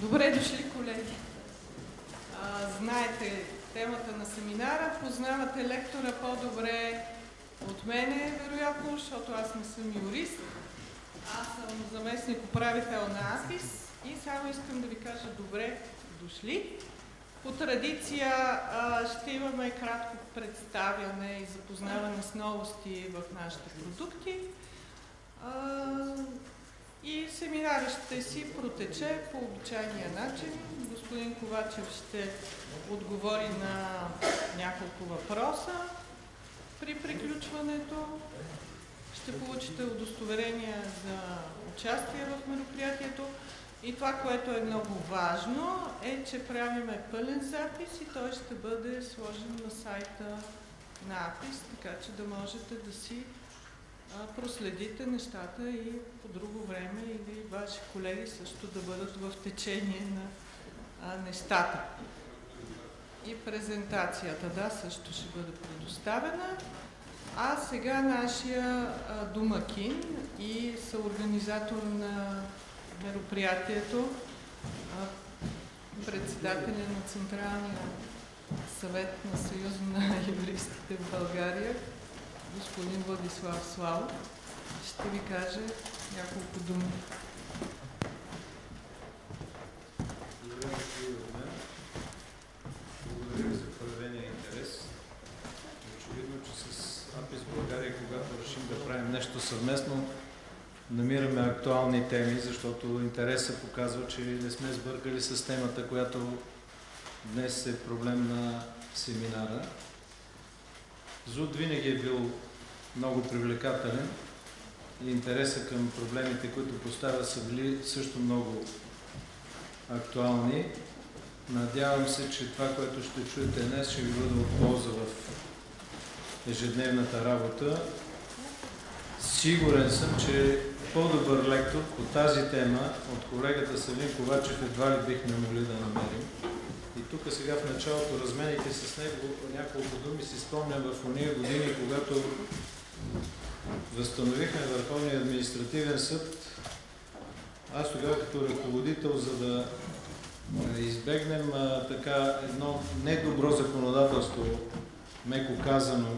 Добре дошли, колеги. А, знаете темата на семинара, познавате лектора по-добре от мене, вероятно, защото аз не съм юрист. Аз съм заместник управител на АПИС и само искам да ви кажа добре дошли. По традиция а, ще имаме кратко представяне и запознаване с новости в нашите продукти. А, и семинарът ще си протече по обичайния начин. Господин Ковачев ще отговори на няколко въпроса при приключването. Ще получите удостоверения за участие в мероприятието. И това, което е много важно, е, че правиме пълен запис и той ще бъде сложен на сайта на АПИС, така че да можете да си проследите нещата и по друго време или ваши колеги също да бъдат в течение на а, нещата. И презентацията, да, също ще бъде предоставена. А сега нашия а, домакин и съорганизатор на мероприятието, а, председателя на Централния съвет на Съюза на юристите в България, господин Владислав Славов, ще ви каже няколко думи. Благодаря ви за проявения интерес. Очевидно, че с АПИС България, когато решим да правим нещо съвместно, намираме актуални теми, защото интересът показва, че не сме сбъркали с темата, която днес е проблем на семинара. ЗУД винаги е бил много привлекателен и интереса към проблемите, които поставя, са били също много актуални. Надявам се, че това, което ще чуете днес, ще ви бъде от полза в ежедневната работа. Сигурен съм, че по-добър лектор по тази тема от колегата Савин Ковачев едва ли бихме могли да намерим. И тук сега в началото, размените с него няколко думи, си спомням в уния години, когато възстановихме Върховния административен съд. Аз тогава като ръководител, за да избегнем а, така едно недобро законодателство, меко казано,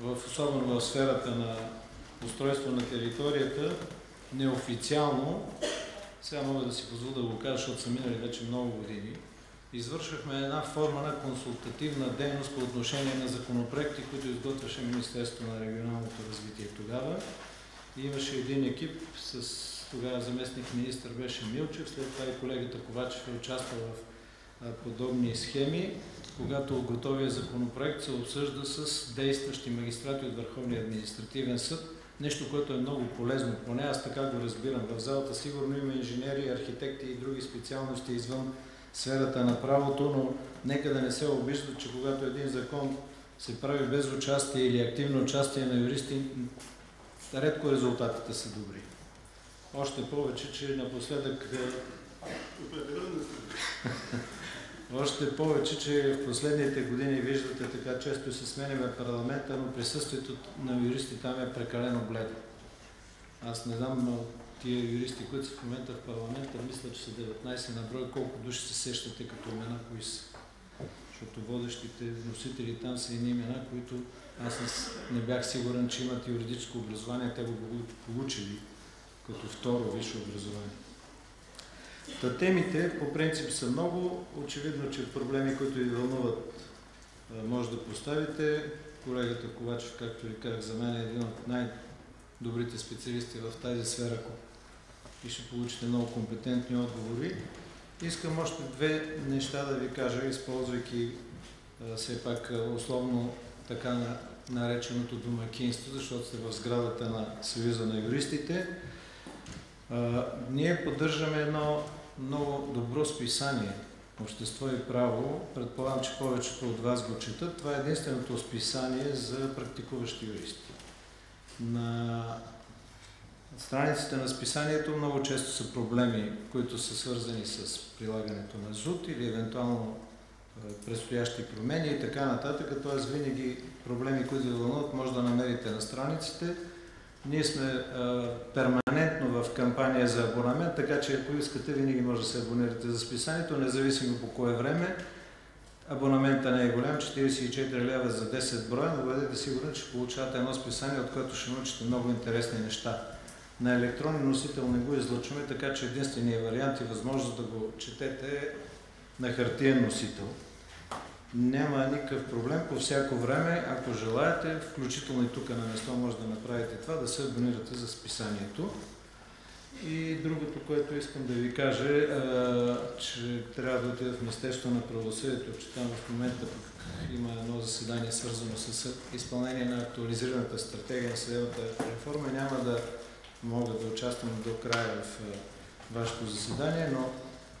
в, особено в сферата на устройство на територията, неофициално, сега мога да си позволя да го кажа, защото са минали вече много години, извършвахме една форма на консултативна дейност по отношение на законопроекти, които изготвяше Министерство на регионалното развитие тогава. И имаше един екип с тогава заместник министър беше Милчев, след това и колегата Ковачев е участвал в подобни схеми. Когато готовия законопроект се обсъжда с действащи магистрати от Върховния административен съд, нещо, което е много полезно, поне аз така го разбирам. В залата сигурно има инженери, архитекти и други специалности извън сферата на правото, но нека да не се обижда, че когато един закон се прави без участие или активно участие на юристи, редко резултатите са добри. Още повече, че напоследък още повече, че в последните години виждате така често се сменяме парламента, но присъствието на юристи там е прекалено бледо. Аз не знам, тия юристи, които са в момента в парламента, мисля, че са 19 на брой, колко души се сещате като имена, кои са. Защото водещите носители там са едни имена, които аз не бях сигурен, че имат юридическо образование, те го получили като второ висше образование. Та темите по принцип са много. Очевидно, че проблеми, които ви вълнуват, може да поставите. Колегата Ковачев, както ви казах, за мен е един от най-добрите специалисти в тази сфера и ще получите много компетентни отговори. Искам още две неща да ви кажа, използвайки все пак условно така нареченото домакинство, защото сте в сградата на Съюза на юристите. ние поддържаме едно много добро списание Общество и право. Предполагам, че повечето от вас го четат. Това е единственото списание за практикуващи юристи. На страниците на списанието много често са проблеми, които са свързани с прилагането на ЗУТ или евентуално предстоящи промени и така нататък. Т.е. винаги проблеми, които ви вълнуват, може да намерите на страниците. Ние сме а, перманентно в кампания за абонамент, така че ако искате, винаги може да се абонирате за списанието, независимо по кое време. Абонамента не е голям, 44 лева за 10 броя, но бъдете сигурни, че получавате едно списание, от което ще научите много интересни неща. На електронен носител не го излъчваме, така че единственият вариант и възможност да го четете на хартиен носител. Няма никакъв проблем по всяко време, ако желаете, включително и тук на место може да направите това, да се абонирате за списанието. И другото, което искам да ви кажа, е, че трябва да отида в Министерство на правосъдието, че там в момента има едно заседание свързано с изпълнение на актуализираната стратегия на съдебната реформа. Няма да мога да участвам до края в вашето заседание, но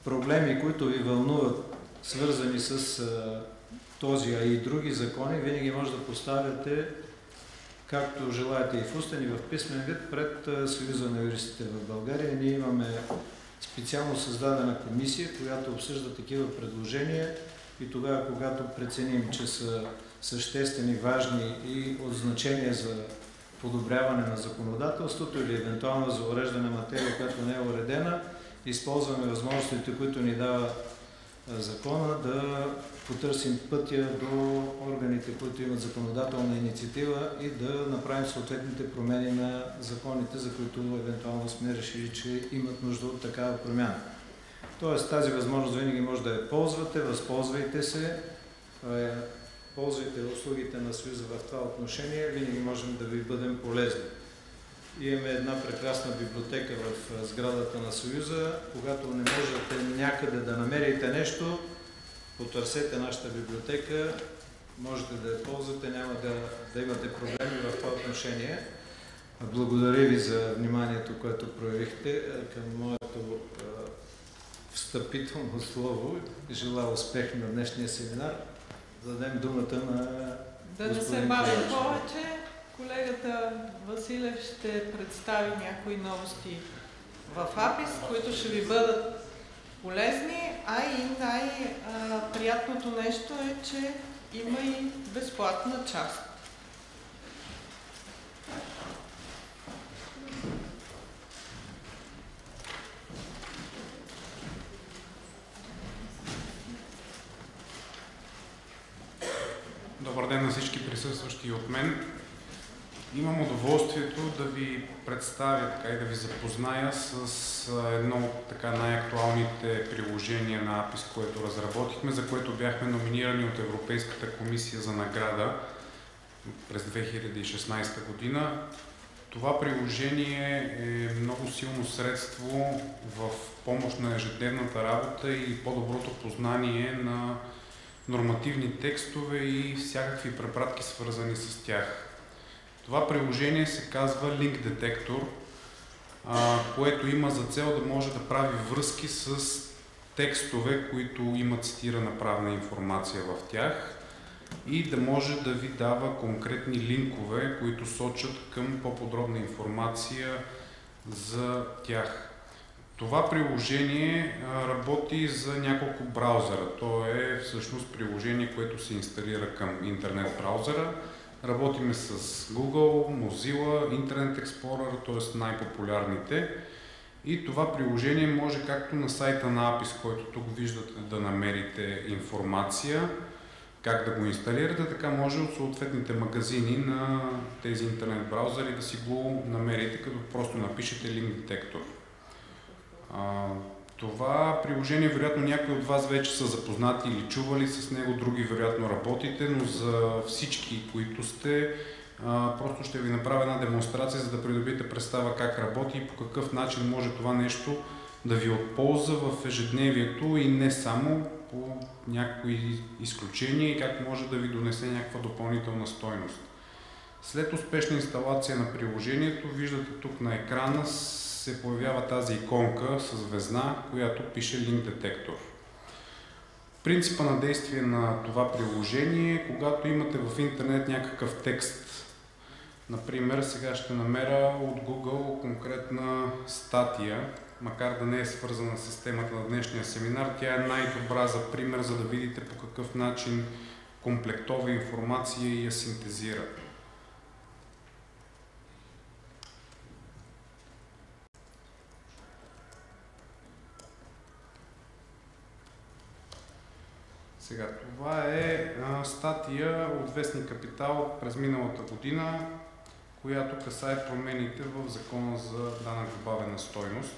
проблеми, които ви вълнуват, свързани с този, а и други закони, винаги може да поставяте както желаете и в устен и в писмен вид пред Съюза на юристите в България. Ние имаме специално създадена комисия, която обсъжда такива предложения и тогава, когато преценим, че са съществени, важни и от значение за подобряване на законодателството или евентуално за уреждане материя, която не е уредена, използваме възможностите, които ни дава закона, да потърсим пътя до органите, които имат законодателна инициатива и да направим съответните промени на законите, за които евентуално сме решили, че имат нужда от такава промяна. Тоест тази възможност винаги може да я ползвате, възползвайте се, ползвайте услугите на Съюза в това отношение, винаги можем да ви бъдем полезни. Имаме една прекрасна библиотека в сградата на Съюза. Когато не можете някъде да намерите нещо, потърсете нашата библиотека, можете да я ползвате, няма да, да имате проблеми в това отношение. Благодаря ви за вниманието, което проявихте към моето встъпително слово. Желая успех на днешния семинар. Дадем думата на Да не се бавим повече. Колегата Василев ще представи някои новости в АПИС, които ще ви бъдат полезни, а и най-приятното нещо е, че има и безплатна част. Добър ден на всички присъстващи от мен. Имам удоволствието да ви представя така и да ви запозная с едно от така най-актуалните приложения на АПИС, което разработихме, за което бяхме номинирани от Европейската комисия за награда през 2016 година. Това приложение е много силно средство в помощ на ежедневната работа и по-доброто познание на нормативни текстове и всякакви препратки свързани с тях. Това приложение се казва Link Detector, което има за цел да може да прави връзки с текстове, които имат цитирана правна информация в тях и да може да ви дава конкретни линкове, които сочат към по-подробна информация за тях. Това приложение работи за няколко браузъра. То е всъщност приложение, което се инсталира към интернет браузъра Работиме с Google, Mozilla, Internet Explorer, т.е. най-популярните. И това приложение може както на сайта на APIS, който тук виждате да намерите информация, как да го инсталирате, така може от съответните магазини на тези интернет браузъри да си го намерите, като просто напишете Link Това приложение, вероятно някои от вас вече са запознати или чували с него, други вероятно работите, но за всички, които сте, просто ще ви направя една демонстрация, за да придобиете представа как работи и по какъв начин може това нещо да ви отполза в ежедневието и не само по някои изключения и как може да ви донесе някаква допълнителна стойност. След успешна инсталация на приложението, виждате тук на екрана се появява тази иконка с везна, която пише Link Detector. Принципа на действие на това приложение е, когато имате в интернет някакъв текст, например, сега ще намеря от Google конкретна статия, макар да не е свързана с темата на днешния семинар, тя е най-добра за пример, за да видите по какъв начин комплектова информация и я синтезира. Сега, това е а, статия от Вестник Капитал през миналата година, която касае промените в Закона за данък добавена стойност.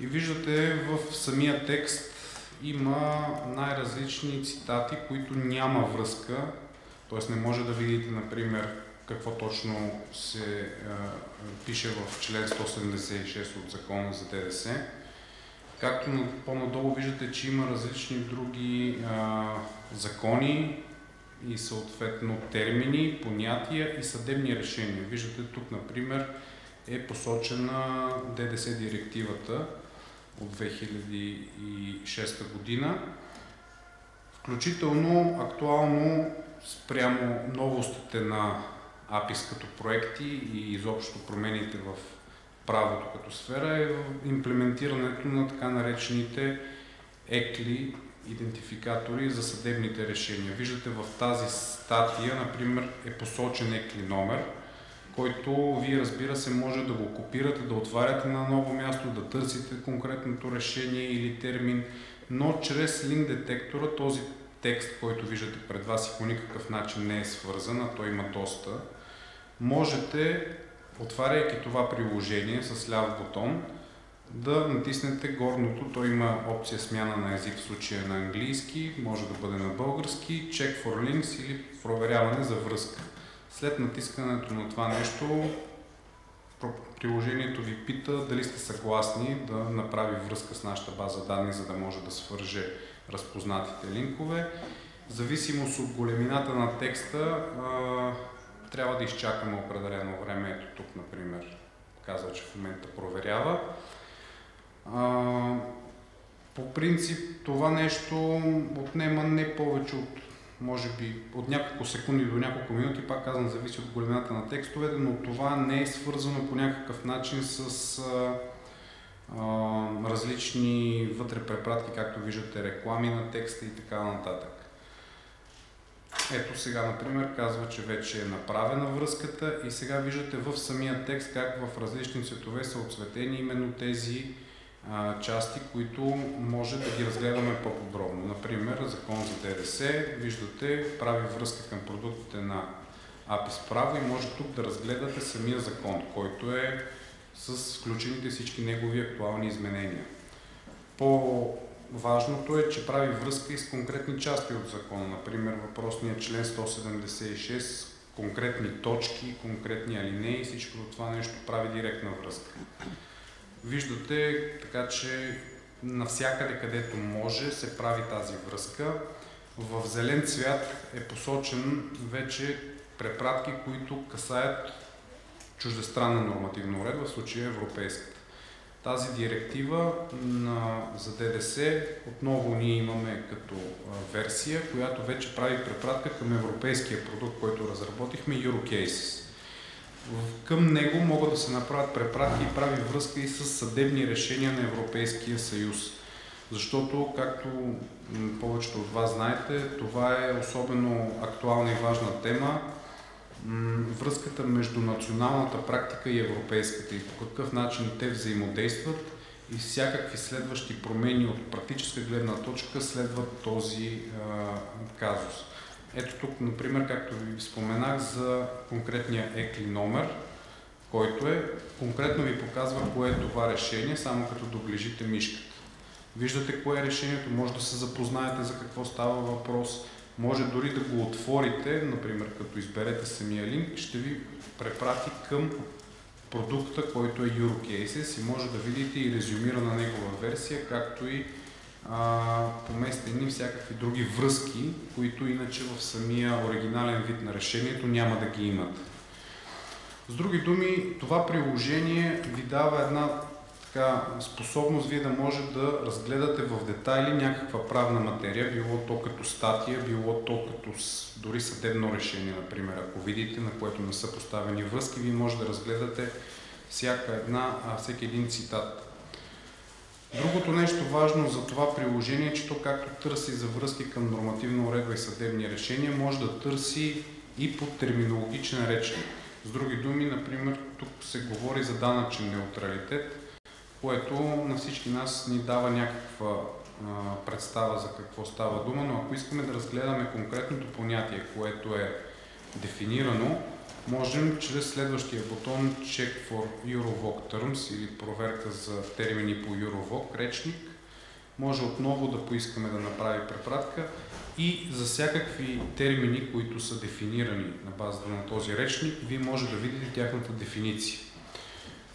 И виждате в самия текст има най-различни цитати, които няма връзка, т.е. не може да видите, например, какво точно се а, пише в член 176 от Закона за ДДС. Както по-надолу виждате, че има различни други а, закони и съответно термини, понятия и съдебни решения. Виждате тук, например, е посочена ДДС директивата от 2006 година, включително актуално спрямо новостите на АПИС като проекти и изобщо промените в правото като сфера е имплементирането на така наречените ЕКЛИ идентификатори за съдебните решения. Виждате в тази статия, например, е посочен ЕКЛИ номер, който вие разбира се може да го копирате, да отваряте на ново място, да търсите конкретното решение или термин, но чрез линк детектора този текст, който виждате пред вас и по никакъв начин не е свързан, а той има доста, можете, отваряйки това приложение с ляв бутон, да натиснете горното. Той има опция смяна на език в случая на английски, може да бъде на български, check for links или проверяване за връзка. След натискането на това нещо, приложението ви пита дали сте съгласни да направи връзка с нашата база данни, за да може да свърже разпознатите линкове. В зависимост от големината на текста, трябва да изчакаме определено време. Ето тук, например, казва, че в момента проверява. По принцип, това нещо отнема не повече от може би от няколко секунди до няколко минути, пак казвам, зависи от големината на текстовете, но това не е свързано по някакъв начин с а, а, различни вътре препратки, както виждате, реклами на текста и така нататък. Ето сега, например, казва, че вече е направена връзката и сега виждате в самия текст как в различни цветове са отцветени именно тези а, части, които може да ги разгледаме по-подробно. Например, закон за ДДС, виждате, прави връзка към продуктите на АПИС право и може тук да разгледате самия закон, който е с включените всички негови актуални изменения. По Важното е, че прави връзка и с конкретни части от закона. Например, въпросният член 176, конкретни точки, конкретни алинеи, всичко това нещо прави директна връзка. Виждате, така че навсякъде, където може, се прави тази връзка. В зелен цвят е посочен вече препратки, които касаят чуждестранна нормативна уредба, в случая европейската. Тази директива на, за ДДС отново ние имаме като версия, която вече прави препратка към европейския продукт, който разработихме, Eurocases. Към него могат да се направят препратки и прави връзка и с съдебни решения на Европейския съюз. Защото, както повечето от вас знаете, това е особено актуална и важна тема връзката между националната практика и европейската и по какъв начин те взаимодействат и всякакви следващи промени от практическа гледна точка следват този а, казус. Ето тук, например, както ви споменах за конкретния екли номер, който е, конкретно ви показва кое е това решение, само като доближите мишката. Виждате кое е решението, може да се запознаете за какво става въпрос, може дори да го отворите, например, като изберете самия линк, ще ви препрати към продукта, който е EuroCases и може да видите и резюмирана негова версия, както и а, поместени всякакви други връзки, които иначе в самия оригинален вид на решението няма да ги имат. С други думи, това приложение ви дава една така, способност вие да може да разгледате в детайли някаква правна материя, било то като статия, било то като дори съдебно решение, например. Ако видите, на което не са поставени връзки, вие може да разгледате всяка една, всеки един цитат. Другото нещо важно за това приложение е, че то както търси за връзки към нормативна уредба и съдебни решения, може да търси и по терминологичен речник. С други думи, например, тук се говори за данъчен неутралитет, което на всички нас ни дава някаква а, представа за какво става дума, но ако искаме да разгледаме конкретното понятие, което е дефинирано, можем чрез следващия бутон Check for Eurovoc Terms или проверка за термини по Eurovoc речник, може отново да поискаме да направи препратка и за всякакви термини, които са дефинирани на базата на този речник, вие може да видите тяхната дефиниция.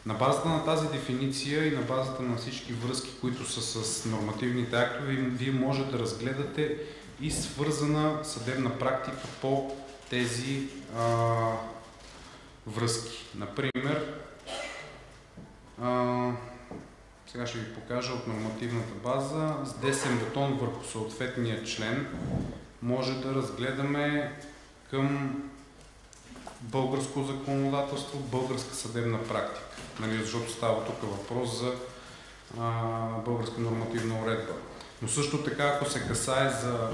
На базата на тази дефиниция и на базата на всички връзки, които са с нормативните актове, вие може да разгледате и свързана съдебна практика по тези а, връзки. Например, а, сега ще ви покажа от нормативната база. С десен бутон върху съответния член може да разгледаме към българско законодателство, българска съдебна практика. Нали, защото става тук въпрос за а, българска нормативна уредба. Но също така, ако се касае за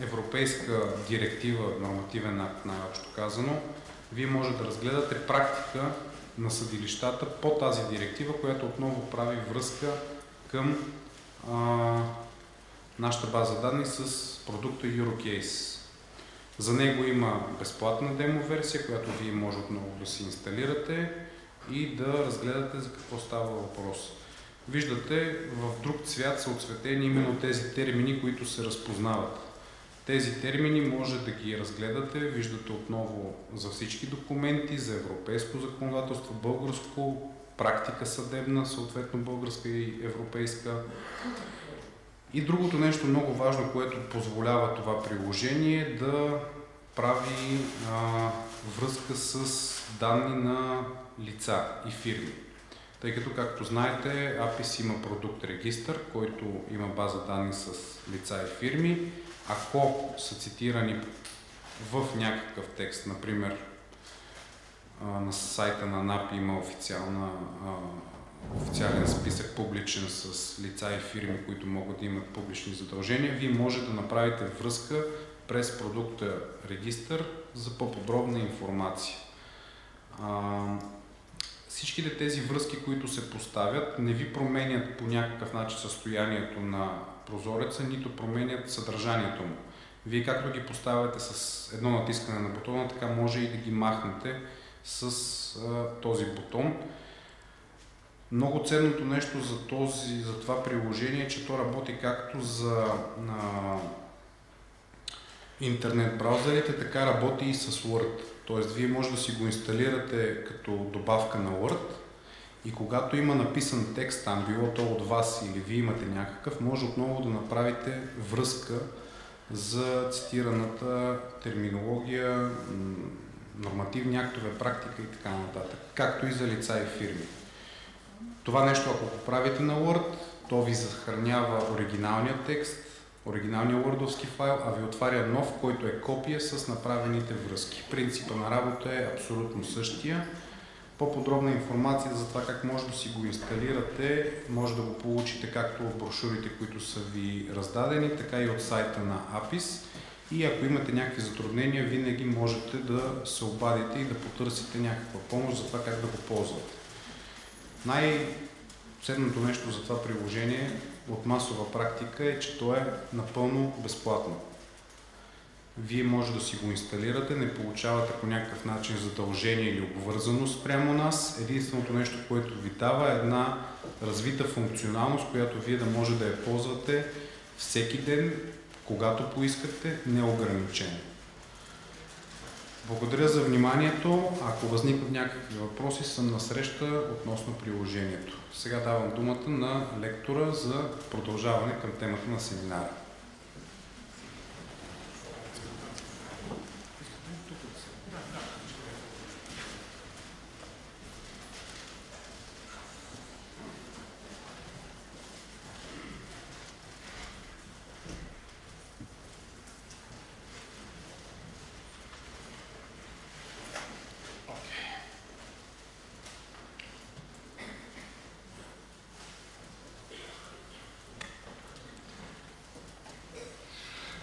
европейска директива, нормативен акт, най-общо казано, вие може да разгледате практика на съдилищата по тази директива, която отново прави връзка към а, нашата база данни с продукта Eurocase. За него има безплатна демо версия, която вие може отново да си инсталирате и да разгледате за какво става въпрос. Виждате, в друг цвят са отсветени именно тези термини, които се разпознават. Тези термини може да ги разгледате, виждате отново за всички документи, за европейско законодателство, българско, практика съдебна, съответно българска и европейска. И другото нещо много важно, което позволява това приложение е да прави а, връзка с данни на лица и фирми. Тъй като, както знаете, APIS има продукт регистър, който има база данни с лица и фирми ако са цитирани в някакъв текст, например на сайта на НАП има официална, официален списък публичен с лица и фирми, които могат да имат публични задължения, вие може да направите връзка през продукта регистър за по-подробна информация. Всичките тези връзки, които се поставят, не ви променят по някакъв начин състоянието на прозореца, нито променят съдържанието му. Вие както ги поставяте с едно натискане на бутона, така може и да ги махнете с а, този бутон. Много ценното нещо за, този, за това приложение е, че то работи както за а, интернет браузерите, така работи и с Word. Тоест, вие може да си го инсталирате като добавка на Word и когато има написан текст там, било то от вас или вие имате някакъв, може отново да направите връзка за цитираната терминология, нормативни актове, практика и така нататък, както и за лица и фирми. Това нещо, ако го правите на Word, то ви съхранява оригиналния текст, оригиналния Wordовски файл, а ви отваря нов, който е копия с направените връзки. Принципа на работа е абсолютно същия. По-подробна информация за това как може да си го инсталирате, може да го получите както от брошурите, които са ви раздадени, така и от сайта на APIS. И ако имате някакви затруднения, винаги можете да се обадите и да потърсите някаква помощ за това как да го ползвате. Най-ценното нещо за това приложение от масова практика е, че то е напълно безплатно. Вие може да си го инсталирате, не получавате по някакъв начин задължение или обвързаност прямо нас. Единственото нещо, което ви дава е една развита функционалност, която вие да може да я ползвате всеки ден, когато поискате, неограничено. Благодаря за вниманието. Ако възникнат някакви въпроси, съм на среща относно приложението. Сега давам думата на лектора за продължаване към темата на семинара.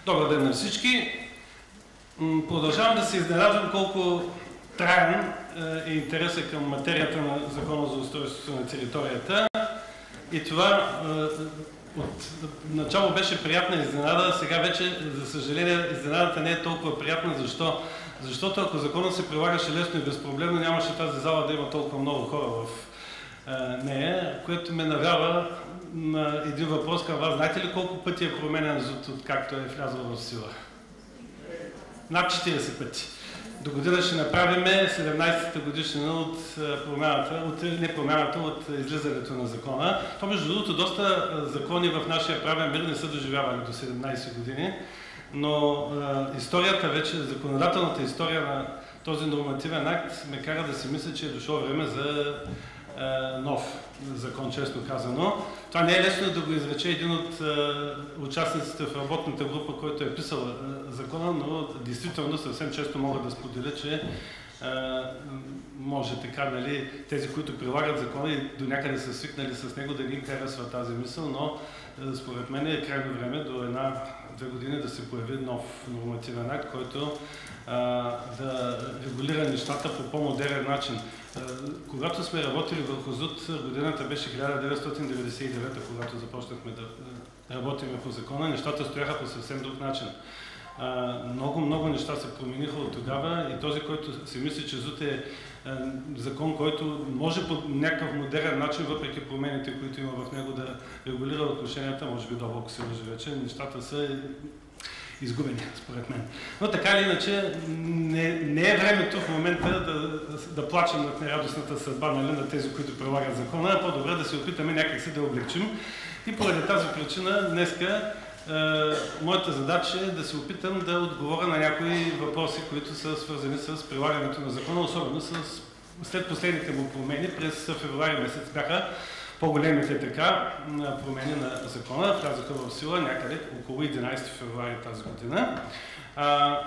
Добър ден на всички. Продължавам да се изненадвам колко траен е, е интересът към материята на Закона за устройството на територията. И това от начало беше приятна изненада, сега вече, за съжаление, изненадата не е толкова приятна. Защо? Защото ако законът се прилагаше лесно и безпроблемно, нямаше тази зала да има толкова много хора в е, нея, което ме навява на един въпрос към вас. Знаете ли колко пъти е променен ЗУТ, откакто е влязъл в сила? Над 40 пъти. До година ще направим 17-та годишнина от промяната, от, не промяната, от излизането на закона. То между другото доста закони в нашия правен мир не са доживявали до 17 години, но е, историята вече, законодателната история на този нормативен акт ме кара да си мисля, че е дошло време за нов закон, честно казано. Това не е лесно да го изрече един от е, участниците в работната група, който е писал е, закона, но действително съвсем често мога да споделя, че може така, нали, тези, които прилагат закона и до някъде са свикнали с него да ни харесва тази мисъл, но според мен е крайно време до една-две години да се появи нов нормативен акт, който да регулира нещата по по-модерен начин. Когато сме работили върху ЗУД, годината беше 1999, когато започнахме да работим по закона, нещата стояха по съвсем друг начин. Много, много неща се промениха от тогава и този, който си мисли, че ЗУД е закон, който може по някакъв модерен начин, въпреки промените, които има в него, да регулира отношенията, може би дълбоко се лъжи вече, нещата са изгубени, според мен. Но така или иначе, не, не е времето в момента да, да, да плачем над нерадостната съдба нали, на тези, които прилагат закона, а по-добре да се опитаме някакси да облегчим. И поради тази причина днеска е, моята задача е да се опитам да отговоря на някои въпроси, които са свързани с прилагането на закона, особено с, след последните му промени през февруари месец бяха по-големите така промени на закона влязоха в сила някъде около 11 февруари тази година. А,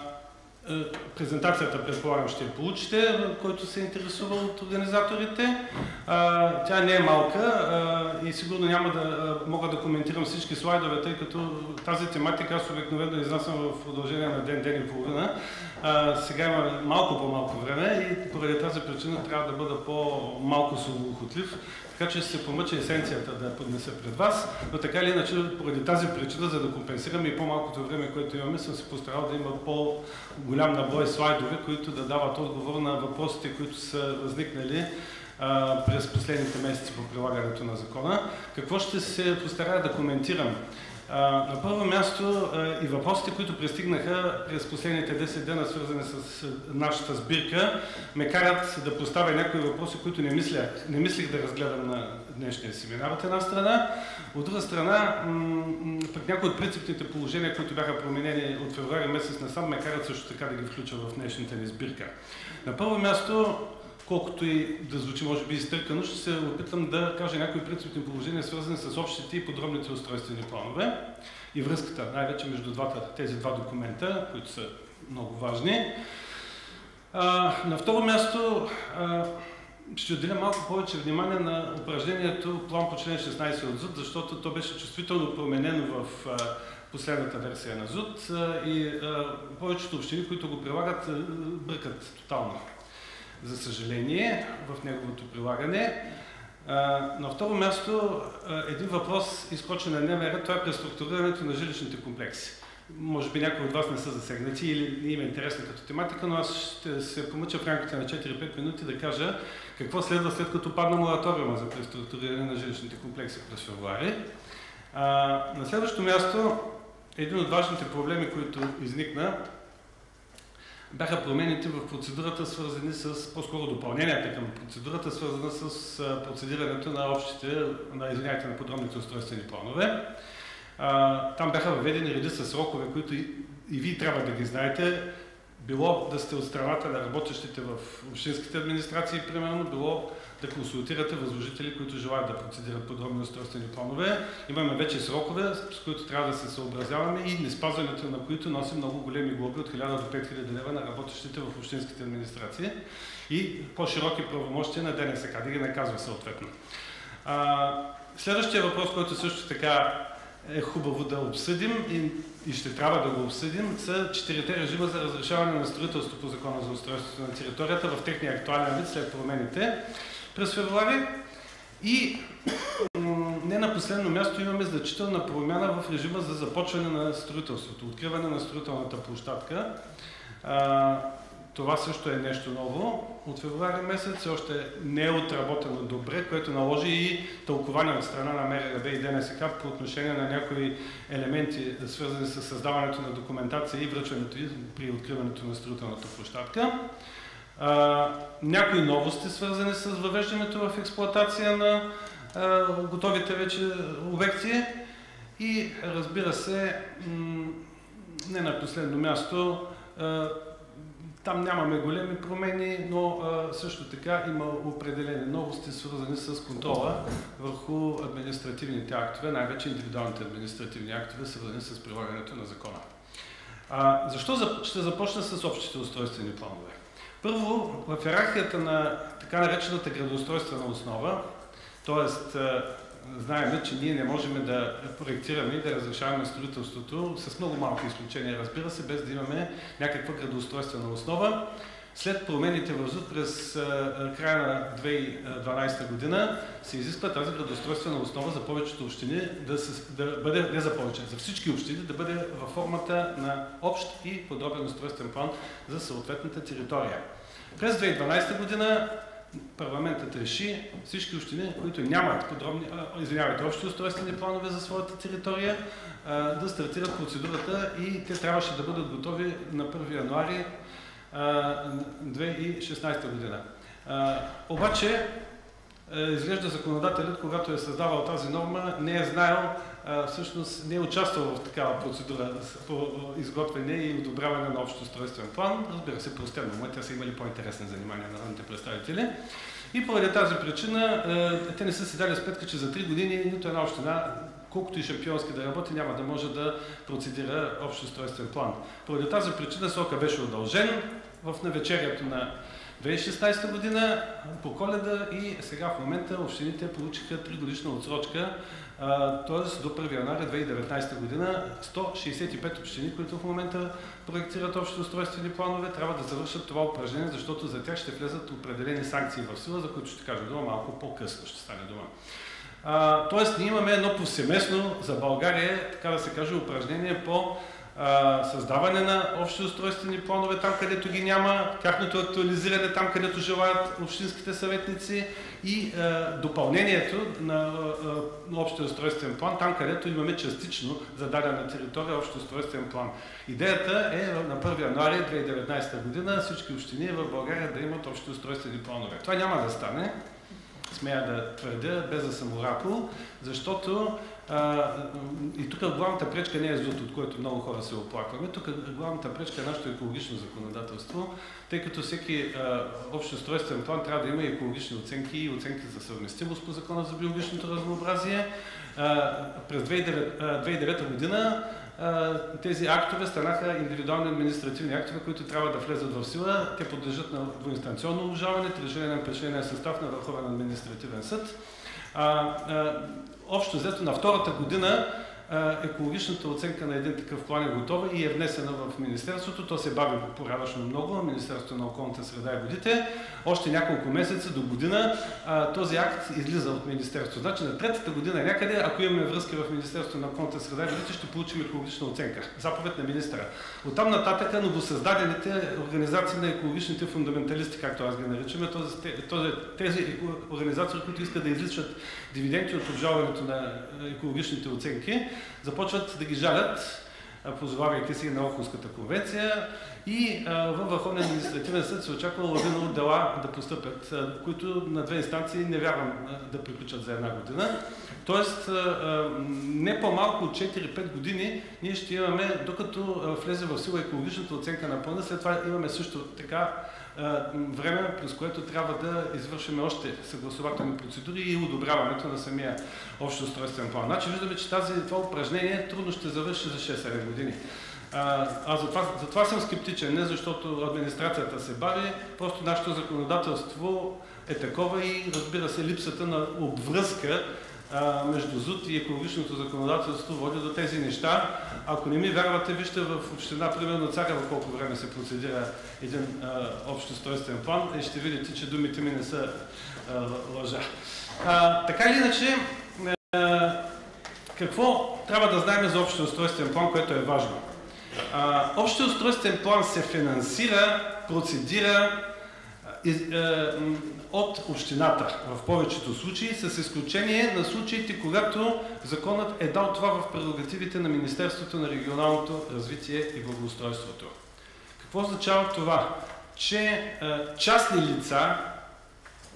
презентацията, предполагам, ще я получите, който се интересува от организаторите. А, тя не е малка а, и сигурно няма да мога да коментирам всички слайдове, тъй като тази тематика аз обикновено изнасям в продължение на ден, ден и половина. А, сега има малко по-малко време и поради тази причина трябва да бъда по-малко свободохотлив. Така че се помъча есенцията да поднеса пред вас, но така или иначе, поради тази причина, за да компенсираме и по-малкото време, което имаме, съм се постарал да има по-голям набой слайдове, които да дават отговор на въпросите, които са възникнали а, през последните месеци по прилагането на закона. Какво ще се постарая да коментирам? На първо място и въпросите, които пристигнаха през последните 10 дена, свързани с нашата сбирка, ме карат да поставя някои въпроси, които не, мисля, не мислих да разгледам на днешния семинар от една страна. От друга страна, пък някои от принципните положения, които бяха променени от февруари месец насам, ме карат също така да ги включа в днешната ни сбирка. На първо място, колкото и да звучи може би изтъркано, ще се опитам да кажа някои принципни положения, свързани с общите и подробните устройствени планове и връзката най-вече между двата, тези два документа, които са много важни. А, на второ място а, ще отделя малко повече внимание на упражнението план по член 16 от ЗУД, защото то беше чувствително променено в а, последната версия на ЗУД и а, повечето общини, които го прилагат, бъркат тотално за съжаление, в неговото прилагане. На второ място, един въпрос изкочен на дневен ред, това е преструктурирането на жилищните комплекси. Може би някои от вас не са засегнати или не им е интересна като тематика, но аз ще се помъча в рамките на 4-5 минути да кажа какво следва след като падна мораториума за преструктуриране на жилищните комплекси през февруари. На следващо място, един от важните проблеми, които изникна, бяха промените в процедурата, свързани с, по-скоро допълненията към процедурата, свързана с процедирането на общите, на извиняйте, на подробните устройствени планове. там бяха въведени реди с срокове, които и, и вие трябва да ги знаете било да сте от страната на работещите в общинските администрации, примерно, било да консултирате възложители, които желаят да процедират подробни устройствени планове. Имаме вече срокове, с които трябва да се съобразяваме и неспазването на които носи много големи глоби от 1000 до 5000 лева на работещите в общинските администрации и по-широки правомощия на ДНСК, да ги наказва съответно. А, следващия въпрос, който също така е хубаво да обсъдим и, и ще трябва да го обсъдим, са четирите режима за разрешаване на строителство по Закона за устройството на територията в техния актуален вид след промените през февруари. И не на последно място имаме значителна промяна в режима за започване на строителството, откриване на строителната площадка. А, това също е нещо ново. От февруари месец все още не е отработено добре, което наложи и тълкование от страна на МРРБ и ДНСК по отношение на някои елементи, свързани с създаването на документация и връчването при откриването на строителната площадка. А, някои новости, свързани с въвеждането в експлоатация на а, готовите вече обекти и разбира се, не на последно място, а, там нямаме големи промени, но а, също така има определени новости, свързани с контрола върху административните актове, най-вече индивидуалните административни актове, свързани с прилагането на закона. А, защо за, ще започна с общите устройствени планове? Първо, в иерархията на така наречената градоустройствена основа, т.е. знаем, че ние не можем да проектираме и да разрешаваме строителството с много малки изключения, разбира се, без да имаме някаква градоустройствена основа. След промените в ЗУД през края на 2012 година се изисква тази градоустройствена основа за повечето общини да, се, да бъде, не за повече, за всички общини да бъде във формата на общ и подробен устройствен план за съответната територия. През 2012 година парламентът реши всички общини, които нямат подробни, извинявайте, общи устройствени планове за своята територия, да стартират процедурата и те трябваше да бъдат готови на 1 януари 2016 година. Обаче, изглежда законодателят, когато е създавал тази норма, не е знаел, всъщност не е участвал в такава процедура по изготвяне и одобряване на общ устройствен план. Разбира се, простено, те са имали по-интересни занимания на народните представители. И поради тази причина те не са си дали сметка, че за 3 години нито една община колкото и шампионски да работи, няма да може да процедира общ устройствен план. Поради тази причина срока беше удължен в навечерието на 2016 година по коледа и сега в момента общините получиха 3 годишна отсрочка, т.е. до 1 януаря 2019 година 165 общини, които в момента проектират общи устройствени планове, трябва да завършат това упражнение, защото за тях ще влезат определени санкции в сила, за които ще кажа дума малко по-късно ще стане дума. тоест, ние имаме едно повсеместно за България, така да се каже, упражнение по създаване на общи устройствени планове там, където ги няма, тяхното актуализиране там, където желаят общинските съветници и допълнението на, на общия устройствен план, там, където имаме частично зададена територия общ устройствен план. Идеята е на 1 януари 2019 година всички общини в България да имат общи устройствени планове. Това няма да стане, смея да твърдя, без да съм оракул, защото а, и тук главната пречка не е ЗУТ, от което много хора се оплакваме. Тук главната пречка е нашето екологично законодателство, тъй като всеки общ устройствен план трябва да има и екологични оценки и оценки за съвместимост по закона за биологичното разнообразие. А, през 2009, 2009 година тези актове станаха индивидуални административни актове, които трябва да влезат в сила. Те подлежат на двуинстанционно обжалване, решение на печеления състав на Върховен административен съд. А, а, общо взето на втората година екологичната оценка на един такъв план е готова и е внесена в Министерството. То се бави порядъчно много, Министерството на околната среда и водите. Още няколко месеца до година този акт излиза от Министерството. Значи на третата година някъде, ако имаме връзка в Министерството на околната среда и водите, ще получим екологична оценка. Заповед на министра. Оттам нататък новосъздадените организации на екологичните фундаменталисти, както аз ги наричаме, тези организации, които искат да изличат дивиденти от обжалването на екологичните оценки, започват да ги жалят, позовавайки се и на Охуската конвенция и във Върховния административен съд се очаква лавина от дела да постъпят, които на две инстанции не вярвам да приключат за една година. Тоест, не по-малко от 4-5 години ние ще имаме, докато влезе в сила екологичната оценка на плана, след това имаме също така време, през което трябва да извършим още съгласователни процедури и одобряването на самия общо устройствен план. Значи виждаме, че тази, това упражнение трудно ще завърши за 6-7 години. А, аз затова, затова съм скептичен, не защото администрацията се бави, просто нашето законодателство е такова и разбира се липсата на обвръзка а, между ЗУД и екологичното законодателство води до тези неща. Ако не ми вярвате, вижте в община, примерно Царева, колко време се процедира един а, общ устройствен план и ще видите, че думите ми не са а, лъжа. А, така или иначе, какво трябва да знаем за общия устройствен план, което е важно? А, общия устройствен план се финансира, процедира а, а, от общината в повечето случаи, с изключение на случаите, когато законът е дал това в прерогативите на Министерството на регионалното развитие и благоустройството. Какво означава това? Че а, частни лица,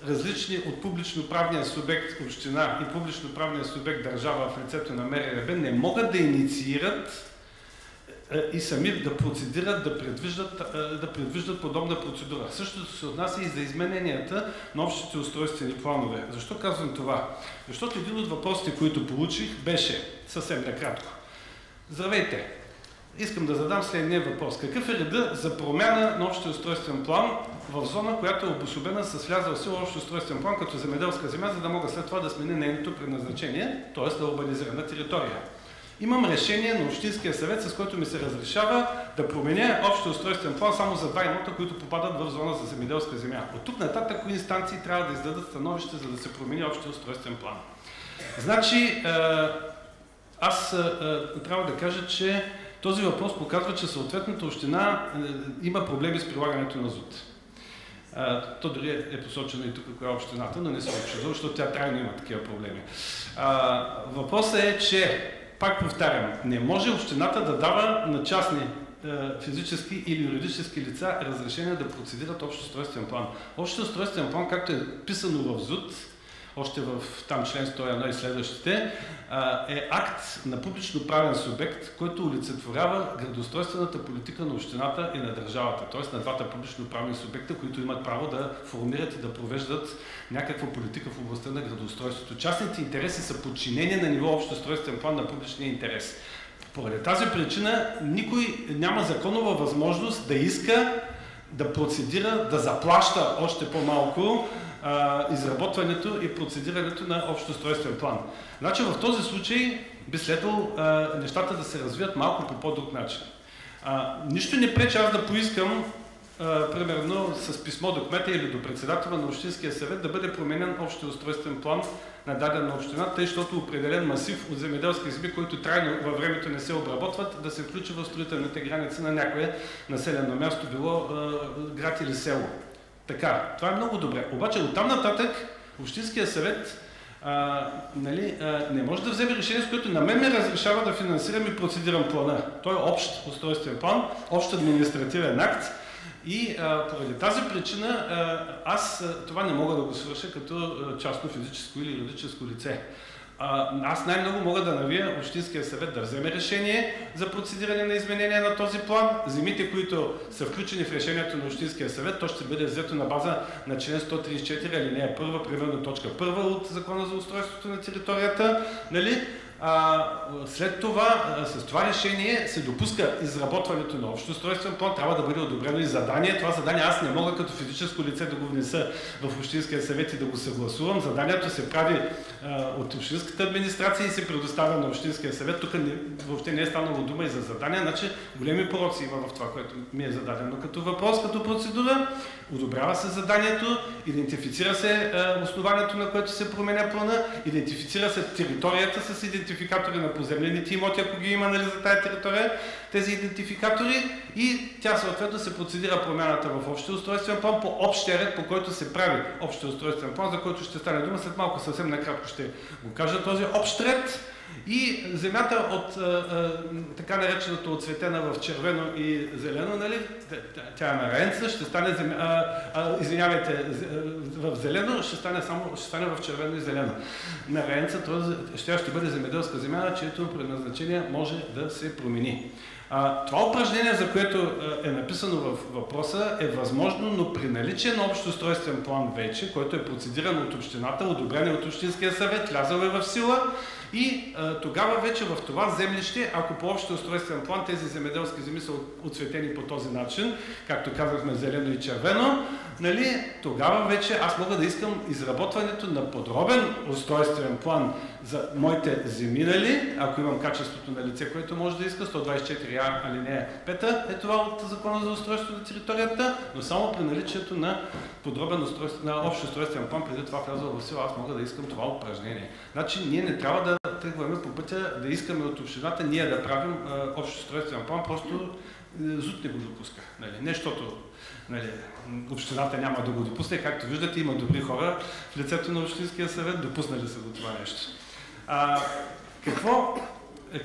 различни от публично-правния субект община и публично-правния субект държава в лицето на МРРБ не могат да инициират и сами да процедират, да предвиждат, да предвиждат подобна процедура. Същото се отнася и за измененията на общите устройствени планове. Защо казвам това? Защото един от въпросите, които получих, беше съвсем накратко. Здравейте! Искам да задам следния въпрос. Какъв е реда за промяна на общия устройствен план в зона, която е обособена с влязъл сила общ устройствен план като земеделска земя, за да мога след това да смени нейното предназначение, т.е. да урбанизирана територия? Имам решение на Общинския съвет, с което ми се разрешава да променя общия устройствен план само за два имота, които попадат в зона за земеделска земя. От тук нататък инстанции трябва да издадат становище, за да се промени общия устройствен план. Значи, аз трябва да кажа, че този въпрос показва, че съответната община има проблеми с прилагането на ЗУД. То дори е посочено и тук коя е общината, но не се очудва, защото тя трайно има такива проблеми. Въпросът е, че пак повтарям, не може общината да дава на частни физически или юридически лица разрешение да процедират общ устройствен план. Общ устройствен план, както е писано в ЗУД, още в там член 101 и следващите, е акт на публично-правен субект, който олицетворява градоустройствената политика на общината и на държавата, т.е. на двата публично-правни субекта, които имат право да формират и да провеждат някаква политика в областта на градоустройството. Частните интереси са подчинени на ниво общо устройствен план на публичния интерес. Поради тази причина никой няма законова възможност да иска да процедира, да заплаща още по-малко изработването и процедирането на общо устройствен план. Значи в този случай би следвало нещата да се развият малко по по-друг начин. А, нищо не пречи аз да поискам, а, примерно с писмо до кмета или до председателя на Общинския съвет да бъде променен общия устройствен план на дадена община, тъй, защото определен масив от земеделски земи, които трайно във времето не се обработват, да се включи в строителните граници на някое населено място, било а, град или село. Така, това е много добре. Обаче оттам нататък Общинския съвет а, нали, а, не може да вземе решение, с което на мен ме разрешава да финансирам и процедирам плана. Той е общ устройствен план, общ административен акт и а, поради тази причина а, аз а, това не мога да го свърша като частно физическо или юридическо лице. Аз най-много мога да навия Общинския съвет да вземе решение за процедиране на изменение на този план. Земите, които са включени в решението на Общинския съвет, то ще бъде взето на база на член 134, алинея 1, примерно точка 1 от Закона за устройството на територията. Нали? А, след това, с това решение се допуска изработването на общо устройствен план, трябва да бъде одобрено и задание. Това задание аз не мога като физическо лице да го внеса в Общинския съвет и да го съгласувам. Заданието се прави а, от Общинската администрация и се предоставя на Общинския съвет. Тук не, въобще не е станало дума и за задание, значи големи пороци има в това, което ми е зададено като въпрос, като процедура. Одобрява се заданието, идентифицира се а, основанието, на което се променя плана, идентифицира се територията с идентификация идентификатори на поземлените имоти, ако ги има нали, за тази територия, тези идентификатори и тя съответно се процедира промяната в общия устройствен план по общия ред, по който се прави общия устройствен план, за който ще стане дума. След малко съвсем накратко ще го кажа този общ ред. И земята от а, а, така нареченото оцветена в червено и зелено, нали? тя е на раенца, ще стане, земя, а, а, извинявайте, в зелено ще стане, само, ще стане в червено и зелено. На раенца ще, бъде земеделска земя, чието предназначение може да се промени. А, това упражнение, за което е написано в въпроса, е възможно, но при наличие на общ устройствен план вече, който е процедиран от общината, одобрен от Общинския съвет, влязъл е в сила, и а, тогава вече в това землище, ако по общия устройствен план тези земеделски земи са отцветени по този начин, както казахме зелено и червено, нали, тогава вече аз мога да искам изработването на подробен устройствен план за моите земи, нали, ако имам качеството на лице, което може да иска, 124 4а алинея 5 е това от Закона за устройство на територията, но само при наличието на подробен устройство, на общ устройствен план, преди това влязъл в сила, аз мога да искам това упражнение. Значи ние не трябва да тръгваме по пътя да искаме от общината ние да правим а, общ устройствен план, просто ЗУТ не го допуска. Нали? Не нали, общината няма да го допусне, както виждате има добри хора в лицето на Общинския съвет, допуснали са го това нещо. А, какво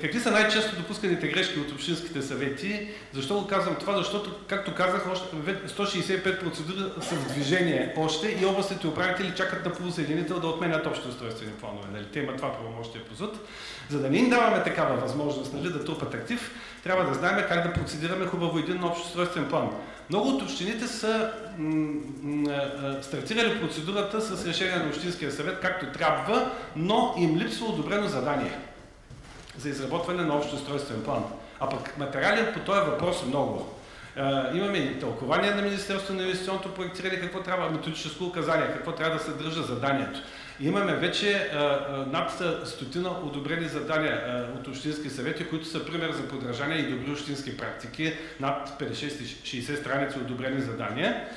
Какви са най-често допусканите грешки от общинските съвети? Защо го казвам това? Защото, както казах, още 165 процедури са в движение още и областните управители чакат на полусъединител да отменят общи устройствени планове. Нали? Те имат това правомощие по ЗУД. За да не им даваме такава възможност нали, да трупат актив, трябва да знаем как да процедираме хубаво един общ устройствен план. Много от общините са стартирали процедурата с решение на Общинския съвет както трябва, но им липсва одобрено задание за изработване на общ устройствен план. А пък материален по този въпрос много. имаме и тълкование на Министерството на инвестиционното проектиране, какво трябва, методическо указание, какво трябва да съдържа заданието. Имаме вече над стотина одобрени задания от общински съвети, които са пример за подражание и добри общински практики. Над 50-60 страници одобрени задания.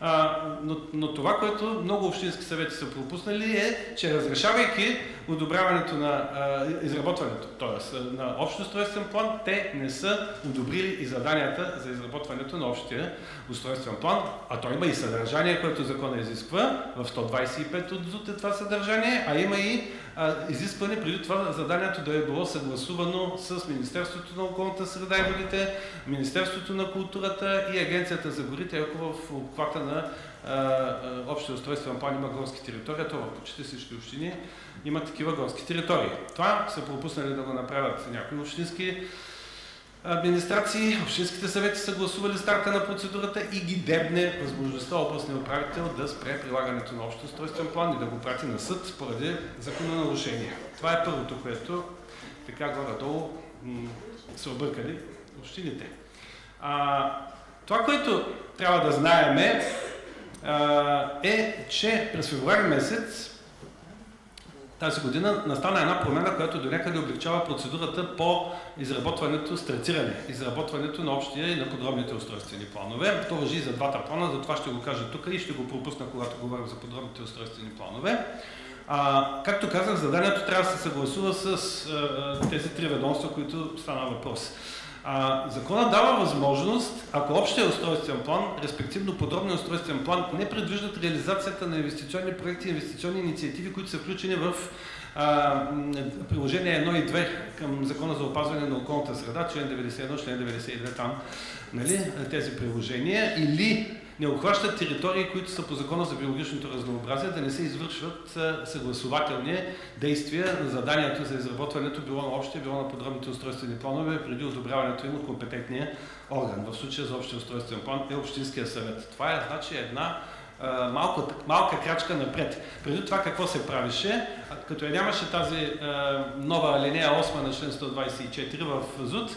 А, но, но това, което много общински съвети са пропуснали е, че разрешавайки одобряването на а, изработването, т.е. на общ устройствен план, те не са одобрили и заданията за изработването на общия устройствен план, а той има и съдържание, което закона изисква, в 125 от ЗУТ е това съдържание, а има и а, изискване преди това заданието да е било съгласувано с Министерството на околната среда и водите, Министерството на културата и Агенцията за горите, ако в обхвата на общия устройствен план има горски територии, то в почти всички общини има такива горски територии. Това са пропуснали да го направят някои общински администрации, общинските съвети са гласували старта на процедурата и ги дебне възможността областния управител да спре прилагането на общ устройствен план и да го прати на съд поради закононарушение. Това е първото, което така горе-долу са объркали общините. А, това, което трябва да знаем е, е, че през февруари месец тази година настана една промена, която до някъде облегчава процедурата по изработването, стартиране, изработването на общия и на подробните устройствени планове. То въжи и за двата плана, затова ще го кажа тук и ще го пропусна, когато говорим за подробните устройствени планове. А, както казах, заданието трябва да се съгласува с а, тези три ведомства, които стана въпрос. А, закона дава възможност, ако общия устройствен план, респективно подробния устройствен план, не предвиждат реализацията на инвестиционни проекти, инвестиционни инициативи, които са включени в а, приложение 1 и 2 към Закона за опазване на околната среда, член 91, член 92 там, нали, тези приложения, или не обхващат територии, които са по закона за биологичното разнообразие, да не се извършват съгласователни действия на заданието за изработването, било на общия, било на подробните устройствени планове, преди одобряването им от компетентния орган. В случая за общия устройствен план е Общинския съвет. Това е значи една малка, малка крачка напред. Преди това какво се правише, като я нямаше тази нова алинея 8 на член 124 в ЗУД,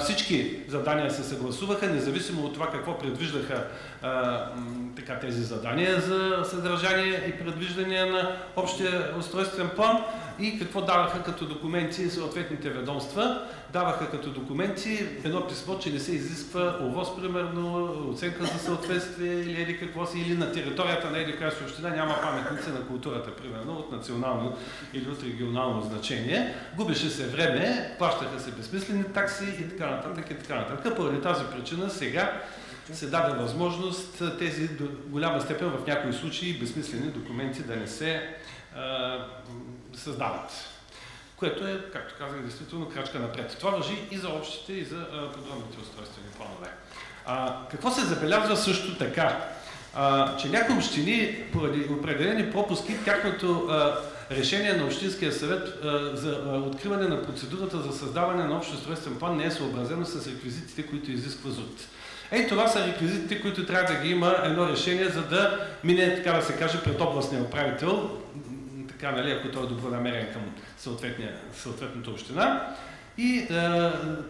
всички задания се съгласуваха, независимо от това какво предвиждаха така, тези задания за съдържание и предвиждания на общия устройствен план и какво даваха като документи съответните ведомства. Даваха като документи едно писмо, че не се изисква ОВОз, примерно, оценка за съответствие или еди какво си, или на територията на еди си община няма паметници на културата, примерно, от национално или от регионално значение. Губеше се време, плащаха се безсмислени такси и така нататък и така нататък. Поради тази причина сега се даде възможност тези до голяма степен в някои случаи безсмислени документи да не се създават. Което е, както казах, действително крачка напред. Това въжи и за общите, и за подробните устройствени планове. А, какво се забелязва също така? А, че някои общини, поради определени пропуски, тяхното решение на Общинския съвет а, за а, откриване на процедурата за създаване на общ устройствен план не е съобразено с реквизитите, които изисква ЗУД. Ей, това са реквизитите, които трябва да ги има едно решение, за да мине, така да се каже, пред областния управител, така, нали, ако той е добронамерен към съответната община, и е,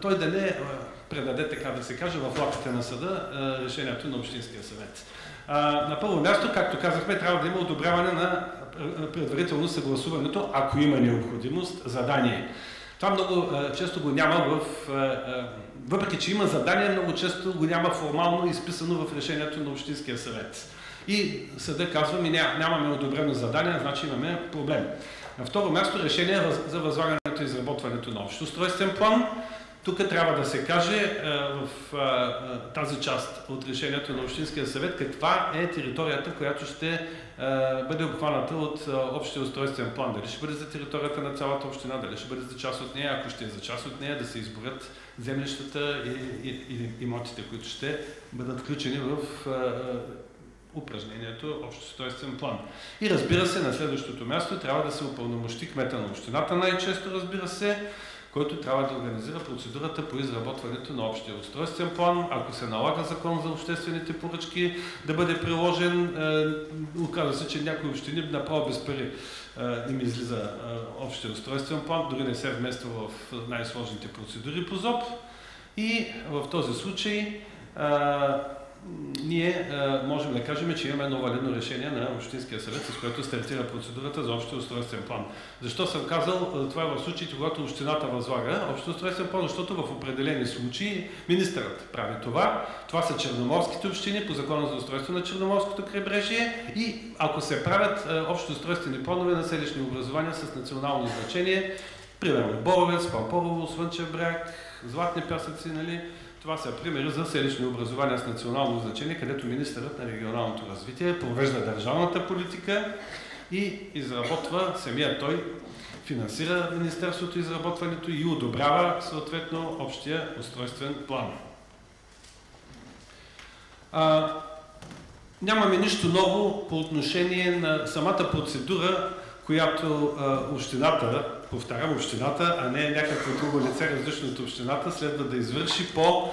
той да не предаде, така да се каже, в лапите на съда е, решението на Общинския съвет. А, на първо място, както казахме, трябва да има одобряване на предварително съгласуването, ако има необходимост, задание. Това много е, често го няма в е, въпреки че има задание, много често го няма формално изписано в решението на Общинския съвет. И съда казва, ми нямаме одобрено задание, значи имаме проблем. На второ място решение за възлагането и изработването на общ устройствен план. Тук трябва да се каже е, в е, е, тази част от решението на Общинския съвет каква е територията, която ще бъде обхваната от общия устройствен план. Дали ще бъде за територията на цялата община, дали ще бъде за част от нея, ако ще е за част от нея, да се изборят землищата и, и, и имотите, които ще бъдат включени в упражнението общ устройствен план. И разбира се, на следващото място трябва да се упълномощи кмета на общината най-често, разбира се, който трябва да организира процедурата по изработването на общия устройствен план. Ако се налага закон за обществените поръчки да бъде приложен, е, оказва се, че някои общини направо без пари е, им излиза е, общия устройствен план, дори не се вмества в най-сложните процедури по ЗОП. И в този случай ние а, можем да кажем, че имаме едно валидно решение на Общинския съвет, с което стартира процедурата за общия устройствен план. Защо съм казал това е в случаите, когато общината възлага общия устройствен план? Защото в определени случаи министърът прави това. Това са черноморските общини по закона за устройство на Черноморското крайбрежие и ако се правят общо устройствени планове на селищни образования с национално значение, примерно Боровец, Пампорово, Слънчев бряг, Златни пясъци, нали, това са примери за селищни образования с национално значение, където министърът на регионалното развитие провежда държавната политика и изработва самия той, финансира Министерството изработването и одобрява съответно общия устройствен план. А, нямаме нищо ново по отношение на самата процедура, която а, общината повтарям, общината, а не някакво друго лице, различно от общината, следва да извърши по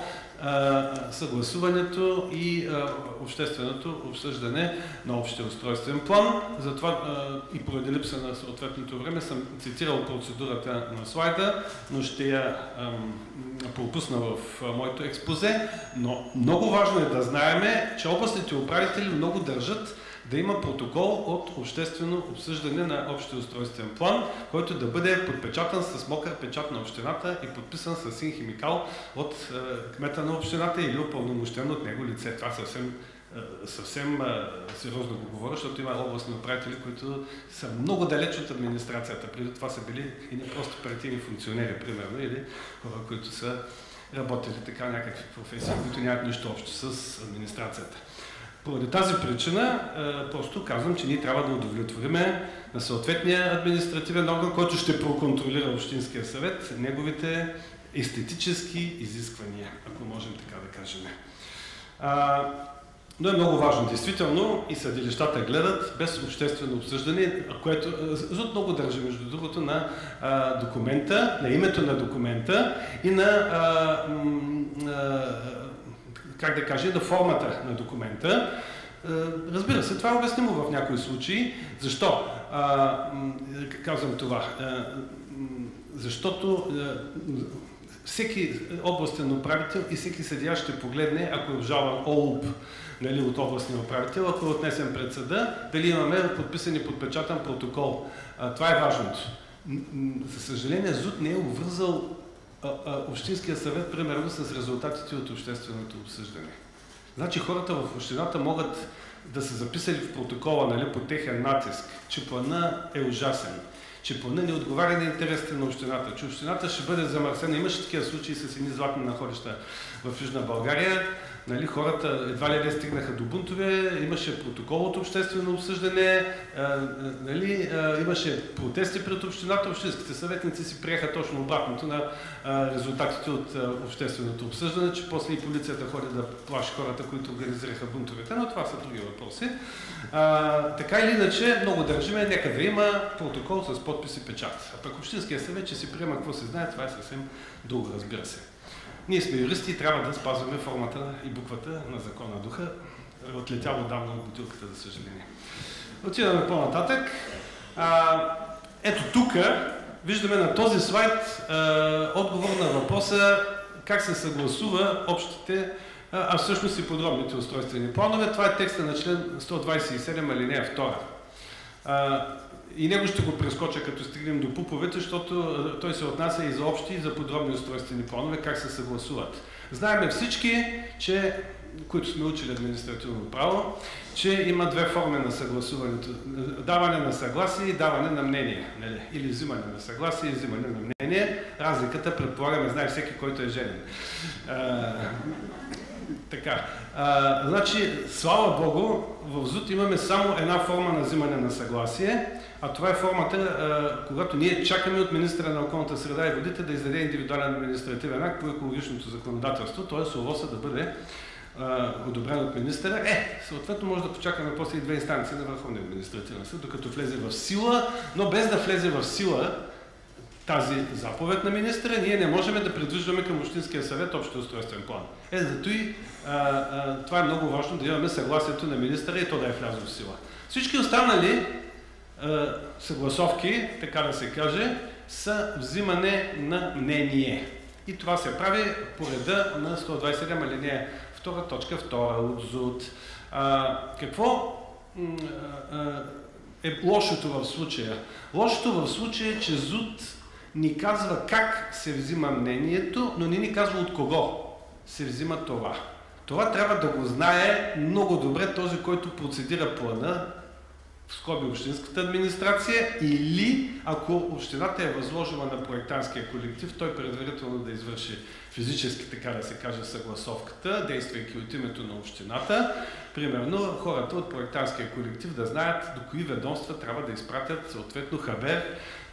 съгласуването и общественото обсъждане на общия устройствен план. Затова и поради липса на съответното време съм цитирал процедурата на слайда, но ще я пропусна в моето експозе. Но много важно е да знаеме, че областните управители много държат да има протокол от обществено обсъждане на общия устройствен план, който да бъде подпечатан с мокър печат на общината и подписан с син химикал от е, кмета на общината или упълномощено от него лице. Това съвсем е, съвсем е, сериозно го говоря, защото има областни управители, които са много далеч от администрацията. Преди това са били и не просто партийни функционери, примерно, или хора, които са работили така някакви професии, които нямат нищо общо с администрацията. Поради тази причина е, просто казвам, че ние трябва да удовлетвориме на съответния административен орган, който ще проконтролира Общинския съвет, неговите естетически изисквания, ако можем така да кажем. Но е много важно. Действително и съдилищата гледат без обществено обсъждане, което ЗУД много държи, между другото, на а, документа, на името на документа и на а, а, как да кажа, на формата на документа. Е, разбира се, това е обяснимо в някои случаи. Защо казвам това? Е, защото е, всеки областен управител и всеки съдия ще погледне, ако е обжалван ОУП нали, от областния управител, ако е отнесен пред съда, дали имаме подписан и подпечатан протокол. това е важното. За съжаление, ЗУД не е обвързал Общинския съвет, примерно, с резултатите от общественото обсъждане. Значи хората в общината могат да са записали в протокола нали, по техен натиск, че плана е ужасен, че плана не отговаря на интересите на общината, че общината ще бъде замърсена. Имаше такива случаи с едни златни находища в Южна България нали, хората едва ли не стигнаха до бунтове, имаше протокол от обществено обсъждане, нали, имаше протести пред общината, общинските съветници си приеха точно обратното на резултатите от общественото обсъждане, че после и полицията ходи да плаши хората, които организираха бунтовете, но това са други въпроси. А, така или иначе, много държиме, нека да има протокол с подпис и печат. А пък Общинския съвет, че си приема какво се знае, това е съвсем друго, разбира се. Ние сме юристи трябва да спазваме формата и буквата на закона духа. Отлетяло давно от бутилката, за съжаление. Отиваме по-нататък. Ето тук виждаме на този слайд а, отговор на въпроса как се съгласува общите, а, а всъщност и подробните устройствени планове. Това е текста на член 127 алинея 2. А, и него ще го прескоча, като стигнем до пуповете, защото той се отнася и за общи, и за подробни устройствени планове, как се съгласуват. Знаеме всички, че които сме учили административно право, че има две форми на съгласуването. Даване на съгласие и даване на мнение. Нали? Или взимане на съгласие и взимане на мнение. Разликата, предполагаме, знае всеки, който е женен. Така. А, значи, слава Богу, в ЗУТ имаме само една форма на взимане на съгласие, а това е формата, а, когато ние чакаме от министра на околната среда и водите да издаде индивидуален административен акт по екологичното законодателство, т.е. ОВОСа да бъде одобрен от министъра, е, съответно може да почакаме после и две инстанции на Върховния административен съд, докато влезе в сила, но без да влезе в сила тази заповед на министъра, ние не можем да придвижваме към Общинския съвет общо устройствен план. Е, зато и а, а, това е много важно да имаме съгласието на министъра и то да е влязло в сила. Всички останали а, съгласовки, така да се каже, са взимане на мнение. И това се прави по реда на 127 алинея Втора точка, втора от ЗУД. А, какво е лошото в случая? Лошото в случая е, че ЗУД ни казва как се взима мнението, но не ни казва от кого се взима това. Това трябва да го знае много добре този, който процедира плана, в скоби общинската администрация, или ако общината е възложила на проектантския колектив, той предварително да извърши физически, така да се каже, съгласовката, действайки от името на общината. Примерно, хората от проектантския колектив да знаят до кои ведомства трябва да изпратят съответно хабер,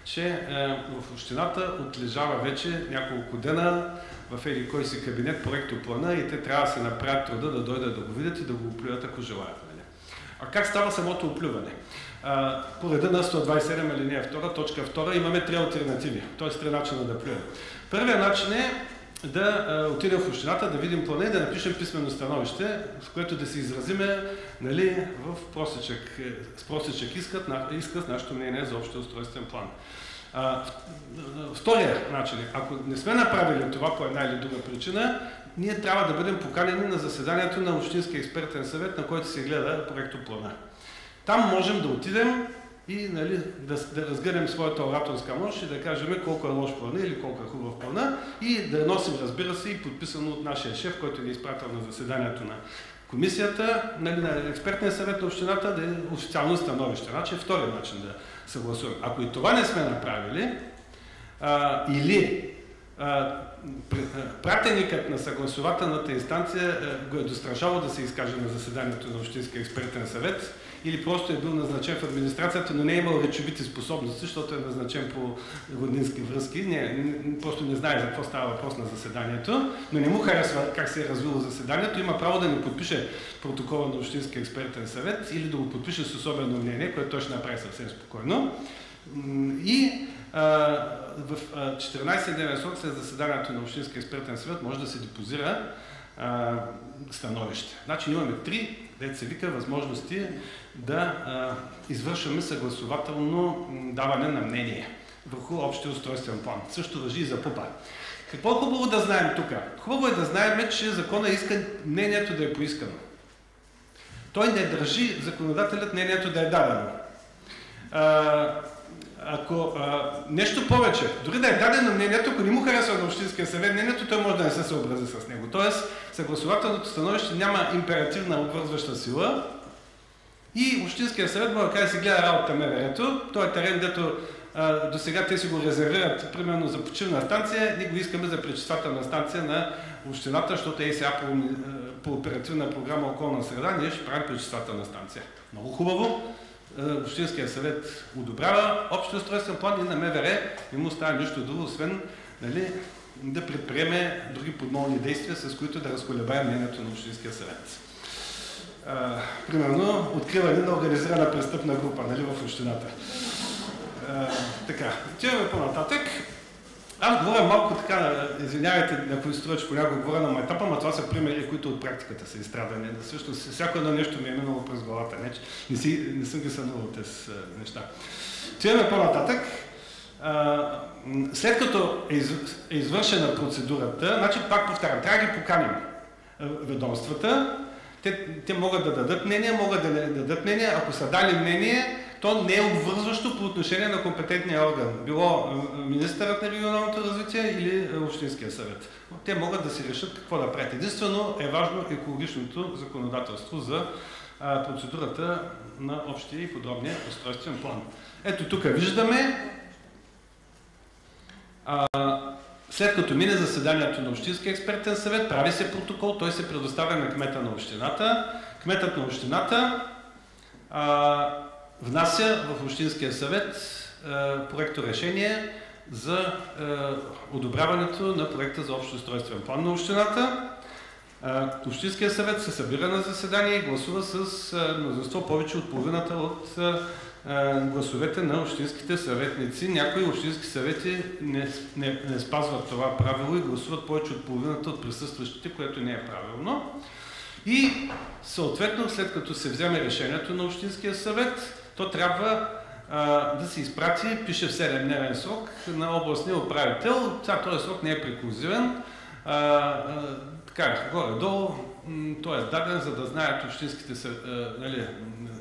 че е, в общината отлежава вече няколко дена в еди кой си кабинет проекто плана и те трябва да се направят труда да дойдат да го видят и да го оплюят, ако желаят. А как става самото оплюване? по реда на 127 алинея 2, точка 2 имаме три альтернативи, т.е. три начина да плюем. Първият начин е да отидем в общината, да видим плана и да напишем писмено становище, с което да се изразиме нали, в просечек, с просечек искат, искат нашето мнение за общия устройствен план. А, втория начин е, ако не сме направили това по една или друга причина, ние трябва да бъдем поканени на заседанието на Общинския експертен съвет, на който се гледа проекто плана. Там можем да отидем и нали, да, да разгърнем своята ораторска мощ и да кажем колко е лош плана или колко е хубав плана и да носим, разбира се, и подписано от нашия шеф, който ни е изпратил на заседанието на комисията, нали, на експертния съвет на общината, да е официално становище. Значи е втори начин да съгласуваме. Ако и това не сме направили, а, или а, пратеникът на съгласователната инстанция го е достражало да се изкаже на заседанието на Общинския експертен съвет, или просто е бил назначен в администрацията, но не е имал речовите способности, защото е назначен по родински връзки. Не, просто не знае за какво става въпрос на заседанието, но не му харесва как се е развило заседанието. Има право да не подпише протокола на Общинския експертен съвет или да го подпише с особено мнение, което той ще направи съвсем спокойно. И в 14-дневен срок след заседанието на Общинския експертен съвет може да се депозира становище. Значи имаме три, деца вика, възможности да извършваме съгласователно даване на мнение върху общия устройствен план. Също въжи и за ПУПА. Какво е хубаво да знаем тук? Хубаво е да знаем, че закона иска мнението да е поискано. Той не държи законодателят мнението да е дадено. Ако а, нещо повече, дори да е дадено мнението, ако не му харесва на Общинския съвет мнението, той може да не се съобрази с него. Тоест, съгласователното становище няма императивна обвързваща сила и Общинския съвет може да си гледа работа МВР-то, той е терен, дето до сега те си го резервират, примерно за почивна станция, ние го искаме за пречиствателна станция на общината, защото е сега по, по оперативна програма околна среда, ние ще правим пречиствателна станция. Много хубаво. Е, Общинския съвет одобрява общи устройствен план и на МВР не му става нищо друго, освен нали, да предприеме други подмолни действия, с които да разколебае мнението на Общинския съвет. А, примерно, откриване на организирана престъпна група нали, в общината. А, така, отиваме по-нататък. Аз говоря малко така, извинявайте, ако струва, че понякога говоря на майтапа, но това са примери, които от практиката са изстрадани. Също всяко едно нещо ми е минало през главата. Не, че не, си, не съм ги сънувал тези неща. Отиваме по-нататък. След като е, е извършена процедурата, значи пак повтарям, трябва да ги поканим ведомствата, те, те могат да дадат мнение, могат да не дадат мнение. Ако са дали мнение, то не е обвързващо по отношение на компетентния орган. Било министърът на регионалното развитие или Общинския съвет. Те могат да си решат какво да правят. Единствено е важно екологичното законодателство за процедурата на общия и подробния устройствен план. Ето тук виждаме а, след като мине заседанието на Общинския експертен съвет, прави се протокол, той се предоставя на кмета на общината. Кметът на общината а, внася в Общинския съвет проекто решение за а, одобряването на проекта за общо устройствен план на общината. А, Общинския съвет се събира на заседание и гласува с мнозинство повече от половината от гласовете на общинските съветници. Някои общински съвети не, не, не спазват това правило и гласуват повече от половината от присъстващите, което не е правилно. И съответно, след като се вземе решението на Общинския съвет, то трябва да се изпрати, пише в 7-дневен срок, на областния управител. Сега този срок не е преклузивен. А, а, така, горе-долу, той е даден, за да знаят общинските, нали,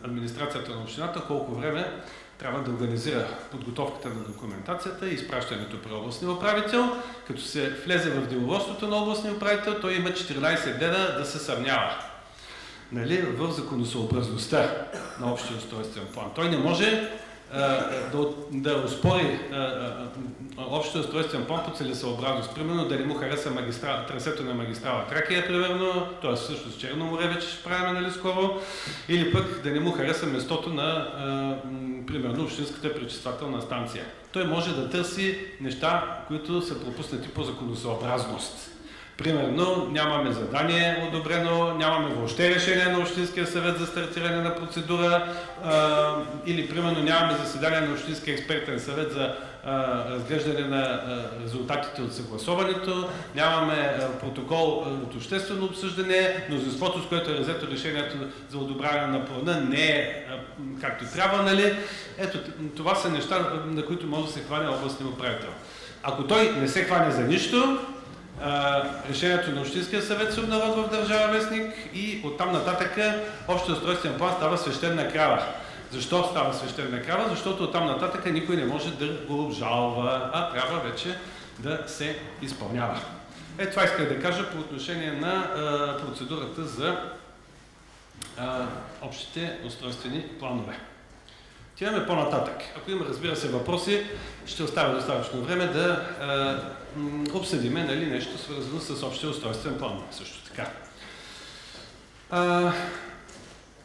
администрацията на общината колко време трябва да организира подготовката на документацията и изпращането при областния управител. Като се влезе в деловодството на областния управител, той има 14 дена да се съмнява нали, в законосъобразността на общия устройствен план. Той не може да, да успори общия устройствен план по целесъобразност. Примерно да не му хареса магистрал, трасето на магистрала Тракия, примерно, т.е. всъщност Черно море вече ще правим нали, скоро, или пък да не му хареса местото на, примерно, общинската пречиствателна станция. Той може да търси неща, които са пропуснати по законосъобразност. Примерно нямаме задание одобрено, нямаме въобще решение на Общинския съвет за стартиране на процедура а, или примерно нямаме заседание на Общинския експертен съвет за а, разглеждане на а, резултатите от съгласоването, нямаме а, протокол от обществено обсъждане, мнозинството, с което е разето решението за одобряване на плана не е а, както трябва, нали? Ето, това са неща, на които може да се хване областния управител. Ако той не се хване за нищо, решението на Общинския съвет се обнародва в Държава вестник и оттам нататък общия устройствен план става свещена крава. Защо става свещена крава? Защото оттам нататък никой не може да го обжалва, а трябва вече да се изпълнява. Е, това исках да кажа по отношение на а, процедурата за а, общите устройствени планове. Отиваме по-нататък. Ако има, разбира се, въпроси, ще оставя достатъчно време да а, обсъдиме нали, нещо свързано с общия устройствен план. Също така. А,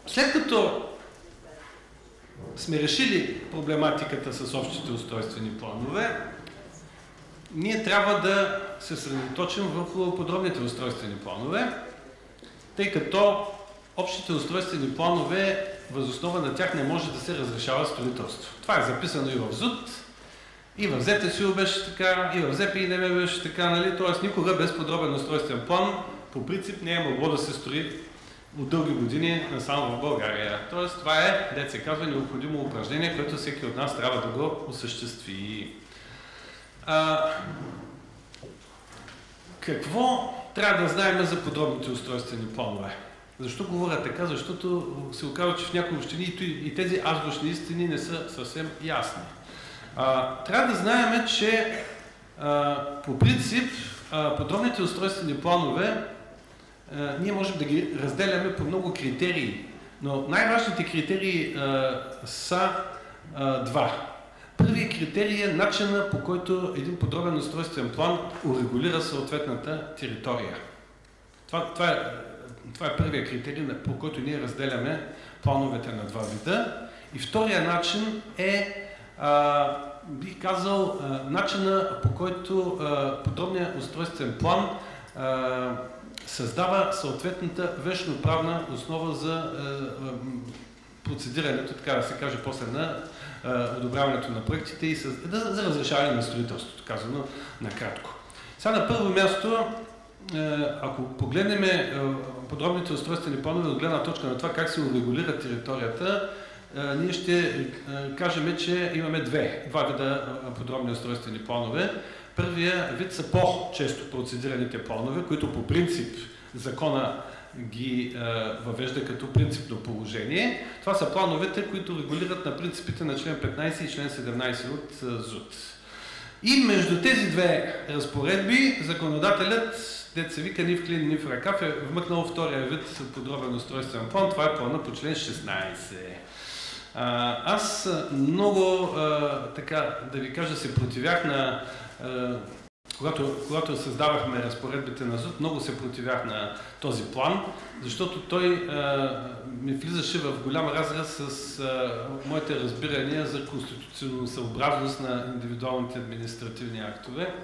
след като сме решили проблематиката с общите устройствени планове, ние трябва да се съсредоточим върху подробните устройствени планове, тъй като общите устройствени планове възоснова на тях не може да се разрешава строителство. Това е записано и в ЗУД, и в ЗТСУ беше така, и в ЗПИНМ беше така, нали? Тоест никога без подробен устройствен план по принцип не е могло да се строи от дълги години само в България. Тоест това е, дет се казва, необходимо упражнение, което всеки от нас трябва да го осъществи. А, какво трябва да знаем за подробните устройствени планове? Защо говоря така? Защото се оказва, че в някои общини и тези азбучни истини не са съвсем ясни. А, трябва да знаем, че а, по принцип а, подробните устройствени планове а, ние можем да ги разделяме по много критерии, но най-важните критерии а, са а, два. Първият критерий е начина по който един подробен устройствен план урегулира съответната територия. Това, това е това е първият критерий, по който ние разделяме плановете на два вида. И втория начин е, бих казал, а, начина по който а, подробният устройствен план а, създава съответната вечноправна основа за а, процедирането, така да се каже, после на одобряването на проектите и съз... за разрешаване на строителството, казано накратко. Сега на първо място ако погледнем подробните устройствени планове от гледна точка на това как се урегулира територията, ние ще кажем, че имаме две, два вида подробни устройствени планове. Първия вид са по-често процедираните планове, които по принцип закона ги въвежда като принципно положение. Това са плановете, които регулират на принципите на член 15 и член 17 от ЗУД. И между тези две разпоредби законодателят, се вика ни в клин, ни в ръкав, е вмъкнал втория вид подробен устройствен план. Това е плана по член 16. Аз много, така да ви кажа, се противях на когато, когато създавахме разпоредбите на ЗУД, много се противях на този план, защото той а, ми влизаше в голям разраз с а, моите разбирания за конституционно съобразност на индивидуалните административни актове.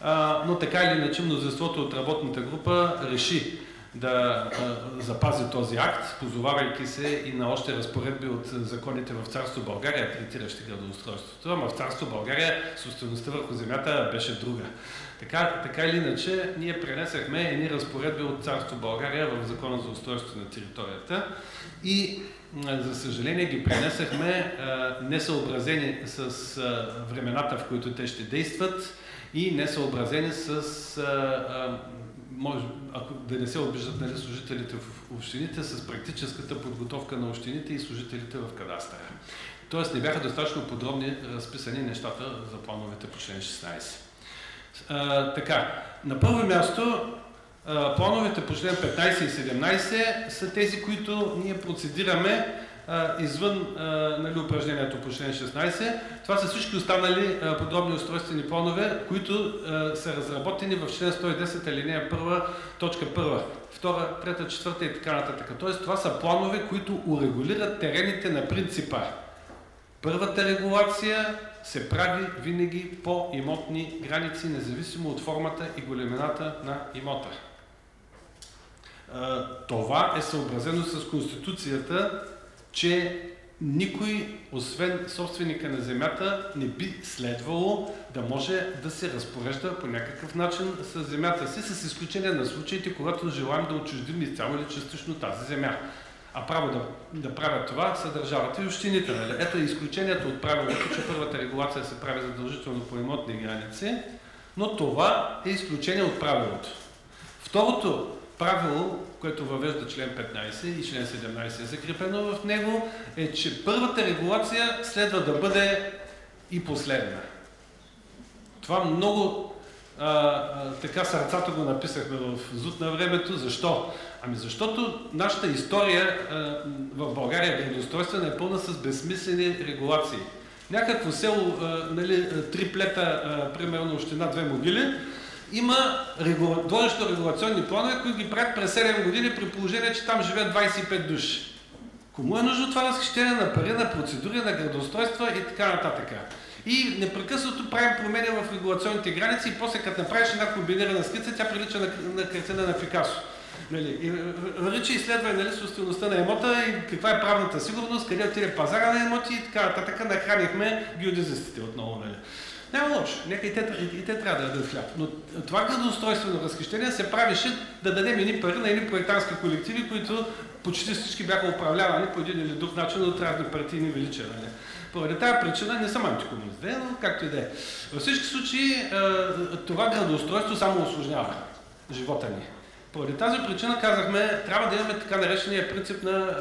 А, но така или иначе мнозинството от работната група реши да запази този акт, позовавайки се и на още разпоредби от законите в Царство България, третиращи градоустройството. Ама в Царство България собствеността върху земята беше друга. Така, така или иначе, ние пренесахме едни разпоредби от Царство България в Закона за устройство на територията и за съжаление ги пренесахме несъобразени с времената, в които те ще действат и несъобразени с може, ако да не се обиждат нали, служителите в общините, с практическата подготовка на общините и служителите в кадастъра. Тоест не бяха достатъчно подробни разписани нещата за плановете по член 16. А, така, на първо място, а, плановете по член 15 и 17 са тези, които ние процедираме извън нали, упражнението по член 16. Това са всички останали подробни устройствени планове, които са разработени в член 110 алинея 1, точка 1, 2, 3, 4 и така нататък. Тоест това са планове, които урегулират терените на принципа. Първата регулация се прави винаги по имотни граници, независимо от формата и големината на имота. Това е съобразено с Конституцията че никой, освен собственика на земята, не би следвало да може да се разпорежда по някакъв начин с земята си, с изключение на случаите, когато желаем да отчуждим изцяло или частично тази земя. А право да, да правят това са държавата и общините. Нали? Ето е изключението от правилото, че първата регулация се прави задължително по имотни граници, но това е изключение от правилото. Второто правило, което въвежда член 15 и член 17 е закрепено в него, е, че първата регулация следва да бъде и последна. Това много а, а, така сърцата го написахме в ЗУД на времето. Защо? Ами защото нашата история а, в България градоустройствена е пълна с безсмислени регулации. Някакво село, а, нали, три плета, а, примерно община Две могили, има регула... регулационни планове, които ги правят през 7 години при положение, че там живеят 25 души. Кому е нужно това разхищение на пари, на процедури, на градоустройства и така нататък? И непрекъснато правим промени в регулационните граници и после като направиш една комбинирана скица, тя прилича на, на картина на Пикасо. Нали, и, ръчи изследване нали, собствеността на емота и каква е правната сигурност, къде отиде пазара на емоти и така нататък. Нахранихме геодезистите отново. Нали. Няма лошо, нека и те, и, и те трябва да дадат хляб. Но това градоустройствено разхищение се правеше да дадем едни пари на едни проектантски колективи, които почти всички бяха управлявани по един или друг начин от разни партийни величия. Нали? Поради тази причина не съм антикомунист, но както и да е. Във всички случаи това градоустройство само осложнява живота ни. Поради тази причина казахме, трябва да имаме така наречения принцип на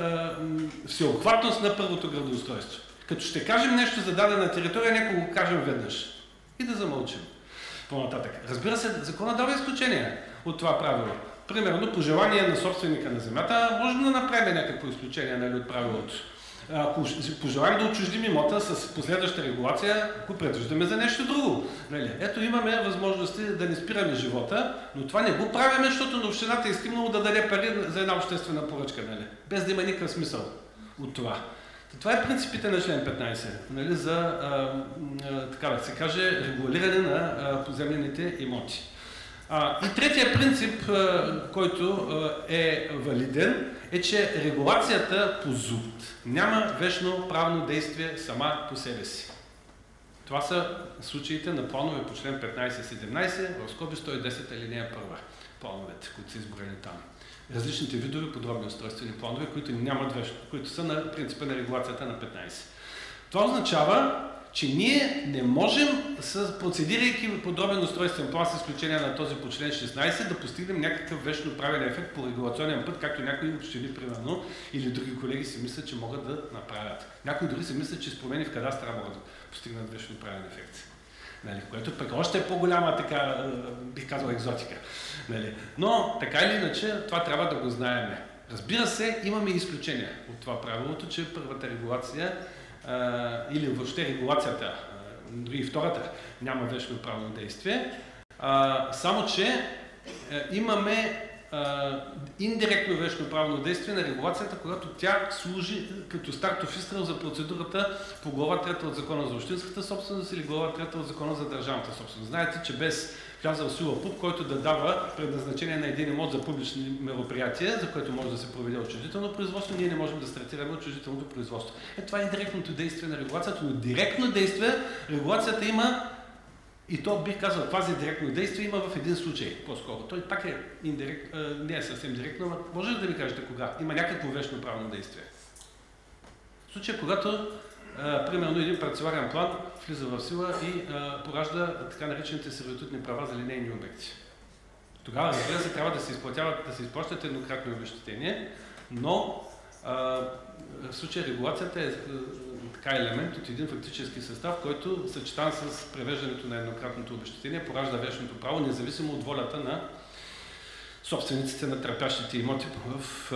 всеобхватност на първото градоустройство. Като ще кажем нещо за дадена територия, нека го кажем веднъж и да замълчим по-нататък. Разбира се, закона дава изключение от това правило. Примерно, по желание на собственика на земята, можем да направим някакво изключение нали, от правилото. Ако пожелаем да отчуждим имота с последваща регулация, го предвиждаме за нещо друго. Нали? Ето имаме възможности да не спираме живота, но това не го правиме, защото на общината е стимнало да даде пари за една обществена поръчка, нали? без да има никакъв смисъл от това. Това е принципите на член 15, нали, за, а, а, така да се каже, регулиране на а, поземлените имоти. А, и третия принцип, а, който а, е валиден, е, че регулацията по ЗУД няма вечно правно действие сама по себе си. Това са случаите на планове по член 15-17, в скоби 110 алинея 1, плановете, които са изброени там различните видове подробни устройствени планове, които нямат вещо, които са на принципа на регулацията на 15. Това означава, че ние не можем, процедирайки подобен устройствен план, с изключение на този по член 16, да постигнем някакъв вечно правен ефект по регулационен път, както някои общини, примерно, или други колеги си мислят, че могат да направят. Някои дори си мислят, че с промени в кадастра могат да постигнат вечно правен ефект. Нали, което пък още е по-голяма така, бих казал, екзотика. Нали. Но така или иначе, това трябва да го знаем. Разбира се, имаме изключения от това правилото, че първата регулация а, или въобще регулацията, а, дори и втората, няма вечно правно действие. А, само, че а, имаме а, индиректно вечно правно действие на регулацията, когато тя служи като стартов изстрел за процедурата по глава 3 от Закона за общинската собственост или глава 3 от Закона за държавната собственост. Знаете, че без влязъл сила ПУП, който да дава предназначение на един имот за публични мероприятия, за което може да се проведе отчуждително производство, ние не можем да стартираме отчуждителното производство. Е, това е индиректното действие на регулацията, но директно действие регулацията има и то бих казал, квази директно действие има в един случай, по-скоро. Той пак е индирект, не е съвсем директно, но може ли да ми кажете кога? Има някакво вечно правно действие. В случая, когато примерно един парцеларен план влиза в сила и а, поражда така наречените сервитутни права за линейни обекти. Тогава, разбира се, трябва да се изплатяват, да се изплащат еднократно обещетение, но а, в случая регулацията е така елемент от един фактически състав, който съчетан с превеждането на еднократното обещетение поражда вечното право, независимо от волята на собствениците на търпящите имоти в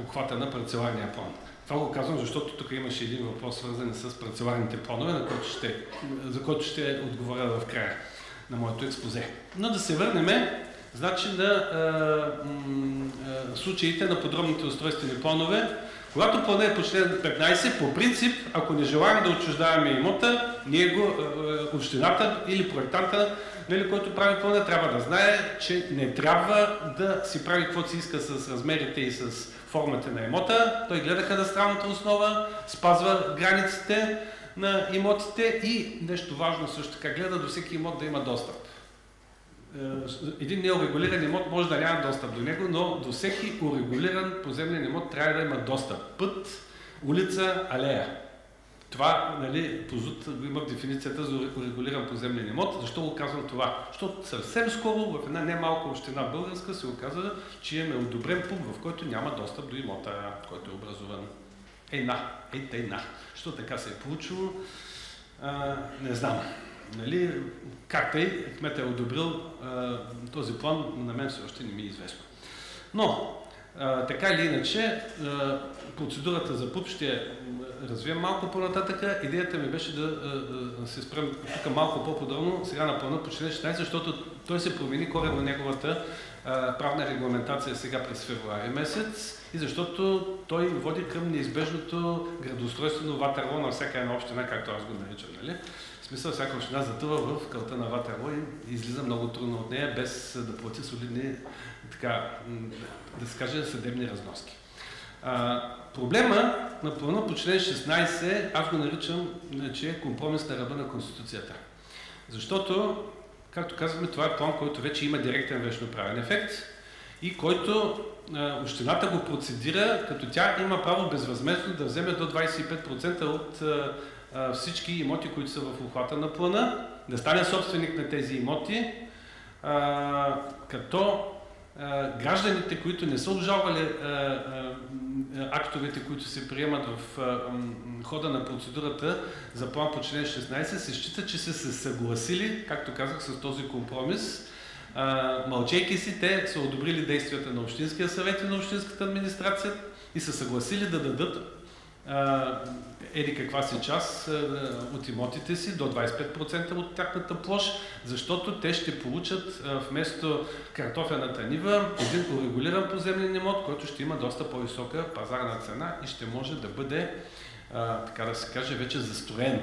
обхвата на парцеларния план. Това го казвам, защото тук имаше един въпрос, свързан с парцеларните планове, на който ще, за който ще отговоря в края на моето експозе. Но да се върнем значи, на а, а, случаите на подробните устройствени планове, когато планът е по член 15, по принцип, ако не желаем да отчуждаваме имота, ние го, общината или проектанта, нали, който прави плана, трябва да знае, че не трябва да си прави каквото си иска с размерите и с формата на имота. Той гледа кадастралната основа, спазва границите на имотите и нещо важно също така, гледа до всеки имот да има достъп. Е, един неурегулиран имот може да няма достъп до него, но до всеки урегулиран поземлен имот трябва да има достъп. Път, улица, алея. Това, нали, позут го има в дефиницията за урегулиран поземлен имот. Защо го казвам това? Защото съвсем скоро в една немалка община българска се оказа, че имаме одобрен пункт, в който няма достъп до имота, който е образуван. Ей на, ей тъй на. Що така се е получило? А, не знам. Нали, как тъй, кмет е одобрил а, този план, на мен все още не ми е известно. Но, а, така или иначе, а, процедурата за ПУП ще развием малко по-нататък. Идеята ми беше да, да се спрем тук малко по-подробно сега на плана по член 16, защото той се промени коренно неговата а, правна регламентация сега през февруари месец и защото той води към неизбежното градоустройствено ватерло на всяка една община, както аз го наричам. Нали? В смисъл, всяка община затъва в кълта на Ватерло и излиза много трудно от нея, без да плати солидни, така, да се каже, съдебни разноски. А, проблема на плана по член 16, аз го наричам, че компромис на ръба на Конституцията. Защото, както казваме, това е план, който вече има директен вечно правен ефект и който а, общината го процедира, като тя има право безвъзместно да вземе до 25% от а, всички имоти, които са в обхвата на плана, да стане собственик на тези имоти, а, като а, гражданите, които не са обжалвали актовете, които се приемат в хода на процедурата за план по член 16, се счита, че са се съгласили, както казах, с този компромис. Мълчейки си, те са одобрили действията на Общинския съвет и на Общинската администрация и са съгласили да дадат еди каква си част от имотите си, до 25% от тяхната площ, защото те ще получат вместо картофената нива един урегулиран поземлен имот, който ще има доста по-висока пазарна цена и ще може да бъде, така да се каже, вече застроен.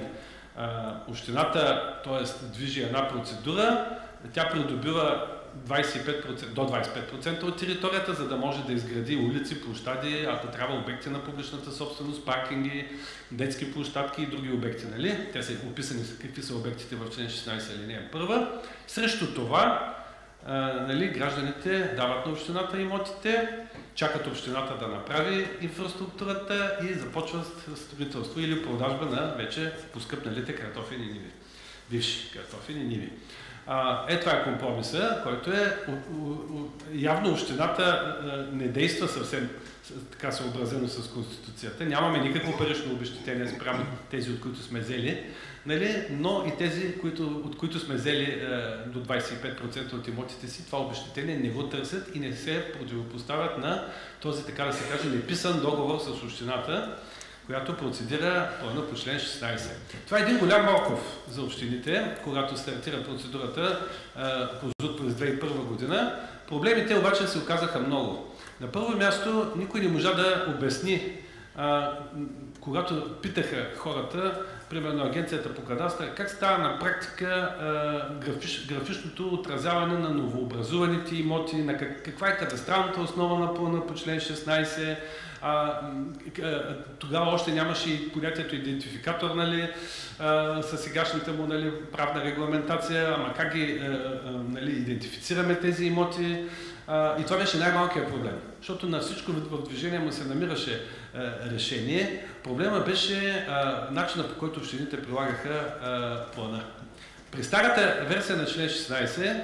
Общината, т.е. движи една процедура, тя придобива 25%, до 25% от територията, за да може да изгради улици, площади, ако трябва обекти на публичната собственост, паркинги, детски площадки и други обекти. Нали? Те са описани какви са обектите в член 16 алинея 1. Срещу това нали, гражданите дават на общината имотите, чакат общината да направи инфраструктурата и започват строителство или продажба на вече поскъпналите картофени ниви. Бивши картофени ниви. А, е, това е компромиса, който е... Явно общината а, не действа съвсем така съобразено с Конституцията. Нямаме никакво парично обещетение спрямо тези, от които сме взели, нали? но и тези, които, от които сме взели е, до 25% от имотите си, това обещетение не го търсят и не се противопоставят на този, така да се каже, неписан договор с общината, която процедира плана по член 16. Това е един голям моков за общините, когато стартира процедурата по ЗУД през 2001 година. Проблемите обаче се оказаха много. На първо място никой не можа да обясни, когато питаха хората, примерно агенцията по кадастър, как става на практика графиш, графичното отразяване на новообразуваните имоти, на как, каква е кадастралната основа на плана по член 16, а, тогава още нямаше и понятието идентификатор, нали, а, с сегашната му нали, правна регламентация, ама как ги нали, идентифицираме тези имоти. А, и това беше най-малкият проблем, защото на всичко в движение му се намираше а, решение. Проблема беше а, начина по който общините прилагаха а, плана. При старата версия на член 16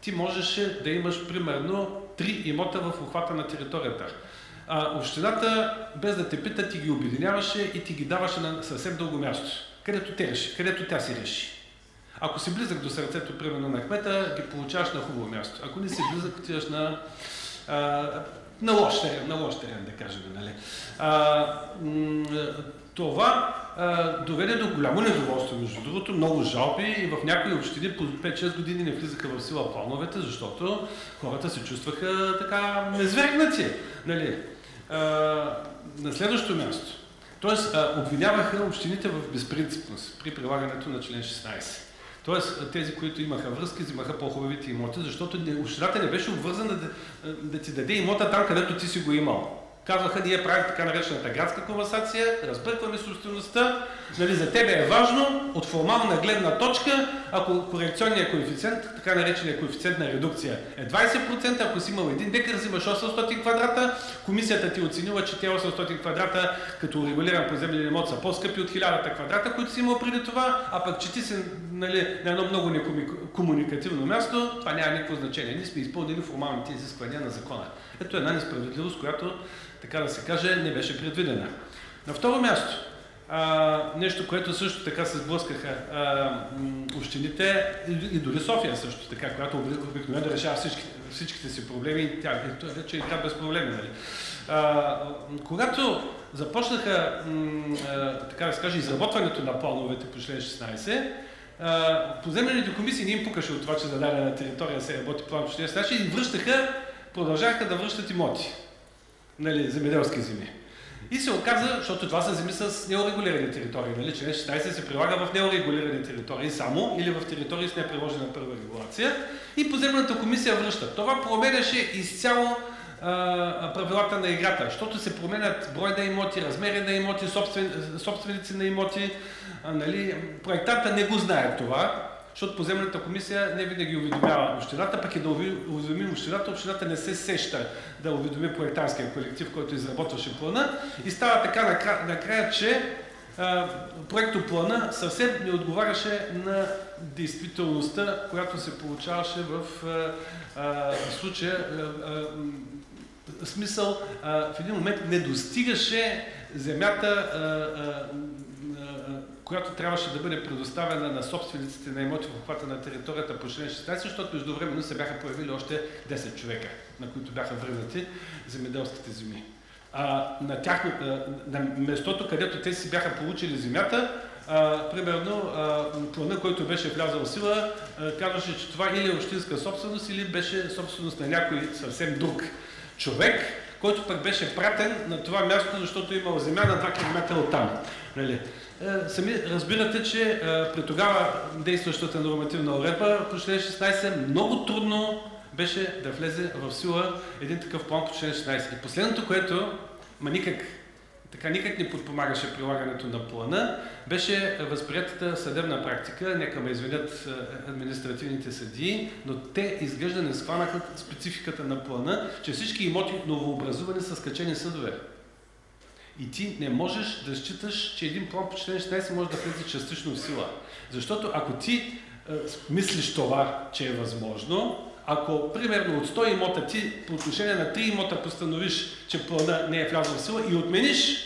ти можеше да имаш примерно три имота в обхвата на територията. А, общината, без да те пита, ти ги обединяваше и ти ги даваше на съвсем дълго място, където, те реши, където тя си реши. Ако си близък до сърцето, примерно на кмета, ги получаваш на хубаво място. Ако не си близък, отиваш на, а, на лош терен, на лош терен, да кажем. Нали? А, това а, доведе до голямо недоволство, между другото, много жалби и в някои общини по 5-6 години не влизаха в сила плановете, защото хората се чувстваха така незвергнати. Нали? А, на следващото място. Тоест, а, обвиняваха общините в безпринципност при прилагането на член 16. Тоест, тези, които имаха връзки, взимаха по-хубавите имоти, защото общината не беше обвързана да, да ти даде имота там, където ти си го имал. Казваха, ние правим така наречената градска конвасация, разбъркваме собствеността. Нали, за тебе е важно, от формална гледна точка, ако корекционният коефициент, така наречения коефициент на редукция е 20%, ако си имал един декар, взимаш 800 квадрата, комисията ти оценила, че те 800 квадрата като регулиран поземлен имот са по-скъпи от 1000 квадрата, които си имал преди това, а пък че ти си нали, на едно много некомуникативно място, това няма никакво значение. Ние сме изпълнили формалните изисквания на закона. Ето една несправедливост, която така да се каже, не беше предвидена. На второ място, а, нещо, което също така се сблъскаха а, общините и, дори София също така, която обикновено решава всички, всичките си проблеми, тя е вече и тя без проблеми. Нали? А, когато започнаха, а, така да се каже, изработването на плановете по член 16, поземлените комисии не им пукаше от това, че за дадена територия се работи план по член 16 и връщаха, продължаха да връщат имоти нали, земеделски земи. И се оказа, защото това са земи с неорегулирани територии, нали, член 16 се прилага в неорегулирани територии само или в територии с неприложена първа регулация и поземната комисия връща. Това променяше изцяло правилата на играта, защото се променят брой на имоти, размери на имоти, собствен, собственици на имоти. А, нали, проектанта не го знае това, защото поземната комисия не винаги уведомява общината, пък и да уведоми общината, общината не се сеща да уведоми проектантския колектив, който изработваше плана. И става така накрая, че проектоплана съвсем не отговаряше на действителността, която се получаваше в а, случая. А, смисъл, в един момент не достигаше земята която трябваше да бъде предоставена на собствениците на имоти в обхвата на територията по член 16, защото междувременно се бяха появили още 10 човека, на които бяха върнати земеделските земи. А, на, тях, на местото, където те си бяха получили земята, а, примерно а, плана, който беше влязъл в сила, казваше, че това или е общинска собственост, или беше собственост на някой съвсем друг човек, който пък беше пратен на това място, защото имал земя на 2 км от там. Нали? Е, сами разбирате, че е, при тогава действащата нормативна уредба по член 16 много трудно беше да влезе в сила един такъв план по член 16. И последното, което, ма никак така никак не подпомагаше прилагането на плана, беше възприятата съдебна практика, нека ме извинят е, административните съдии, но те изглежда не схванаха спецификата на плана, че всички имоти новообразувани са скачени съдове. И ти не можеш да считаш, че един план по член 16 може да влезе частично в сила. Защото ако ти е, мислиш това, че е възможно, ако примерно от 100 имота ти по отношение на 3 имота постановиш, че плана не е влязъл в сила и отмениш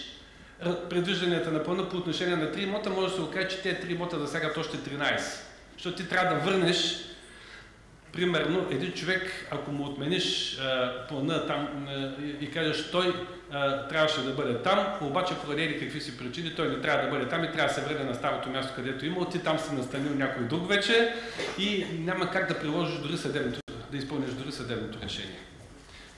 предвижданията на плана по отношение на 3 имота, може да се окаже, че тези 3 имота засягат още 13. Защото ти трябва да върнеш Примерно, един човек, ако му отмениш а, плана там а, и, и кажеш, той трябваше да бъде там, обаче поради какви си причини, той не трябва да бъде там и трябва да се върне на старото място, където има, ти там си настанил някой друг вече и няма как да приложиш дори съдебното, да изпълниш дори съдебното решение.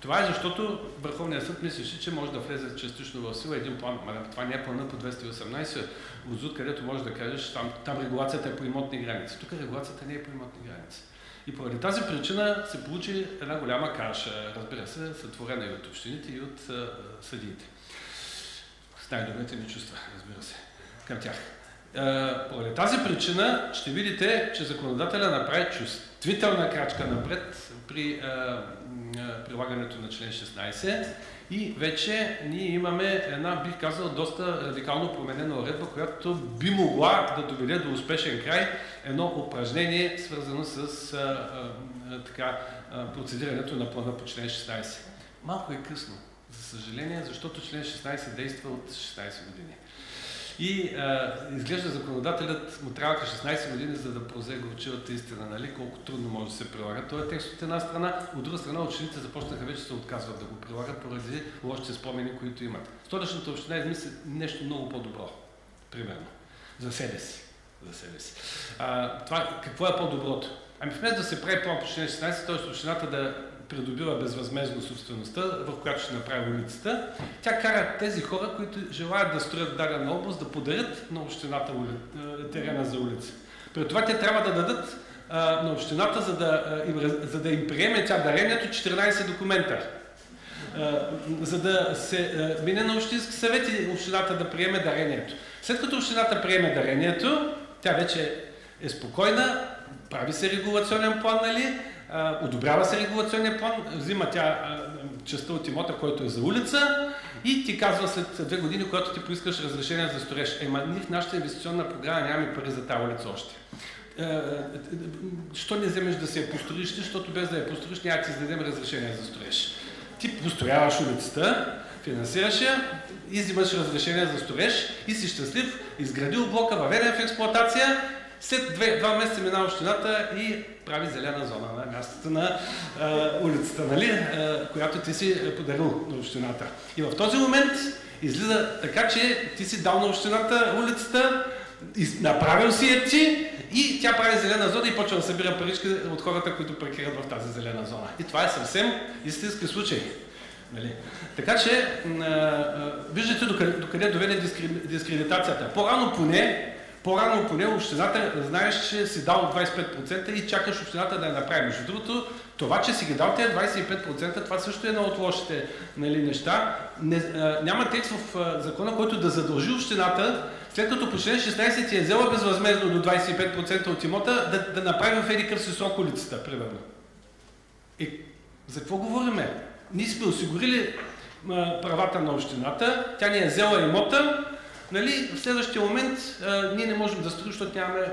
Това е защото Върховният съд мислеше, че може да влезе частично в сила един план. Ама това не е плана по 218 ОЗУД, където може да кажеш, там, там регулацията е по имотни граници. Тук регулацията не е по имотни граници. И поради тази причина се получи една голяма каша, разбира се, сътворена и от общините, и от а, съдиите. С най-добрите ми чувства, разбира се, към тях. А, поради тази причина ще видите, че законодателя направи чувствителна крачка напред при а, прилагането на член 16 и вече ние имаме една, бих казал, доста радикално променена уредба, която би могла да доведе до успешен край едно упражнение, свързано с а, а, така, процедирането на плана по член 16. Малко е късно, за съжаление, защото член 16 действа от 16 години. И а, изглежда законодателят му трябваха 16 години, за да прозе горчивата истина, нали? колко трудно може да се прилага. Той е текст от една страна, от друга страна учените започнаха вече се отказват да го прилагат поради лошите спомени, които имат. Столичната община измисли нещо много по-добро, примерно, за себе си. За себе си. А, това, какво е по-доброто? Ами вместо да се прави план по 16, т.е. общината да придобива безвъзмезно собствеността, в която ще направи улицата. Тя кара тези хора, които желаят да строят дадена област, да подарят на общината е, терена за улица. При това те трябва да дадат на общината, за да, им, за да им приеме тя дарението 14 документа. За да се мине на общински съвет и общината да приеме дарението. След като общината приеме дарението, тя вече е спокойна, прави се регулационен план, нали? Одобрява се регулационния план, взима тя частта от имота, който е за улица и ти казва след две години, когато ти поискаш разрешение за строеж. Ема ние в нашата инвестиционна програма нямаме пари за тази улица още. Що не вземеш да се я построиш, защото без да я построиш няма да ти издадем разрешение за строеж. Ти построяваш улицата, финансираш я и взимаш разрешение за строеж и си щастлив, изградил блока, въведен в експлуатация след две, два месеца мина общината и прави зелена зона на мястото на а, улицата, нали, а, която ти си подарил на общината. И в този момент излиза така, че ти си дал на общината улицата, направил си я ти и тя прави зелена зона и почва да събира парички от хората, които паркират в тази зелена зона. И това е съвсем истински случай. Нали? Така че, а, а, виждате докъде, докъде доведе дискредитацията. По-рано поне по-рано поне общината знаеш, че си дал 25% и чакаш общината да я направи. Между другото, това, че си ги дал тези 25%, това също е едно от лошите нали, неща. Не, а, няма текст в а, закона, който да задължи общината, след като по член 16 ти е взела безвъзмезно до 25% от имота, да, да направи в един си срок улицата, примерно. И за какво говориме? Ние сме осигурили а, правата на общината, тя ни е взела имота, нали, в следващия момент а, ние не можем да строим, защото нямаме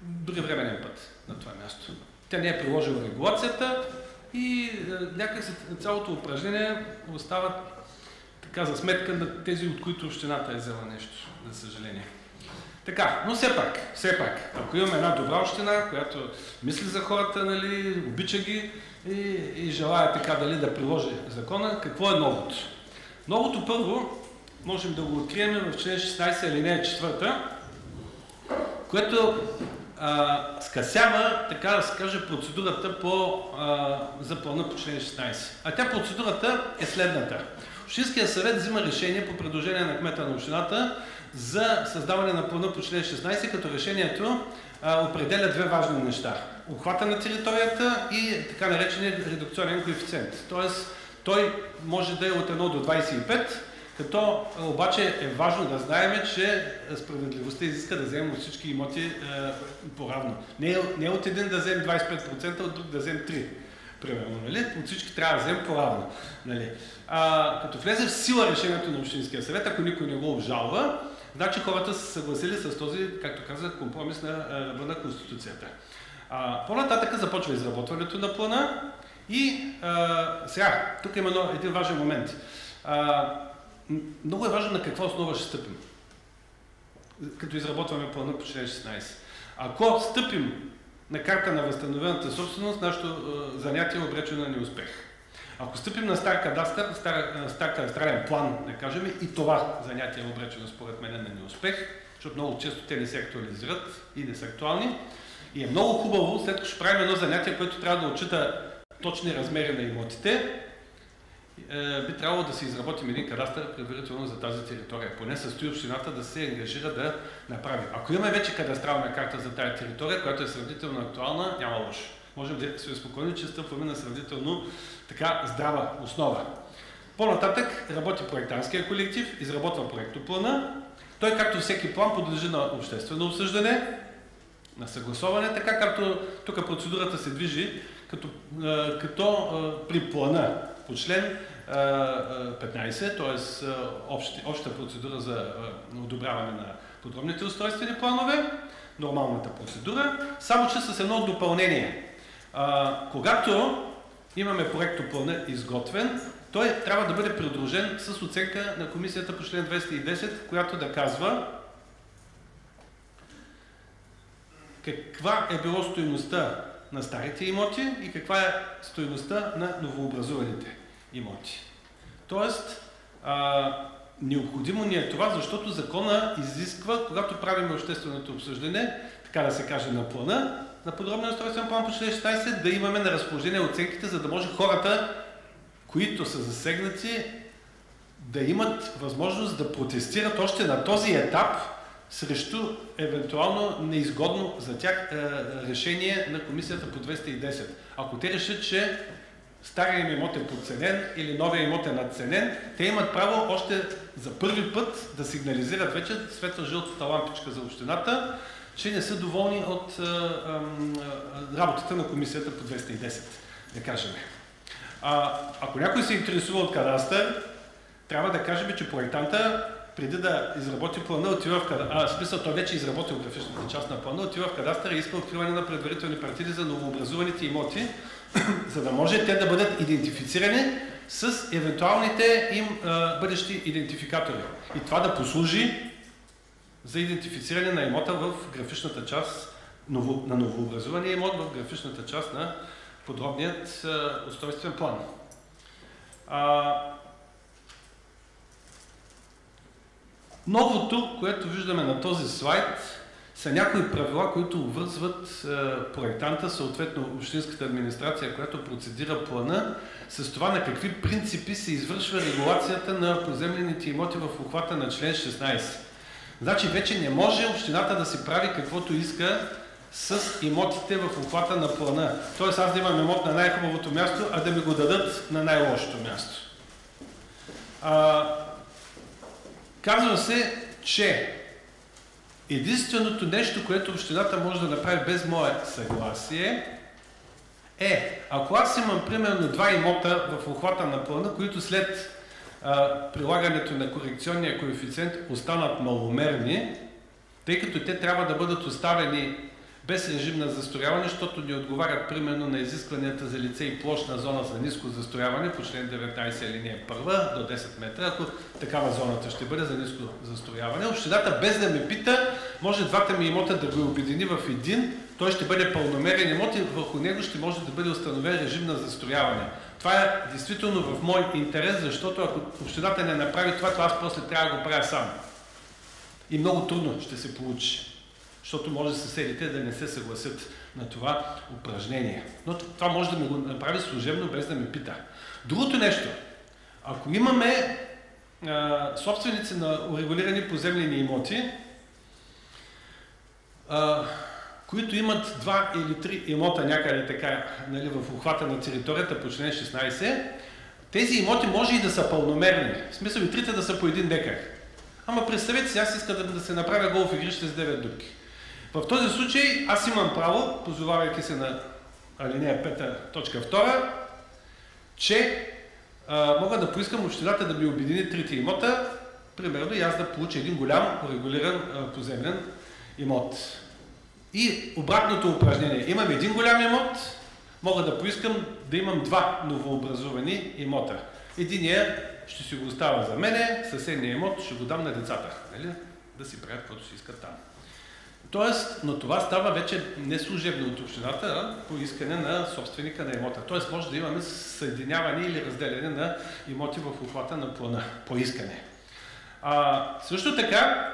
дори временен път на това място. Тя не е приложила регулацията и някак се цялото упражнение остава така за сметка на тези, от които общината е взела нещо, за съжаление. Така, но все пак, все пак, ако имаме една добра община, която мисли за хората, нали, обича ги и, и желая така дали да приложи закона, какво е новото? Новото първо можем да го открием в член 16 алинея 4, което а, скъсява, така да се каже, процедурата по, а, за плана по член 16. А тя процедурата е следната. Общинския съвет взима решение по предложение на кмета на общината за създаване на плана по член 16, като решението а, определя две важни неща. Обхвата на територията и така наречения редукционен коефициент. Тоест, той може да е от 1 до 25, Като обаче е важно да знаем, че справедливостта изиска да вземем от всички имоти е, по-равно. Не, не от един да вземем 25%, от друг да вземем 3%. Примерно, нали? От всички трябва да вземем по-равно. Нали? А, като влезе в сила решението на Общинския съвет, ако никой не го обжалва, значи хората са съгласили с този, както казах, компромис на, на Конституцията. А, по-нататък започва изработването на плана и а, сега, тук има един важен момент. А, много е важно на каква основа ще стъпим, като изработваме плана по член 16. Ако стъпим на карта на възстановената собственост, нашето занятие е обречено на неуспех. Ако стъпим на стар кадастър, стар, стар кадастрален план, да кажем, и това занятие е обречено според мен на неуспех, защото много често те не се актуализират и не са актуални. И е много хубаво, след като ще правим едно занятие, което трябва да отчита точни размери на имотите, е, би трябвало да се изработим един кадастър предварително за тази територия. Поне състои общината да се ангажира да направи. Ако имаме вече кадастрална карта за тази територия, която е сравнително актуална, няма лошо. Можем да се успокоим, че стъпваме на сравнително така здрава основа. По-нататък работи проектантския колектив, изработва проектоплана. Той, както всеки план, подлежи на обществено обсъждане, на съгласоване, така както тук процедурата се движи, като, като при плана по член 15, т.е. общата процедура за одобряване на подробните устройствени планове, нормалната процедура, само че с едно допълнение. Когато имаме проектоплана изготвен, той трябва да бъде придружен с оценка на комисията по член 210, която да казва каква е било стоеността на старите имоти и каква е стоеността на новообразуваните имоти. Тоест, а, необходимо ни е това, защото закона изисква, когато правим общественото обсъждане, така да се каже на плана, на подробния устройствен план по член 16, да имаме на разположение оценките, за да може хората, които са засегнати, да имат възможност да протестират още на този етап срещу евентуално неизгодно за тях е, решение на комисията по 210. Ако те решат, че стария им имот е подценен или новия имот е надценен, те имат право още за първи път да сигнализират вече светла-жълтата лампичка за общината, че не са доволни от работата на комисията по 210, да кажем. А, ако някой се интересува от кадастър, трябва да кажем, че проектанта преди да изработи плана, отива в кадастър, а, смисъл, той вече е изработил графичната част на плана, отива в кадастър и иска откриване на предварителни партиди за новообразуваните имоти, за да може те да бъдат идентифицирани с евентуалните им а, бъдещи идентификатори. И това да послужи за идентифициране на имота в графичната част ново, на новообразувания имот в графичната част на подробният а, устройствен план. А, новото, което виждаме на този слайд, са някои правила, които обвързват е, проектанта, съответно общинската администрация, която процедира плана, с това на какви принципи се извършва регулацията на поземлените имоти в обхвата на член 16. Значи вече не може общината да си прави каквото иска с имотите в обхвата на плана. Тоест аз да имам имот на най-хубавото място, а да ми го дадат на най-лошото място. А, казва се, че Единственото нещо, което общината може да направи без мое съгласие е, ако аз имам примерно два имота в охвата на плана, които след а, прилагането на корекционния коефициент останат маломерни, тъй като те трябва да бъдат оставени без режим на застрояване, защото не отговарят примерно на изискванията за лице и площна зона за ниско застрояване по член 19 алинея 1 до 10 метра, ако такава зоната ще бъде за ниско застрояване. Общината без да ме пита, може двата ми имота да го обедини в един, той ще бъде пълномерен имот и върху него ще може да бъде установен режим на застрояване. Това е действително в мой интерес, защото ако общината не направи това, то аз после трябва да го правя сам. И много трудно ще се получи защото може съседите да не се съгласят на това упражнение. Но това може да ми го направи служебно, без да ме пита. Другото нещо, ако имаме а, собственици на урегулирани поземлени имоти, а, които имат два или три имота някъде така, нали, в обхвата на територията по член 16, Тези имоти може и да са пълномерни. В смисъл и трите да са по един декар. Ама представете си, аз искам да, да се направя голф игрище с 9 дупки. В този случай аз имам право, позовавайки се на алинея 5, точка 2, че а, мога да поискам общината да ми обедини трите имота, примерно и аз да получа един голям регулиран а, поземлен имот. И обратното упражнение. Имам един голям имот, мога да поискам да имам два новообразувани имота. Единия ще си го оставя за мене, съседния имот ще го дам на децата. Нали? Да си правят каквото си искат там. Тоест, но това става вече не служебно от общината, а по искане на собственика на имота. Тоест, може да имаме съединяване или разделяне на имоти в обхвата на плана по искане. А, също така,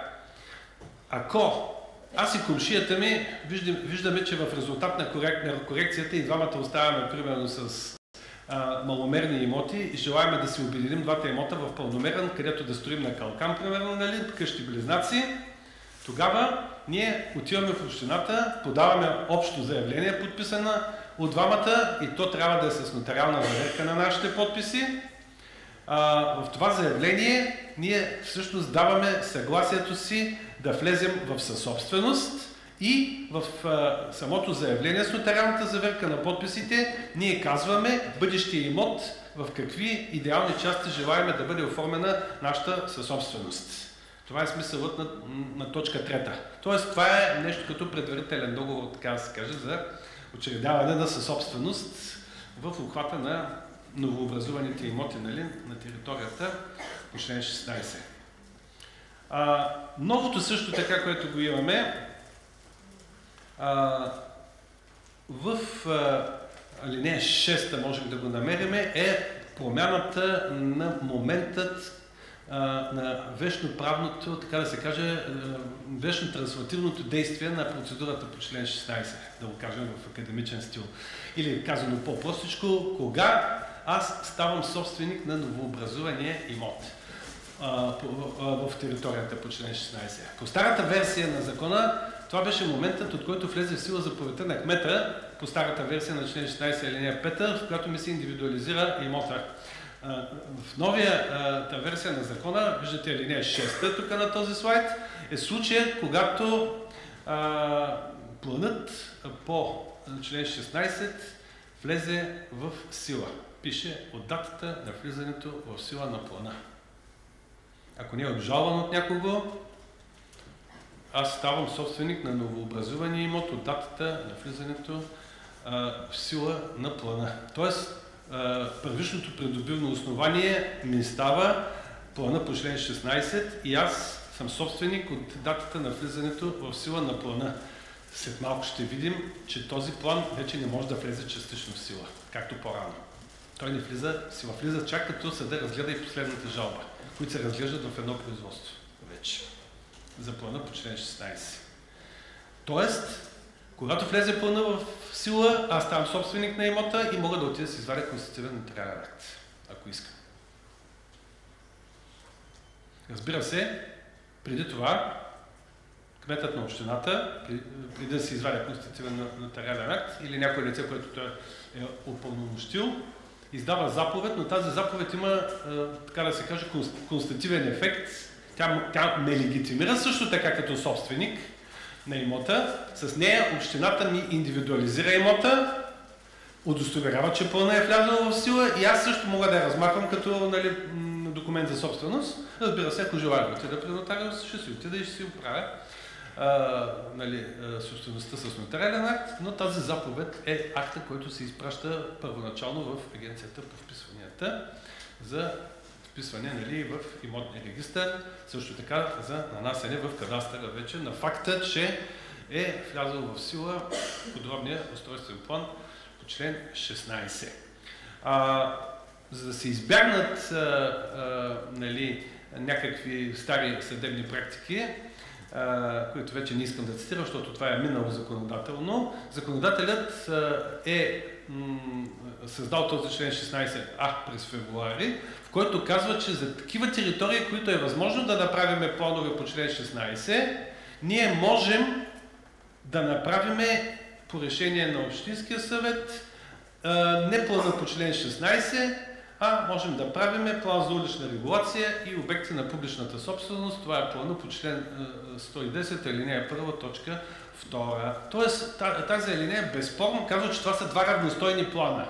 ако аз и комшията ми виждаме, виждаме, че в резултат на, корек, на корекцията и двамата оставяме примерно с а, маломерни имоти и желаем да си обединим двата имота в пълномерен, където да строим на калкан, примерно, нали, къщи близнаци, тогава ние отиваме в общината, подаваме общо заявление, подписана от двамата и то трябва да е с нотариална заверка на нашите подписи. А, в това заявление ние всъщност даваме съгласието си да влезем в съсобственост и в а, самото заявление с нотариалната заверка на подписите ние казваме бъдещия имот в какви идеални части желаем да бъде оформена нашата съсобственост. Това е смисълът на, на точка трета. Тоест, това е нещо като предварителен договор, така да се каже, за учредяване на съсобственост в обхвата на новообразуваните имоти нали, на територията по член 16. А, новото също така, което го имаме, а, в а, алинея 6 можем да го намерим, е промяната на моментът на вечно-правното, така да се каже, вечно-трансформативното действие на процедурата по член 16, да го кажем в академичен стил. Или казано по-простичко, кога аз ставам собственик на новообразувания имот в територията по член 16. По старата версия на закона, това беше моментът, от който влезе в сила заповедта на кмета, по старата версия на член 16 алинея 5, в която ми се индивидуализира имота. В новията версия на закона, виждате алинея 6 тук на този слайд, е случая, когато а, планът по член 16 влезе в сила. Пише от датата на влизането в сила на плана. Ако не е обжалван от някого, аз ставам собственик на новообразувания имот от датата на влизането в сила на плана. Тоест, първичното придобивно основание ми става плана по член 16 и аз съм собственик от датата на влизането в сила на плана. След малко ще видим, че този план вече не може да влезе частично в сила, както по-рано. Той не влиза сила. Влиза чак като съда разгледа и последната жалба, които се разглеждат в едно производство вече за плана по член 16. Тоест, когато влезе плана в сила, аз ставам собственик на имота и мога да отида да си изваря конституционен нотариален акт, ако искам. Разбира се, преди това, кметът на общината, преди да си изваря конституционен нотариален акт или някой лице, което той е упълномощил, издава заповед, но тази заповед има, така да се каже, констативен ефект. Тя, тя ме легитимира също така като собственик, на имота. С нея общината ми индивидуализира имота, удостоверява, че пълна е влязла в сила и аз също мога да я размахвам като нали, документ за собственост. Разбира се, ако желая да отида при нотариус, ще си отида и ще си оправя а, нали, собствеността с нотариален акт, но тази заповед е акта, който се изпраща първоначално в агенцията по вписванията за вписване нали, в имотния регистр, също така за нанасене в кадастъра вече на факта, че е влязъл в сила подробния устройствен план по член 16. А, за да се избягнат а, а, нали, някакви стари съдебни практики, а, които вече не искам да цитирам, защото това е минало законодателно, законодателят а, е създал този член 16А през февруари, в който казва, че за такива територии, които е възможно да направим планове по член 16, ние можем да направим по решение на Общинския съвет не плана по член 16, а можем да правиме план за улична регулация и обекти на публичната собственост. Това е плана по член 110, алинея 1, точка 2. Тоест тази алинея безспорно казва, че това са два равностойни плана.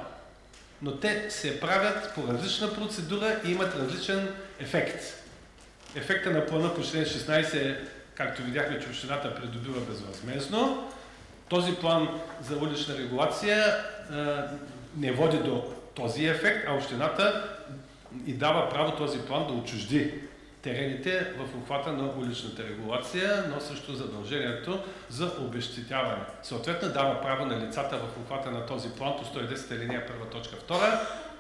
Но те се правят по различна процедура и имат различен ефект. Ефекта на плана по член 16 е, както видяхме, че общината придобива безвъзмезно. Този план за улична регулация не води до този ефект, а общината и дава право този план да отчужди терените в обхвата на уличната регулация, но също задължението за обещетяване. Съответно дава право на лицата в обхвата на този план по 110 линия 1 точка 2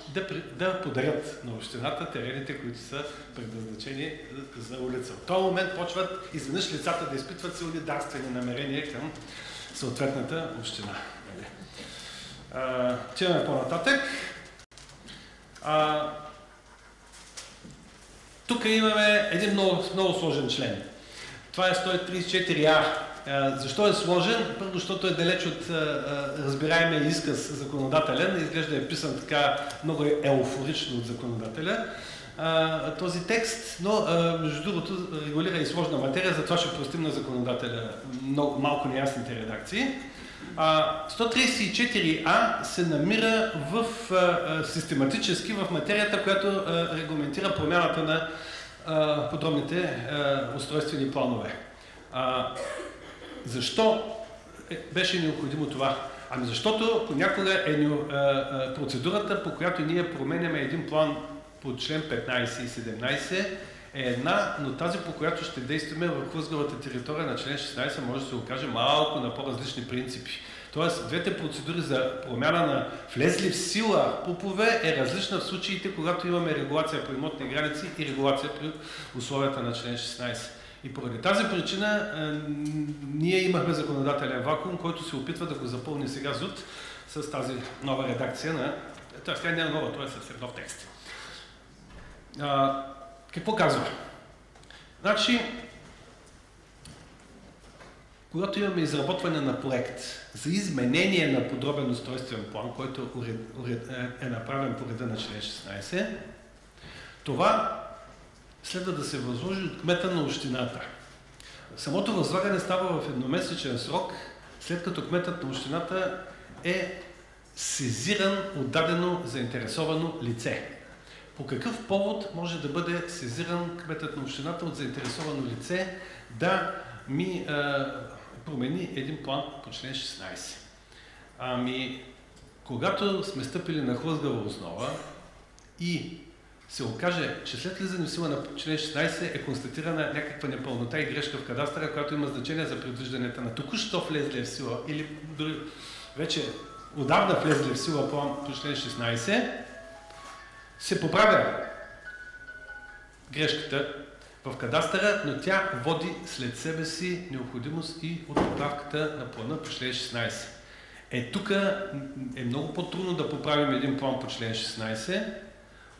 да, да подарят на общината терените, които са предназначени за улица. В този момент почват изведнъж лицата да изпитват силни дарствени намерения към съответната община. Отиваме по-нататък. Тук имаме един много, много сложен член. Това е 134А. Защо е сложен? Първо, защото е далеч от разбираемия изказ законодателен. Изглежда е писан така много еуфорично от законодателя този текст, но между другото регулира и сложна материя, затова ще простим на законодателя много, малко неясните редакции. 134А се намира в, систематически в материята, която регламентира промяната на подробните устройствени планове. Защо е, беше необходимо това? Ами защото понякога е процедурата, по която ние променяме един план по член 15 и 17 е една, но тази по която ще действаме в възговата територия на член 16 може да се окаже малко на по-различни принципи. Тоест, двете процедури за промяна на влезли в сила пупове е различна в случаите, когато имаме регулация по имотни граници и регулация при условията на член 16. И поради тази причина ние имахме законодателен вакуум, който се опитва да го запълни сега ЗУД с тази нова редакция на... Тоест, тя не е нова, това е съвсем нов текст. Какво казва? Значи, когато имаме изработване на проект за изменение на подробен устройствен план, който е направен по реда на член 16, това следва да се възложи от кмета на общината. Самото възлагане става в едномесечен срок, след като кметът на общината е сезиран от дадено заинтересовано лице. По какъв повод може да бъде сезиран кметът на общината от заинтересовано лице да ми а, промени един план по член 16? Ами, когато сме стъпили на хлъзгава основа и се окаже, че след влизане в сила на член 16 е констатирана някаква непълнота и грешка в кадастъра, която има значение за предвижданията на току-що влезли в сила или дори вече отдавна влезли в сила план по член 16, се поправя грешката в кадастъра, но тя води след себе си необходимост и от поправката на плана по член 16. Е, тук е много по-трудно да поправим един план по член 16,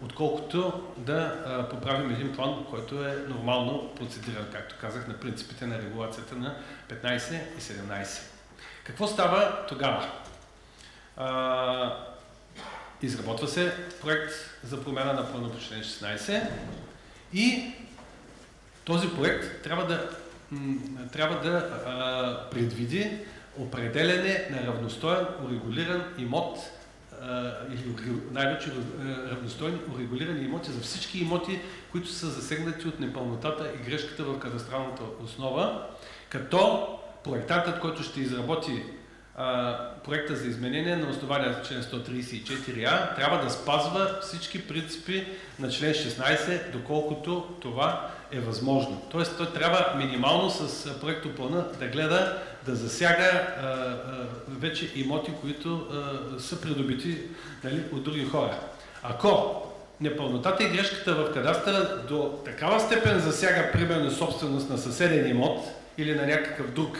отколкото да а, поправим един план, който е нормално процедиран, както казах, на принципите на регулацията на 15 и 17. Какво става тогава? А, изработва се проект за промяна на плана по член 16 и този проект трябва да, трябва да а, предвиди определене на равностоен урегулиран имот или най-вече равностойни урегулирани имоти за всички имоти, които са засегнати от непълнотата и грешката в кадастралната основа, като проектантът, който ще изработи проекта за изменение на основание член 134а трябва да спазва всички принципи на член 16, доколкото това е възможно. Тоест той трябва минимално с проектоплана да гледа да засяга а, а, вече имоти, които а, са придобити нали, от други хора. Ако непълнотата и грешката в кадастъра до такава степен засяга примерно собственост на съседен имот или на някакъв друг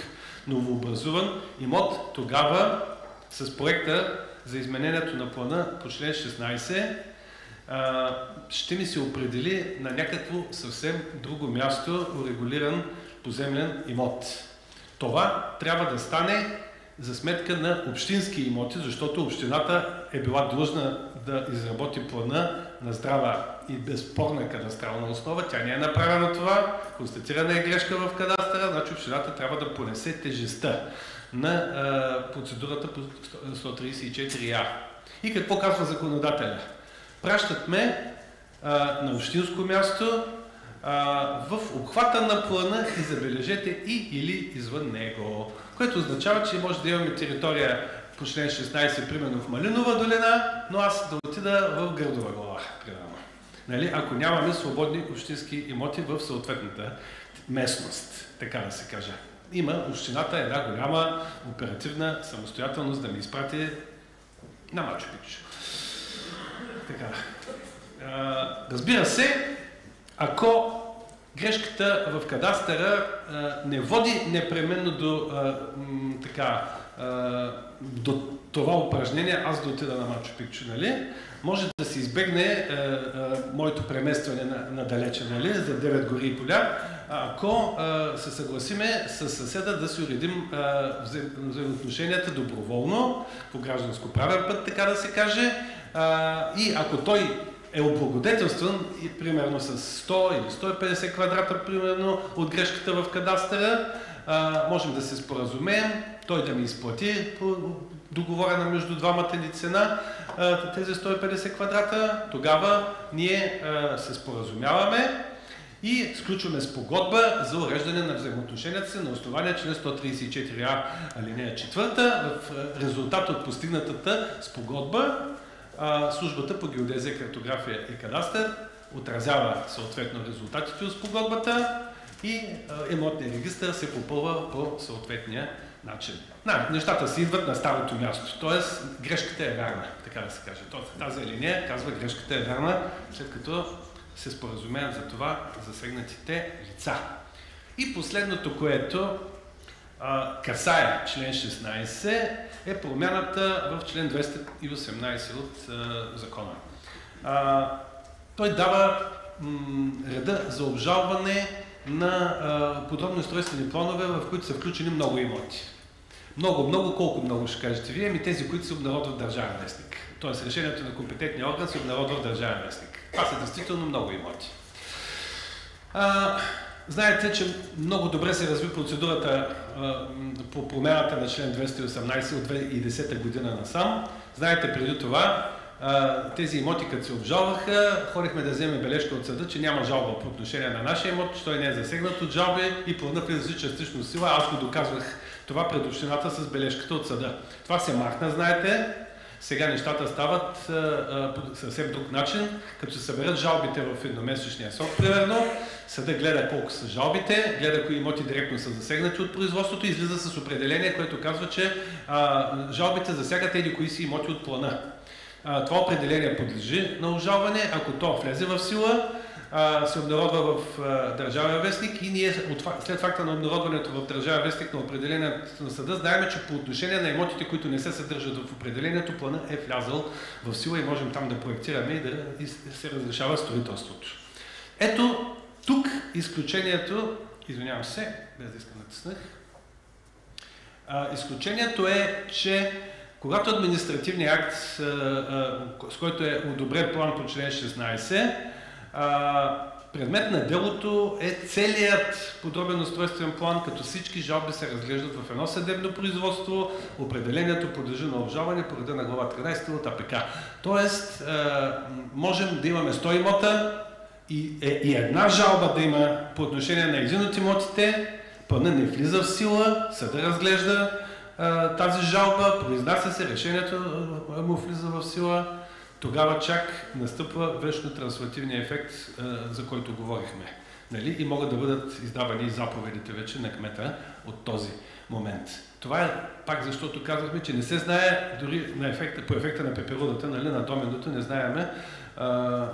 новообразуван имот, тогава с проекта за изменението на плана по член 16 ще ми се определи на някакво съвсем друго място урегулиран поземлен имот. Това трябва да стане за сметка на общински имоти, защото общината е била длъжна да изработи плана на здрава и безспорна кадастрална основа. Тя не е направена това, констатирана е грешка в кадастъра, значи общината трябва да понесе тежестта на а, процедурата по 134А. И какво казва законодателя? Пращат ме а, на общинско място а, в обхвата на плана и забележете и или извън него. Което означава, че може да имаме територия по член 16, примерно в Малинова долина, но аз да отида в Гърдова глава, примерно. Нали? Ако нямаме свободни общински имоти в съответната местност, така да се каже. Има общината една голяма оперативна самостоятелност да ми изпрати на Мачо Пикчу. Така. А, разбира се, ако грешката в кадастъра а, не води непременно до, а, м, така, до това упражнение, аз да отида на Мачо Пикчу, нали? може да се избегне а, а, моето преместване на, надалече, нали? за 9 гори и поля, ако а, се съгласиме с съседа да си уредим а, взаимоотношенията доброволно, по гражданско правен път, така да се каже, а, и ако той е облагодетелстван и примерно с 100 или 150 квадрата примерно от грешката в кадастъра, а, можем да се споразумеем, той да ми изплати по договорена между двамата ни цена тези 150 квадрата, тогава ние се споразумяваме и сключваме спогодба за уреждане на взаимоотношенията си на основание член 134а алинея 4. В резултат от постигнатата спогодба службата по геодезия, картография и кадастър отразява съответно резултатите от спогодбата и а, имотния регистр се попълва по съответния начин. На, нещата си идват на старото място, т.е. грешката е вярна, така да се каже. Тоест, тази алинея казва грешката е вярна, след като се споразумеят за това засегнатите лица. И последното, което а, касае член 16, е промяната в член 218 от а, закона. А, той дава реда за обжалване на а, подробни устройствени планове, в които са включени много имоти. Много, много, колко много ще кажете вие? Ми тези, които се обнародват в Държавен вестник. Тоест решението на компетентния орган се обнародва в Държавен вестник. Това са действително много имоти. А, знаете, че много добре се разви процедурата а, по промяната на член 218 от 2010 година насам. Знаете, преди това а, тези имоти, като се обжалваха, ходихме да вземем бележка от съда, че няма жалба по отношение на нашия имот, че той не е засегнат от жалби и плана влиза частично сила. Аз го доказвах това пред общината с бележката от съда. Това се махна, знаете, сега нещата стават а, а, по съвсем друг начин, като се съберат жалбите в едномесечния срок, примерно, съда гледа колко са жалбите, гледа кои имоти директно са засегнати от производството и излиза с определение, което казва, че а, жалбите засягат еди кои си имоти от плана. А, това определение подлежи на обжалване, ако то влезе в сила, а, се обнародва в а, Държавен вестник и ние след факта на обнародването в Държавен вестник на определението на съда знаем, че по отношение на имотите, които не се съдържат в определението, плана е влязъл в сила и можем там да проектираме и да се разрешава строителството. Ето тук изключението, извинявам се, без да искам натиснах, изключението е, че когато административният акт, с който е одобрен план по член 16, предмет на делото е целият подробен устройствен план, като всички жалби се разглеждат в едно съдебно производство, определението подлежи на обжалване по реда на глава 13 от АПК. Тоест, можем да имаме 100 имота и, е, и една жалба да има по отношение на един от имотите, плана не влиза в сила, съда разглежда тази жалба, произнася се, решението му влиза в сила, тогава чак настъпва вечно трансформативния ефект, за който говорихме. Нали? И могат да бъдат издавани заповедите вече на кмета от този момент. Това е пак защото казахме, че не се знае дори на ефекта, по ефекта на пеперудата, нали, на доменото, не знаеме а,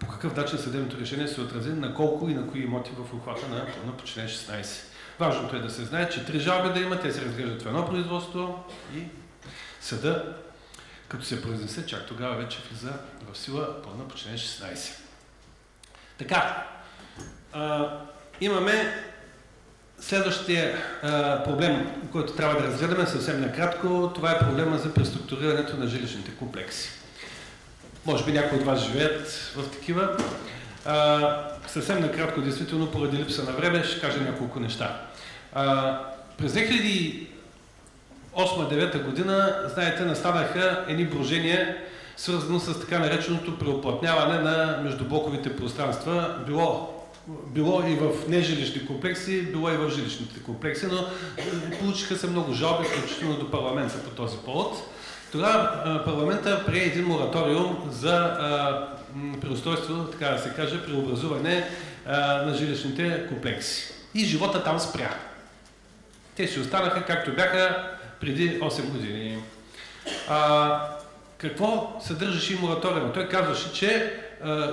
по какъв начин съдебното решение се отрази на колко и на кои имоти в обхвата на плана по член 16. Важното е да се знае, че три жалби да има, те се разглеждат в едно производство и съда като се произнесе, чак тогава вече влиза в сила плана по член 16. Така, а, имаме Следващия а, проблем, който трябва да разгледаме съвсем накратко, това е проблема за преструктурирането на жилищните комплекси. Може би някои от вас живеят в такива. А, съвсем накратко, действително, поради липса на време, ще кажа няколко неща. А, през 2008-2009 година, знаете, настанаха едни брожения, свързано с така нареченото преоплътняване на междублоковите пространства, било било и в нежилищни комплекси, било и в жилищните комплекси, но получиха се много жалби, включително до парламента по този повод. Тогава парламента прие един мораториум за преустройство, така да се каже, преобразуване на жилищните комплекси. И живота там спря. Те си останаха както бяха преди 8 години. А, какво съдържаше и мораториум? Той казваше, че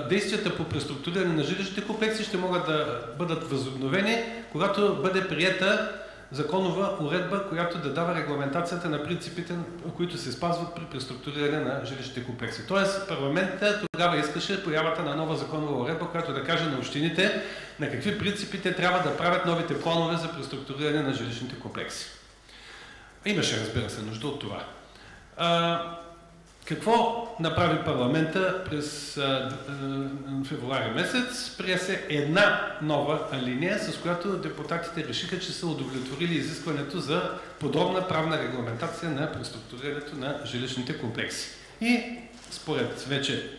действията по преструктуриране на жилищните комплекси ще могат да бъдат възобновени, когато бъде приета законова уредба, която да дава регламентацията на принципите, които се спазват при преструктуриране на жилищните комплекси. Тоест парламентът тогава искаше появата на нова законова уредба, която да каже на общините на какви принципи те трябва да правят новите планове за преструктуриране на жилищните комплекси. Имаше, разбира се, нужда от това. Какво направи парламента през а, а, февруари месец? Прие се една нова алинея, с която депутатите решиха, че са удовлетворили изискването за подробна правна регламентация на преструктурирането на жилищните комплекси. И според вече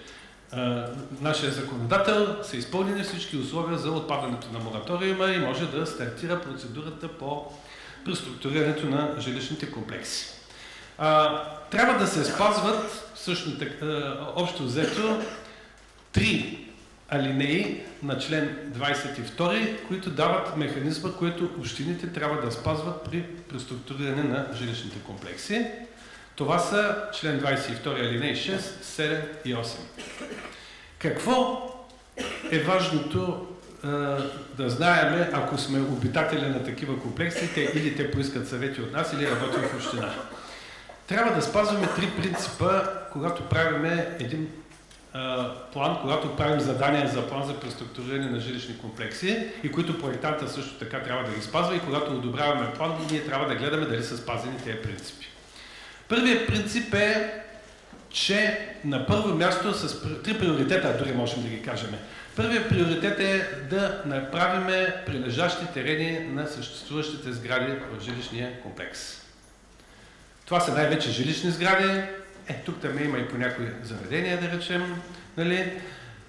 а, нашия законодател са изпълнени всички условия за отпадането на мораториума и може да стартира процедурата по преструктурирането на жилищните комплекси. А, трябва да се спазват, всъщност общо взето, три алинеи на член 22, които дават механизма, който общините трябва да спазват при преструктуриране на жилищните комплекси. Това са член 22 алинеи 6, 7 и 8. Какво е важното да знаеме, ако сме обитатели на такива комплекси, те, или те поискат съвети от нас, или работим в община. Трябва да спазваме три принципа, когато правиме един план, когато правим задания за план за преструктуриране на жилищни комплекси и които проектанта също така трябва да ги спазва и когато одобряваме план, ние трябва да гледаме дали са спазени тези принципи. Първият принцип е, че на първо място с три приоритета, дори можем да ги кажем. Първият приоритет е да направиме прилежащи терени на съществуващите сгради в жилищния комплекс. Това са най-вече жилищни сгради. Е, тук там има и по някои заведения, да речем, нали?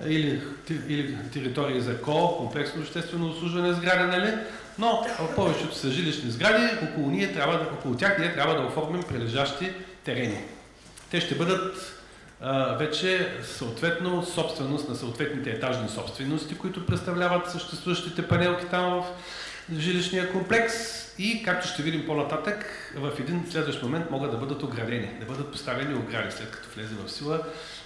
или, или територии за КО, комплексно обществено обслужване сгради, нали? но повечето са жилищни сгради, около, ние трябва около тях ние трябва да оформим прилежащи терени. Те ще бъдат вече съответно собственост на съответните етажни собствености, които представляват съществуващите панелки там в жилищния комплекс и, както ще видим по-нататък, в един следващ момент могат да бъдат оградени, да бъдат поставени огради, след като влезе в сила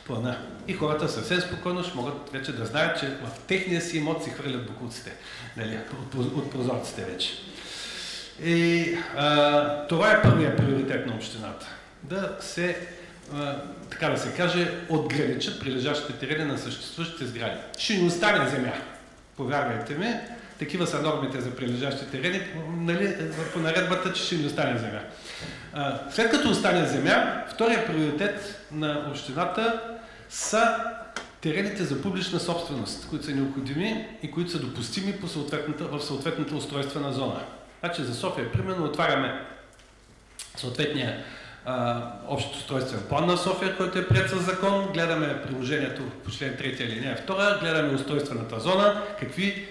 плана. И хората съвсем спокойно ще могат вече да знаят, че в техния си имот си хвърлят букуците, нали, от, от прозорците вече. И а, това е първият приоритет на общината. Да се, така да се каже, отграничат прилежащите терени на съществуващите сгради. Ще ни остане земя, повярвайте ми, такива са нормите за прилежащи терени, нали, по наредбата, че ще ни остане земя. След като остане земя, втория приоритет на общината са терените за публична собственост, които са необходими и които са допустими по съответната, в съответната устройствена зона. Значи за София, примерно, отваряме съответния общ устройствен план на София, който е пред със закон, гледаме приложението по член 3 алинея 2, гледаме устройствената зона, какви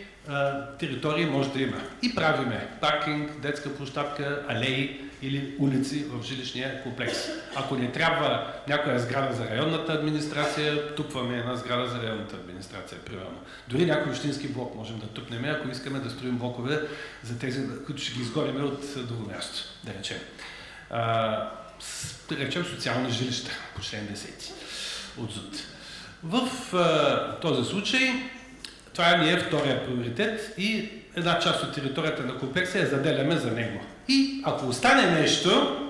територии може да има. И правиме паркинг, детска площадка, алеи или улици в жилищния комплекс. Ако не трябва някоя сграда за районната администрация, тупваме една сграда за районната администрация, примерно. Дори някой общински блок можем да тупнем, ако искаме да строим блокове за тези, които ще ги изгоним от друго място, да речем. Да речем социални жилища по член 10 от ЗУД. В а, този случай това ни е втория приоритет и една част от територията на комплекса я заделяме за него. И ако остане нещо,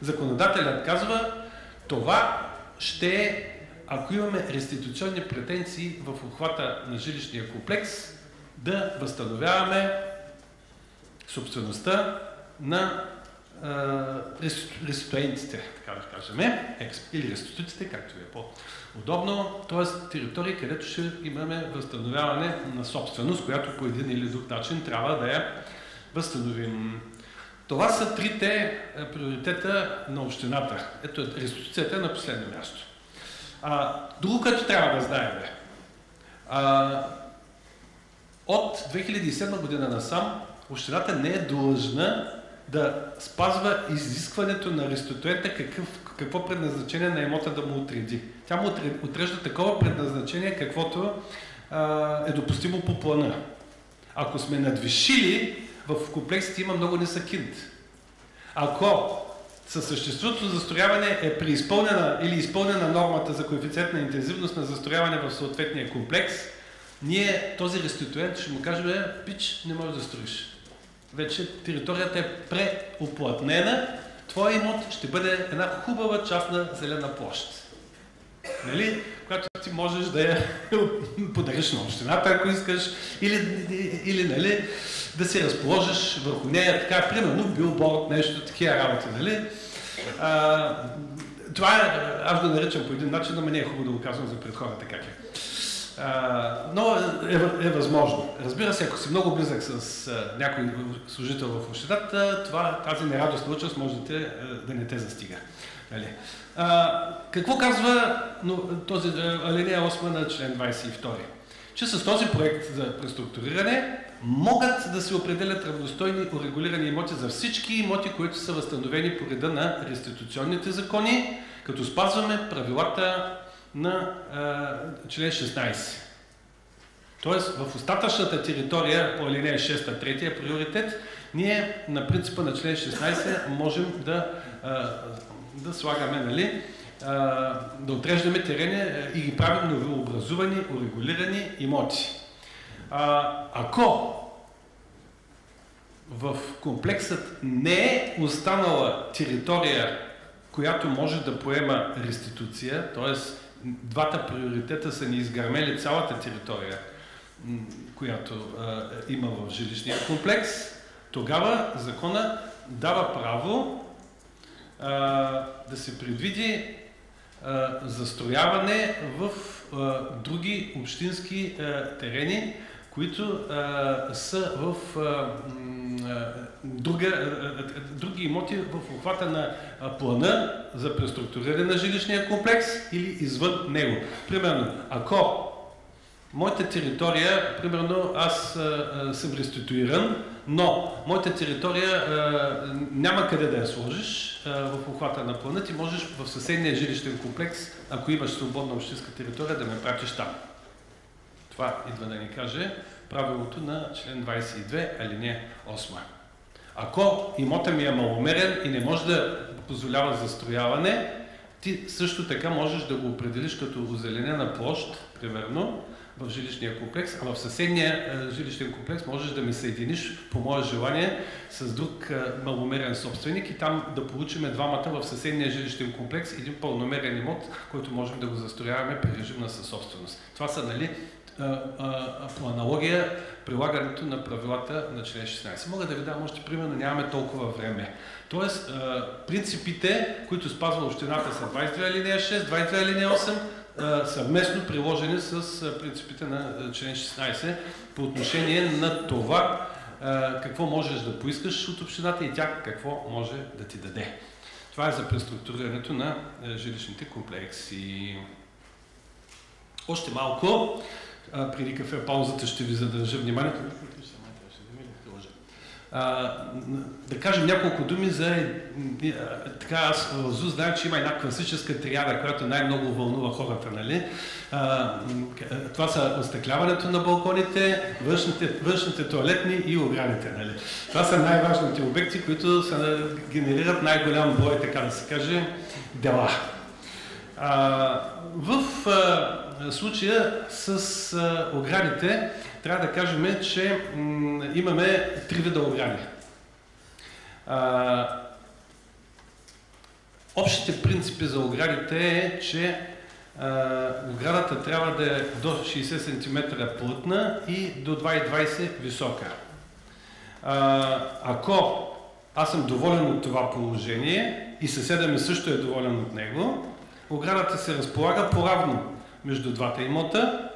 законодателят казва, това ще е, ако имаме реституционни претенции в обхвата на жилищния комплекс, да възстановяваме собствеността на реституентите, така да кажем, или реституциите, както ви е по-удобно, т.е. територии, където ще имаме възстановяване на собственост, която по един или друг начин трябва да я възстановим. Това са трите приоритета на общината. Ето, реституцията е на последно място. А, друго, като трябва да знаем е, а, от 2007 година насам общината не е длъжна да спазва изискването на реституента какъв, какво предназначение на имота да му отреди. Тя му отрежда такова предназначение, каквото а, е допустимо по плана. Ако сме надвишили, в комплексите има много нисък. Ако със съществуващото застрояване е преизпълнена или изпълнена нормата за коефициент на интензивност на застрояване в съответния комплекс, ние този реституент ще му кажем, е, пич, не можеш да строиш. Вече територията е преоплътнена, твой имот ще бъде една хубава частна зелена площ. Нали? Която ти можеш да я подариш на общината, ако искаш, или, или нали, да си разположиш върху нея, така, примерно билборд, нещо, такива работи, нали? А, това е, аз го наричам по един начин, но не е хубаво да го казвам за пред хората как е. Но е, е възможно. Разбира се, ако си много близък с а, някой служител в общината, това, тази нерадостна участ може да, те, да не те застига. Нали? А, какво казва но, този алинея 8 на член 22? Че с този проект за преструктуриране могат да се определят равностойни урегулирани имоти за всички имоти, които са възстановени по реда на реституционните закони, като спазваме правилата на а, член 16. Тоест, в остатъчната територия по алинея 6, третия приоритет, ние на принципа на член 16 можем да, а, да слагаме, нали, а, да отреждаме терени и ги правим новообразувани, урегулирани имоти. А, ако в комплексът не е останала територия, която може да поема реституция, т.е. двата приоритета са ни изгърмели цялата територия, която а, има в жилищния комплекс, тогава закона дава право а, да се предвиди а, застрояване в а, други общински а, терени, които а, са в а, друга, други имоти в обхвата на плана за преструктуриране на жилищния комплекс или извън него. Примерно, ако моята територия, примерно аз а, съм реституиран, но моята територия а, няма къде да я сложиш а, в обхвата на плана, ти можеш в съседния жилищен комплекс, ако имаш свободна общинска територия, да ме пратиш там. Това идва да ни каже правилото на член 22, алинея 8. Ако имота ми е маломерен и не може да позволява застрояване, ти също така можеш да го определиш като озеленена площ, примерно, в жилищния комплекс, а в съседния е, жилищен комплекс можеш да ме съединиш по мое желание с друг е, маломерен собственик и там да получим двамата в съседния жилищен комплекс един пълномерен имот, който можем да го застрояваме при режим на съсобственост. Това са нали, по аналогия прилагането на правилата на член 16. Мога да ви дам още примерно, нямаме толкова време. Тоест, принципите, които спазва общината са 22 алинея 6, 22 алинея 8, съвместно приложени с принципите на член 16 по отношение на това какво можеш да поискаш от общината и тя какво може да ти даде. Това е за преструктурирането на жилищните комплекси. Още малко а, преди кафе паузата ще ви задържа вниманието. А, да кажем няколко думи за... Така, аз ЗУ знам, че има една класическа триада, която най-много вълнува хората, нали? А, това са остъкляването на балконите, външните, външните туалетни и оградите, нали? Това са най-важните обекти, които са, генерират най-голям брой, така да се каже, дела. В случая с оградите трябва да кажем, че имаме три вида огради. Общите принципи за оградите е, че оградата трябва да е до 60 см плътна и до 2,20 висока. Ако аз съм доволен от това положение и съседа ми също е доволен от него, оградата се разполага по-равно между двата имота,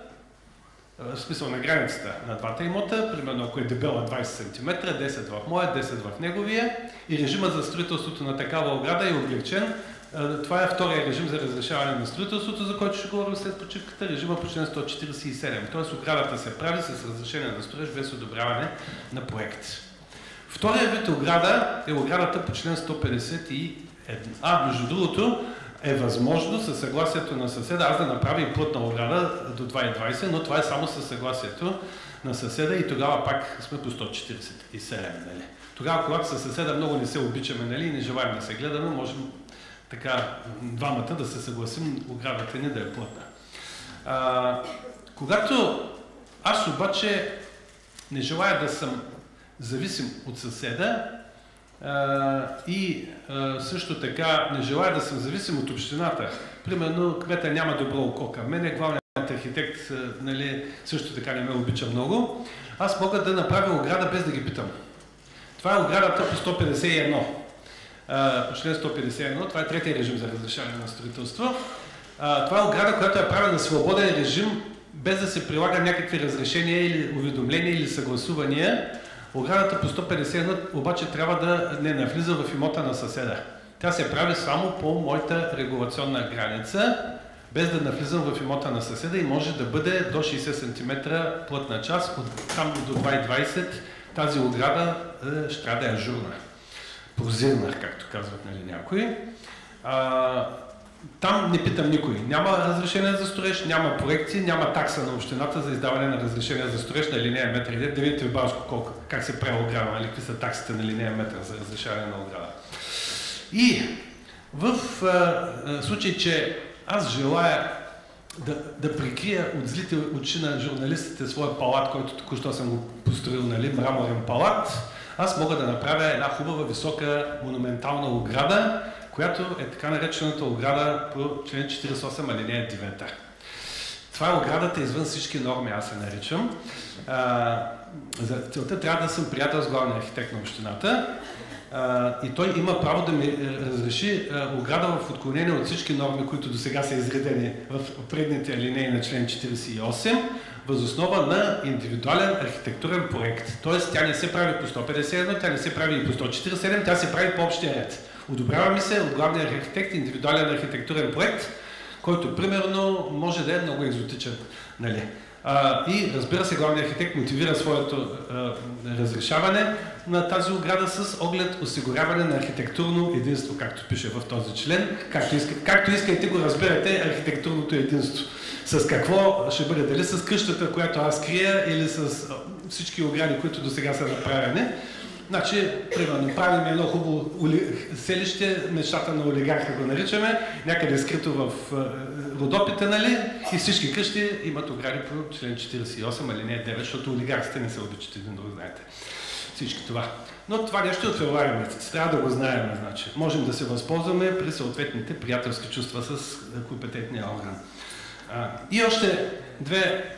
в смисъл на границата на двата имота, примерно ако е дебела 20 см, 10 в моя, 10 в неговия и режимът за строителството на такава ограда е облегчен. Това е втория режим за разрешаване на строителството, за който ще говорим след почивката, режима по член 147. Т.е. оградата се прави с разрешение на строеж без одобряване на проект. Втория вид ограда е оградата по член 151. А, между другото, е възможно със съгласието на съседа аз да направя и плътна ограда до 2,20, но това е само със съгласието на съседа и тогава пак сме по 147. Нали? Тогава, когато със съседа много не се обичаме нали, и не желаем да се гледаме, можем така двамата да се съгласим оградата ни да е плътна. А, когато аз обаче не желая да съм зависим от съседа, и също така не желая да съм зависим от общината. Примерно кмета няма добро око към мене, главният архитект нали, също така не ме обича много. Аз мога да направя ограда без да ги питам. Това е оградата по 151. По член 151, това е третия режим за разрешаване на строителство. Това е ограда, която е правена на свободен режим, без да се прилага някакви разрешения или уведомления или съгласувания Оградата по 151 обаче трябва да не навлиза в имота на съседа. Тя се прави само по моята регулационна граница, без да навлизам в имота на съседа и може да бъде до 60 см плътна част, от там до 2,20 тази ограда е, ще трябва да е ажурна. Прозирна, както казват нали, някои. А, там не питам никой. Няма разрешение за строеж, няма проекти, няма такса на общината за издаване на разрешение за строеж на линия метър. Да видите в Бабско колко, как се прави ограда, нали, какви са таксите на линия метър за разрешаване на ограда. И в а, случай, че аз желая да, да прикрия от злите очи на журналистите своя палат, който току-що съм го построил, нали, мраморен палат, аз мога да направя една хубава, висока, монументална ограда, която е така наречената ограда по член 48 алинея 9. Това е оградата извън всички норми, аз се наричам. А, за целта трябва да съм приятел с главния архитект на общината а, и той има право да ми е, разреши а, ограда в отклонение от всички норми, които до сега са изредени в предните алинеи на член 48, възоснова на индивидуален архитектурен проект. Тоест тя не се прави по 151, тя не се прави и по 147, тя се прави по общия ред. Одобрява ми се от главния архитект индивидуален архитектурен проект, който примерно може да е много екзотичен. Нали? А, и разбира се, главният архитект мотивира своето а, разрешаване на тази ограда с оглед осигуряване на архитектурно единство, както пише в този член. Както, иска, както искате го разберете, архитектурното единство. С какво ще бъде? Дали с къщата, която аз крия, или с всички огради, които до сега са направени. Значи, примерно, правим едно хубаво селище, мечтата на олигарха го наричаме, някъде скрито в Родопите, нали? И всички къщи имат огради по член 48, али не 9, защото олигархите не се обичат един друг, знаете. Всички това. Но това нещо е от февруари месец. Трябва да го знаем, значи. Можем да се възползваме при съответните приятелски чувства с компетентния орган. и още две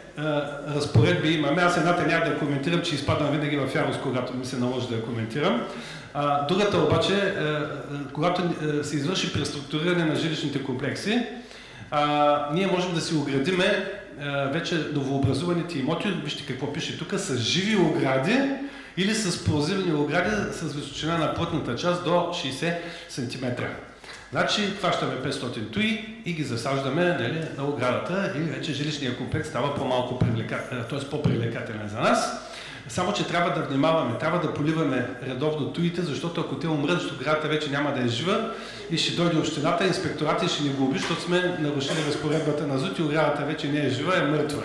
разпоредби имаме. Аз едната няма да коментирам, че изпадам винаги в ярост, когато ми се наложи да я коментирам. А, другата обаче, а, когато се извърши преструктуриране на жилищните комплекси, а, ние можем да си оградиме вече новообразуваните имоти, вижте какво пише тук, с живи огради или с прозивни огради с височина на плътната част до 60 см. Значи хващаме 500 туи и ги засаждаме нали, на оградата и вече жилищният комплекс става по-малко привлекателен, т.е. по-привлекателен за нас. Само, че трябва да внимаваме, трябва да поливаме редовно туите, защото ако те умрат, защото оградата вече няма да е жива и ще дойде общината, инспектората и ще ни глоби, защото сме нарушили разпоредбата на ЗУТ и оградата вече не е жива, е мъртва.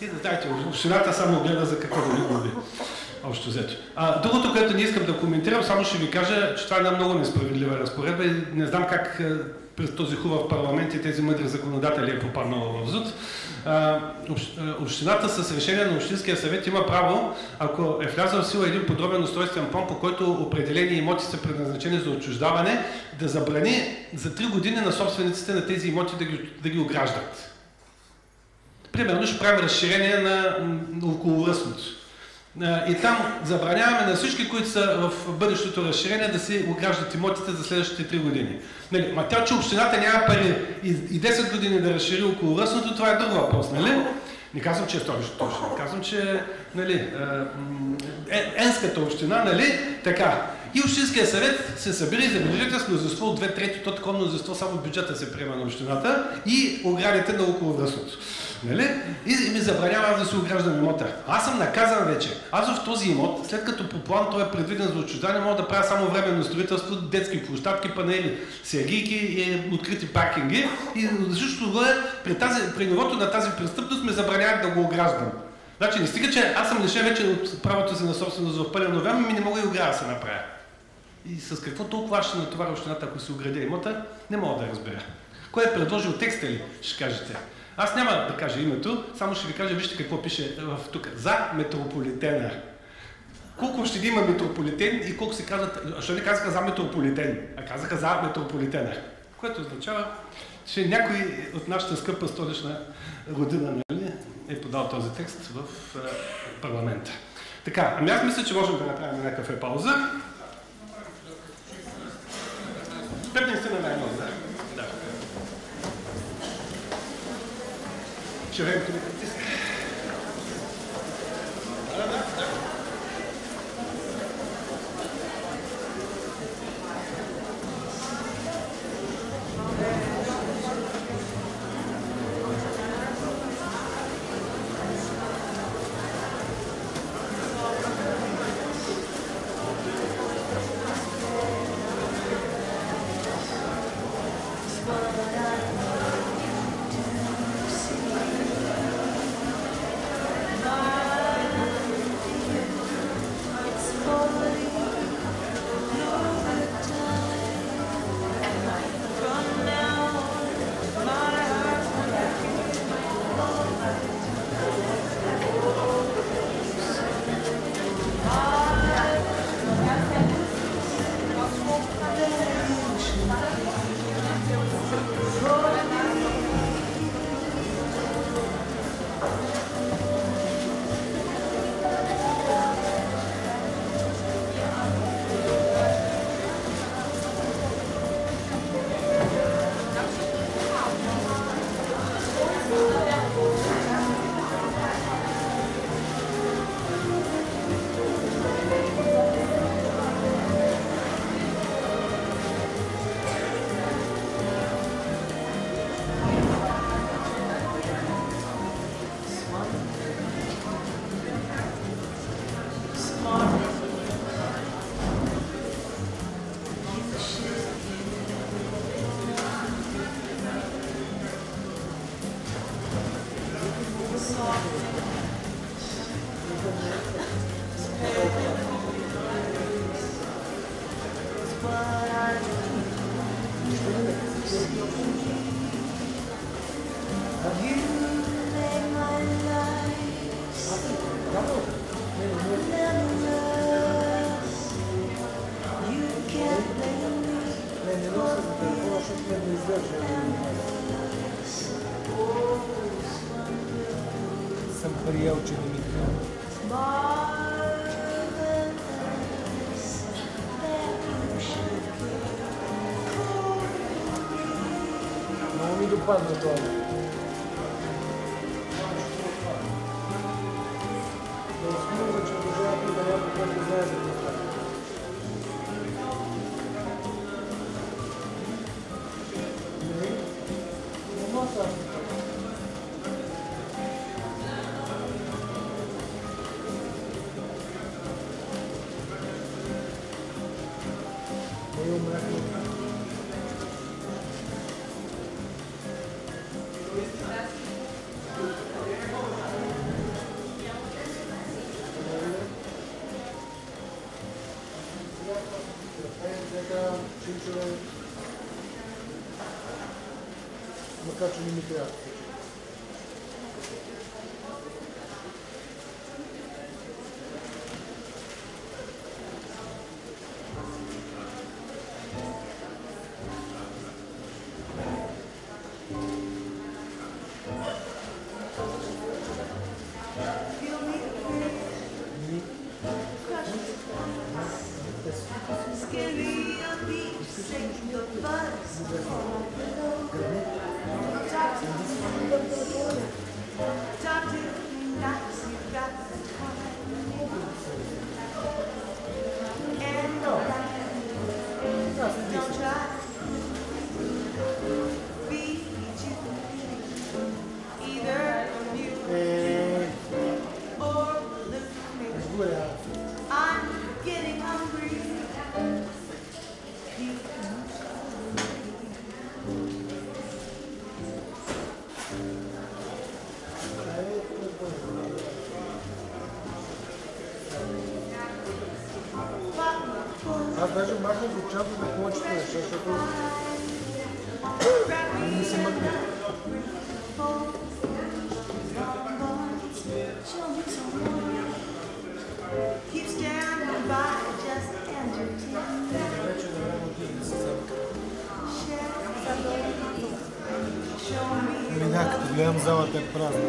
И да знаете, общината само гледа за какво да ни глоби общо взето. А, другото, което не искам да коментирам, само ще ви кажа, че това е една много несправедлива разпоредба и не знам как е, през този хубав парламент и тези мъдри законодатели е попаднало в ЗУД. Е, общината с решение на Общинския съвет има право, ако е влязъл в сила един подробен устройствен план, по който определени имоти са предназначени за отчуждаване, да забрани за 3 години на собствениците на тези имоти да ги, да ги ограждат. Примерно ще правим разширение на околовръстното И там забраняваме на всички, които са в бъдещото разширение, да си ограждат имотите за следващите 3 години. Нали, ма тя, че общината няма пари и, и 10 години да разшири около ръсното, това е друг въпрос, нали? Не казвам, че е столичната община, казвам, че нали, е, Енската община, нали, така. И Общинския съвет се събира и забележите с мнозинство от две трети, то такова мнозинство само бюджета се приема на общината и оградите на около връзното. Нали? И, ми забранява да си ограждам имота. Аз съм наказан вече. Аз в този имот, след като по план той е предвиден за отчуждане, мога да правя само временно строителство, детски площадки, панели, сергийки и открити паркинги. И защото е, при, тази, при нивото на тази престъпност ме забраняват да го ограждам. Значи не стига, че аз съм лишен вече от правото си на собственост в пълен време, ми не мога и ограда да се направя. И с какво толкова ще натоваря общината, ако се оградя имота, не мога да разбера. Кой е предложил текста ли, ще кажете. Аз няма да кажа името, само ще ви кажа, вижте какво пише в тук. За метрополитена. Колко общини има метрополитен и колко се казват, защо не казаха за метрополитен, а казаха за метрополитена. Което означава, че някой от нашата скъпа столична родина нали, е подал този текст в е, парламента. Така, ами аз мисля, че можем да направим една кафе пауза. 15 на най-много. Да. Ще времето Много ми да, като гледам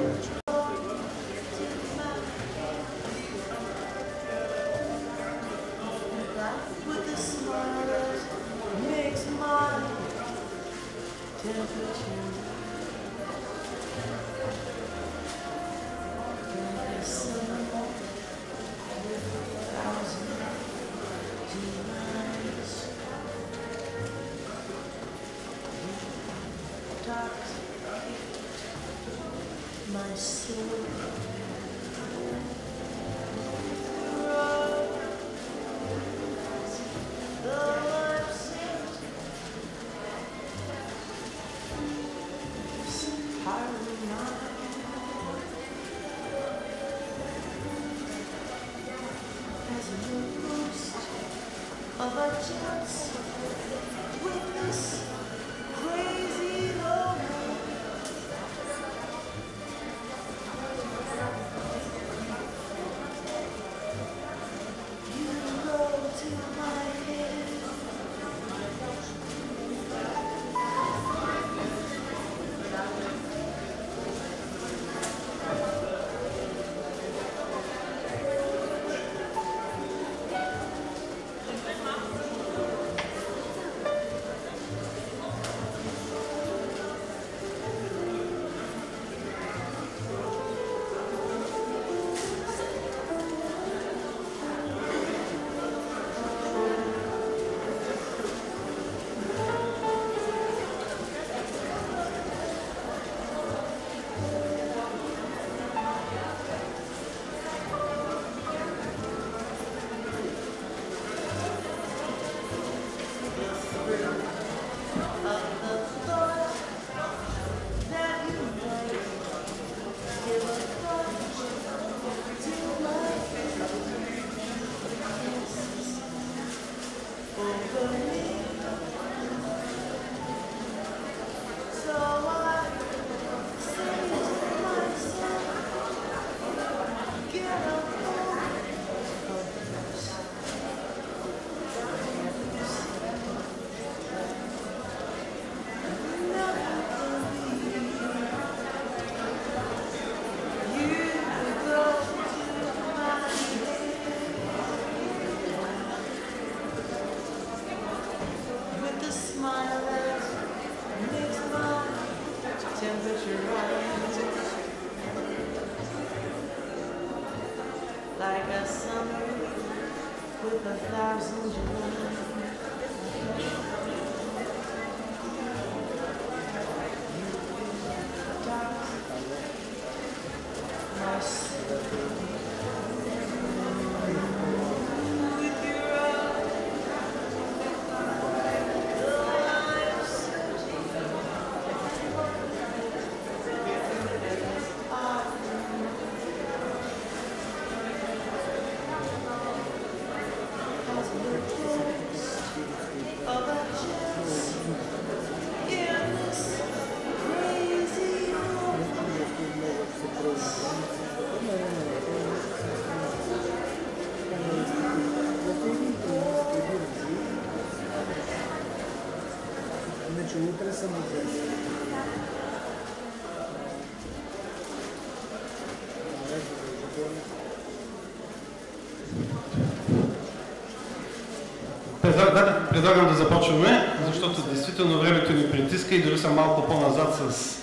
Предлагам, да започваме, защото действително времето ни притиска и дори съм малко по-назад с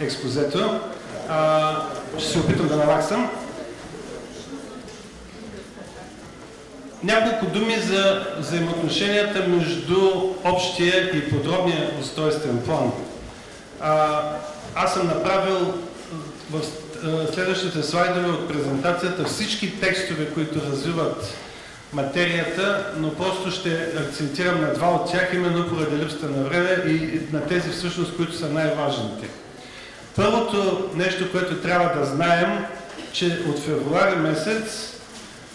експозето. А, ще се опитам да наваксам. Няколко думи за взаимоотношенията между общия и подробния устройствен план. А, аз съм направил в следващите слайдове от презентацията всички текстове, които развиват материята, но просто ще акцентирам на два от тях, именно поради липсата на време и на тези всъщност, които са най-важните. Първото нещо, което трябва да знаем, че от февруари месец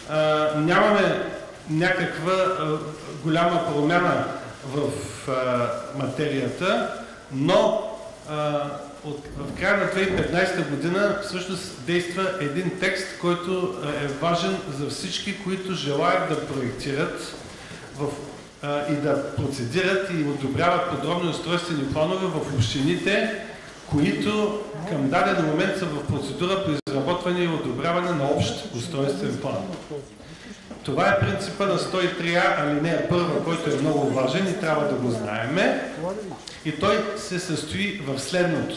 а, нямаме някаква а, голяма промяна в а, материята, но а, от, в края на 2015 година всъщност действа един текст, който е важен за всички, които желаят да проектират в, а, и да процедират и одобряват подробни устройствени планове в общините, които към даден момент са в процедура по изработване и одобряване на общ устройствен план. Това е принципа на 103А, алинея 1, който е много важен и трябва да го знаеме. И той се състои в следното.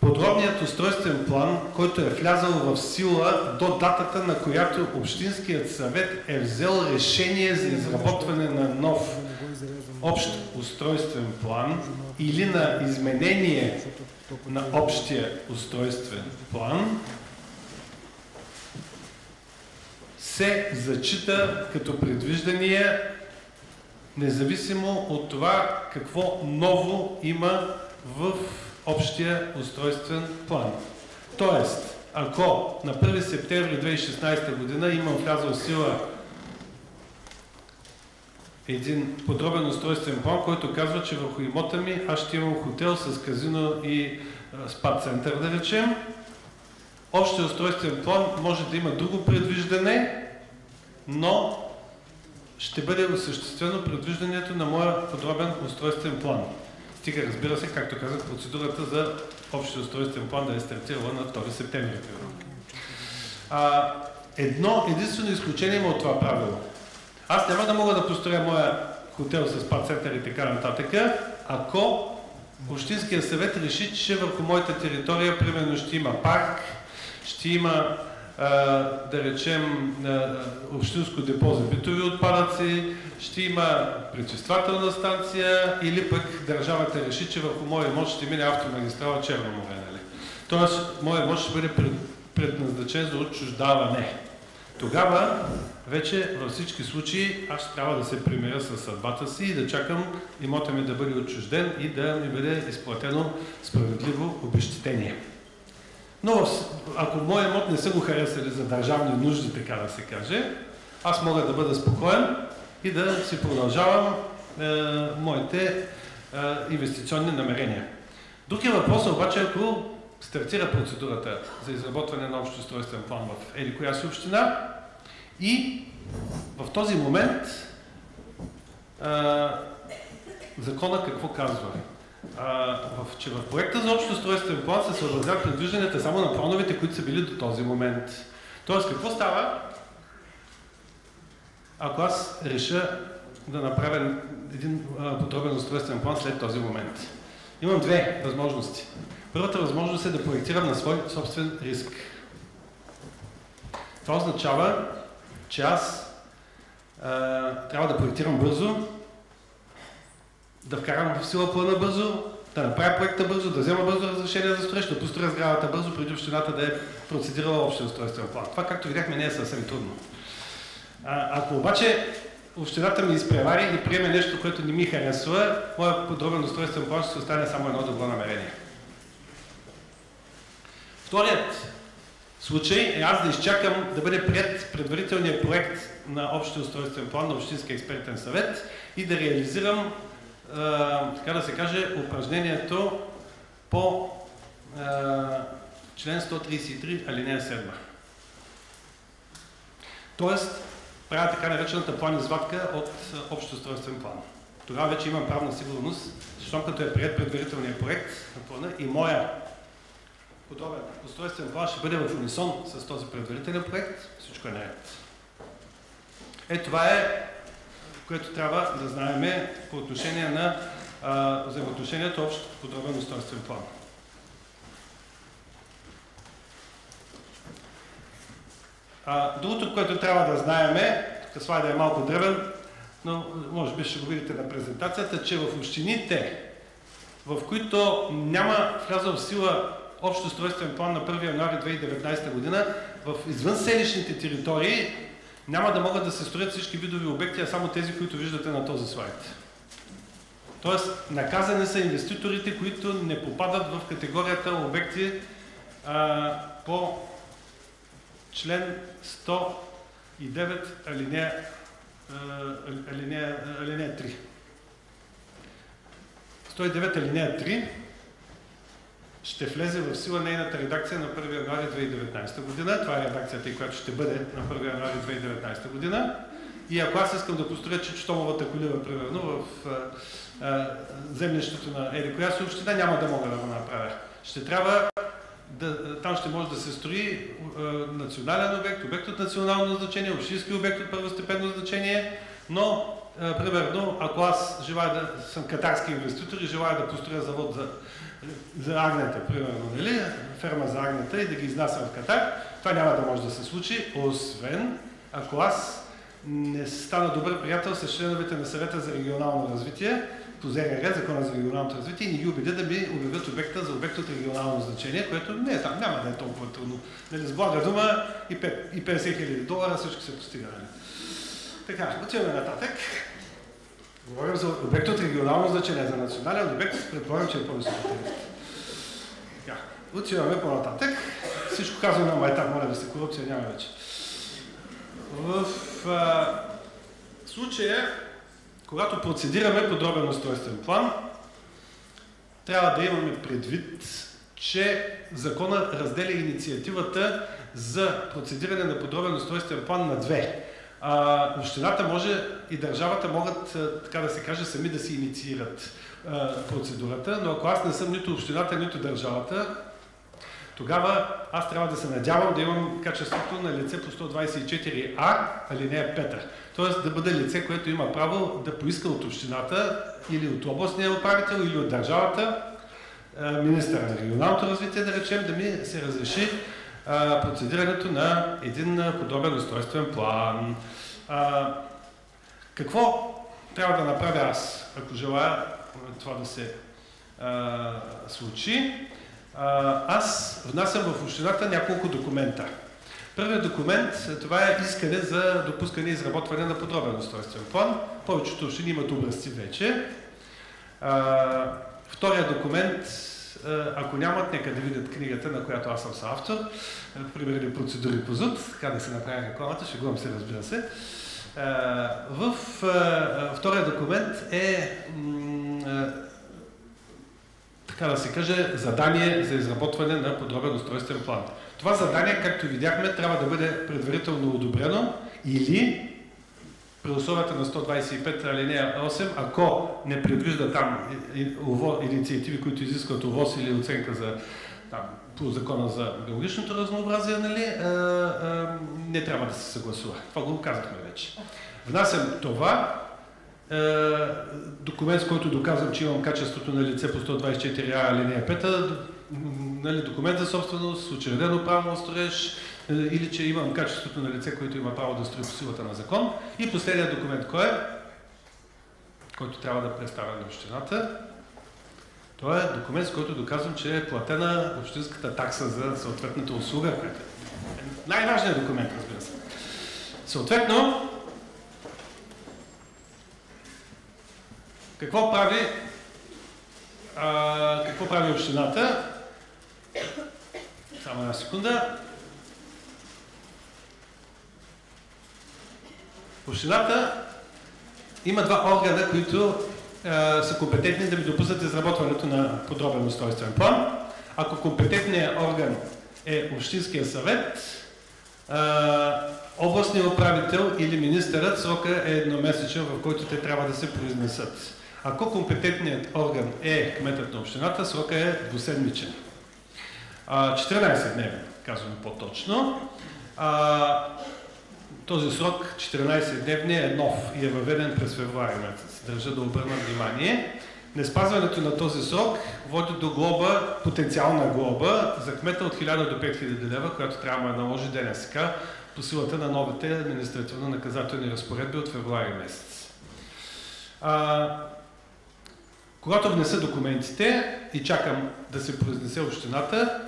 Подробният устройствен план, който е влязал в сила до датата, на която Общинският съвет е взел решение за изработване на нов общ устройствен план или на изменение на общия устройствен план, се зачита като предвиждания, независимо от това какво ново има в общия устройствен план. Тоест, ако на 1 септември 2016 година имам влязъл сила един подробен устройствен план, който казва, че върху имота ми аз ще имам хотел с казино и спа център, да речем. Общия устройствен план може да има друго предвиждане, но ще бъде осъществено предвиждането на моя подробен устройствен план. Стига, разбира се, както казах, процедурата за общия устройствен план да е стартирала на 2 септември. А, едно единствено изключение има от това правило. Аз няма да мога да построя моя хотел с спа център и така нататък, ако Общинския съвет реши, че върху моята територия, примерно, ще има парк, ще има, а, да речем, а, общинско депо за битови отпадъци, ще има пречиствателна станция или пък държавата реши, че върху моя имот ще мине автомагистрала Черно море. Нали? Тоест, моят имот ще бъде пред, предназначен за отчуждаване. Тогава вече във всички случаи аз трябва да се примиря с съдбата си и да чакам имота ми да бъде отчужден и да ми бъде изплатено справедливо обещетение. Но ако моят имот не са го харесали за държавни нужди, така да се каже, аз мога да бъда спокоен и да си продължавам е, моите е, инвестиционни намерения. Друг е въпрос обаче, ако стартира процедурата за изработване на общ устройствен план в еди коя си община и в този момент а, закона какво казва? А, в, че в проекта за общ устройствен план се съобразяват предвижданията само на плановете, които са били до този момент. Тоест, какво става, ако аз реша да направя един а, подробен устройствен план след този момент? Имам две възможности. Първата възможност е да проектирам на свой собствен риск. Това означава, че аз а, трябва да проектирам бързо, да вкарам в сила плана бързо, да направя проекта бързо, да взема бързо разрешение за строеж, да построя сградата бързо, преди общината да е процедирала общия устройствен план. Това, както видяхме, не е съвсем трудно. А, ако обаче общината ми изпревари и приеме нещо, което не ми харесва, моят подробен устройствен план ще остане само едно добро намерение. Вторият случай е аз да изчакам да бъде прият предварителният проект на общия устройствен план на Общинския експертен съвет и да реализирам, а, така да се каже, упражнението по член 133, алинея 7. Тоест, правя така наречената план извадка от общ устройствен план. Тогава вече имам правна сигурност, защото като е прият предварителният проект на плана и моя подобен устройствен план ще бъде в унисон с този предварителен проект, всичко е наред. Е, това е, което трябва да знаем по отношение на взаимоотношението общ подробен устройствен план. А, другото, което трябва да знаем е, тук слайда е малко древен, но може би ще го видите на презентацията, че в общините, в които няма влязъл в сила общ устройствен план на 1 януари 2019 година, в извънселищните територии няма да могат да се строят всички видови обекти, а само тези, които виждате на този слайд. Тоест, наказани са инвеститорите, които не попадат в категорията обекти а, по член 109, алинея, алинея, алинея 3. 109 алинея 3 ще влезе в сила нейната редакция на 1 януари 2019 година. Това е редакцията, която ще бъде на 1 януари 2019 година. И ако аз искам да построя Чичтомовата колива, примерно, в а, а, землището на Еди коя община, няма да мога да го направя. Ще трябва да, там ще може да се строи а, национален обект, обект от национално значение, общински обект от първостепенно значение, но, а, примерно, ако аз желая да съм катарски инвеститор и желая да построя завод за, за агнета, примерно, нали, ферма за агнета и да ги изнасям в Катар, това няма да може да се случи, освен ако аз не стана добър приятел с членовете на съвета за регионално развитие по ЗРР, Закона за регионалното развитие, и не ги убедя да ми обявят обекта за обект от регионално значение, което не е там, няма да е толкова трудно. Нали, с блага дума и 50 хиляди долара всичко се постига. Нали. Така, отиваме нататък. Говорим за обект от регионално значение, за национален обект, предполагам, че е по-високо Така, отиваме по-нататък. Всичко казвам на майтап, моля да се корупция няма вече. В а, случая, когато процедираме подробен устройствен план, трябва да имаме предвид, че закона разделя инициативата за процедиране на подробен устройствен план на две. А, общината може и държавата могат, така да се каже, сами да си инициират а, процедурата, но ако аз не съм нито общината, нито държавата, тогава аз трябва да се надявам да имам качеството на лице по 124А, алинея 5. Тоест да бъда лице, което има право да поиска от общината или от областния управител или от държавата, министъра на регионалното развитие, да речем, да ми се разреши процедирането на един подобен устройствен план. Какво трябва да направя аз, ако желая това да се случи? аз внасям в общината няколко документа. Първият документ, това е искане за допускане и изработване на подробен устройствен план. Повечето общини имат образци вече. Вторият документ, ако нямат, нека да видят книгата, на която аз съм съавтор. Примерни процедури по ЗУД, как да се направи рекламата, шегувам се, разбира се. В втория документ е така да се каже, задание за изработване на подробен устройствен план. Това задание, както видяхме, трябва да бъде предварително одобрено или при условията на 125 алинея 8, ако не предвижда там инициативи, които изискват ОВОС или оценка за там, по закона за биологичното разнообразие, нали, а, а, не трябва да се съгласува. Това го казахме вече. Внасям това, е, документ, с който доказвам, че имам качеството на лице по 124А алинея 5, нали, документ за собственост, учредено право на строеж, или че имам качеството на лице, което има право да строи по силата на закон. И последният документ кой е? Който трябва да представя на общината. Това е документ, с който доказвам, че е платена общинската такса за съответната услуга. Е най-важният документ, разбира се. Съответно, Какво прави, а, какво прави общината? Само една секунда. Общината има два органа, които а, са компетентни да ви допуснат изработването на подробен устройствен план. Ако компетентният орган е Общинския съвет, а, областният управител или министърът срока е едномесечен, в който те трябва да се произнесат. Ако компетентният орган е кметът на общината, срока е двуседмичен. 14 дневен, казваме по-точно. Този срок, 14-дневни, е нов и е въведен през февруари месец. Държа да обърна внимание. Неспазването на този срок води до глоба, потенциална глоба за кмета от 1000 до 5000 лева, която трябва да наложи ДНСК по силата на новите административно-наказателни разпоредби от февруари месец. Когато внеса документите и чакам да се произнесе общината,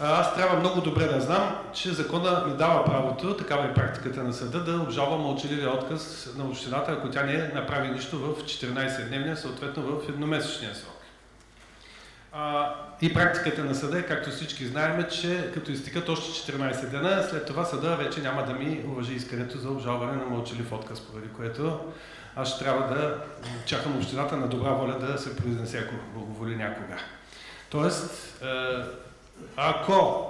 аз трябва много добре да знам, че закона ми дава правото, такава е практиката на съда, да обжалвам мълчаливия отказ на общината, ако тя не направи нищо в 14-дневния, съответно в едномесечния срок. А, и практиката на съда е, както всички знаем, че като изтикат още 14 дена, след това съда вече няма да ми уважи искането за обжалване на мълчалив отказ, поради което аз ще трябва да чакам общината на добра воля да се произнесе, ако благоволи някога. Тоест, е, ако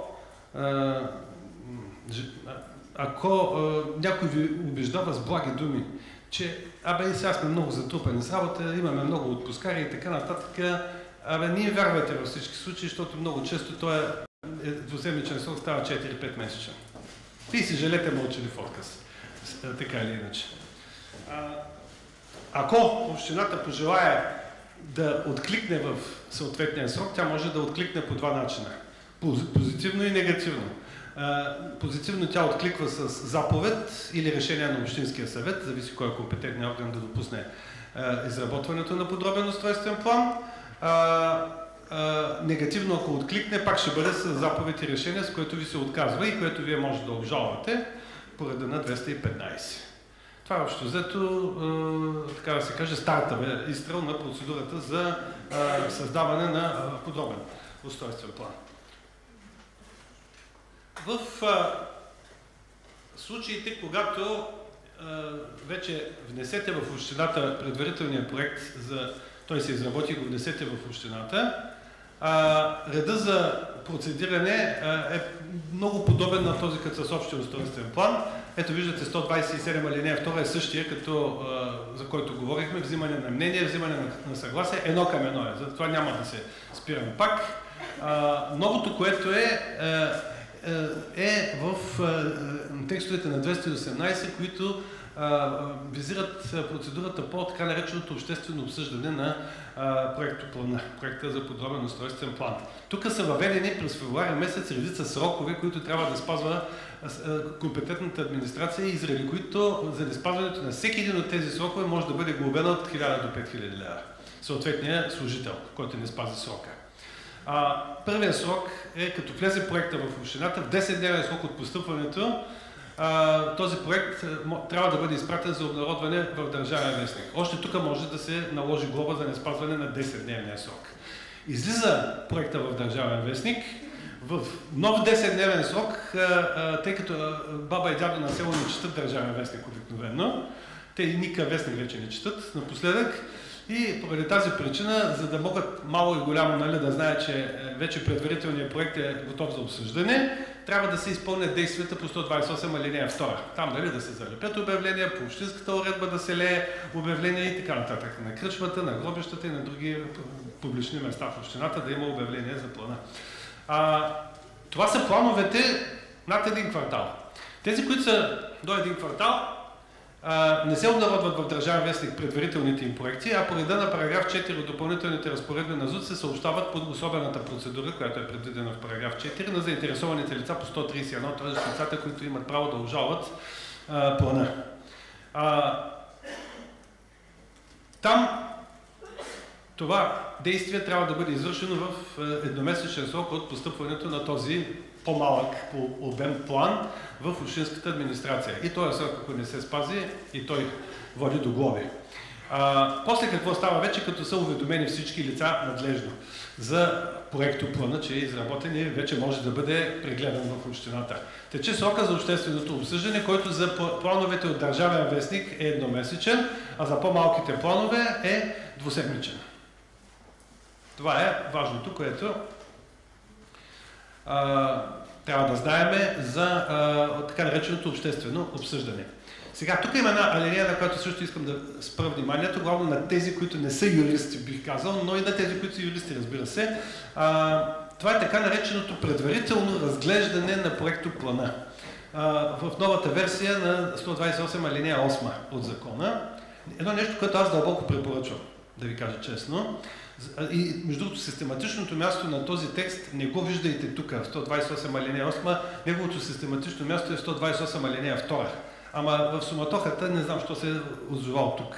ако някой ви убеждава с благи думи, че абе и сега сме много затрупани с работа, имаме много отпускари и така нататък, абе ние вярвайте във всички случаи, защото много често той е, е срок става 4-5 месечен. И си жалете мълчалив отказ. Така или иначе. А, ако общината пожелая да откликне в съответния срок, тя може да откликне по два начина. Пози- Позитивно и негативно. Позитивно тя откликва с заповед или решение на Общинския съвет, зависи кой е компетентният орган да допусне изработването на подробен устройствен план. Негативно, ако откликне, пак ще бъде с заповед и решение, с което ви се отказва и което вие може да обжалвате по реда на 215. Това е общо взето, така да се каже, стартове, изстрел на процедурата за създаване на подробен устройствен план. В а, случаите, когато а, вече внесете в общината предварителния проект, за, той се изработи и го внесете в общината, а, реда за процедиране а, е много подобен на този като с общия устройствен план. Ето виждате 127 алинея 2 е същия, като, а, за който говорихме, взимане на мнение, взимане на, на съгласие, едно към едно е. Затова няма да се спирам пак. А, новото, което е, е, е в е, текстовете на 218, които визират процедурата по така нареченото обществено обсъждане на проектоплана, проекта за подробен устройствен план. Тук са въведени през февруари месец редица срокове, които трябва да спазва компетентната администрация и заради които за неспазването на всеки един от тези срокове може да бъде глобена от 1000 до 5000 лева. Съответният служител, който не спази срока. А, първият срок е като влезе проекта в общината, в 10-дневен срок от постъпването, а, този проект мо- трябва да бъде изпратен за обнародване в Държавен вестник. Още тук може да се наложи глоба за неспазване на 10-дневния срок. Излиза проекта в Държавен вестник, в нов 10-дневен срок, а, а, тъй като баба и дядо на село не четат Държавен вестник обикновено, те и никакъв вестник вече не четат напоследък, и поради тази причина, за да могат мало и голямо нали, да знаят, че е, вече предварителният проект е готов за обсъждане, трябва да се изпълнят действията по 128 алинея 2. Там нали, да се залепят обявления, по общинската уредба да се лее обявления и така нататък. На кръчмата, на гробищата и на други публични места в общината да има обявления за плана. А, това са плановете над един квартал. Тези, които са до един квартал, а, не се обнародват в Държавен вестник предварителните им проекти, а по реда на параграф 4 от допълнителните разпоредби на ЗУД се съобщават под особената процедура, която е предвидена в параграф 4 на заинтересованите лица по 131, т.е. лицата, които имат право да обжалват плана. А, там това действие трябва да бъде извършено в едномесечен срок от постъпването на този по-малък по обем план в общинската администрация. И този срок, ако не се спази, и той води до глоби. А, после какво става вече, като са уведомени всички лица надлежно за проекто плана, че е изработен и вече може да бъде прегледан в общината. Тече срока за общественото обсъждане, който за пла- плановете от Държавен вестник е едномесечен, а за по-малките планове е двуседмичен. Това е важното, което трябва да знаеме за а, така нареченото обществено обсъждане. Сега, тук има една алинея, на която също искам да спра вниманието, главно на тези, които не са юристи, бих казал, но и на тези, които са юристи, разбира се. А, това е така нареченото предварително разглеждане на проекто плана. А, в новата версия на 128 алинея 8 от закона. Едно нещо, което аз дълбоко препоръчвам, да ви кажа честно. И между другото, систематичното място на този текст не го виждайте тук, в 128 алинея 8, неговото систематично място е в 128 алинея 2. Ама в суматохата не знам, що се е озовал тук.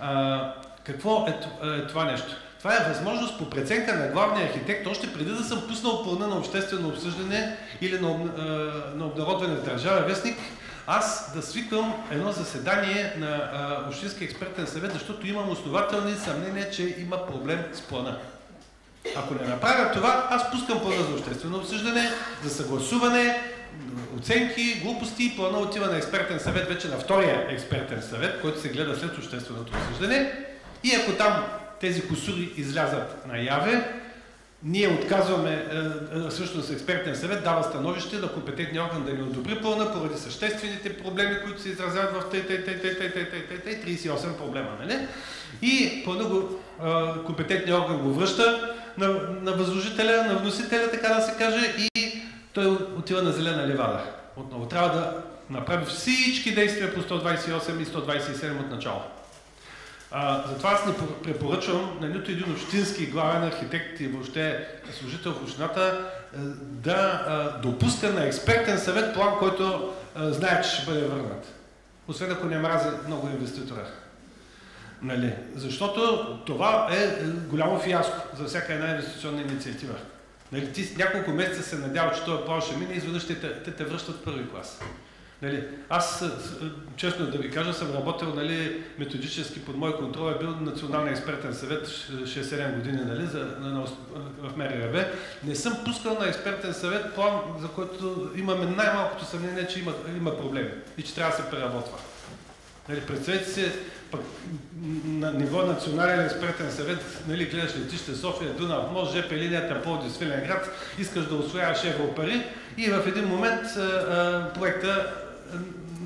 А, какво е, е това нещо? Това е възможност по преценка на главния архитект, още преди да съм пуснал плана на обществено обсъждане или на, на обнародване в Държавен вестник, аз да свиквам едно заседание на а, Общински експертен съвет, защото имам основателни съмнения, че има проблем с плана. Ако не направят това, аз пускам плана за обществено обсъждане, за съгласуване, оценки, глупости, плана отива на експертен съвет, вече на втория експертен съвет, който се гледа след общественото обсъждане. И ако там тези косури излязат наяве, ние отказваме, е, е, всъщност експертен съвет дава становище на компетентния орган да ни одобри плана поради съществените проблеми, които се изразяват в тъй, тъй, тъй, тъй, тъй, тъй, тъй, тъй, тъй, 38 проблема, нали? И плана го, е, компетентния орган го връща на, на възложителя, на вносителя, така да се каже, и той отива на зелена ливада. Отново трябва да направи всички действия по 128 и 127 от начало. А, затова аз не препоръчвам на нито един общински главен архитект и въобще служител в общината е, да а, допуска на експертен съвет план, който а, знае, че ще бъде върнат. Освен ако не мрази много инвеститора. Нали? Защото това е, е голямо фиаско за всяка една инвестиционна инициатива. Нали? Ти няколко месеца се надява, че този план ще мине и изведнъж те, те, те връщат първи клас. Нали, аз, честно да ви кажа, съм работил нали, методически под мой контрол, е бил Националния експертен съвет 6-7 години нали, за, на, на, в МРРБ. Не съм пускал на експертен съвет план, за който имаме най-малкото съмнение, че има, има проблеми и че трябва да се преработва. Нали, представете си, пък, на ниво национален експертен съвет, нали, гледаш летище София, Дунав, мост, ЖП линията, Плоди, Свиленград, искаш да освояваш европари и в един момент а, а, проекта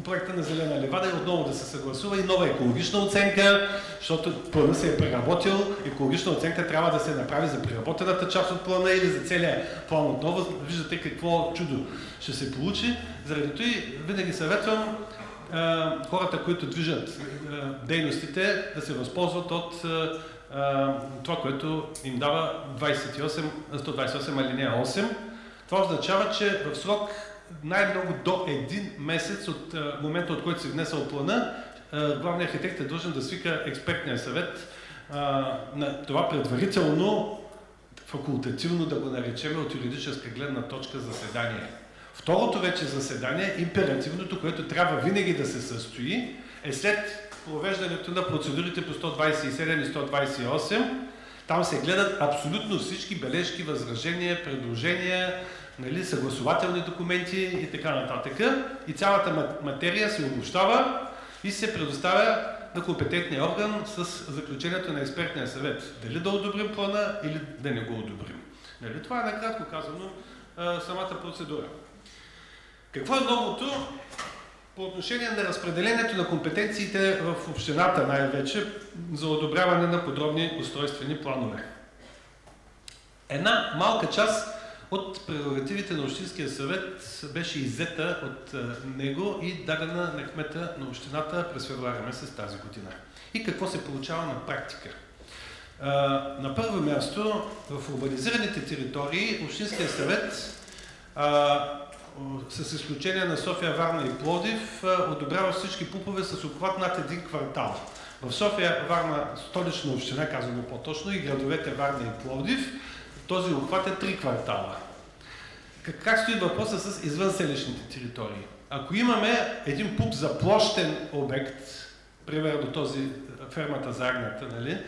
проекта на Зелена Левада и отново да се съгласува и нова екологична оценка, защото плана се е преработил. Екологична оценка трябва да се направи за преработената част от плана или за целия план отново. Виждате какво чудо ще се получи. Заради това винаги съветвам а, хората, които движат а, дейностите, да се възползват от а, това, което им дава 28, 128 алинея 8. Това означава, че в срок най-много до един месец от момента, от който се внесъл плана, главният архитект е длъжен да свика експертния съвет на това предварително, факултативно да го наречем от юридическа гледна точка заседание. Второто вече заседание, императивното, което трябва винаги да се състои, е след провеждането на процедурите по 127 и 128. Там се гледат абсолютно всички бележки, възражения, предложения, нали, съгласователни документи и така нататък. И цялата материя се обобщава и се предоставя на компетентния орган с заключението на експертния съвет. Дали да одобрим плана или да не го одобрим. Нали? Това е накратко казано самата процедура. Какво е новото по отношение на разпределението на компетенциите в общината най-вече за одобряване на подробни устройствени планове? Една малка част от прерогативите на Общинския съвет беше иззета от него и дадена на кмета на общината през февруари месец тази година. И какво се получава на практика? На първо място, в урбанизираните територии Общинския съвет с изключение на София, Варна и Плодив, одобрява всички пупове с обхват над един квартал. В София, Варна, столична община, казано по-точно, и градовете Варна и Плодив, този обхват е три квартала. Как, как стои въпроса с извънселищните територии? Ако имаме един пуп за площен обект, примерно този фермата за агната, нали,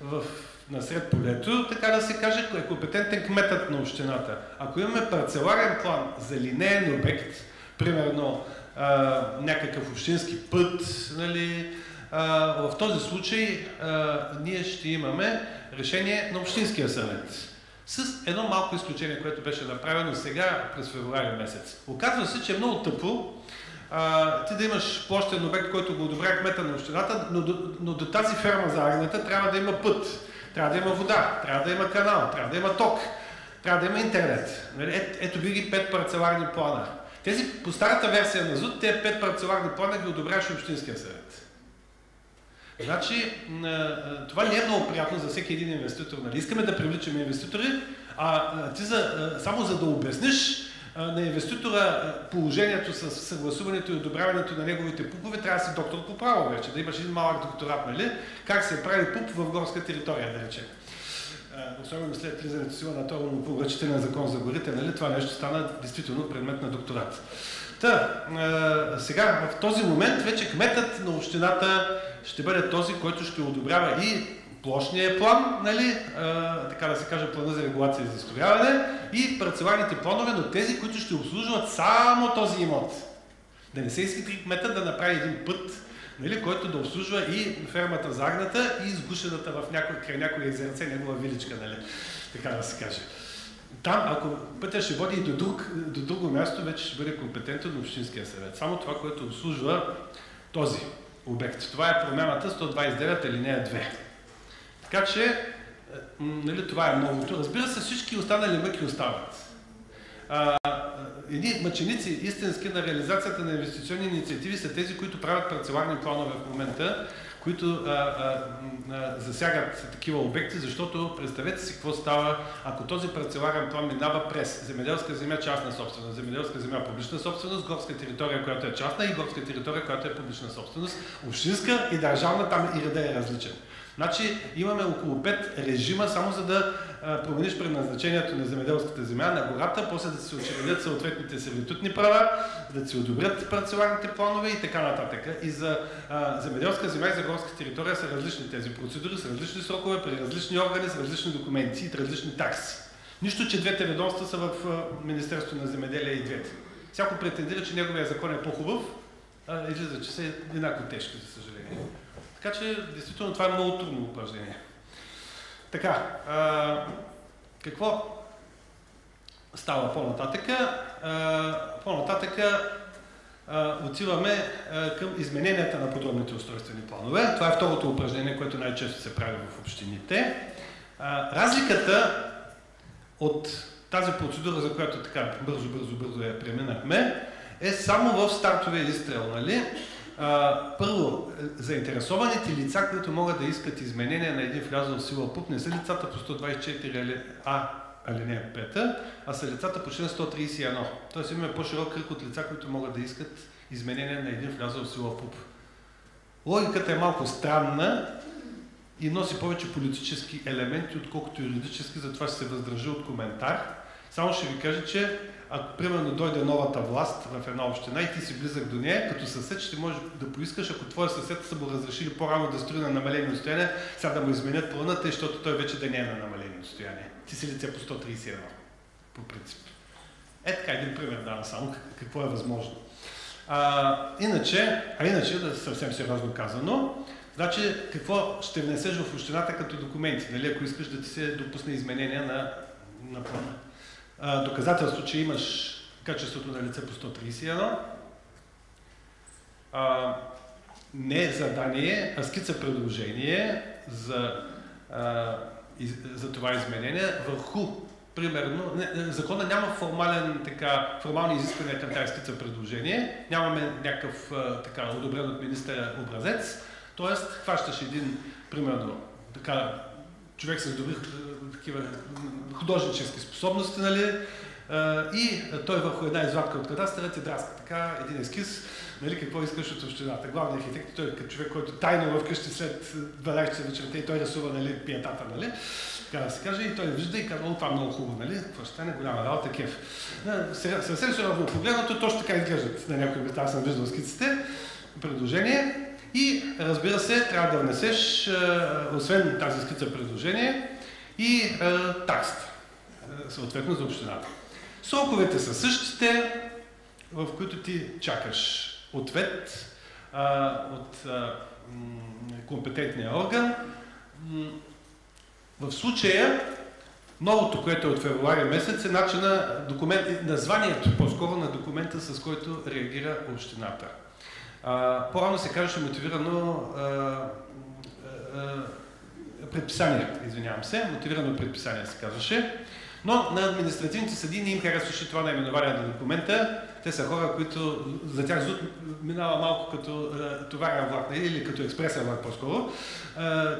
в насред полето, така да се каже, е компетентен кметът на общината. Ако имаме парцеларен план за линейен обект, примерно а, някакъв общински път, нали, а, в този случай а, ние ще имаме решение на Общинския съвет. С едно малко изключение, което беше направено сега през февруари месец. Оказва се, че е много тъпо а, ти да имаш площен обект, който го одобря кмета на общината, но до, но до тази ферма за агнета трябва да има път, трябва да има вода, трябва да има канал, трябва да има ток, трябва да има интернет. Е, ето ви ги пет парцеларни плана. Тези по старата версия на ЗУД, тези пет парцеларни плана ги одобряваше Общинския съвет. Значи, това не е много приятно за всеки един инвеститор. Нали? Искаме да привличаме инвеститори, а ти за, само за да обясниш на инвеститора положението с съгласуването и одобряването на неговите пупове, трябва да си доктор по право вече, да имаш един малък докторат, нали? Как се прави пуп в горска територия, да речем. Особено след влизането сила на този на закон за горите, нали? това нещо стана действително предмет на докторат. Та, сега в този момент вече кметът на общината ще бъде този, който ще одобрява и площния план, нали, а, така да се каже плана за регулация и застрояване и парцеларните планове, но тези, които ще обслужват само този имот. Да не се иска кмета да направи един път, нали, който да обслужва и фермата за агната и изгушената в някой, край някоя езерце, негова виличка, нали, така да се каже. Там, ако пътя ще води и до, друг, до друго място, вече ще бъде компетентен на Общинския съвет. Само това, което обслужва този обект. Това е промяната 129 алинея 2. Така че, е, нали, това е новото. Разбира се, всички останали мъки остават. А, едни мъченици истински на реализацията на инвестиционни инициативи са тези, които правят парцеларни планове в момента, които а, а, а, засягат такива обекти, защото представете си какво става, ако този парцеларен план минава през земеделска земя частна собственост, земеделска земя публична собственост, горска територия, която е частна и горска територия, която е публична собственост, общинска и държавна, там и реда е различен. Значи имаме около 5 режима, само за да промениш предназначението на земеделската земя, на гората, после да се учредят съответните сервитутни права, да се одобрят парцеларните планове и така нататък. И за земеделска земя и за горска територия са различни тези процедури, с различни срокове, при различни органи, с различни документи и различни такси. Нищо, че двете ведомства са в Министерството на земеделие и двете. Всяко претендира, че неговия закон е по-хубав, излиза, че са еднакво тежки, за съжаление. Така че, действително, това е много трудно упражнение. Така, а, какво става по-нататъка? По-нататъка отиваме а, към измененията на подробните устройствени планове. Това е второто упражнение, което най-често се прави в общините. А, разликата от тази процедура, за която така бързо, бързо, бързо я преминахме, е само в стартовия изстрел, нали? Първо, заинтересованите лица, които могат да искат изменение на един влязъл в сила ПУП, не са лицата по 124 А, алинея 5, а са лицата по член 131. Тоест имаме по-широк кръг от лица, които могат да искат изменение на един влязъл в сила ПУП. Логиката е малко странна и носи повече политически елементи, отколкото юридически, затова ще се въздържа от коментар. Само ще ви кажа, че ако примерно дойде новата власт в една община и ти си близък до нея, като съсед ще можеш да поискаш, ако твоя съсед са му разрешили по-рано да строи на намалени отстояния, сега да му изменят плана, тъй, защото той вече да не е на намалени отстояния. Ти си лице по 131, по принцип. Е така, един пример давам само какво е възможно. А, иначе, а иначе, да съвсем сериозно казано, значи какво ще внесеш в общината като документи, нали, ако искаш да ти се допусне изменения на, на плана а, доказателство, че имаш качеството на лице по 131, а, не задание, а скица предложение за, а, за това изменение върху примерно, не, закона няма формален, така, формални изисквания към тази скица предложение, нямаме някакъв а, така одобрен от министъра образец, т.е. хващаш един, примерно, така, човек с добри такива художнически способности, нали? И той върху една извадка от кадастъра ти драска така един ескиз, нали, какво искаш от общината. Главният архитект, той е човек, който тайно вкъщи след 12 часа вечерта и той рисува нали, пиетата, нали? Така да се каже, и той вижда и казва, това е много хубаво, нали? Това ще стане голяма работа, кеф. Съвсем сериозно погледнато, точно така изглеждат на някои места, аз съм виждал скиците, предложение. И разбира се, трябва да внесеш, освен тази скица предложение, и таксата, съответно за общината. Сроковете са същите, в които ти чакаш ответ от компетентния орган. В случая, новото, което е от февруари месец, е начина, документ, названието по-скоро на документа, с който реагира общината. По-рано се казваше мотивирано а, а, предписание, извинявам се, мотивирано предписание се казваше. Но на административните съди не им харесваше това наименование на документа. Те са хора, които за тях ЗУД минава малко като товарен влак или като експресен влак по-скоро.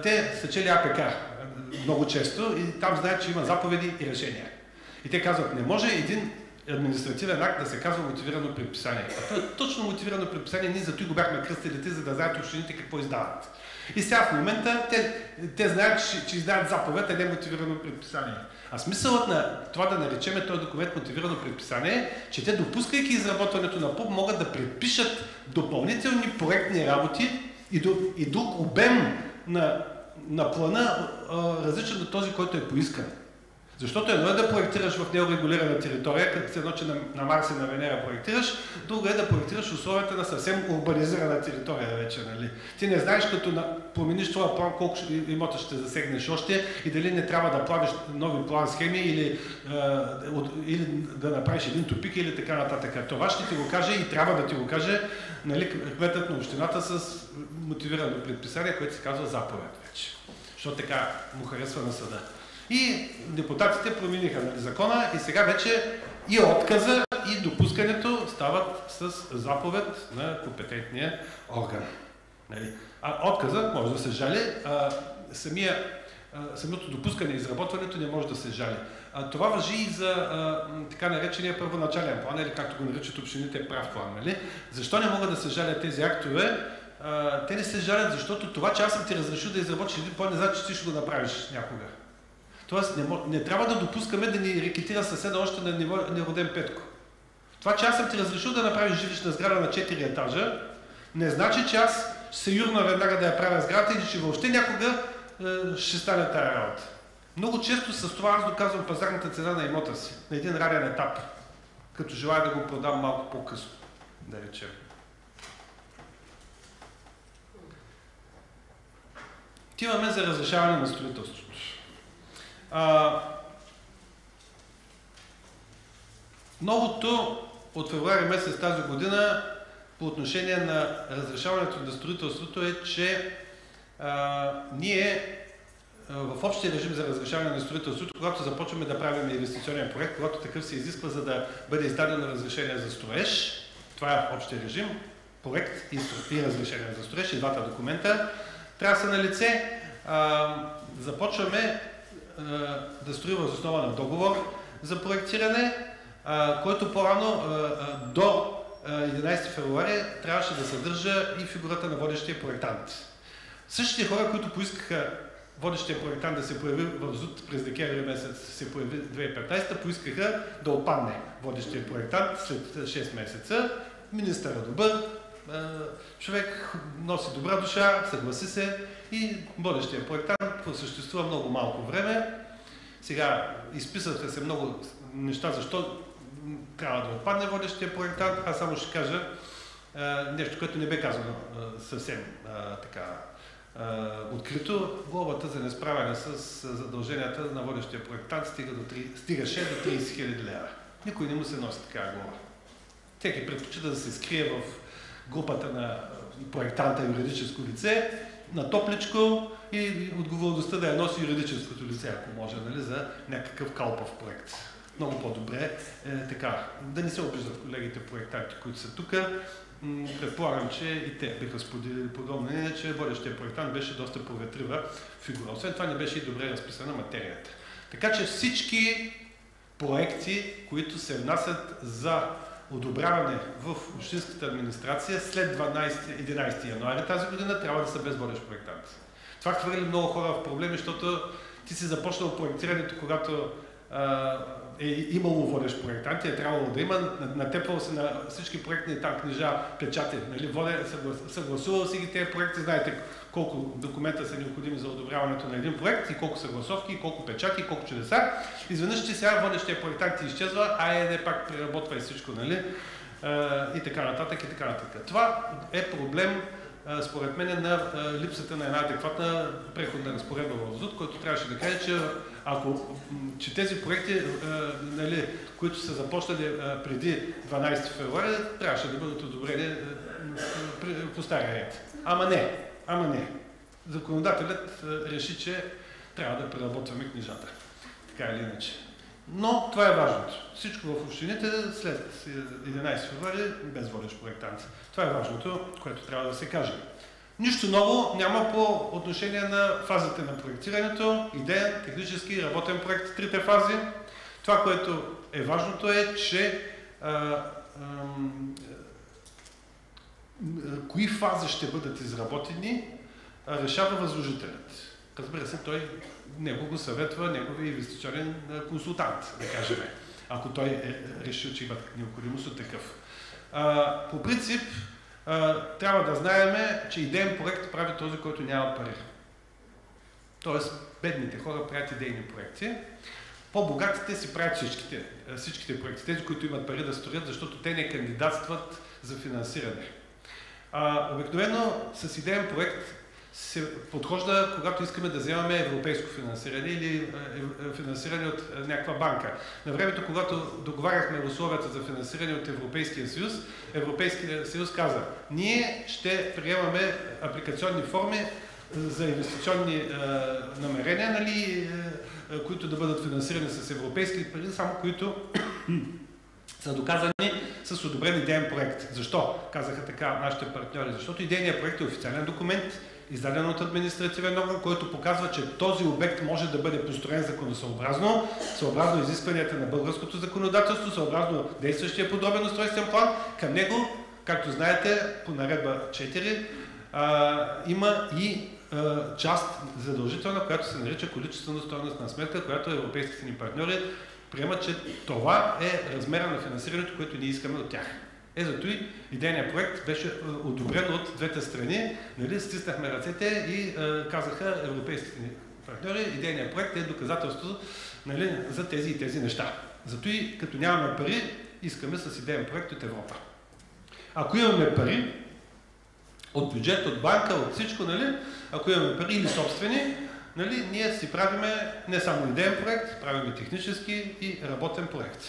Те са чели АПК много често и там знаят, че има заповеди и решения. И те казват, не може един административен акт да се казва мотивирано предписание. А то е точно мотивирано предписание, ние зато и го бяхме кръстили за да знаят общините какво издават. И сега в момента те, те знаят, че, че издават заповед, а не мотивирано предписание. А смисълът на това да наречеме този документ мотивирано предписание е, че те допускайки изработването на ПУП могат да предпишат допълнителни проектни работи и, до, и друг обем на на плана различен от този, който е поискан. Защото едно е да проектираш в неорегулирана територия, като се едно, че на, на Марс и на Венера проектираш, друго е да проектираш условията на съвсем урбанизирана територия вече. Нали? Ти не знаеш, като на, промениш това план, колко ще, имота ще засегнеш още и дали не трябва да правиш нови план схеми или, а, от, или да направиш един тупик или така нататък. Това ще ти го каже и трябва да ти го каже нали, кметът на общината с мотивирано предписание, което се казва заповед вече. Защото така му харесва на съда. И депутатите промениха закона и сега вече и отказа и допускането стават с заповед на компетентния орган. Нали. А отказа може да се жали, а самия, а, самото допускане и изработването не може да се жали. А, това въжи и за а, така наречения първоначален план, или както го наричат общините прав план. Нали? Защо не могат да се жалят тези актове? А, те не се жалят, защото това, че аз съм ти разрешил да изработиш един план, не значи, че ти ще го направиш някога. Тоест не, не трябва да допускаме да ни рекетира съседа още на ниво нероден Петко. Това, че аз съм ти разрешил да направиш жилищна сграда на 4 етажа, не значи, че аз се юрна веднага да я правя сградата или че въобще някога е, ще стане тая работа. Много често с това аз доказвам пазарната цена на имота си, на един ранен етап, като желая да го продам малко по-късно, да речем. Отиваме за разрешаване на строителството. А, новото от февруари месец тази година по отношение на разрешаването на строителството е, че а, ние в общия режим за разрешаване на строителството, когато започваме да правим инвестиционен проект, когато такъв се изисква, за да бъде издадено разрешение за строеж, това е общия режим, проект и, разрешение за строеж, и двата документа, трябва да са на лице. А, започваме да строим въз основа на договор за проектиране, а, който по-рано до 11 февруари трябваше да съдържа и фигурата на водещия проектант. Същите хора, които поискаха водещия проектант да се появи в ЗУД през декември месец, се появи 2015, поискаха да отпадне водещия проектант след 6 месеца. Министър е добър, човек носи добра душа, съгласи се и водещия проектант просъществува много малко време. Сега изписаха се много неща, защо трябва да отпадне водещия проектант. Аз само ще кажа нещо, което не бе казано съвсем така открито, глобата за несправяне с задълженията на водещия проектант стига до 3, стигаше до 30 000 лева. Никой не му се носи такава глоба. Всеки предпочита да се скрие в групата на проектанта юридическо лице, на топличко и отговорността да я носи юридическото лице, ако може, нали, за някакъв калпав проект. Много по-добре е така. Да не се обиждат колегите проектанти, които са тук предполагам, че и те биха споделили подобно че водещия проектант беше доста проветрива фигура. Освен това не беше и добре разписана материята. Така че всички проекти, които се внасят за одобряване в общинската администрация след 12, 11 януари тази година трябва да са без водещ проектант. Това хвърли много хора в проблеми, защото ти си започнал проектирането, когато а, е имало водещ проектант и е трябвало да има, натепвал се на всички проектни там книжа, печати, нали, съгласувал си ги тези проекти, знаете колко документа са необходими за одобряването на един проект и колко съгласовки, и колко печати, и колко чудеса. Изведнъж, че сега водещия проектант изчезва, а е, не пак преработва и всичко, нали? и така нататък, и така нататък. Това е проблем според мен на липсата на една адекватна преходна разпоредба в ЗУД, който трябваше да каже, че ако че тези проекти, нали, които са започнали преди 12 февруари, трябваше да бъдат одобрени по стария ред. Ама не, ама не. Законодателят реши, че трябва да преработваме книжата. Така или иначе. Но това е важното. Всичко в общините след 11 февруари без водещ проектант. Това е важното, което трябва да се каже. Нищо ново няма по отношение на фазите на проектирането, идея, технически, работен проект, трите фази. Това, което е важното е, че а, а, кои фази ще бъдат изработени, решава възложителят. Разбира се, той него го съветва негови инвестиционен консултант, да кажем, ако той е решил, че има необходимост от такъв. А, по принцип, трябва да знаем, че идеен проект прави този, който няма пари. Тоест, бедните хора правят идейни проекти. По-богатите си правят всичките, всичките проекти, тези, които имат пари да строят, защото те не кандидатстват за финансиране. А, обикновено с идеен проект се подхожда, когато искаме да вземаме европейско финансиране или е, е, финансиране от е, някаква банка. На времето, когато договаряхме условията за финансиране от Европейския съюз, Европейския съюз каза, ние ще приемаме апликационни форми за инвестиционни е, намерения, нали, е, които да бъдат финансирани с европейски пари, само които са доказани с одобрен идеен проект. Защо? Казаха така нашите партньори. Защото идейният проект е официален документ, издаден от административен орган, който показва, че този обект може да бъде построен законосъобразно, съобразно изискванията на българското законодателство, съобразно действащия подобен устройствен план. Към него, както знаете, по наредба 4, а, има и а, част задължителна, която се нарича количествена стоеностна сметка, която европейските ни партньори приемат, че това е размера на финансирането, което ние искаме от тях. Е, зато и идейният проект беше одобрен от двете страни. Нали, стиснахме ръцете и е, казаха европейските партньори, идейният проект е доказателство нали, за тези и тези неща. Зато и като нямаме пари, искаме с идеен проект от Европа. Ако имаме пари, от бюджет, от банка, от всичко, нали, ако имаме пари или собствени, нали, ние си правиме не само идеен проект, правиме технически и работен проект.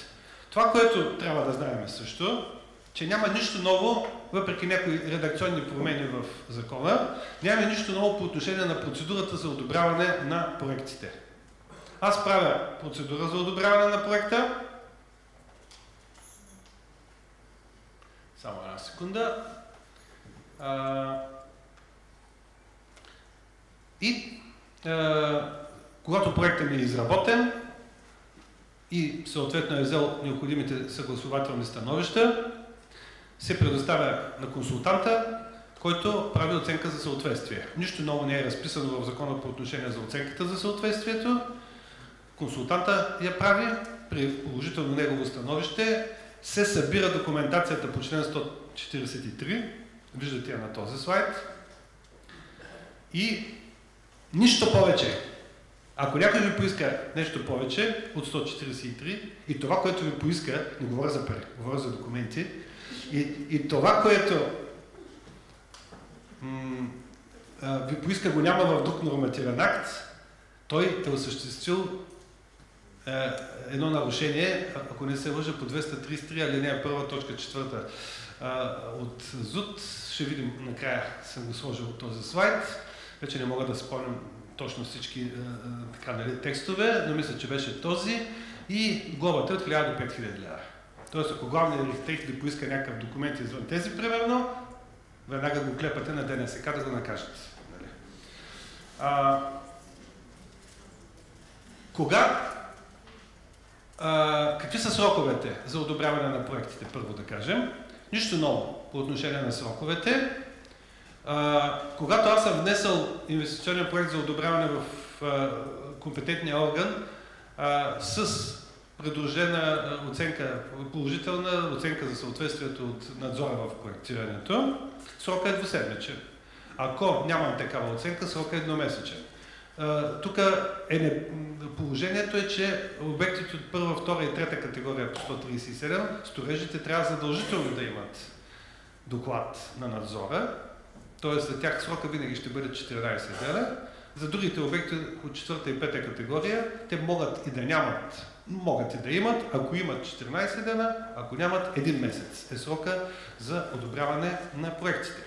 Това, което трябва да знаем също, че няма нищо ново, въпреки някои редакционни промени в закона, няма нищо ново по отношение на процедурата за одобряване на проектите. Аз правя процедура за одобряване на проекта. Само една секунда. А, и а, когато проектът ми е изработен и съответно е взел необходимите съгласователни становища, се предоставя на консултанта, който прави оценка за съответствие. Нищо ново не е разписано в закона по отношение за оценката за съответствието. Консултанта я прави, при положително негово становище се събира документацията по член 143, виждате я на този слайд, и нищо повече. Ако някой ви поиска нещо повече от 143 и това, което ви поиска, не говоря за пари, говоря за документи, и, и това, което ви поиска го няма в друг нормативен акт, той е осъществил е, едно нарушение, ако не се лъжа по 233 алинея 1 точка 4 е, от ЗУД. Ще видим накрая, съм го сложил този слайд. Вече не мога да спомням точно всички е, така, нали, текстове, но мисля, че беше този. И глобата е от 1000 до 5000 лева. Тоест, ако главният архитект поиска някакъв документ извън тези, примерно, веднага го клепате на ДНСК да го накажете. Нали? А, кога, а, какви са сроковете за одобряване на проектите, първо да кажем? Нищо ново по отношение на сроковете. А, когато аз съм внесъл инвестиционен проект за одобряване в а, компетентния орган а, с придружена оценка, положителна оценка за съответствието от надзора в проектирането, срока е двуседмичен. Ако нямам такава оценка, срока е едномесечен. Тук е, положението е, че обектите от първа, втора и трета категория по 137, сторежите трябва задължително да имат доклад на надзора, т.е. за тях срока винаги ще бъде 14 дена. За другите обекти от четвърта и пета категория, те могат и да нямат могат и да имат, ако имат 14 дена, ако нямат един месец е срока за одобряване на проектите.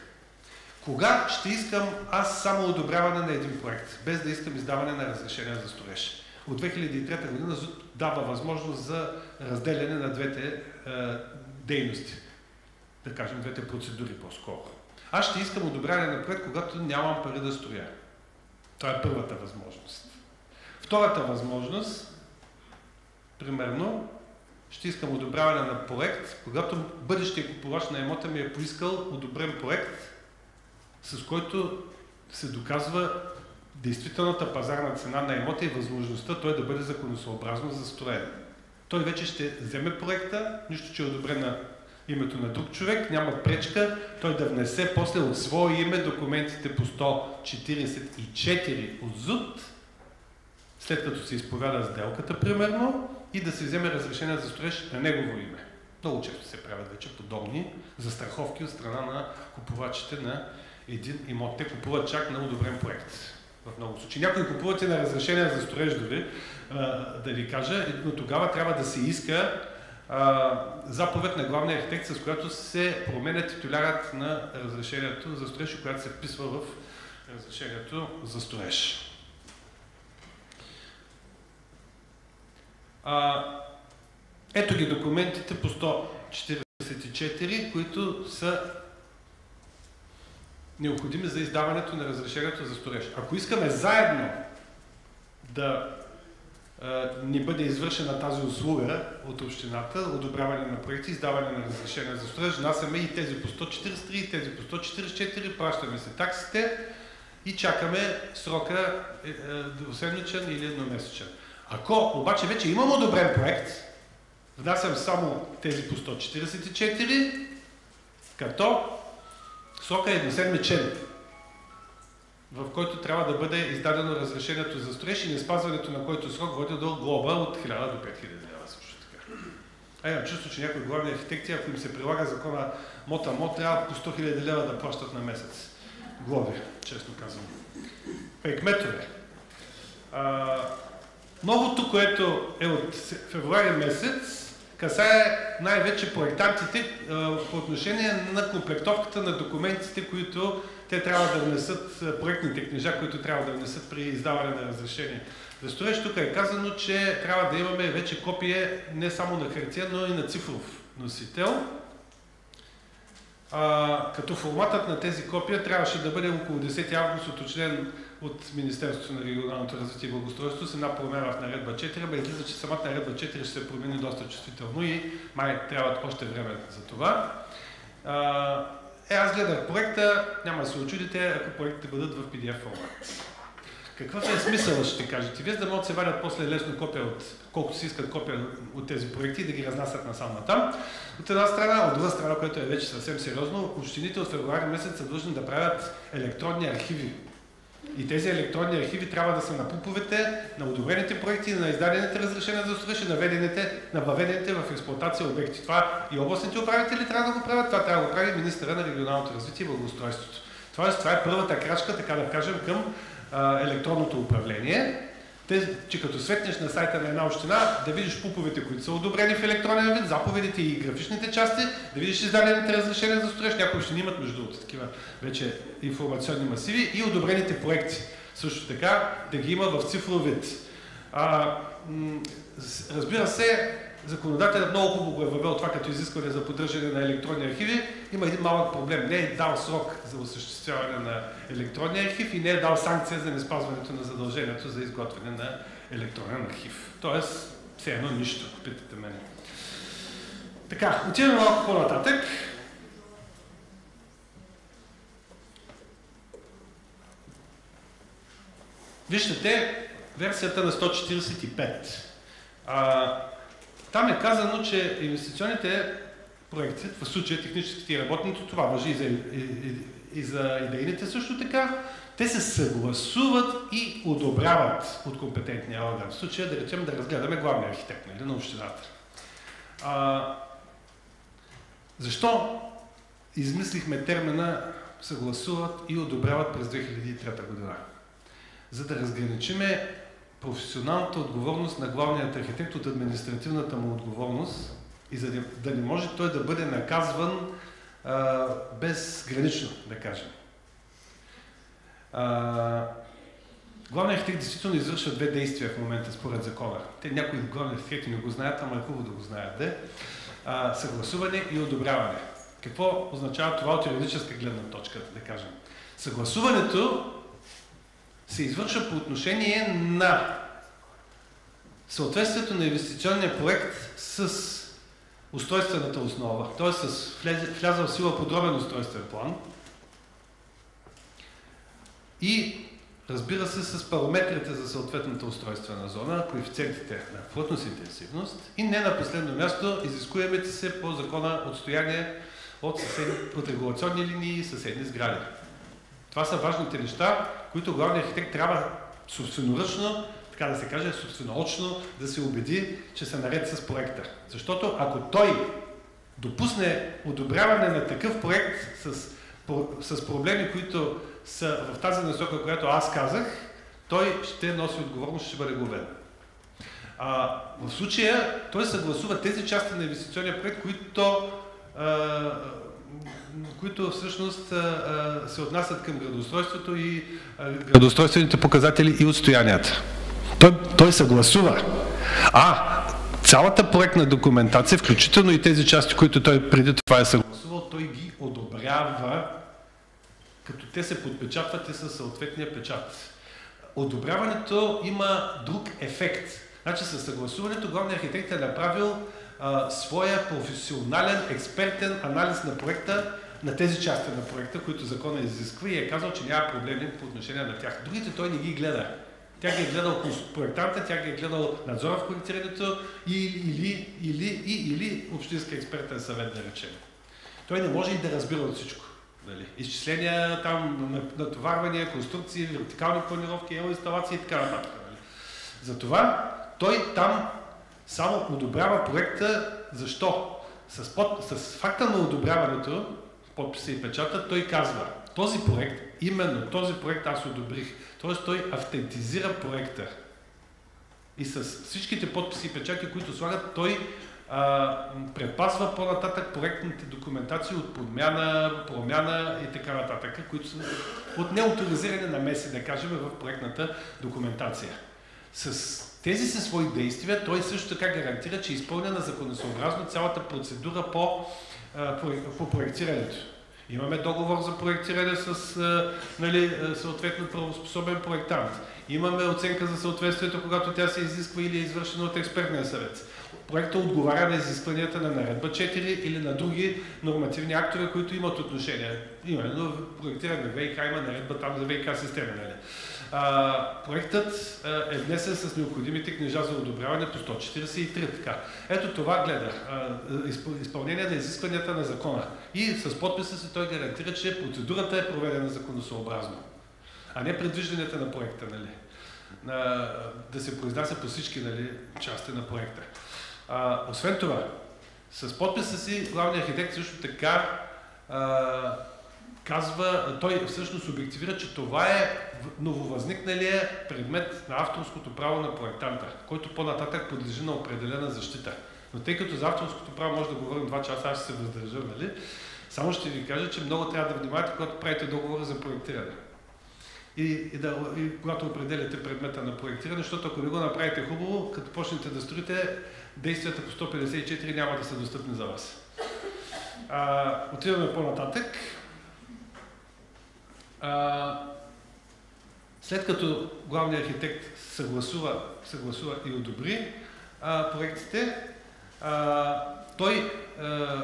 Кога ще искам аз само одобряване на един проект, без да искам издаване на разрешение за строеж? От 2003 година дава възможност за разделяне на двете е, дейности, да кажем двете процедури по-скоро. Аз ще искам одобряване на проект, когато нямам пари да строя. Това е първата възможност. Втората възможност примерно, ще искам одобряване на проект, когато бъдещия купувач на имота ми е поискал одобрен проект, с който се доказва действителната пазарна цена на имота и възможността той да бъде законосъобразно застроен. Той вече ще вземе проекта, нищо, че е одобрен на името на друг човек, няма пречка той да внесе после от свое име документите по 144 от ЗУД след като се изповяда сделката, примерно, и да се вземе разрешение за строеж на негово име. Много често се правят вече подобни застраховки от страна на купувачите на един имот. Те купуват чак на одобрен проект. В много случаи. Някои купуват и на разрешение за строеж, да ви, да ви кажа, но тогава трябва да се иска заповед на главния архитект, с която се променя титулярът на разрешението за строеж, която се вписва в разрешението за строеж. А, ето ги документите по 144, които са необходими за издаването на разрешението за строеж. Ако искаме заедно да ни бъде извършена тази услуга от общината, одобряване на проекти, издаване на разрешение за строеж, внасяме и тези по 143, и тези по 144, пращаме се таксите и чакаме срока е, е, двуседмичен или едномесечен. Ако обаче вече имам одобрен проект, внасям само тези по 144, като срока е едноседмичен в който трябва да бъде издадено разрешението за строеж и неспазването на който срок води до глоба от 1000 до 5000 лева също така. А имам чувство, че някои главни архитекти, ако им се прилага закона МОТА-МО, трябва по 100 000 лева да плащат на месец. Глоби, честно казвам. При кметове. А, новото, което е от февруари месец, касае най-вече проектантите а, по отношение на комплектовката на документите, които те трябва да внесат проектните книжа, които трябва да внесат при издаване на разрешение. За строеж тук е казано, че трябва да имаме вече копие не само на хартия, но и на цифров носител. А, като форматът на тези копия трябваше да бъде около 10 август уточнен от Министерството на регионалното развитие и благоустройство с една промяна в наредба 4, бе излиза, че самата наредба 4 ще се промени доста чувствително и май трябва още време за това. Е, аз гледах проекта, няма да се очудите, ако проектите бъдат в PDF формат. Какъв е смисъл, ще кажете? Вие за да могат да се вадят после лесно копия от, колкото си искат копия от тези проекти и да ги разнасят насам натам. От една страна, от друга страна, което е вече съвсем сериозно, общините от февруари месец са длъжни да правят електронни архиви и тези електронни архиви трябва да са на пуповете, на одобрените проекти, на издадените разрешения за строеж и на, на въведените в експлуатация обекти. Това и областните управители трябва да го правят, това трябва да го прави министъра на регионалното развитие и благоустройството. Тоест, това е първата крачка, така да кажем, към а, електронното управление че като светнеш на сайта на една община, да видиш пуповете, които са одобрени в електронен вид, заповедите и графичните части, да видиш издадените разрешения за строеж. Някои общини имат между другото такива вече информационни масиви и одобрените проекти. Също така да ги има в цифров вид. А, разбира се, законодателят много хубаво го е въвел това като изискване за поддържане на електронни архиви. Има един малък проблем. Не е дал срок за осъществяване на електронния архив и не е дал санкция за неспазването на задължението за изготвяне на електронен архив. Тоест, все едно нищо, питате мене. Така, отиваме малко по-нататък. Виждате версията на 145. А, там е казано, че инвестиционните проекти, в случая техническите и работните, това въжи и за, и, и, за идейните също така, те се съгласуват и одобряват от компетентния орган. В случая, да речем, да разгледаме главния архитект нали, на общината. А, защо измислихме термина съгласуват и одобряват през 2003 година? За да разграничиме професионалната отговорност на главният архитект от административната му отговорност и за да не може той да бъде наказван а, безгранично, да кажем. А, главният архитект действително извършва две действия в момента според закона. Те някои главни архитекти не го знаят, ама е хубаво да го знаят. Де? А, съгласуване и одобряване. Какво означава това от юридическа гледна точка, да кажем? Съгласуването се извършва по отношение на съответствието на инвестиционния проект с устройствената основа, т.е. с влязъл в сила подробен устройствен план и разбира се с параметрите за съответната устройствена зона, коефициентите на плътност и интенсивност и не на последно място изискуемите се по закона отстояние от, съседни, от регулационни линии и съседни сгради. Това са важните неща, които главният архитект трябва собственоръчно така да се каже, собственоочно да се убеди, че са наред с проекта. Защото ако той допусне одобряване на такъв проект с, с проблеми, които са в тази насока, която аз казах, той ще носи отговорност, ще бъде главен. А, в случая той съгласува тези части на инвестиционния проект, които, а, които всъщност се отнасят към градоустройството и а, градоустройствените показатели и отстоянията. Той, той съгласува. А, цялата проектна документация, включително и тези части, които той преди това е съгласувал, той ги одобрява, като те се подпечатват и със съответния печат. Одобряването има друг ефект. Значи със съгласуването главният архитект е направил своя професионален, експертен анализ на проекта, на тези части на проекта, които закона изисква и е казал, че няма проблеми по отношение на тях. Другите той не ги гледа. Тя ги е гледал проектанта, тя ги е гледал надзора в проектирането или, или, и, или общинска експертен съвет, да речем. Той не може и да разбира от всичко. Нали? Изчисления, там, натоварвания, конструкции, вертикални планировки, инсталации и така нататък. Нали? Затова той там само одобрява проекта. Защо? С, под, с факта на одобряването, подписа и печата, той казва, този проект, именно този проект аз одобрих. Тоест той автентизира проекта. И с всичките подписи и печати, които слагат, той а, предпазва по-нататък проектните документации от подмяна, промяна и така нататък, които са от неауторизиране на меси, да кажем, в проектната документация. С тези са свои действия той също така гарантира, че е изпълнена законосъобразно цялата процедура по, по, проектирането. Имаме договор за проектиране с нали, съответно правоспособен проектант. Имаме оценка за съответствието, когато тя се изисква или е извършена от експертния съвет. Проектът отговаря на изискванията на наредба 4 или на други нормативни актове, които имат отношение. Именно проектиране ВИК има наредба там за ВИК система. Нали? А, проектът е внесен с необходимите книжа за одобряване по 143. Така. Ето това гледа. изпълнение на изискванията на закона. И с подписа си той гарантира, че процедурата е проведена законосъобразно, а не предвижданията на проекта. Нали? На, да се произнася по всички нали, части на проекта. А, освен това, с подписа си главният архитект също така а, казва, той всъщност обективира, че това е нововъзникналия предмет на авторското право на проектанта, който по-нататък подлежи на определена защита. Но тъй като за авторското право може да говорим два часа, аз ще се въздържа, нали? Само ще ви кажа, че много трябва да внимавате, когато правите договора за проектиране. И, и, да, и когато определяте предмета на проектиране, защото ако не го направите хубаво, като почнете да строите, действията по 154 няма да са достъпни за вас. А, отиваме по-нататък. А, след като главният архитект съгласува, съгласува и одобри а, проектите, а, той а,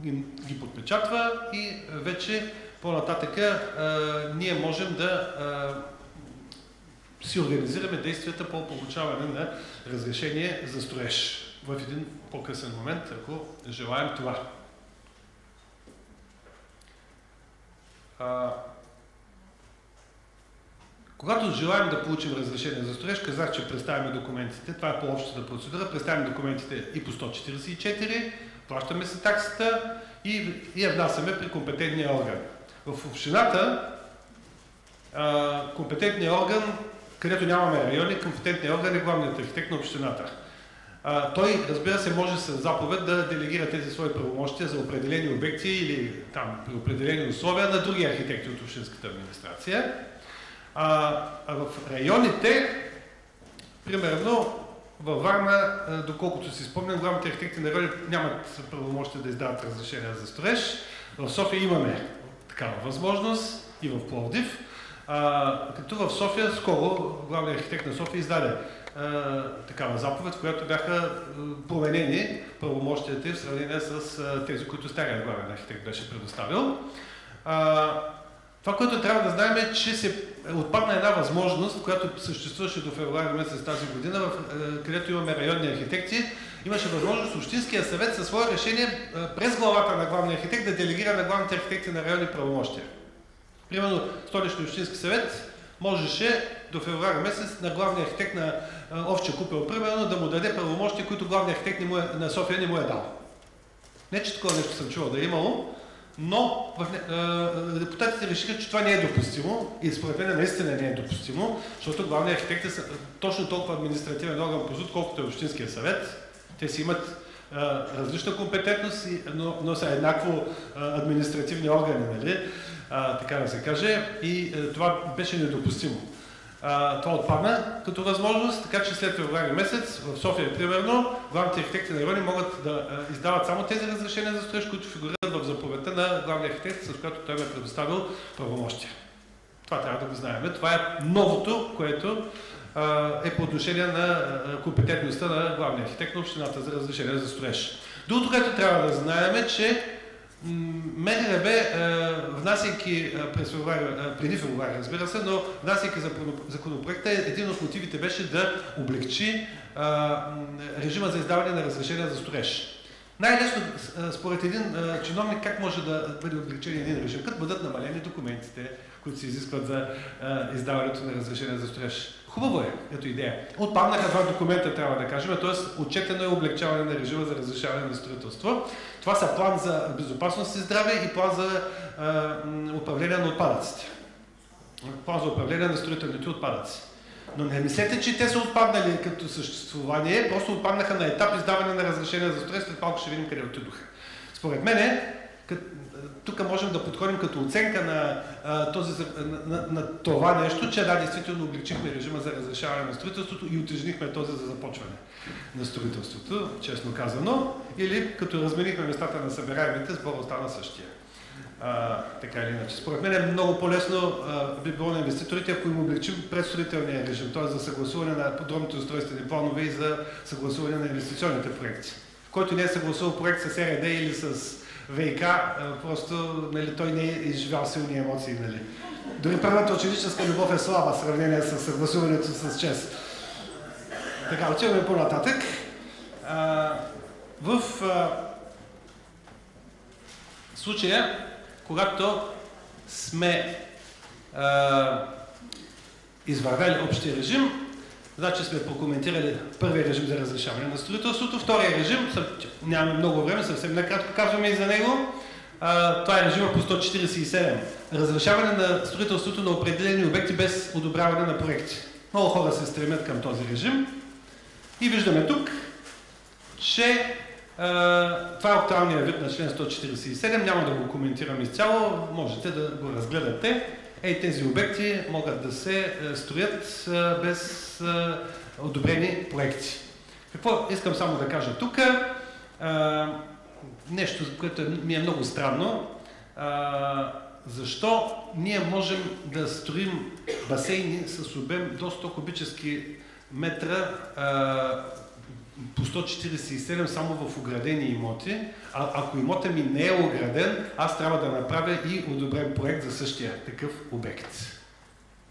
ги, ги подпечатва и вече по-нататъка ние можем да а, си организираме действията по получаване на разрешение за строеж в един по-късен момент, ако желаем това. Когато желаем да получим разрешение за строеж, казах, че представяме документите. Това е по-общата процедура. Представяме документите и по 144, плащаме се таксата и, и я внасяме при компетентния орган. В общината а, компетентният орган, където нямаме райони, компетентният орган е главният архитект на общината. А, той, разбира се, може с заповед да делегира тези свои правомощия за определени обекти или там при определени условия на други архитекти от общинската администрация. А, а в районите, примерно, във Варна, доколкото си спомням, главните архитекти на райони нямат правомощие да издават разрешения за строеж. В София имаме такава възможност и в Пловдив. А, като в София, скоро главният архитект на София издаде такава заповед, в която бяха променени правомощията в сравнение с тези, които стария главен архитект беше предоставил. А, това, което трябва да знаем е, че се отпадна една възможност, която съществуваше до февруари месец тази година, в, където имаме районни архитекти. Имаше възможност Общинския съвет със свое решение през главата на главния архитект да делегира на главните архитекти на райони правомощия. Примерно, Столичния общински съвет можеше до февруари месец на главния архитект на а, Овче купел, примерно, да му даде правомощи, които главният архитект не му е, на София не му е дал. Не, че такова нещо съм чувал да е имало, но депутатите решиха, че това не е допустимо и според мен наистина не е допустимо, защото главният архитект е точно толкова административен орган по ЗУД, колкото е Общинския съвет. Те си имат различна компетентност, но, са еднакво административни органи, нали? така да се каже, и това беше недопустимо. Това отпадна като възможност, така че след февруари месец в София, примерно, главните архитекти на райони могат да издават само тези разрешения за строеж, които фигурират в заповедта на главния архитект, с която той ме е предоставил правомощия. Това трябва да го знаем. Това е новото, което е по отношение на компетентността на главния архитект на общината за разрешение за строеж. Другото, което трябва да знаем е, че м, МРРБ, а, внасяйки а, през февруари, а, преди февруари, разбира се, но внасяйки закон- законопроекта, един от мотивите беше да облегчи режима за издаване на разрешение за строеж. Най-лесно, според един чиновник, как може да бъде облегчен един режим, като бъдат намалени документите, които се изискват за издаването на разрешение за строеж. Хубаво е, като идея. Отпаднаха два документа, трябва да кажем, т.е. отчетено е облегчаване на режима за разрешаване на строителство. Това са план за безопасност и здраве и план за а, управление на отпадъците. План за управление на строителните отпадъци. Но не мислете, че те са отпаднали като съществувание, просто отпаднаха на етап издаване на разрешение за строеж, след малко ще видим къде отидоха. Според мен, тук можем да подходим като оценка на, а, този, на, на, на това нещо, че да, действително облегчихме режима за разрешаване на строителството и утежнихме този за започване на строителството, честно казано, или като разменихме местата на събираемите, сбор остана същия. А, така или иначе. Според мен е много по-лесно би било на инвеститорите, ако им облегчим предстроителния режим, т.е. за съгласуване на подробните устройствени планове и за съгласуване на инвестиционните проекти. Който не е съгласувал проект с РД или с ВИК, а, просто нали, той не е изживял силни емоции. Нали. Дори първата ученическа любов е слаба в сравнение с съгласуването с чест. Така, отиваме по-нататък. В а, случая, когато сме а, извървяли общия режим, значи сме прокоментирали първия режим за разрешаване на строителството, втория режим, нямаме много време, съвсем накратко казваме и за него, а, това е режима по 147. Разрешаване на строителството на определени обекти без одобряване на проекти. Много хора се стремят към този режим. И виждаме тук, че а, това е актуалният вид на член 147. Няма да го коментирам изцяло, можете да го разгледате. Ей, тези обекти могат да се е, строят а, без а, одобрени проекти. Какво искам само да кажа тук? Нещо, което ми е много странно. Защо ние можем да строим басейни с обем до 100 кубически метра по 147 само в оградени имоти, а ако имота ми не е ограден, аз трябва да направя и одобрен проект за същия такъв обект.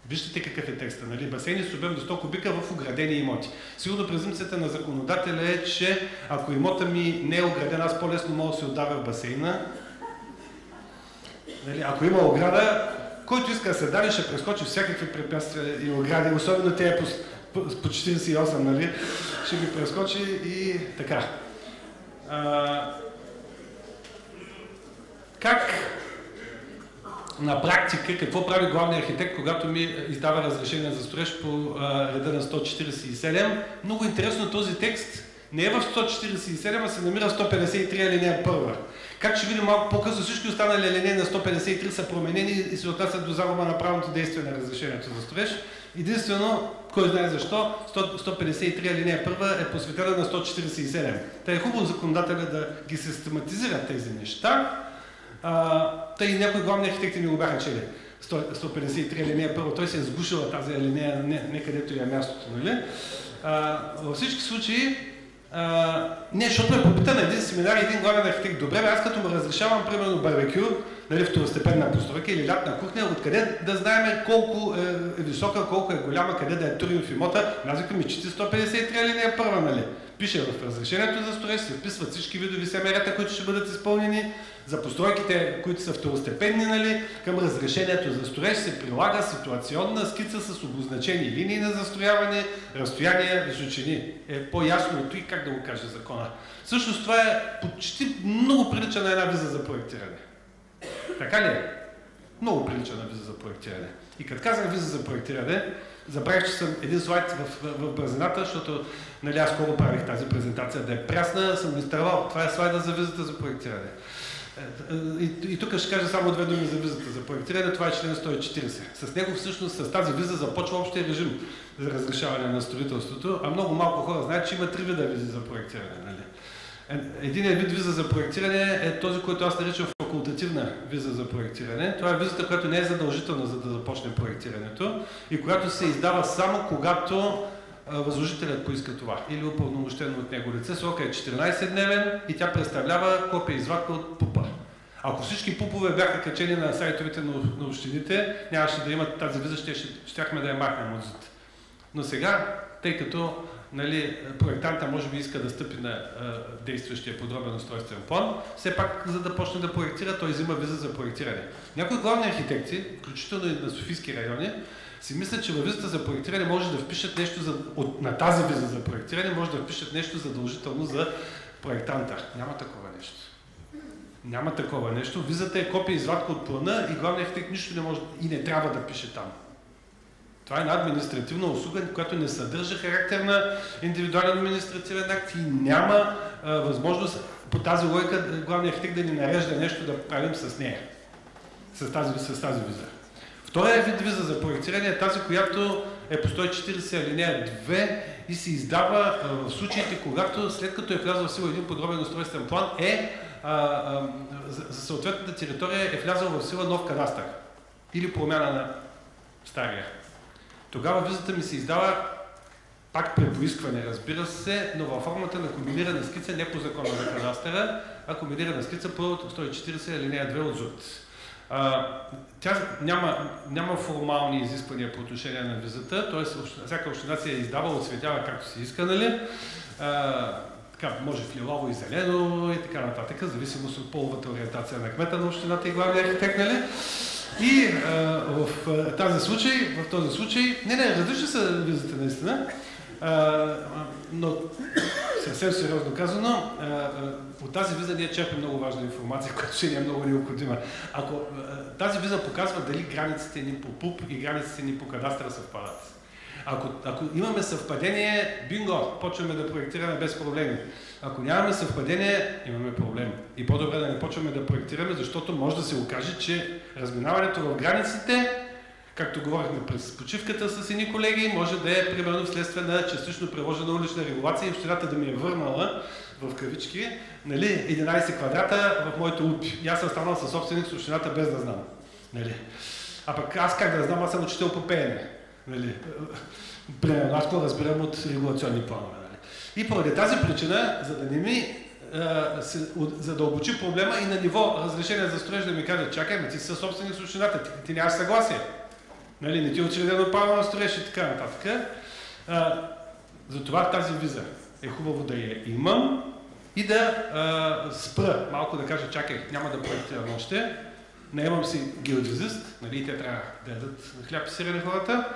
Виждате какъв е текста, нали? Басейни с обем до 100 кубика в оградени имоти. Сигурно презумцията на законодателя е, че ако имота ми не е ограден, аз по-лесно мога да се отдавя в басейна. Нали? Ако има ограда, който иска да се даде, ще прескочи всякакви препятствия и огради, особено те по, по, по 48, нали? Ще ги прескочи и така. А, как на практика, какво прави главният архитект, когато ми издава разрешение за строеж по а, реда на 147? Много интересно този текст не е в 147, а се намира в 153 алинея първа. Как ще видим малко по-късно, всички останали алинеи на 153 са променени и се отнасят до загуба на правното действие на разрешението за строеж. Единствено, кой знае защо, 100, 153 алинея първа е посветена на 147. Та е хубаво законодателя да ги систематизира тези неща. А, тъй някои главни архитекти не го бяха чели. 100 153 алинея първа, той се е сгушила тази алинея, не, не където е мястото, нали? А, във всички случаи, а, не, защото ме попита на един семинар един главен архитект, добре, бе, аз като му разрешавам, примерно, барбекю, нали, второстепенна постройка или лятна кухня, откъде да знаем колко е, е висока, колко е голяма, къде да е турим в имота. Аз викам, ми чити 153 алинея първа, нали? Пише в разрешението за строеж, се вписват всички видови семерета, които ще бъдат изпълнени, за постройките, които са второстепенни, нали, към разрешението за строеж се прилага ситуационна скица с обозначени линии на застрояване, разстояние, височини. Е по-ясно от и как да го каже закона. Всъщност това е почти много прилича на една виза за проектиране. Така ли е? Много прилича на виза за проектиране. И като казах виза за проектиране, забравих, че съм един слайд в, в, в защото нали, аз скоро правих тази презентация да е прясна, съм изтървал. Това е слайда за визата за проектиране. Е, е, И, и тук ще кажа само две думи за визата за проектиране. Това е член 140. С него всъщност, с тази виза започва общия режим за разрешаване на строителството, а много малко хора знаят, че има три вида визи за проектиране. Нали? Единият вид виза за проектиране е този, който аз наричам факултативна виза за проектиране. Това е визата, която не е задължителна за да започне проектирането и която се издава само когато възложителят поиска това или упълномощено от него лице. Срока е 14-дневен и тя представлява копия извадка от ПУПа. Ако всички пупове бяха качени на сайтовете на, общините, нямаше да имат тази виза, ще, ще, щяхме да я махнем от. Но сега, тъй като нали, проектанта може би иска да стъпи на а, действащия подробен устройствен план, все пак за да почне да проектира, той взима виза за проектиране. Някои главни архитекти, включително и на Софийски райони, си мислят, че във визата за проектиране може да впишат нещо за, от, на тази виза за проектиране, може да впишат нещо задължително за проектанта. Няма такова нещо. Няма такова нещо. Визата е копия извадка от плана и главният архитект нищо не може и не трябва да пише там. Това е една административна услуга, която не съдържа характер на индивидуален административен акт и няма а, възможност по тази логика главният архитект да ни нарежда нещо да правим с нея. С тази, с тази виза. Втория вид виза за проектиране е тази, която е по 140 алинея 2 и се издава а, в случаите, когато след като е влязъл в сила един подробен устройствен план, е а, а, за, съответната територия е влязъл в сила нов кадастър или промяна на стария. Тогава визата ми се издава пак при поискване, разбира се, но във формата на комбинирана скица, не по закона за кадастъра, а комбинирана скица по 140 алинея 2 от ЗУТ. Тя няма, няма формални изисквания по отношение на визата, т.е. всяка община си я издава, отсветява както си иска, нали? А, така, може в лилово и зелено и така нататък, зависимост от половата ориентация на кмета на общината и главния архитект, нали? И а, в а, тази случай, в този случай, не, не, различни са визите наистина, а, но съвсем сериозно казано, а, от тази виза ние черпим много важна информация, която ще ни е много необходима. Ако а, тази виза показва дали границите ни по ПУП и границите ни по кадастъра съвпадат. Ако, ако имаме съвпадение, бинго, почваме да проектираме без проблеми. Ако нямаме съвпадение, имаме проблем. И по-добре да не почваме да проектираме, защото може да се окаже, че разминаването в границите, както говорихме през почивката с едни колеги, може да е примерно вследствие на частично приложена улична регулация и общината да ми е върнала в кавички, нали, 11 квадрата в моите лупи. И аз съм станал със собственик с общината без да знам. Нали. А пък аз как да знам, аз съм учител по пеене. Нали. Аз какво разбирам от регулационни планове. Нали. И поради тази причина, за да не ми а, се задълбочи проблема и на ниво разрешение за строеж да ми каже, чакай, ме ти си със собственик с общината, ти, ти нямаш съгласие. Нали, не ти е учредено право на строеж и така нататък. А, затова тази виза е хубаво да я имам и да а, спра малко да кажа, чакай, няма да проектирам още. Наемам си геодезист, нали, те трябва да ядат хляб и сирене хората.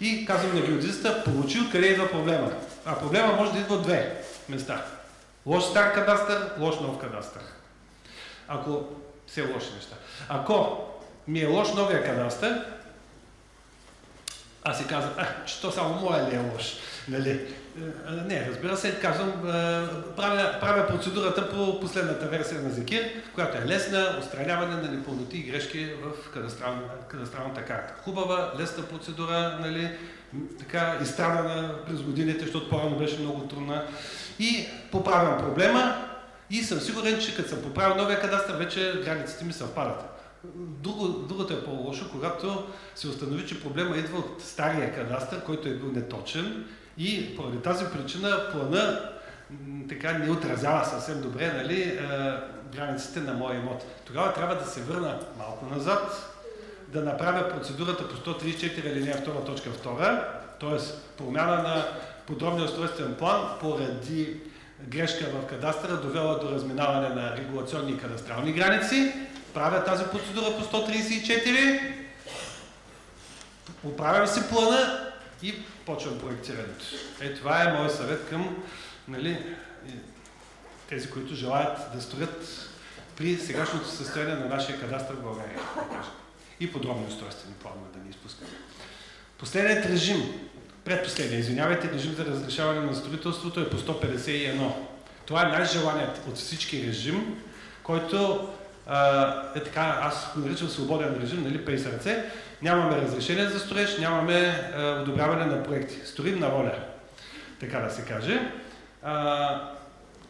И казвам на геодезиста, получи откъде идва проблема. А проблема може да идва от две места. Лош стар кадастър, лош нов кадастър. Ако все лоши неща. Ако ми е лош новия кадастър, аз си казвам, а, че то само моя ли е лош. Нали? Не, разбира се, казвам, правя, правя процедурата по последната версия на Зекир, която е лесна, устраняване на непълноти и грешки в кадастрална, кадастралната карта. Хубава, лесна процедура, нали, така изстрадана през годините, защото по-рано беше много трудна. И поправям проблема и съм сигурен, че като съм поправил новия кадастър, вече границите ми съвпадат. Друго, другото е по-лошо, когато се установи, че проблема идва от стария кадастър, който е бил неточен и поради тази причина плана така не отразява съвсем добре нали, е, границите на моя имот. Тогава трябва да се върна малко назад, да направя процедурата по 134 алинея 2 точка 2, т.е. промяна на подробния устройствен план поради грешка в кадастъра, довела до разминаване на регулационни и кадастрални граници. Правя тази процедура по 134, оправям си плана и почвам проектирането. Е, това е моят съвет към нали, тези, които желаят да строят при сегашното състояние на нашия кадастър в България. И подробни устройствени планове да ни изпускаме. Последният режим, предпоследният, извинявайте, режим за разрешаване на строителството е по 151. Това е най-желаният от всички режим, който а, е така, аз наричам свободен режим, нали, пей сърце. Нямаме разрешение за строеж, нямаме а, одобряване на проекти. Строим на воля, така да се каже. А,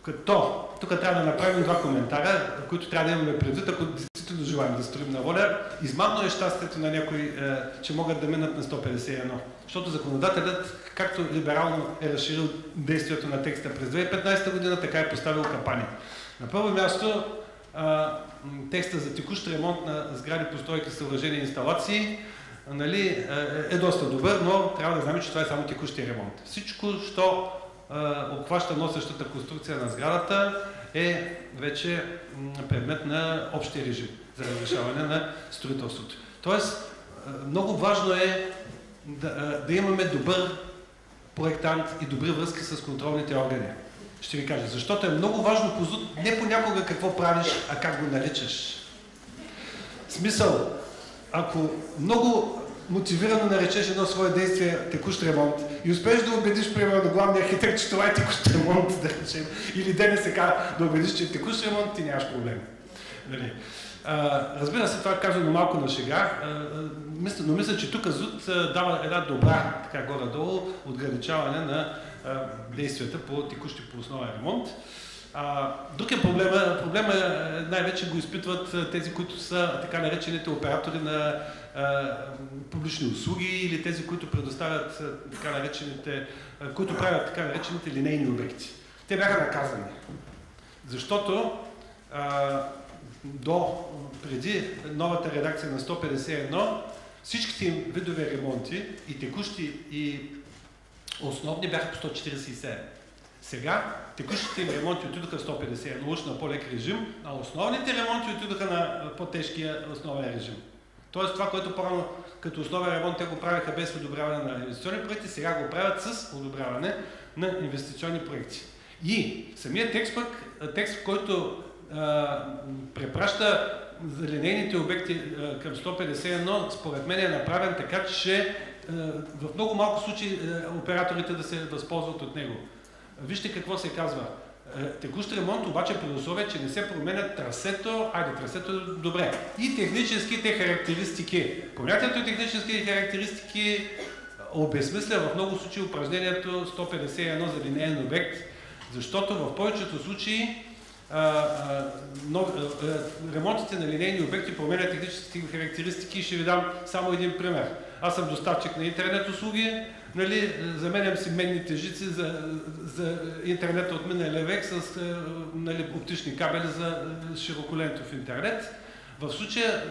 като, тук трябва да направим два коментара, които трябва да имаме предвид, ако действително желаем да строим на воля. Измамно е щастието на някои, е, че могат да минат на 151. Защото законодателят, както либерално е разширил действието на текста през 2015 година, така е поставил капани. На първо място, текста за текущ ремонт на сгради, постройки, съоръжения и инсталации нали, е, е доста добър, но трябва да знаем, че това е само текущия ремонт. Всичко, що обхваща носещата конструкция на сградата, е вече предмет на общия режим за разрешаване на строителството. Тоест, много важно е да, да имаме добър проектант и добри връзки с контролните органи. Ще ви кажа, защото е много важно не понякога какво правиш, а как го наричаш. Смисъл, ако много мотивирано наречеш едно свое действие текущ ремонт и успееш да убедиш, примерно, главния архитект, че това е текущ ремонт, да речем, или ДНСК да убедиш, че е текущ ремонт, ти нямаш проблем. Нали? А, разбира се, това е малко на шега, но мисля, че тук ЗУД дава една добра, така горе-долу, отграничаване на действията по текущи по основен ремонт. А, друг е проблема. Проблема най-вече го изпитват тези, които са така наречените оператори на публични услуги или тези, които предоставят така наречените, които правят така наречените линейни обекти. Те бяха наказани. Защото а, до преди новата редакция на 151 всичките им видове ремонти и текущи и основни бяха по 147. Сега текущите им ремонти отидоха в 151 уж на по-лек режим, а основните ремонти отидоха на по-тежкия основен режим. Тоест това, което по-рано като основен ремонт те го правяха без одобряване на инвестиционни проекти, сега го правят с одобряване на инвестиционни проекти. И самият текст, пък, текст който а, препраща линейните обекти а, към 151, според мен е направен така, че в много малко случаи а, операторите да се възползват от него. Вижте какво се казва. Текущ ремонт обаче при условие, че не се променят трасето, айде трасето е добре, и техническите характеристики. Понятието технически характеристики обезмисля в много случаи упражнението 151 за линейен обект, защото в повечето случаи а, а, но, а, ремонтите на линейни обекти променят техническите характеристики. Ще ви дам само един пример. Аз съм доставчик на интернет услуги, нали, заменям си менните жици за, за интернет от миналия век с нали, оптични кабели за широколентов интернет. В случая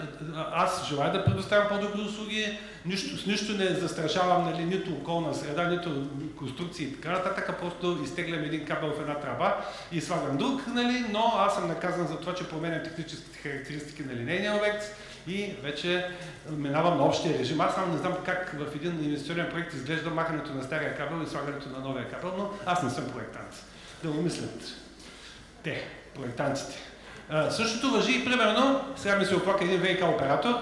аз желая да предоставям по-добри услуги, нищо, с нищо не застрашавам нали, нито околна среда, нито конструкции и така нататък, просто изтеглям един кабел в една тръба и слагам друг, нали, но аз съм наказан за това, че променям техническите характеристики на линейния обект и вече минавам на общия режим. Аз сам не знам как в един инвестиционен проект изглежда махането на стария кабел и слагането на новия кабел, но аз не съм проектант. Да го мислят те, проектантите. А, същото въжи и примерно, сега ми се оплака един ВК оператор,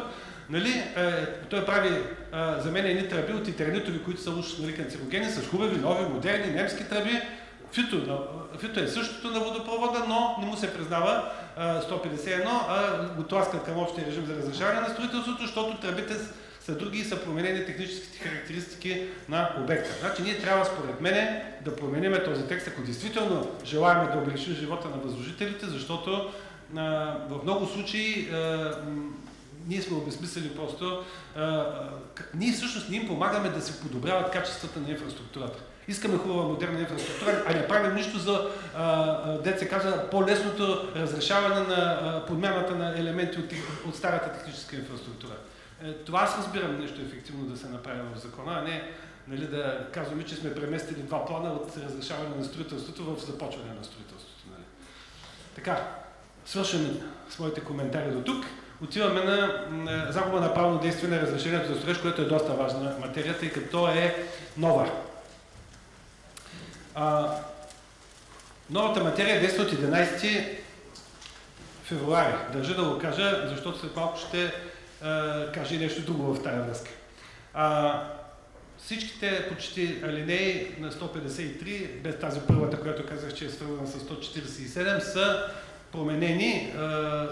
нали, е, той прави а, за мен едни тръби от итернитови, които са уж нали, канцерогени, с хубави, нови, модерни, немски тръби. Фито, фито е същото на водопровода, но не му се признава 151, а го тласкат към общия режим за разрешаване на строителството, защото тръбите са други и са променени техническите характеристики на обекта. Значи ние трябва според мене да променим този текст, ако действително желаем да облегчим живота на възложителите, защото а, в много случаи а, ние сме обезмислили просто. А, а, ние всъщност не им помагаме да се подобряват качествата на инфраструктурата. Искаме хубава модерна инфраструктура, а не правим нищо за, дет се казва, по-лесното разрешаване на подмяната на елементи от, от старата техническа инфраструктура. Е, това аз разбирам нещо ефективно да се направи в закона, а не нали, да казваме, че сме преместили два плана от разрешаване на строителството в започване на строителството. Нали. Така, свършваме с моите коментари до тук. Отиваме на, на загуба на правно действие на разрешението за строеж, което е доста важна материя, тъй като е нова. А, новата материя от 11 февруари. Държа да го кажа, защото след малко ще а, кажа и нещо друго в тази връзка. А, всичките почти алинеи на 153, без тази първата, която казах, че е свързана с 147, са променени а,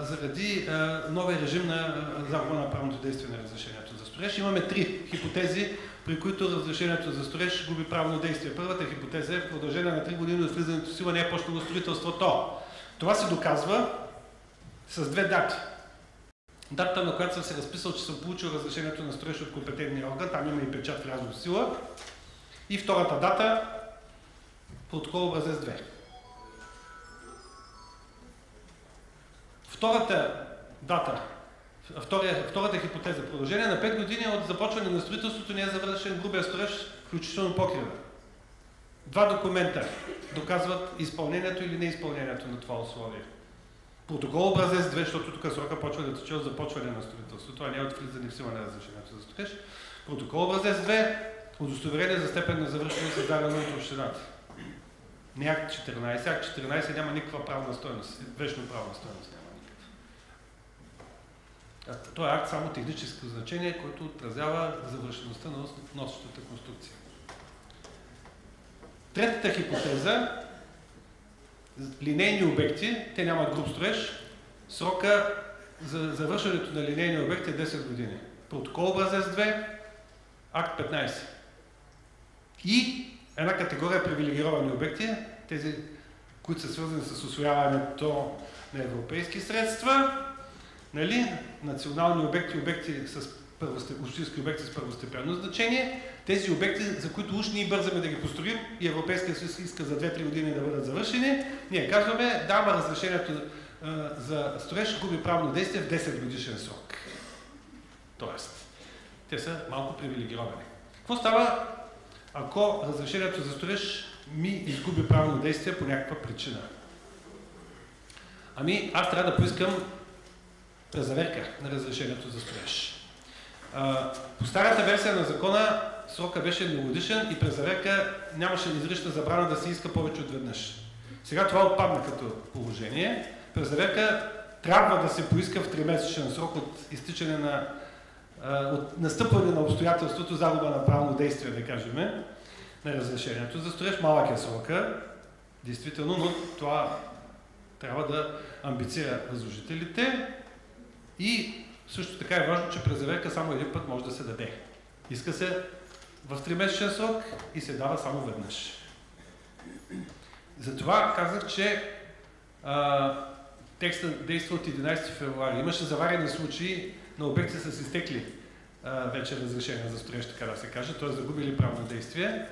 заради а, новия режим на а, загуба на правното действие на разрешението за строеж. Имаме три хипотези, при които разрешението за строеж губи правно действие. Първата хипотеза е в продължение на 3 години от влизането сила не е почнало строителството. Това се доказва с две дати. Датата, на която съм се разписал, че съм получил разрешението на строеж от компетентния орган, там има и печат влязло в сила. И втората дата, протокол образец 2. Втората дата, втория, втората хипотеза, продължение на 5 години от започване на строителството не е завършен грубия строеж, включително покрива. Два документа доказват изпълнението или неизпълнението на това условие. Протокол образец 2, защото тук срока почва да тече от започване на строителството, а не от влизане в сила на разрешението за строеж. Протокол образец 2, удостоверение за степен на завършване създадено от общината. Не акт 14. Акт 14 няма никаква правна стоеност. Вечно правна стоеност. Той е акт само техническо значение, който отразява завършеността на носещата конструкция. Третата хипотеза линейни обекти, те нямат груп строеж, срока за завършването на линейни обекти е 10 години. Протокол образец 2, акт 15. И една категория привилегировани обекти, тези, които са свързани с освояването на европейски средства, нали, национални обекти, обекти с общински обекти с първостепенно значение, тези обекти, за които уж ние бързаме да ги построим и Европейския съюз иска за 2-3 години да бъдат завършени, ние казваме, дава разрешението а, за строеж губи правно действие в 10 годишен срок. Тоест, те са малко привилегировани. Какво става, ако разрешението за строеж ми изгуби правно действие по някаква причина? Ами, аз трябва да поискам презаверка на разрешението за строеж. По старата версия на закона срока беше едногодишен и през заверка нямаше изрична забрана да се иска повече от веднъж. Сега това отпадна като положение. През заверка трябва да се поиска в 3-месечен срок от изтичане на от настъпване на обстоятелството, загуба на правно действие, да кажем, на разрешението за строеж. Малък е срока, действително, но това трябва да амбицира възложителите и също така е важно, че през заверка само един път може да се даде. Иска се в 3-месечен срок и се дава само веднъж. Затова казах, че а, текстът действа от 11 февруари. Имаше заварени случаи на обекти с изтекли а, вече разрешения за строеж, така да се каже, т.е. загубили правно действие.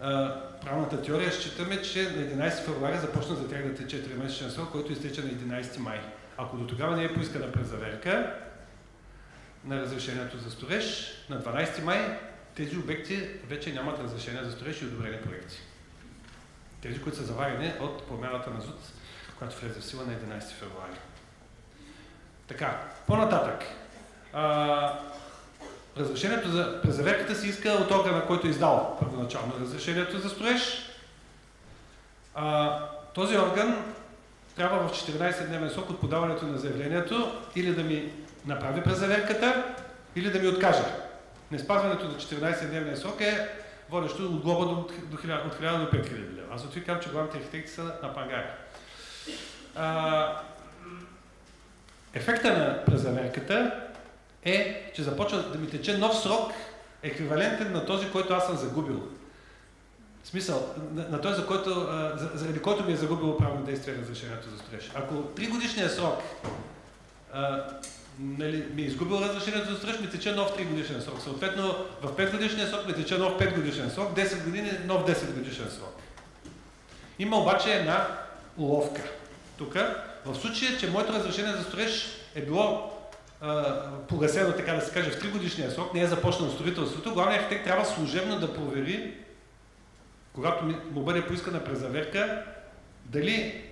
А, правната теория считаме, че на 11 февруари започна за тях да тече 3-месечен срок, който изтече на 11 май. Ако до тогава не е поискана презаверка, на разрешението за строеж. На 12 май тези обекти вече нямат разрешение за строеж и одобрени проекти. Тези, които са заварени от промяната на ЗУД, която влезе в сила на 11 февруари. Така, по-нататък. Разрешението за презаверката се иска от органа, който е издал първоначално разрешението за строеж. А, този орган трябва в 14-дневен срок от подаването на заявлението или да ми направи презаверката или да ми откаже. Неспазването на 14-дневния срок е водещо от глоба до, до 1000, от 1000 до 5000 лева. Аз от казвам, че главните архитекти са на пангари. Ефекта на презаверката е, че започва да ми тече нов срок, еквивалентен на този, който аз съм загубил. В смисъл, на, на този, за който, а, заради който ми е загубило правно действие разрешението за строеж. Ако 3 годишния срок а, нали, ми е изгубил разрешението за строеж, ми тече нов 3 годишен срок. Съответно, в 5 годишния срок ми тече нов 5 годишен срок, 10 години нов 10 годишен срок. Има обаче една уловка. Тук, в случая, че моето разрешение за строеж е било погасено, така да се каже, в 3 годишния срок, не е започнало строителството, главният архитект трябва служебно да провери, когато му бъде поискана презаверка, дали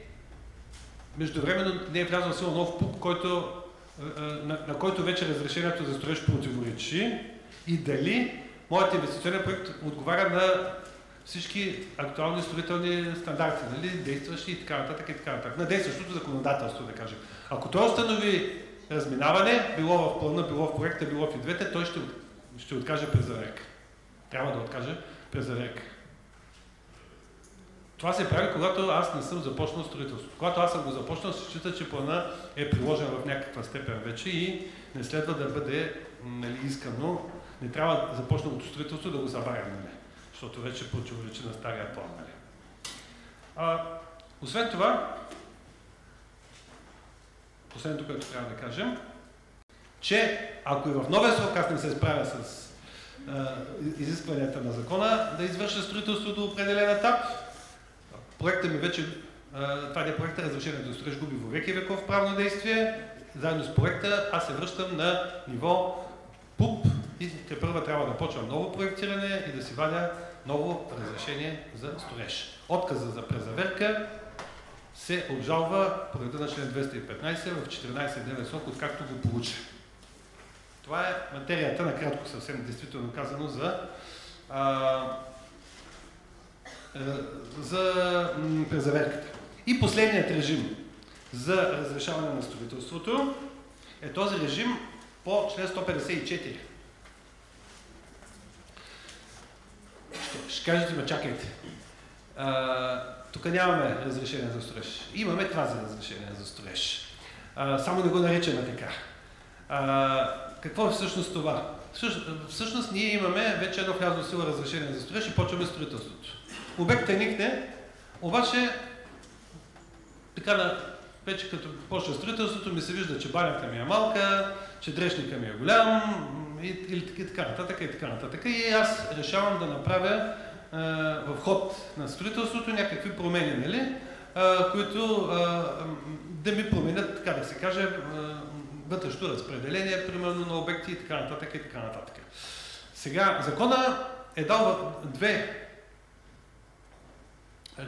междувременно не е влязъл в сила нов ПУП, който, на, на който вече разрешението за строеж противоречи и дали моят инвестиционен проект отговаря на всички актуални строителни стандарти, нали, действащи и така нататък и така нататък. На действащото законодателство, да кажем. Ако той установи разминаване, било в плана, било в проекта, било в и двете, той ще, ще откаже през заверка. Трябва да откаже през заверка. Това се прави, когато аз не съм започнал строителство. Когато аз съм го започнал, се счита, че плана е приложен в някаква степен вече и не следва да бъде нали, искано. Не трябва започналото строителство да го забавяме, нали, защото вече противоречи на стария план. Нали. А, освен това, последното, което трябва да кажем, че ако и в новия срок аз не се справя с изискванията на закона, да извърша строителство до определен етап, проектът ми вече, това е проекта, разрешението за строеж губи во веки веков правно действие, заедно с проекта аз се връщам на ниво ПУП и те първа трябва да почвам ново проектиране и да си вадя ново разрешение за строеж. Отказа за презаверка се обжалва по реда на член 215 в 14-дневен срок, откакто го получи. Това е материята, накратко съвсем действително казано, за, а, за м, презаверката. И последният режим за разрешаване на строителството е този режим по член 154. Ще, ще кажете, ме чакайте. А, тук нямаме разрешение за строеж. Имаме това за разрешение за строеж. А, само не го наричаме така. А, какво е всъщност това? Всъщност, всъщност ние имаме вече едно влязло сила разрешение за строеж и почваме строителството. Обектът никне, обаче така на, вече като почва строителството ми се вижда, че банята ми е малка, че дрешника ми е голям и, и, и така нататък и така нататък. И аз решавам да направя а, в ход на строителството някакви промени, нали? а, които а, да ми променят, така да се каже, а, вътрешно разпределение, примерно на обекти и така нататък и така нататък. Сега, закона е дал две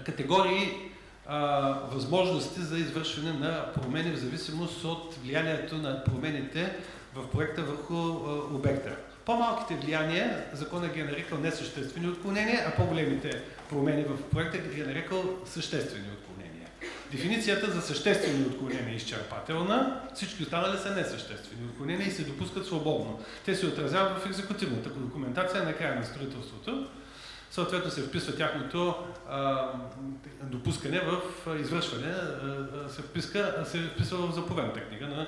категории а, възможности за извършване на промени в зависимост от влиянието на промените в проекта върху а, обекта. По-малките влияния, законът ги е нарекал несъществени отклонения, а по-големите промени в проекта ги е нарекал съществени отклонения. Дефиницията за съществени отклонения е изчерпателна, всички останали са несъществени отклонения и се допускат свободно. Те се отразяват в екзекутивната документация на края на строителството съответно се вписва тяхното а, допускане в извършване, а, се, вписка, се вписва в заповедната книга на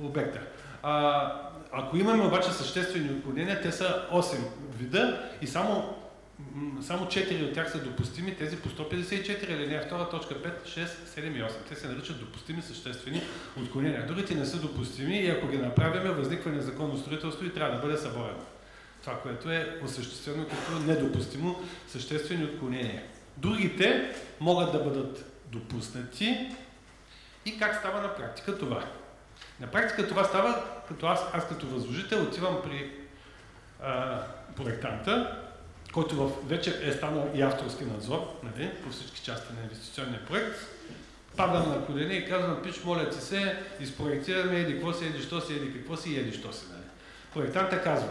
обекта. А, ако имаме обаче съществени отклонения, те са 8 вида и само, само 4 от тях са допустими, тези по 154 или 2, точка 5, 6, 7 и 8. Те се наричат допустими съществени отклонения. Другите не са допустими и ако ги направим, възниква незаконно строителство и трябва да бъде съборено това, което е осъществено като недопустимо съществени отклонения. Другите могат да бъдат допуснати и как става на практика това? На практика това става, като аз, аз като възложител отивам при а, проектанта, който в, вече е станал и авторски надзор нали, по всички части на инвестиционния проект. Падам на колене и казвам, пич, моля ти се, изпроектираме еди какво си, еди що си, еди какво си, еди що си. Нали. Проектанта казва,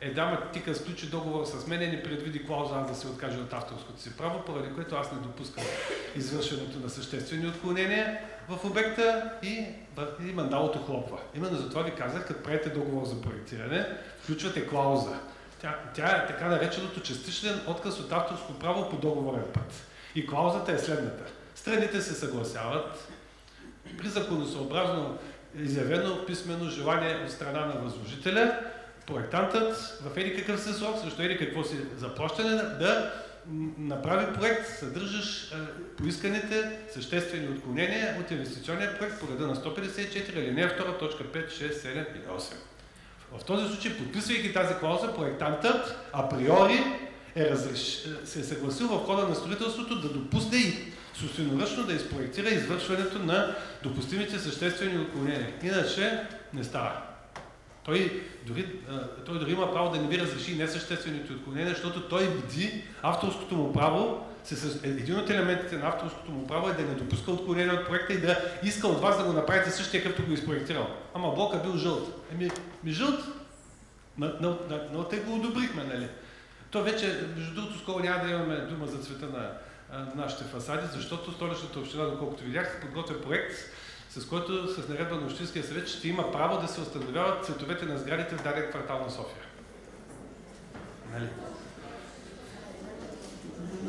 е, да, ма ти като сключи договор с мен, не предвиди клауза аз да се откажа от авторското си право, поради което аз не допускам извършването на съществени отклонения в обекта и, и мандалото хлопва. Именно за това ви казах, като правите договор за проектиране, включвате клауза. Тя, тя е така нареченото частичен отказ от авторско право по договорен път. И клаузата е следната. Страните се съгласяват при законосъобразно изявено писмено желание от страна на възложителя проектантът в еди какъв срок, срещу еди какво си заплащане, да направи проект, съдържаш поисканите съществени отклонения от инвестиционния проект по реда на 154 или не 2, точка 5, 6, 7 и 8. В този случай, подписвайки тази клауза, проектантът априори е разреш... се е съгласил в хода на строителството да допусне и собственоръчно да изпроектира извършването на допустимите съществени отклонения. Иначе не става. Той дори, той дори има право да не ви разреши несъществените отклонения, защото той бди авторското му право, е- един от елементите на авторското му право е да не допуска отклонения от проекта и да иска от вас да го направите същия, какъвто го изпроектирал. Ама блока бил жълт. Еми, ми жълт, на, на, на, на, те го одобрихме, нали? То вече, между другото, скоро няма да имаме дума за цвета на а, нашите фасади, защото столичната община, доколкото видях, подготвя проект, с който с наредба на Общинския съвет ще има право да се установяват цветовете на сградите в даден квартал на София. Нали?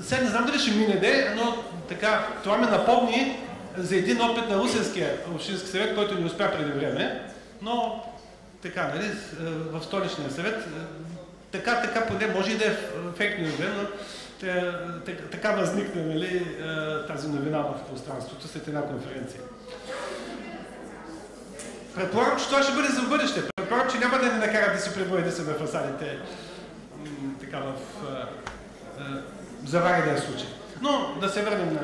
Сега не знам дали ще мине де, но така, това ме напомни за един опит на Русенския общински съвет, който не успя преди време, но така, нали, е, в столичния съвет, е, така, така поне може и да е фейк нюз, но така, така възникна нали, е, тази новина в пространството след една конференция. Предполагам, че това ще бъде за в бъдеще. Предполагам, че няма да ни накарат да си преброи се на фасадите така в е, е, заварения случай. Но да се върнем на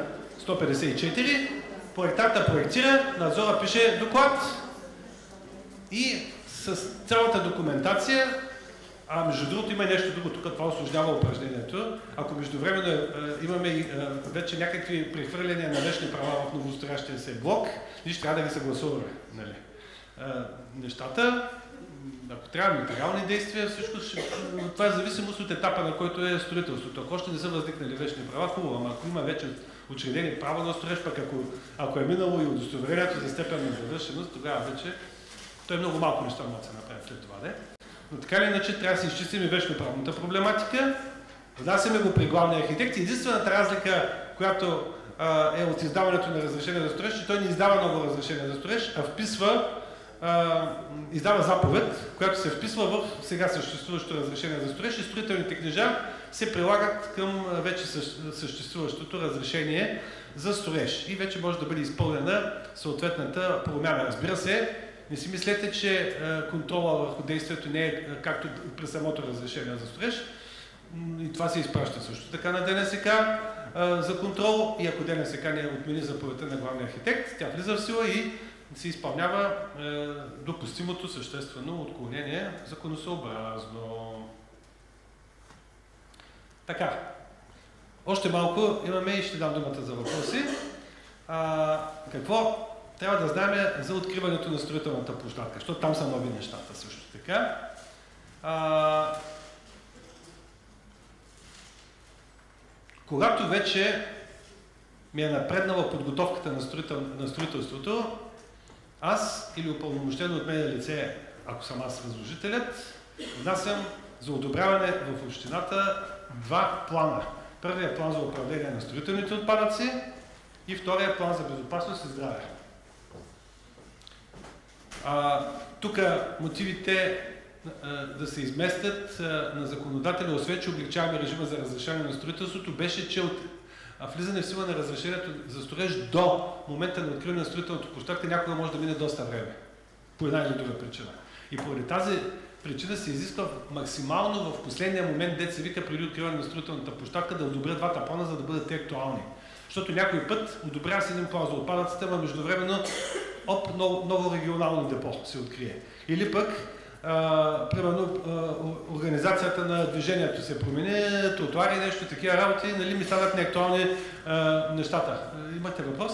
154. Проектанта проектира, надзора пише доклад и с цялата документация, а между другото има нещо друго, тук това осложнява упражнението. Ако междувременно е, имаме и, е, вече някакви прехвърляния на вечни права в новостроящия се блок, ние ще трябва да ги съгласуваме. Е, нещата, ако трябва материални действия, всичко ще, това е зависимост от етапа, на който е строителството. Ако още не са възникнали вечни права, хубаво, ама ако има вече учредени право на строеж, пък ако, ако е минало и удостоверението за степен на завършеност, тогава вече той много малко неща могат да се направят след това, не? Но така или иначе трябва да се изчистим и вечно правната проблематика. Внасяме го при главния архитект. Единствената разлика, която а, е от издаването на разрешение за строеж, че той не издава ново разрешение за строеж, а вписва, издава заповед, която се вписва в сега съществуващото разрешение за строеж и строителните книжа се прилагат към вече същ- съществуващото разрешение за строеж. И вече може да бъде изпълнена съответната промяна. Разбира се, не си мислете, че е, контрола върху действието не е е, както при самото разрешение за строеж. И това се изпраща също така на ДНСК е, за контрол. И ако ДНСК не отмени заповедта на главния архитект, тя влиза в сила и се изпълнява е, допустимото съществено отклонение законосъобразно. Така. Още малко имаме и ще дам думата за въпроси. А, какво трябва да знаем за откриването на строителната площадка, защото там са нови нещата също така. А, когато вече ми е напреднала подготовката на, строител, на строителството, аз или упълномощено от мен лице, ако съм аз възложителят, внасям за одобряване в общината два плана. Първият план за управление на строителните отпадъци и втория план за безопасност и здраве. Тук мотивите а, да се изместят а, на законодателя, освен че облегчаваме режима за разрешение на строителството, беше, че от а, влизане в сила на разрешението за строеж до момента на откриване на строителната площадка някога може да мине доста време. По една или друга причина. И поради тази причина се изисква максимално в последния момент, дет се вика преди откриване на строителната площадка, да одобря двата плана, за да бъдат те актуални. Защото някой път одобрява се един план за отпадъците, но междувременно оп, ново, ново регионално депо се открие. Или пък, а, примерно, а, организацията на движението се промени, тротуари, нещо, такива работи, нали ми стават неактуални а, нещата. Имате въпрос?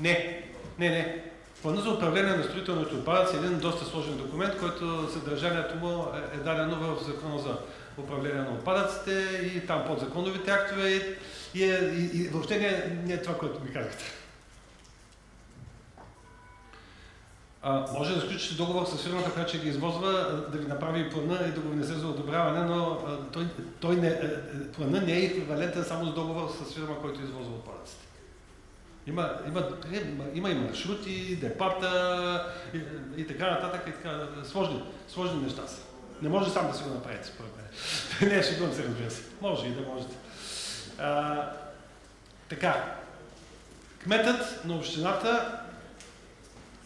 Не, не, не. Плана за управление на строителните отпадъци е един доста сложен документ, който съдържанието му е- е дадено в Закона за управление на отпадъците и там подзаконовите актове и, и, и, въобще не не е това, което ми казахте. Може да сключите договор с фирмата, която ще ги извозва, да ви направи плана и да го внесе за одобряване, но той, той не, а, а, плана не е еквивалентен само с договор с фирма, който извозва отпадъците. Има, има, е, има и маршрути, депата и, и така нататък. И така, сложни, сложни неща са. Не може сам да си го направите, според мен. не, шегувам се, разбира се. Може и да можете. А, така. Кметът на общината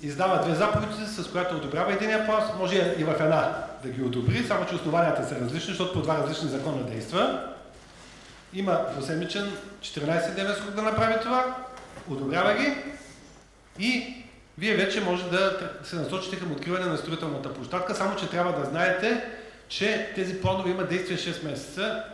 издава две заповеди, с която одобрява единия план, може и в една да ги одобри, само че основанията са различни, защото по два различни закона действа. Има двуседмичен 14-дневен срок да направи това, одобрява ги и вие вече може да се насочите към откриване на строителната площадка, само че трябва да знаете, че тези планове имат действие 6 месеца,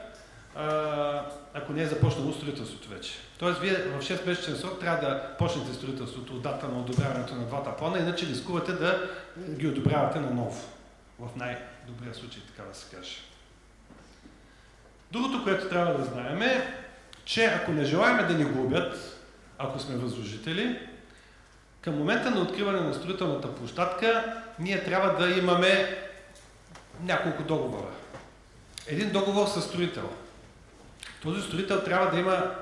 ако не е започнало строителството вече. Тоест, вие в 6 месечен срок трябва да почнете строителството от дата на одобряването на двата плана, иначе рискувате да ги одобрявате наново. В най-добрия случай, така да се каже. Другото, което трябва да знаем е, че ако не желаем да ни губят, ако сме възложители, към момента на откриване на строителната площадка, ние трябва да имаме няколко договора. Един договор с строител. Този строител трябва да има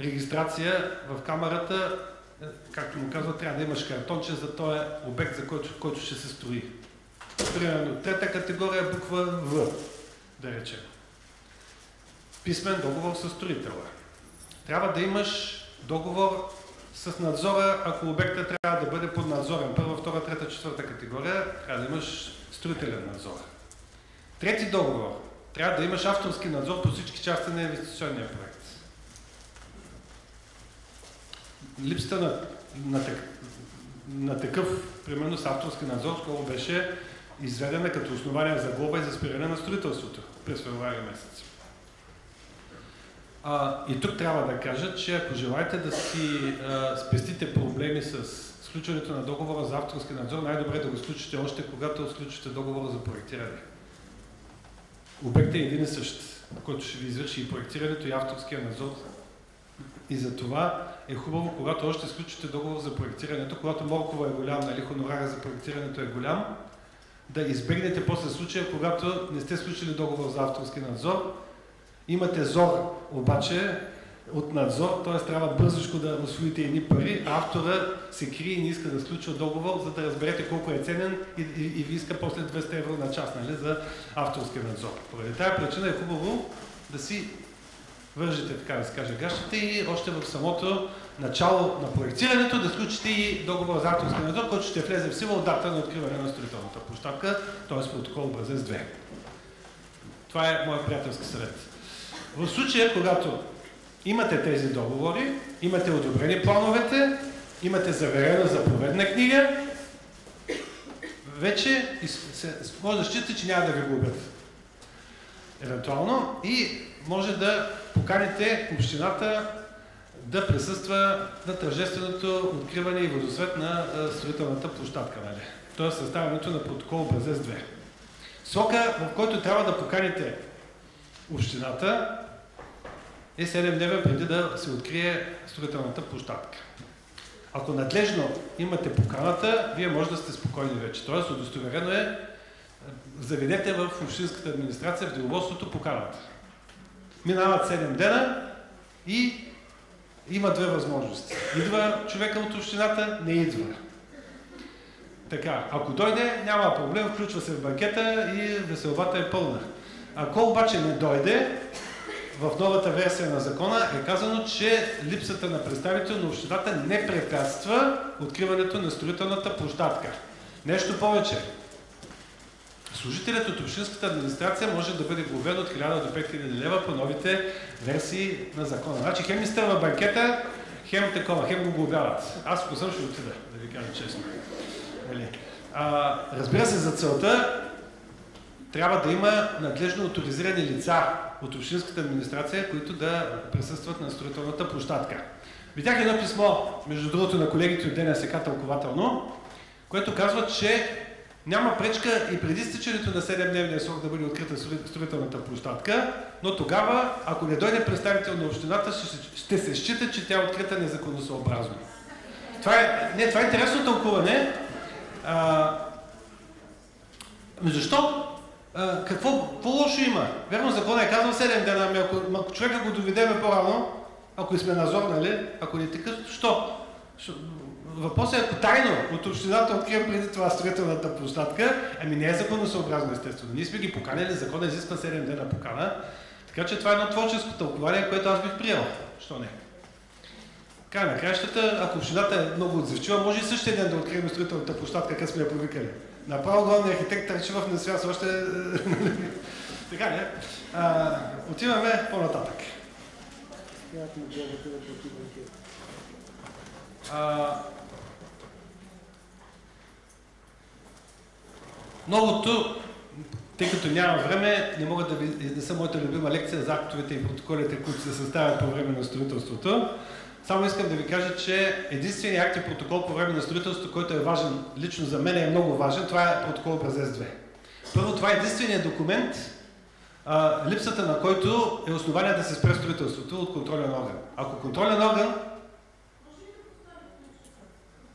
регистрация в камерата, както му казва, трябва да имаш картонче за този обект, за който, който ще се строи. Примерно, трета категория, буква В, да речем. Писмен договор с строителя. Трябва да имаш договор с надзора, ако обектът трябва да бъде под надзорен. Първа, втора, трета, четвърта категория, трябва да имаш строителен надзор. Трети договор. Трябва да имаш авторски надзор по всички части на инвестиционния проект. Липсата на, на, на такъв, примерно с авторски надзор, скоро беше изведена като основание за глоба и за спиране на строителството през февруари месец. А, и тук трябва да кажа, че ако желаете да си а, спестите проблеми с сключването на договора за авторски надзор, най-добре да го сключите още когато сключите договора за проектиране. Обектът е един и същ, който ще ви извърши и проектирането и авторския надзор. И за това е хубаво, когато още сключите договор за проектирането, когато моркова е голям, нали, хонорара за проектирането е голям, да избегнете после случая, когато не сте сключили договор за авторски надзор, имате зор обаче от надзор, т.е. трябва бързичко да освоите едни пари, автора се крие и не иска да сключва договор, за да разберете колко е ценен и, и, и ви иска после 200 евро на час нали, за авторски надзор. Поради тази причина е хубаво да си вържете, така да се каже, гащите и още в самото начало на проектирането да сключите и договор за авторски надзор, който ще влезе в сила от дата на откриване на строителната площадка, т.е. протокол образец 2. Това е моят приятелски съвет. В случая, когато имате тези договори, имате одобрени плановете, имате заверена заповедна книга, вече може да считате, че няма да ви губят. Евентуално и може да поканите общината да присъства на тържественото откриване и водосвет на строителната площадка. Нали? Тоест съставянето на протокол образец 2. Срока, в който трябва да поканите общината, е 7 дневен преди да се открие строителната площадка. Ако надлежно имате поканата, вие може да сте спокойни вече. Тоест, удостоверено е, заведете в общинската администрация, в деловодството поканата. Минават 7 дена и има две възможности. Идва човека от общината, не идва. Така, ако дойде, няма проблем, включва се в банкета и веселбата е пълна. Ако обаче не дойде, в новата версия на закона е казано, че липсата на представител на общината не препятства откриването на строителната площадка. Нещо повече. Служителят от общинската администрация може да бъде глобен от 1000 до 5000 лева по новите версии на закона. Значи хем изтърва банкета, хем такова, хем го глобяват. Аз ако съм ще отида, да ви кажа честно. Нали? А, разбира се, за целта трябва да има надлежно авторизирани лица от общинската администрация, които да присъстват на строителната площадка. Видях едно писмо, между другото, на колегите от ДНСК тълкователно, което казва, че няма пречка и преди стичането на 7-дневния срок да бъде открита строителната площадка, но тогава, ако не дойде представител на общината, ще се счита, че тя е открита незаконосъобразно. Това е, не, това е интересно тълкуване. А, защо? А, какво по-лошо има? Верно, закона е казал 7 дена, ами ако, ако човека го доведеме по-рано, ако сме назор, нали, ако не така, що? Въпросът е, ако тайно от общината открием преди това строителната площадка, ами не е законосъобразно, естествено. Ние сме ги поканили, закона изисква 7 дена покана, така че това е едно творческо тълкование, което аз бих приел. Що не? Край на кращата, ако общината е много отзивчива, може и същия ден да открием строителната площадка, къде сме я повикали. Направо главният архитект търчи в несвяз още... така не? А, отиваме по-нататък. А, Многото, тъй като няма време, не мога да ви изнеса моята любима лекция за актовете и протоколите, които се съставят по време на строителството. Само искам да ви кажа, че единственият акт и протокол по време на строителството, който е важен, лично за мен е много важен, това е протокол образец 2. Първо, това е единственият документ, а, липсата на който е основание да се спре строителството от контролен орган. Ако контролен орган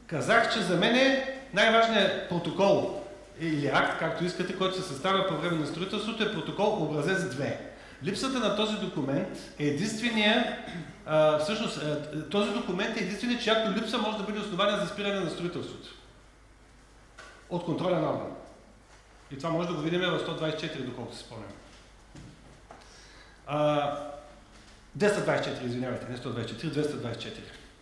казах, че за мен е най-важният протокол или акт, както искате, който се съставя по време на строителството, е протокол образец 2. Липсата на този документ е единствения, а, всъщност, този документ е единственият, чиято липса може да бъде основание за спиране на строителството. От контролен орган. И това може да го видим в 124, доколкото се спомням. А, 224, извинявайте, не 124, 224.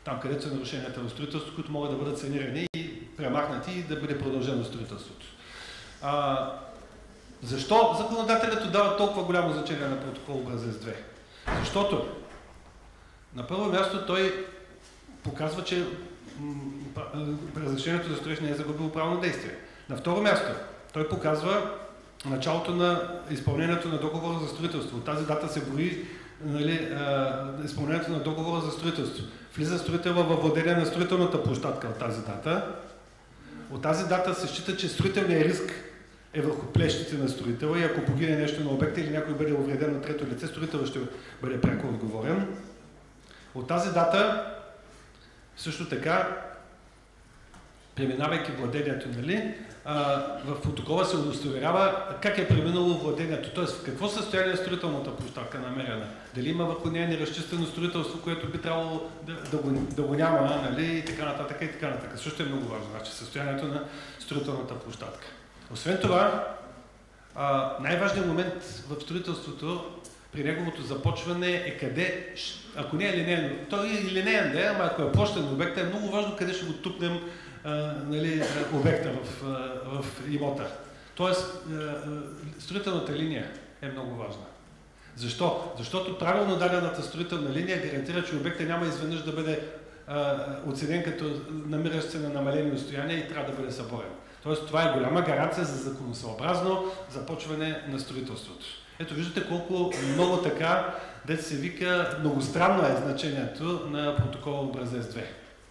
Там, където са нарушенията в строителството, които могат да бъдат санирани и премахнати и да бъде продължено строителството. А, защо законодателят дава толкова голямо значение на протокол образец 2? Защото на първо място той показва, че разрешението за строеж не е загубило правно действие. На второ място, той показва началото на изпълнението на договора за строителство. От тази дата се брои нали, изпълнението на договора за строителство. Влиза строителва във владение на строителната площадка от тази дата. От тази дата се счита, че строителният риск е върху плещите на строителя и ако погине нещо на обекта или някой бъде увреден на трето лице, строителът ще бъде пряко отговорен. От тази дата също така, преминавайки владението, нали, в протокола се удостоверява как е преминало владението, т.е. в какво състояние е строителната площадка намерена. Дали има върху нея неразчистено строителство, което би трябвало да, да, го, да го няма, нали, и така нататък, и така нататък. Също е много важно, значи състоянието на строителната площадка. Освен това, най-важният момент в строителството при неговото започване е къде, ако не е линейно, то и линейен да е, ама ако е площен обект, е много важно къде ще го тупнем а, нали, обекта в, в имота. Тоест, строителната линия е много важна. Защо? Защото правилно дадената строителна линия гарантира, че обекта няма изведнъж да бъде а, оценен като намиращ се на намалени отстояния и трябва да бъде съборен. Тоест, това е голяма гаранция за законосъобразно започване на строителството. Ето виждате колко много така, дете се вика, многостранно е значението на протокола образец 2.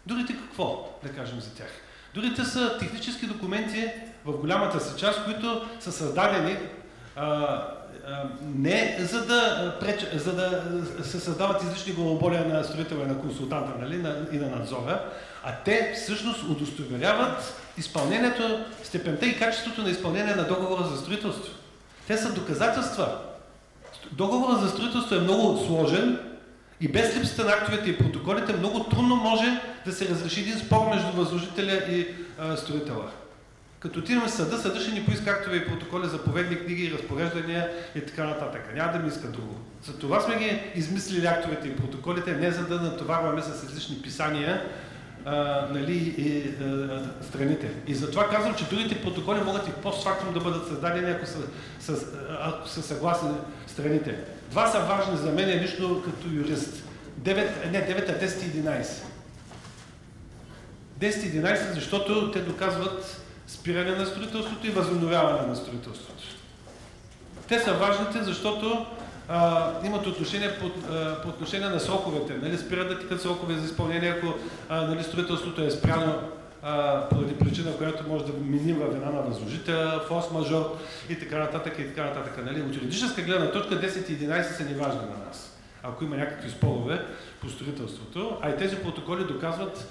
Другите какво да кажем за тях? Другите са технически документи в голямата си част, които са създадени а, а, не за да, преч, за да се създават излишни главоболия на строителя на консултанта нали, на, и на надзора, а те всъщност удостоверяват изпълнението, степента и качеството на изпълнение на договора за строителство. Те са доказателства. Договорът за строителство е много сложен и без липсата на актовете и протоколите много трудно може да се разреши един спор между възложителя и а, строителя. Като отидем в съда, съда ще ни поиска актове и протоколи, заповедни книги, разпореждания и така нататък. Няма да ми иска друго. За това сме ги измислили актовете и протоколите, не за да натоварваме с излишни писания а, нали, и а, страните. И затова казвам, че другите протоколи могат и постфактум да бъдат създадени, ако са, с, ако са съгласни страните. Два са важни за мен лично като юрист. 9, не, 9, а 10 и 11. 10 и 11, защото те доказват спиране на строителството и възобновяване на строителството. Те са важните, защото а, имат отношение по, а, по отношение на сроковете. Нали, спират да тикат срокове за изпълнение, ако а, нали, строителството е спряно а, поради причина, която може да минива вина на възложителя, форс-мажор и така нататък и така нататък. Нали. От юридическа гледна точка 10 и 11 са ни важни на нас, ако има някакви спорове по строителството. А и тези протоколи доказват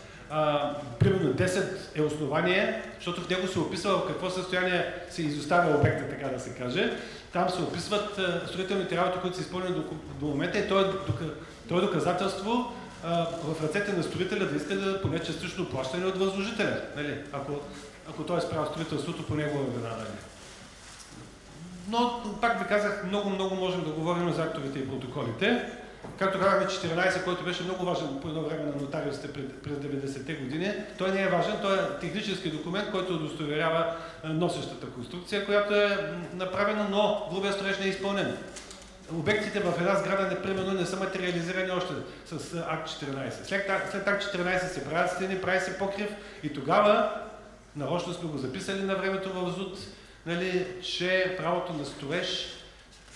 примерно 10 е основание, защото в него се описва в какво състояние се изоставя обекта, така да се каже. Там се описват строителните работи, които са изпълнени до, до момента и то е, то е доказателство а, в ръцете на строителя да иска да поне частично плащане от възложителя, нали? ако, ако той е справил строителството по негова вина. Нали? Но, пак ви казах, много-много можем да говорим за актовете и протоколите. Както казахме 14, който беше много важен по едно време на нотариусите през 90-те години, той не е важен, той е технически документ, който удостоверява носещата конструкция, която е направена, но грубия строеж не е изпълнен. Обектите в една сграда, непременно, не са материализирани още с акт 14. След, след акт 14 се правят стени, прави се покрив и тогава, нарочно сме го записали на времето в ЗУД, нали, че правото на строеж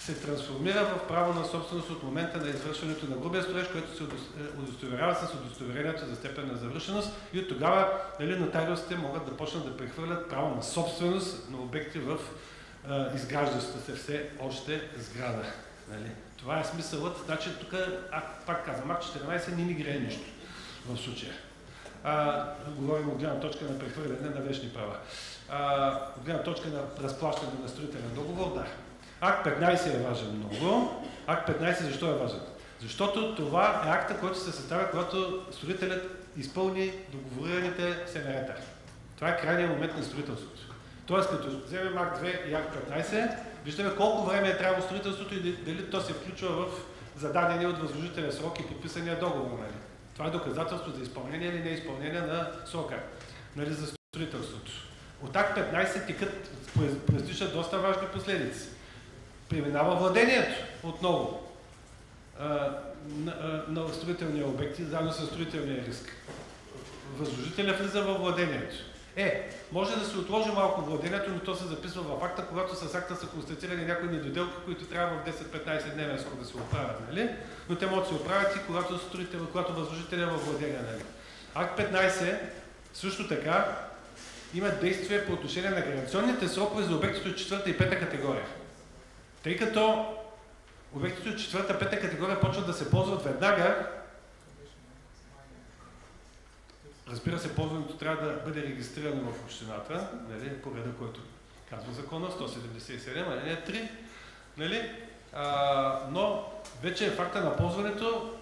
се трансформира в право на собственост от момента на извършването на грубия строеж, което се е, удостоверява с удостоверението за степен на завършеност и от тогава нали, нотариусите могат да почнат да прехвърлят право на собственост на обекти в изграждащата се все още сграда. Нали. Това е смисълът. Значи тук, ак, пак казвам, ак 14 не ни грее нищо в случая. А, говорим от гледна точка на прехвърляне на вечни права. А, от гледна точка на разплащане на строителен договор, да. Акт 15 е важен много. Акт 15 защо е важен? Защото това е акта, който се съставя, когато строителят изпълни договорираните СМР-та. Това е крайният момент на строителството. Тоест, като вземем акт 2 и акт 15, виждаме колко време е трябвало строителството и дали то се включва в зададения от възложителя срок и подписания договор. Нали? Това е доказателство за изпълнение или неизпълнение на срока нали, за строителството. От акт 15 тикат, проистичат доста важни последици. Преминава владението отново на, на строителния обект и заедно с строителния риск. Възложителя влиза във владението. Е, може да се отложи малко владението, но то се записва в акта, когато с акта са констатирани някои недоделки, които трябва в 10-15 дневен срок да се оправят, нали? Но те могат да се оправят и когато, строител, когато възложителя е във владение, нали? Акт 15 също така има действие по отношение на гаранционните срокове за обектите от четвърта и пета категория. Тъй като обектите от четвърта, пета категория почват да се ползват веднага, разбира се, ползването трябва да бъде регистрирано в общината, нали, по реда, който казва закона, 177, а не 3, нали, а, но вече факта на ползването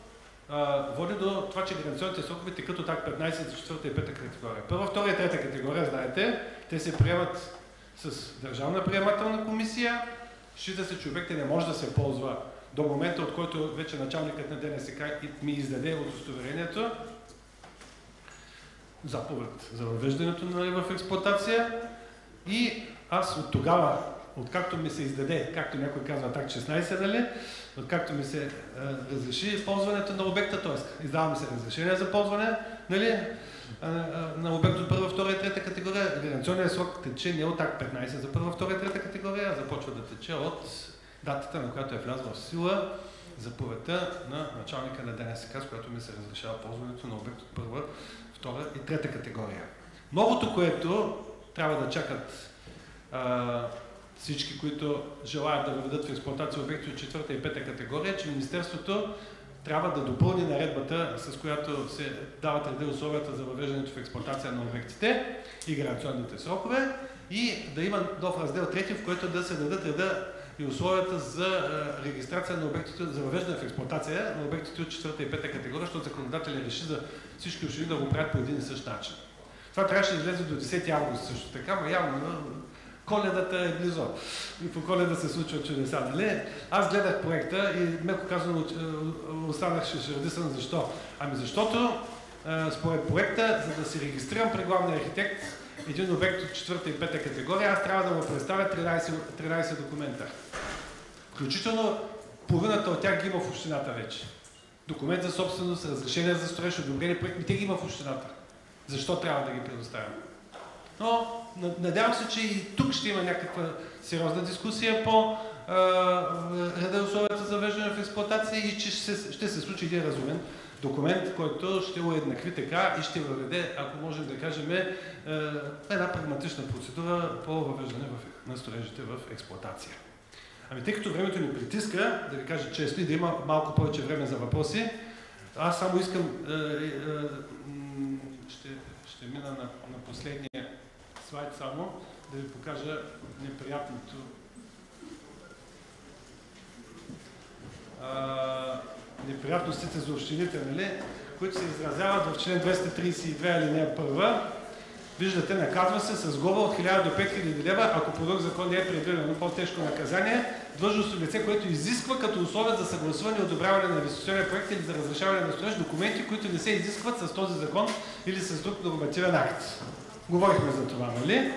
а, води до това, че гаранционните срокове текат от акт 15 за четвърта и пета категория. Първа, втора и трета категория, знаете, те се приемат с държавна приемателна комисия, Счита се, че обектът не може да се ползва до момента, от който вече началникът на ДНСК ми издаде удостоверението, заповед за въвеждането нали, в експлуатация. И аз от тогава, откакто ми се издаде, както някой казва, так 16, нали, откакто ми се е, разреши ползването на обекта, т.е. издава ми се разрешение за ползване, нали, на обект от първа, втора и трета категория, гаранционният срок тече не от акт 15 за първа, втора и трета категория, а започва да тече от датата, на която е влязла в сила заповедта на началника на ДНСК, с която ми се разрешава ползването на обект от първа, втора и трета категория. Новото, което трябва да чакат а, всички, които желаят да въведат в експлуатация обекти от четвърта и пета категория, че Министерството трябва да допълни наредбата, с която се дават реда условията за въвеждането в експлуатация на обектите и гаранционните срокове и да има нов раздел трети, в който да се дадат реда и условията за е, регистрация на обектите, за въвеждане в експлуатация на обектите от четвърта и пета категория, защото законодателя реши за всички общини да го правят по един и същ начин. Това трябваше да излезе до 10 август също така, но явно коледата е близо. И по коледа се случва чудеса, нали? Аз гледах проекта и меко казано останах шешередисан. Защо? Ами защото според проекта, за да се регистрирам при главния архитект, един обект от четвърта и пета категория, аз трябва да му представя 13, 13 документа. Включително половината от тях ги има в общината вече. Документ за собственост, разрешение за строеж, одобрение проект, ми те ги има в общината. Защо трябва да ги предоставям? Но надявам се, че и тук ще има някаква сериозна дискусия по реда условията за веждане в експлуатация и че ще се, ще се случи един разумен документ, който ще уеднакви така и ще въведе, ако можем да кажем, една прагматична процедура по въвеждане в, на строежите в експлуатация. Ами тъй като времето ни притиска, да ви кажа често и да има малко повече време за въпроси, аз само искам, е, е, ще, ще мина на, на последния слайд само, да ви покажа неприятното. А, неприятностите за общините, нали, които се изразяват в член 232 алинея 1. Виждате, наказва се с глоба от 1000 до 5000 лева, ако по друг закон не е предвидено по-тежко наказание, длъжностно лице, което изисква като условие за съгласуване и одобряване на инвестиционен проект или за разрешаване на строеж документи, които не се изискват с този закон или с друг нормативен акт. Говорихме за това, нали?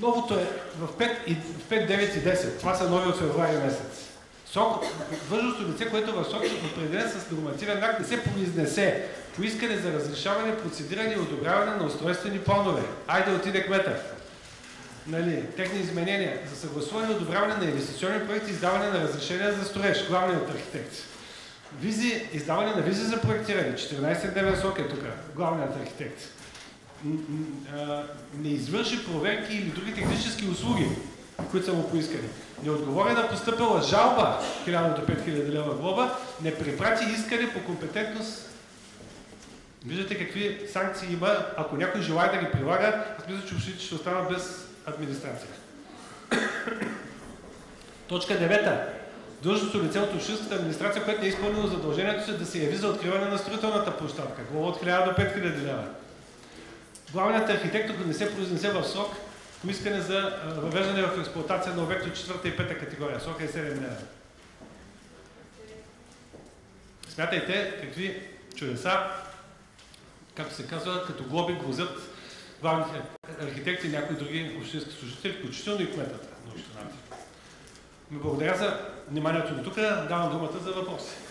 Новото е в 5, и, в 5 9 и 10. Това са нови от февруари месец. Срок, длъжностно лице, което в срок е определен с нормативен акт, не се произнесе по искане за разрешаване, процедиране и одобряване на устройствени планове. Айде отиде кмета. нали, техни изменения за съгласуване и одобряване на инвестиционни проекти, издаване на разрешения за строеж, главният архитект. Визи, издаване на визи за проектиране, 14-дневен срок е тук, главният архитект. Не извърши проверки или други технически услуги, които са му поискани. Не отговори на поступила жалба 1000 до 5000 лева глоба, не препрати искане по компетентност. Виждате какви санкции има, ако някой желая да ги прилага, аз мисля, че общините ще останат без администрация. Точка 9. Длъжностно лице от общинската администрация, което не е изпълнило задължението си да се яви за откриване на строителната площадка. Глава от 1000 до 5000 лева. Главният архитект, ако не се произнесе в срок, по искане за въвеждане в експлуатация на обект от 4 и 5 категория. Срока е 7 дневен. Смятайте какви чудеса, както се казва, като глоби грозят главните архитекти и някои други общински служители, включително и кметата на общината. Ми благодаря за вниманието до тук. Давам думата за въпроси.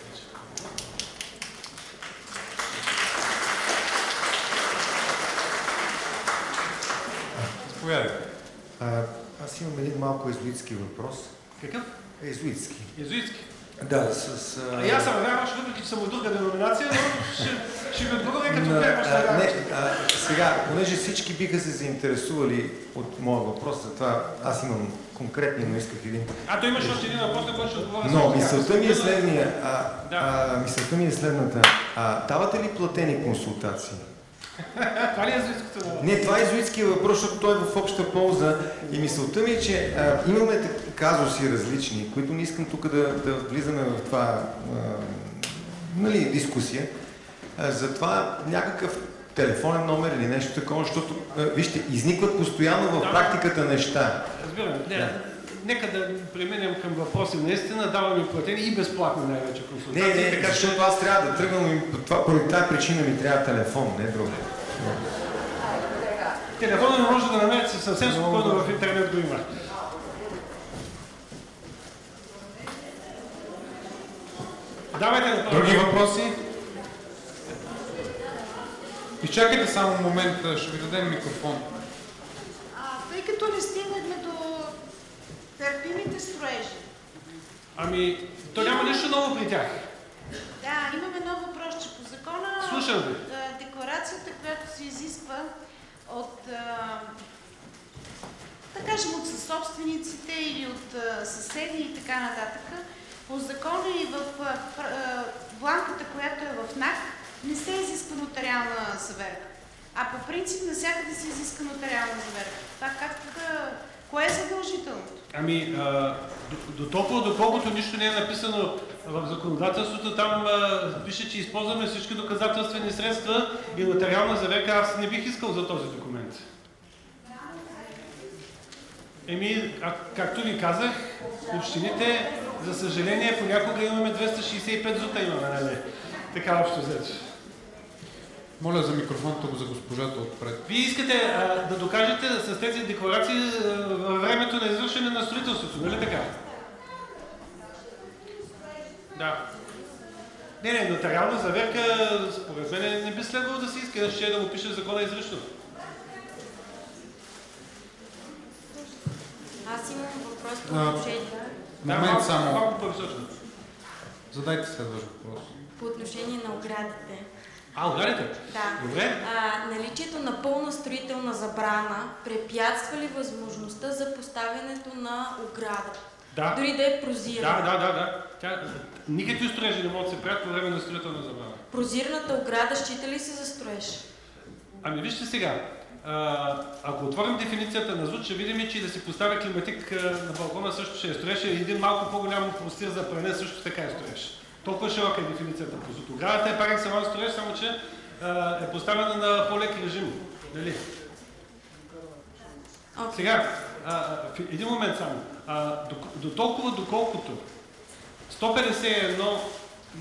Заповядайте. Аз имам един малко езуитски въпрос. Какъв? Езуитски. Езуитски. Да, с... А, и аз съм вярваш, въпреки че съм от друга деноминация, но ще, ще ви отговоря като а, на не, а, сега, понеже всички биха се заинтересували от моя въпрос, затова аз имам конкретни, но исках един. А, той имаш още един въпрос, на който ще отговоря. Но мисълта ми е следния. А, Да. а, мисълта ми е следната. А, давате ли платени консултации? Това ли е езуитската на... Не, това е езуитския въпрос, защото той е в обща полза. И мисълта ми е, че а, имаме казуси различни, които не искам тук да, да влизаме в това а, нали, дискусия. А, затова някакъв телефонен номер или нещо такова, защото, а, вижте, изникват постоянно в практиката неща. Разбираме. Не, Да. Нека да преминем към въпроси. Наистина даваме платени и безплатно най-вече Не, консултации. не, така че защото аз трябва да тръгвам и по това, поради тази причина ми трябва телефон, не друго. телефона не може да намерите съвсем спокойно в интернет го има. Давайте да Други въпроси? Изчакайте само момент, ще ви дадем микрофон. А, тъй като не стигнахме до търпимите строежи. Ами, то няма нищо ново при тях. Да, имаме ново въпросче по закона. Слушам ви. Декларацията, която се изисква от, да кажем, от съсобствениците или от а, съседи и така нататък, по закона и в а, пр- а, бланката, която е в НАК, не се изисква нотариална заверка. А по принцип навсякъде се изиска нотариална заверка. Това как. Кое е задължителното? Ами, а, до, до толкова, доколкото нищо не е написано в законодателството, там а, пише, че използваме всички доказателствени средства и нотариална заверка. Аз не бих искал за този документ. Еми, а, както ви казах, общините, за съжаление, понякога имаме 265 зута имаме, нали? Така общо взето. Моля за микрофон тук за госпожата отпред. Вие искате а, да докажете с тези декларации а, във времето на извършване на строителството, нали така? Да. Не, не, нотариална заверка, според мен не би следвало да се иска, ще да го пише закона изрично. Аз имам въпрос по отношение, Момент малко, само. Малко по-височно. Задайте следващ въпрос. по отношение на оградите. А, ударите? Да. Добре. А, наличието на пълна строителна забрана препятства ли възможността за поставянето на ограда? Да. Дори да е прозирана. Да, да, да, да. Тя, никакви строежи не могат да се правят по време на строителна забрана. Прозираната ограда счита ли се за строеж? Ами вижте сега, а, ако отворим дефиницията на ЗУД, ще видим, че и да си поставя климатик на балкона също ще е строеж един малко по-голям простир за пране също така е строеж. Толкова широка е дефиницията по ЗУД. Оградата е пак екселанс строеж, само че е поставена на по-лек режим. Нали? Сега, а, един момент само. А, до, до толкова, доколкото 151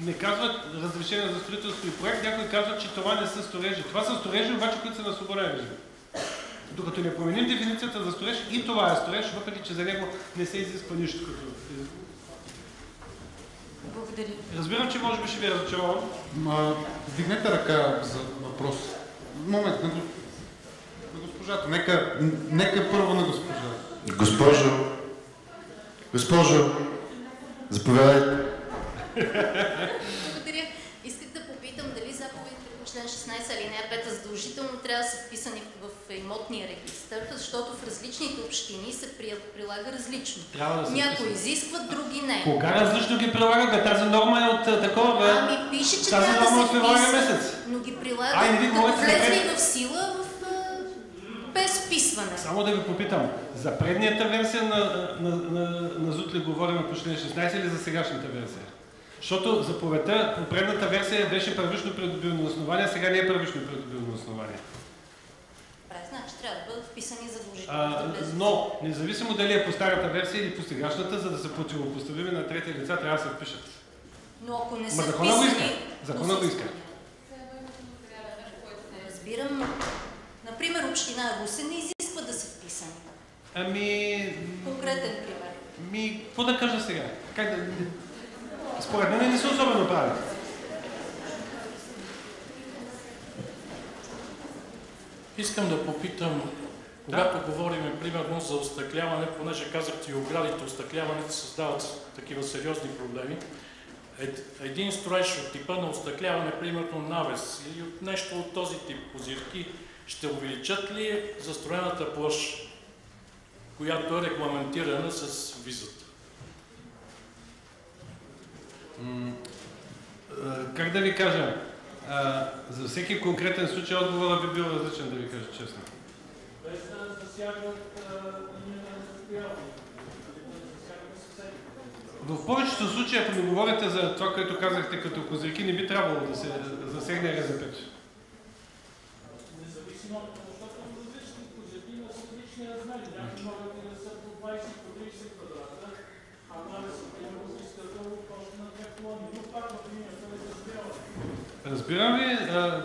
не казват разрешение за строителство и проект, някои казват, че това не са строежи. Това са строежи, обаче, които са на свободен режим. Докато не променим дефиницията за строеж, и това е строеж, въпреки че за него не се изисква нищо. Като... Благодаря. Разбирам, че може би ще ви разочаровам. Ма, вдигнете ръка за въпрос. Момент. На госпожата. Нека, нека първо на госпожата. Госпожо, госпожо, заповядайте. Благодаря. Исках да попитам дали заповедите по член 16 алинея 5 задължително трябва да са вписани в имотния регистр, защото в различните общини се при- прилага различно. Трябва да Някои изискват, други не. Кога различно ги прилагат? Бе? Тази норма е от а, такова, бе. Ами пише, че Тази трябва да се вписват, месец. но ги прилагат, Ай, ви като влезли в сила в, без вписване. Само да ви попитам, за предната версия на, на, на, на ЗУТ ли говорим по член 16 или за сегашната версия? Защото заповедта по предната версия беше първично придобивано основание, сега не е първично придобивано основание. Добре, значи трябва да бъдат вписани задължително. Да но, независимо дали е по старата версия или по сегашната, за да са противопоставими на трети лица, трябва да се впишат. Но ако не са Ма закона го иска. вписани... Закона го иска. Разбирам, например, община Русе не изисква да са вписани. Ами, Конкретен пример. ми, какво да кажа сега? Как да... Според мен не са особено прави. Искам да попитам, когато говорим примерно за остъкляване, понеже казахте и оградите, остъкляването създават такива сериозни проблеми. Ед, един строеж от типа на остъкляване, примерно навес или от нещо от този тип позирки, ще увеличат ли застроената площ, която е регламентирана с визата? Как да ви кажа? За всеки конкретен случай отговорът би бил различен, да ви кажа честно. Без да засягат. В повечето случаи, ако ми говорите за това, което казахте като козирки, не би трябвало да се засегне РЗП-то. Независимо, защото различни позиции имат различни размери. Някои могат да са по 20, по 30 квадрата, а навесът примерно искат да го почне на две колони. Но пак в линията не разбираме. Разбирам ви,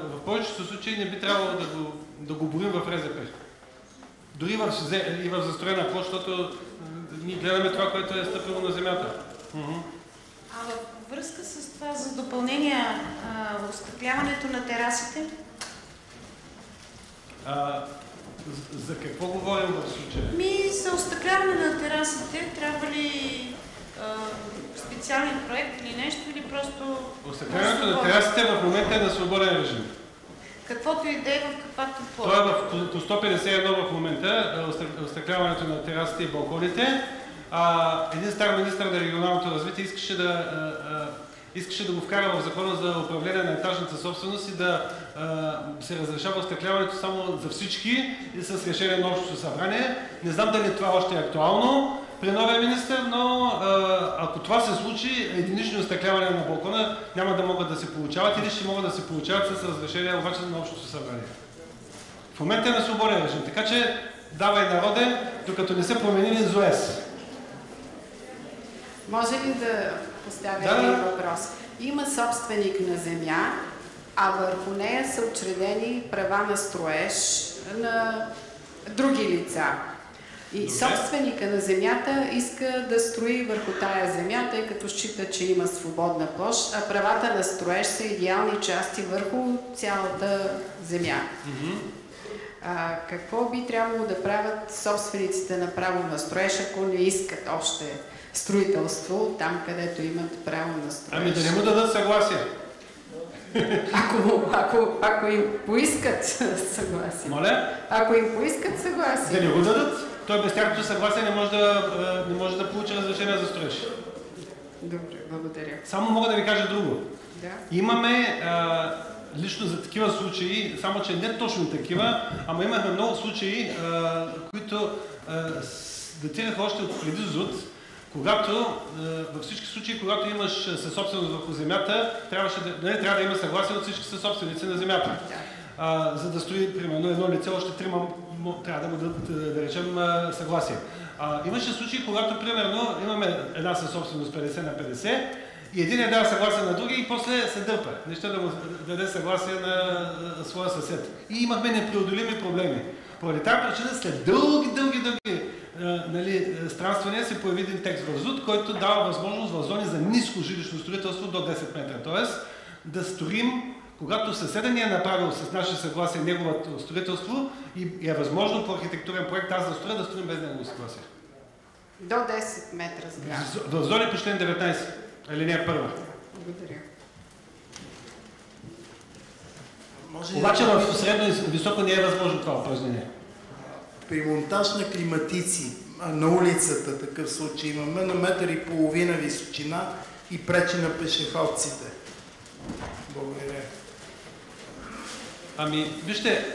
в повечето случаи не би трябвало да го, да го борим в РЗП. Дори в, и в застроена площ, защото ние гледаме това, което е стъпило на земята. А във връзка с това за допълнение, а, остъкляването на терасите, А, за, за какво говорим в случая? ми за остъкляване на терасите трябва ли специален проект или нещо, или просто... Остъклянето на терасите в момента е на свободен режим. Каквото и да е в каквато Това е в, по 151 в момента, остък- остъкляването на терасите и балконите. А, един стар министр на регионалното развитие искаше да, а, а, искаше да го вкара в закона за управление на етажната собственост и да а, се разрешава остъкляването само за всички и с решение на общото събрание. Не знам дали това още е актуално при новия министр, но а, ако това се случи, единични остъклявания на балкона няма да могат да се получават или ще могат да се получават с разрешение обаче на общото събрание. В момента е на свободен режим, така че давай народе, докато не се променили ЗОЕС. Може ли да поставя Да. един въпрос? Има собственик на земя, а върху нея са учредени права на строеж на други лица. И Добре. собственика на земята иска да строи върху тая земя, тъй като счита, че има свободна площ, а правата на строеж са идеални части върху цялата земя. А, какво би трябвало да правят собствениците на право на строеж, ако не искат още строителство там, където имат право на строеж? Ами да не му дадат съгласие. Ако, ако, ако им поискат съгласие. Моля? Ако им поискат съгласие. Да не го дадат. Той без тяхното съгласие не може да, а, не може да получи разрешение за строеж. Добре, благодаря. Само мога да ви кажа друго. Да. Имаме а, лично за такива случаи, само че не точно такива, ама имахме много случаи, а, които а, датираха още от преди ЗУД, когато във всички случаи, когато имаш съсобственост върху земята, трябваше да, не, трябва да има съгласие от всички съсобственици на земята. А, за да строи, примерно, едно лице, още трима трябва да му а, да речем, а, съгласие. А, имаше случаи, когато, примерно, имаме една съсобственост 50 на 50 и един е дал съгласие на другия и после се дърпа. Нещо да му даде съгласие на а, своя съсед. И имахме непреодолими проблеми. Поради тази причина, след дълги, дълги, дълги нали, странствания се появи един текст в ЗУД, който дава възможност в зони за ниско жилищно строителство до 10 метра. Тоест да строим когато съседа ни е направил с наше съгласие неговото строителство и е възможно по архитектурен проект аз да строя, да строим без негово съгласие. До 10 метра сграда. В зони по член 19, алинея 1. Благодаря. Може Обаче да- в средно и високо не е възможно това упражнение. При монтаж на климатици на улицата такъв случай имаме на метър и половина височина и пречи на пешеходците. Благодаря. Ами, вижте,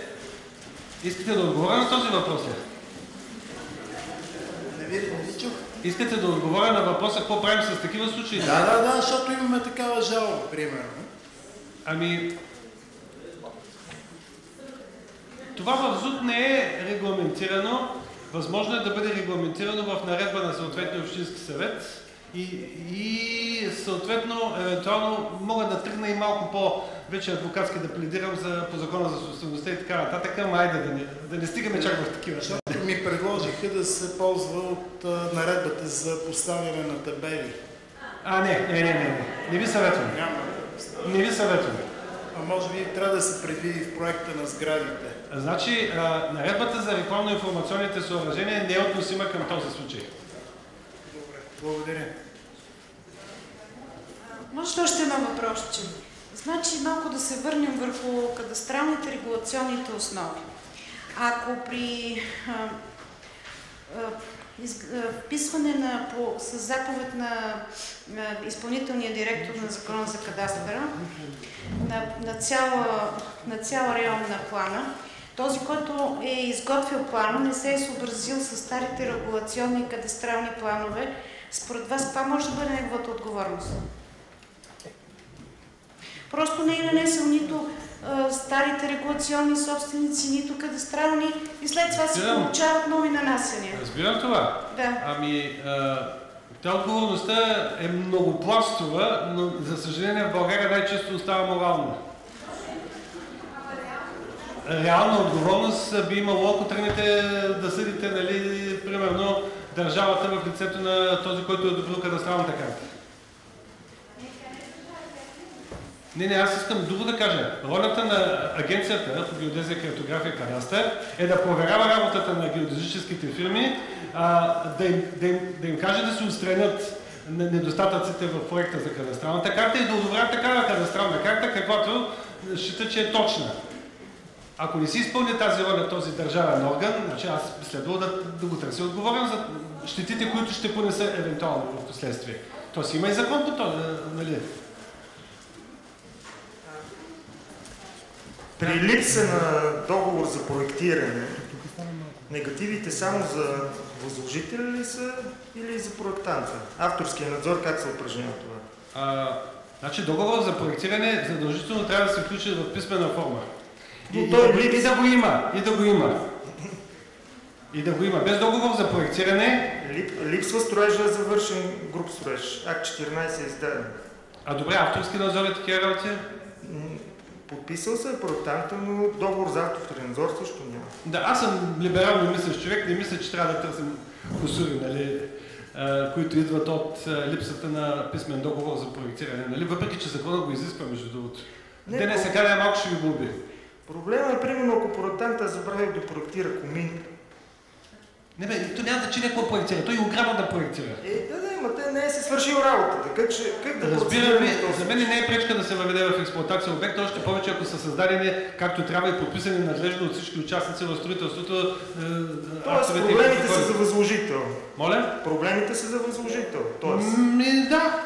искате да отговоря на този въпрос ли? Не ви, чух? Искате да отговоря на въпроса какво правим с такива случаи? Да, да, да, защото имаме такава жалба, примерно. Ами, това в ЗУД не е регламентирано. Възможно е да бъде регламентирано в наредба на съответния общински съвет и, и съответно, евентуално мога да тръгна и малко по вече адвокатски да пледирам за, по закона за собствеността и така нататък, ама айде да не, да не стигаме чак в такива. Защото ми предложиха да се ползва от а, наредбата за поставяне на табели. А, не, не, не, не, не. Не ви съветвам. Няма. Не ви съветвам. А може би трябва да се предвиди в проекта на сградите. Значи, а, наредбата за рекламно-информационните съоръжения не е относима към този случай. Добре, благодаря. Може ли още едно въпросче? Значи малко да се върнем върху кадастралните регулационните основи. Ако при вписване на, по, с заповед на, на изпълнителния директор на Закона за кадастъра на, на, цяла, на цяла районна плана, този, който е изготвил плана, не се е съобразил с старите регулационни кадастрални планове, според вас това може да бъде неговата отговорност? Просто не е нанесъл нито а, старите регулационни собственици, нито кадастрални и след това се получават нови нанасяния. Разбирам това. Да. Ами, а, та отговорността е многопластова, но за съжаление в България най-често остава морална. Реална отговорност би имало, ако тръгнете да съдите, нали, примерно, държавата в лицето на този, който е одобрил кадастралната карта. Не, не, аз искам друго да кажа. Ролята на агенцията по геодезия, картография и кадастър е да проверява работата на геодезическите фирми, а, да, им, да, им, да им каже да се отстранят н- недостатъците в проекта за кадастралната карта и да одобрят такава кадастрална карта, каквато счита, че е точна. Ако не си изпълни тази роля този държавен орган, значи аз би следвало да, да го търся отговорен за щетите, които ще понеса евентуално в последствие. Тоест има и закон по това, нали? При липса на договор за проектиране, негативите само за възложителя ли са или за проектанта? Авторския надзор как се упражнява това? А, значи договор за проектиране задължително трябва да се включи в писмена форма. И, Но и, той да, и липсва. да го има, и да го има. И да го има. Без договор за проектиране, Лип, липсва строежа завършен груп строеж. Акт 14 е издаден. а добре, авторски надзор е такива работи? Подписал се е проектанта, но договор за авторски надзор също няма. Да, аз съм либерално мислещ човек, не мисля, че трябва да търсим косури, нали, които идват от липсата на писмен договор за проектиране, нали, въпреки че закона го изисква, между другото. Не, Те не по- се каля малко ще ви го уби. Проблема е, примерно, ако проектанта забравил да проектира комин. Не бе, то няма значение какво проектира, той и ограда да проектира. Е, да, да, ама те не е си свършил работата. Как, ще, как да Разбира този за мен не е пречка да се въведе в експлуатация обекта, още повече ако са създадени както трябва и подписани надлежно от всички участници в строителството. е, Тоест, актовете и проблемите са за възложител. Моля? Проблемите са за възложител. Тоест, Ми, да.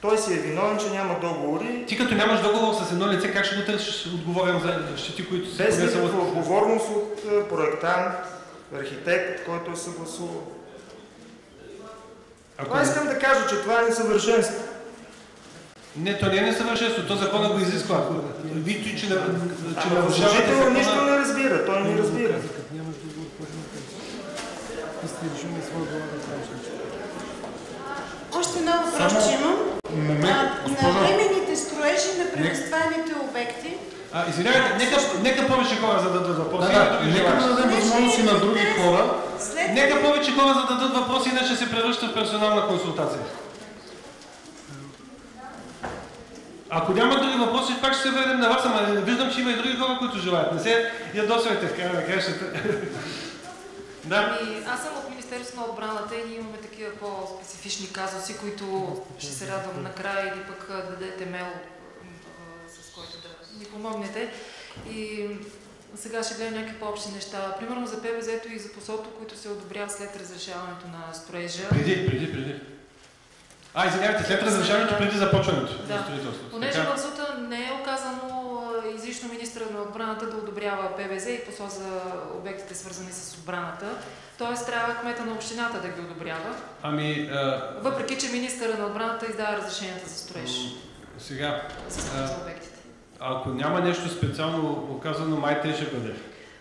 той си е виновен, че няма договори. Ти като нямаш договор с едно лице, как ще го търсиш отговорен за щети, които си Без никаква от- отговорност от е, проектант, архитект, който е съгласувал. Ако Това искам да кажа, че това е несъвършенство. Не, то не е несъвършенство, то закона го изисква. Видите, че, на- че нарушавате закона... нищо не разбира, той не разбира. Още едно въпрос, Само- че имам. Момент, А, на временните строежи на преместваемите обекти. А, извинявайте, нека, нека повече хора зададат въпроси. Да, да, нека да дадем възможност и на други хора. След Нека повече хора зададат въпроси, иначе се превръща в персонална консултация. Ако няма други въпроси, пак ще се върнем на вас, ама виждам, че има и други хора, които желаят. Не се ядосвайте в края на краищата. да. Ами, аз съм от Министерството на отбраната и ние имаме такива по-специфични казуси, които ще се радвам накрая или пък да дадете мейл, а, с който да ни помогнете. И сега ще гледам някакви по-общи неща. Примерно за ПВЗ-то и за посото, които се одобряват след разрешаването на строежа. Преди, преди, преди. А, извинявайте, след разрешаването, преди започването Да. на строителството. Понеже в СУТа не е оказано изрично министра на отбраната да одобрява ПВЗ и ПОСО за обектите свързани с отбраната, т.е. трябва кмета на общината да ги одобрява, Ами, а, въпреки че министъра на отбраната издава разрешенията за строеж. сега, За а, обектите. Ако няма нещо специално оказано, май те ще бъде.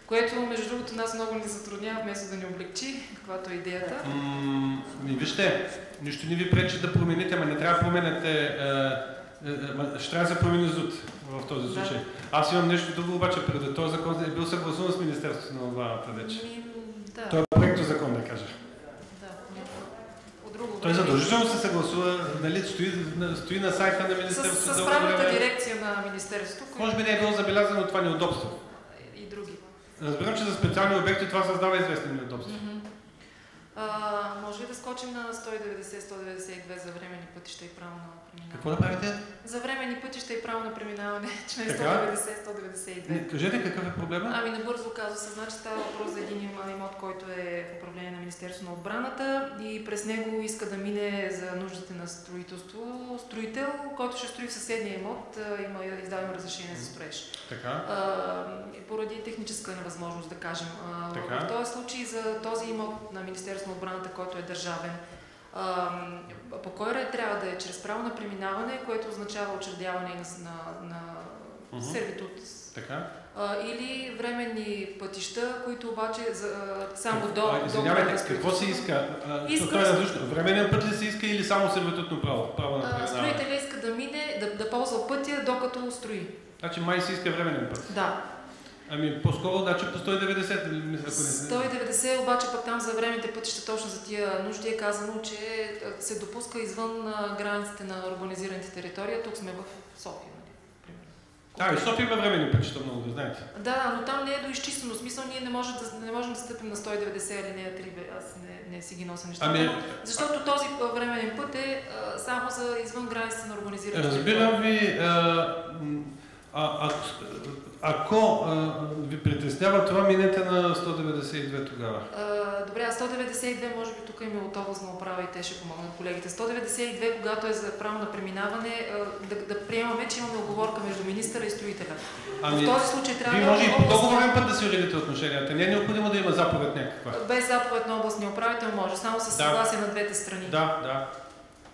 Което, между другото, нас много ни затруднява, вместо да ни облегчи, каквато е идеята. М, вижте, нищо не ви пречи да промените, ама не трябва да променяте. е, е, е, ще трябва да се промени ЗУТ в този Да. случай. Аз имам нещо друго, обаче преди този закон е бил съгласуван с Министерството на отбраната вече. Ми, да. Той е проекто закон, да кажа. Той задължително се съгласува, нали, стои, стои на сайта на С, Министерството с за правната дирекция на Министерството, които Може би не е било забелязано това неудобство. и други. Разбирам, че за специални обекти това създава известни неудобства. Мгм. А, може ли да скочим на 190-192 за временни пътища и право на преминаване? Какво да правите? За временни пътища и право на преминаване, член Така. 190-192. Не, Кажете какъв е проблема? Ами набързо казва значи става въпрос за един им- имот, който е в управление на Министерството на отбраната и през него иска да мине за нуждите на строителство. Строител, който ще строи в съседния имот, има издадено разрешение за строеж. Така. А, поради техническа невъзможност, да кажем. А, Така. В този случай за този имот на Министерството на отбраната, който е държавен, по кой ред трябва да е? Чрез право на преминаване, което означава учредяване на, на, на Мгм. сервитут Така. а, или временни пътища, които обаче за, само до... А, Извинявайте, какво се иска? Иска е различно. Временен път ли се иска или само сервитутно право? Право на А? Строителя иска да мине, да, да ползва пътя, докато строи. Значи май се иска временен път. Да. Ами по-скоро, значи по 190, мисля, ако не се... 190 обаче пък там за временните пътища точно за тия нужди е казано, че се допуска извън границите на урбанизираните територии. Тук сме в София. нали, А, и София има временни пътища много, да знаете. Да, но там не е доизчистено. Смисъл ние не можем да, не можем да стъпим на 190 алинея 3. бе. Аз не, не си ги нося нещата. Ами- защото този временен път е а, само за извън границите на урбанизираните Разбирам ви, а, а, ако, а, ви притеснява това, минете на 192 тогава. А, добре, а 192 може би тук има от областна управа и те ще помогнат колегите. 192, когато е за право на преминаване, а, да, да приемаме, че имаме оговорка между министъра и строителя. Ами, в този случай трябва Вие да може и по договорен път да си уредите отношенията. Не е необходимо да има заповед някаква. Без заповед на областния управител може, само с Да. съгласие на двете страни. Да, да.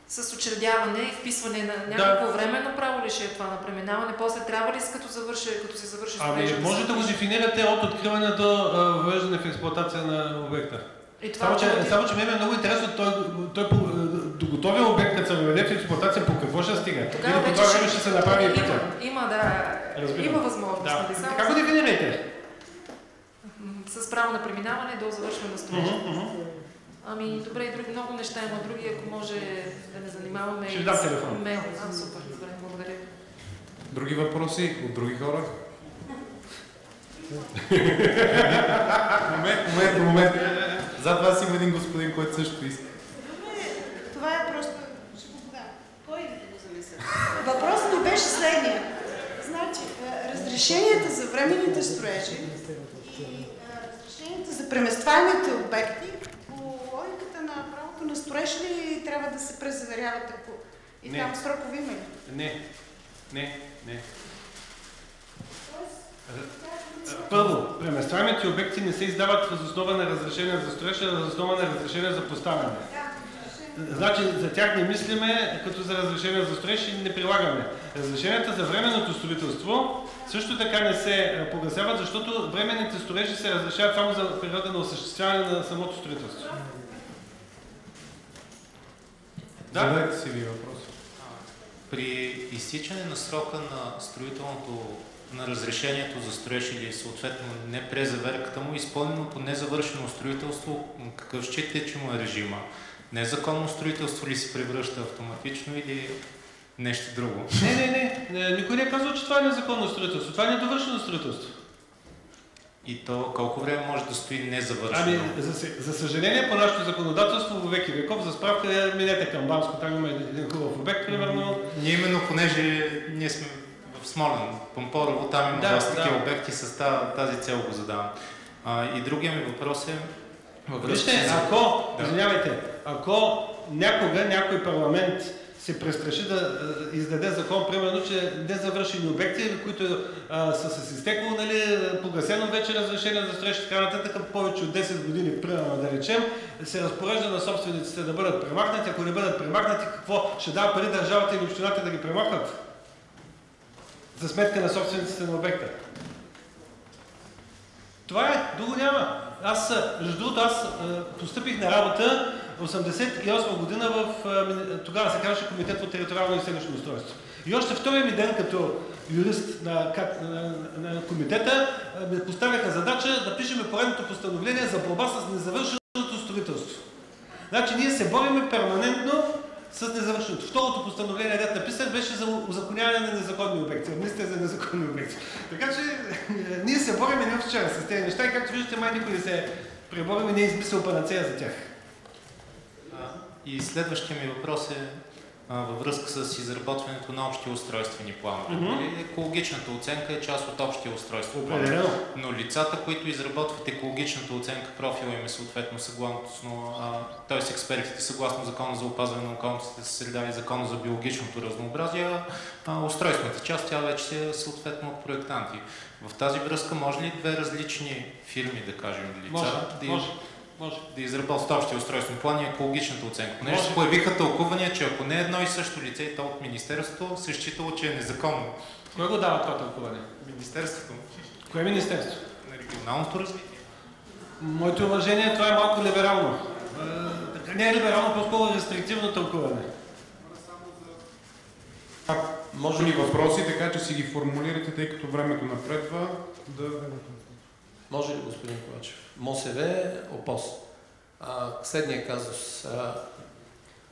С учредяване и вписване на някакво временно право ли ще е това на преминаване, после трябва ли като, завърши, като се завърши Ами, строежа може да го дефинирате от откриване до въвеждане в експлуатация на обекта. И това само, че, води- само, че мен е много интересно, той, той по, до готовия обект, като се въведе в експлуатация, по какво ще стига? Тогава Или по това време ще се направи и има, пътя. има, да, Разбирам. има възможност. Да. нали, само Как го? М, С право на преминаване до завършване на строежа. Мгм, мгм. Ами, добре, и други, много неща има други, ако може да не занимаваме. Ще и дам телефон. Мейл. А, супер, добре, благодаря. Други въпроси от други хора? Момент, момент, момент. Зад вас има един господин, който също иска. Това е просто... Ще го подам. Кой да го замисля? Въпросът ми беше следния. Значи, а, разрешенията за временните строежи и а, разрешенията за преместваемите обекти на строеж ли трябва да се презаверяват ако... И Не. там срокове има ли? Не, не, не. Първо, преместваемите обекти не се издават въз основа на разрешение за строеж, а въз основа на разрешение за поставяне. Значи за тях не мислиме като за разрешение за строеж и не прилагаме. Разрешенията за временното строителство също така не се е, погасяват, защото временните строежи се разрешават само за периода на осъществяване на самото строителство. Да. Задайте си ви въпрос. При изтичане на срока на строителното на разрешението за строеж или съответно не презаверката му, изпълненото незавършено строителство, какъв считате, че му е режима? Незаконно строителство ли се превръща автоматично или нещо друго. Не, не, не, не, никой не е казал, че това е незаконно строителство. Това е недовършено строителство. И то колко време може да стои незавършено? Ами, за, за съжаление, по нашето законодателство в веки веков, за справка, минете към Банско, там има един, хубав обект, примерно. Ние именно, понеже ние сме в Смолен, Пампорово, там има Да, доста такива да. обекти, с та- тази цел го задавам. А, и другия ми въпрос е... във Вижте, ако, Да. извинявайте, ако някога някой парламент се престраши да издаде закон, примерно, че незавършени обекти, които а, са с изтекло, нали, погасено вече разрешение за строеж така нататък, повече от 10 години, примерно да речем, се разпорежда на собствениците да бъдат премахнати. Ако не бъдат премахнати, какво? Ще дава пари държавата или общината да ги премахнат? За сметка на собствениците на обекта. Това е, друго няма. Аз, между другото, аз постъпих на работа 88 година в, тогава се казваше Комитет по териториално и селищно устройство. И още втория ми ден като юрист на, как- на, на комитета ми поставяха задача да пишеме поредното постановление за борба с незавършеното строителство. Значи ние се бориме перманентно с незавършеното. Второто постановление, дет написах, беше за узаконяване на незаконни обекти. Амнистия за незаконни обекти. Така че е, ние се бориме не вчера с тези неща и както виждате, май никой не се преборил и не е измислил панацея за тях. И следващия ми въпрос е а, във връзка с изработването на общи устройствени планове. Нали, Екологичната оценка е част от общия устройствен план. Определено. Но лицата, които изработват екологичната оценка, профила им е съответно съгласно, т.е. експертите съгласно Закона за опазване на околната среда и Закона за биологичното разнообразие, а, устройствената част тя вече е съответно от проектанти. В тази връзка може ли две различни фирми, да кажем, лица, Може, да, може, може. да изработват общия устройствен план и екологичната оценка? Понеже се появиха тълкувания, че ако не е едно и също лице и то от Министерството, се считало, че е незаконно. Кой го дава това тълкуване? Министерството. Кое министерство? На регионалното развитие. Моето уважение, това е малко либерално. Е, не е либерално, по-скоро рестриктивно тълкуване. Може ли въпроси, така че си ги формулирате, тъй като времето напредва, да... Може ли, господин Ковачев? МОСВ, ОПОС. А, следния казус. А,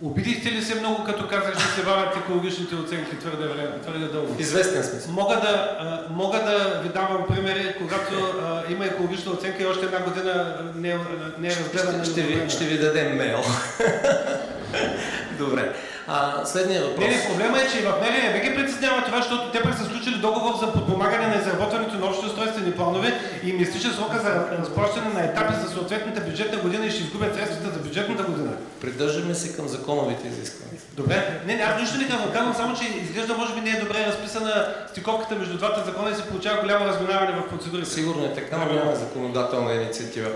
Обидихте ли се много, като казах, че се бавят екологичните оценки твърде, време, твърде дълго? Известен смисъл. Мога да, а, мога да ви давам примери, когато а, има екологична оценка и още една година не, е- не е разгледана. ще, ще, ви, ще ви дадем мейл. Добре. А, следния въпрос. Не, не, проблема е, че в МР не ги притеснява това, защото те пък са сключили договор за подпомагане на изработването на общи устройствени планове и им изтича срока за разплащане на етапи за съответната бюджетна година и ще изгубят средствата за бюджетната година. Придържаме се към законовите изисквания. Добре. Не, не, аз нищо не казвам. Казвам само, че изглежда, може би не е добре разписана стиковката между двата закона и се получава голямо разминаване в процедурите. Сигурно е така, но няма законодателна инициатива.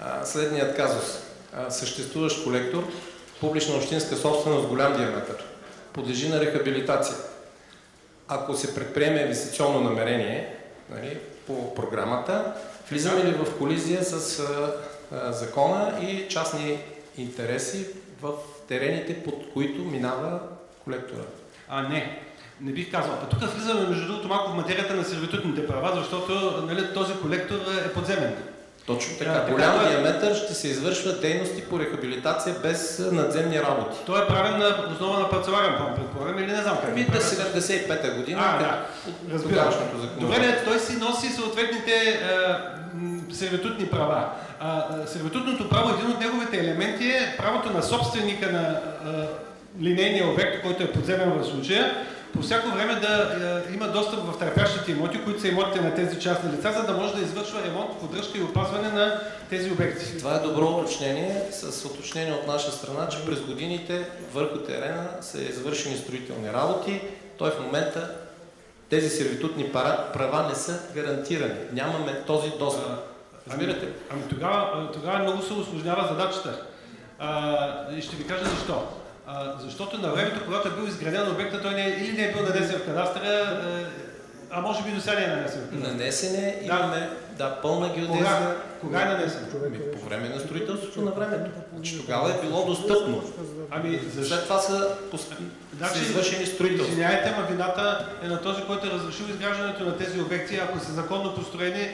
А, следният казус. А, съществуващ колектор, публична общинска собственост, голям диаметър, подлежи на рехабилитация. Ако се предприеме инвестиционно намерение нали, по програмата, влизаме ли в колизия с а, а, закона и частни интереси в терените, под които минава колектора? А, не. Не бих казал. Тук влизаме, между другото, малко в материята на сервитутните права, защото нали, този колектор е подземен. Точно така. Да, Голям така, диаметър ще се извършват дейности по рехабилитация без надземни работи. Той е правен на основа на парцеларен план, предполагам, или не знам как. Ами е правен. 75-та година, А, да. тогавашното Добре, той си носи съответните м, сервитутни права. А, сервитутното право, един от неговите елементи е правото на собственика на а, линейния обект, който е подземен в случая, по всяко време да а, има достъп в търпящите имоти, които са имотите на тези частни лица, за да може да извършва ремонт, поддръжка и опазване на тези обекти. Това е добро уточнение, с уточнение от наша страна, че през годините върху терена са извършени строителни работи. Той в момента тези сервитутни права не са гарантирани. Нямаме този достъп. Разбирате? ли? Ами тогава, тогава много се осложнява задачата. А, и ще ви кажа защо. А, защото на времето, когато е бил изграден обекта, той не е, или не е бил нанесен в кадастъра, а, А може би до сега не е нанесен. Нанесен е, имаме да, пълна геодезия. Кога? Кога е нанесен? Ами, по време на строителството на времето. Значи тогава е било достъпно. Ами? След това са. Значи, са извършени строителства. Извинявайте, ма вината е на този, който е разрешил изграждането на тези обекти. Ако са законно построени,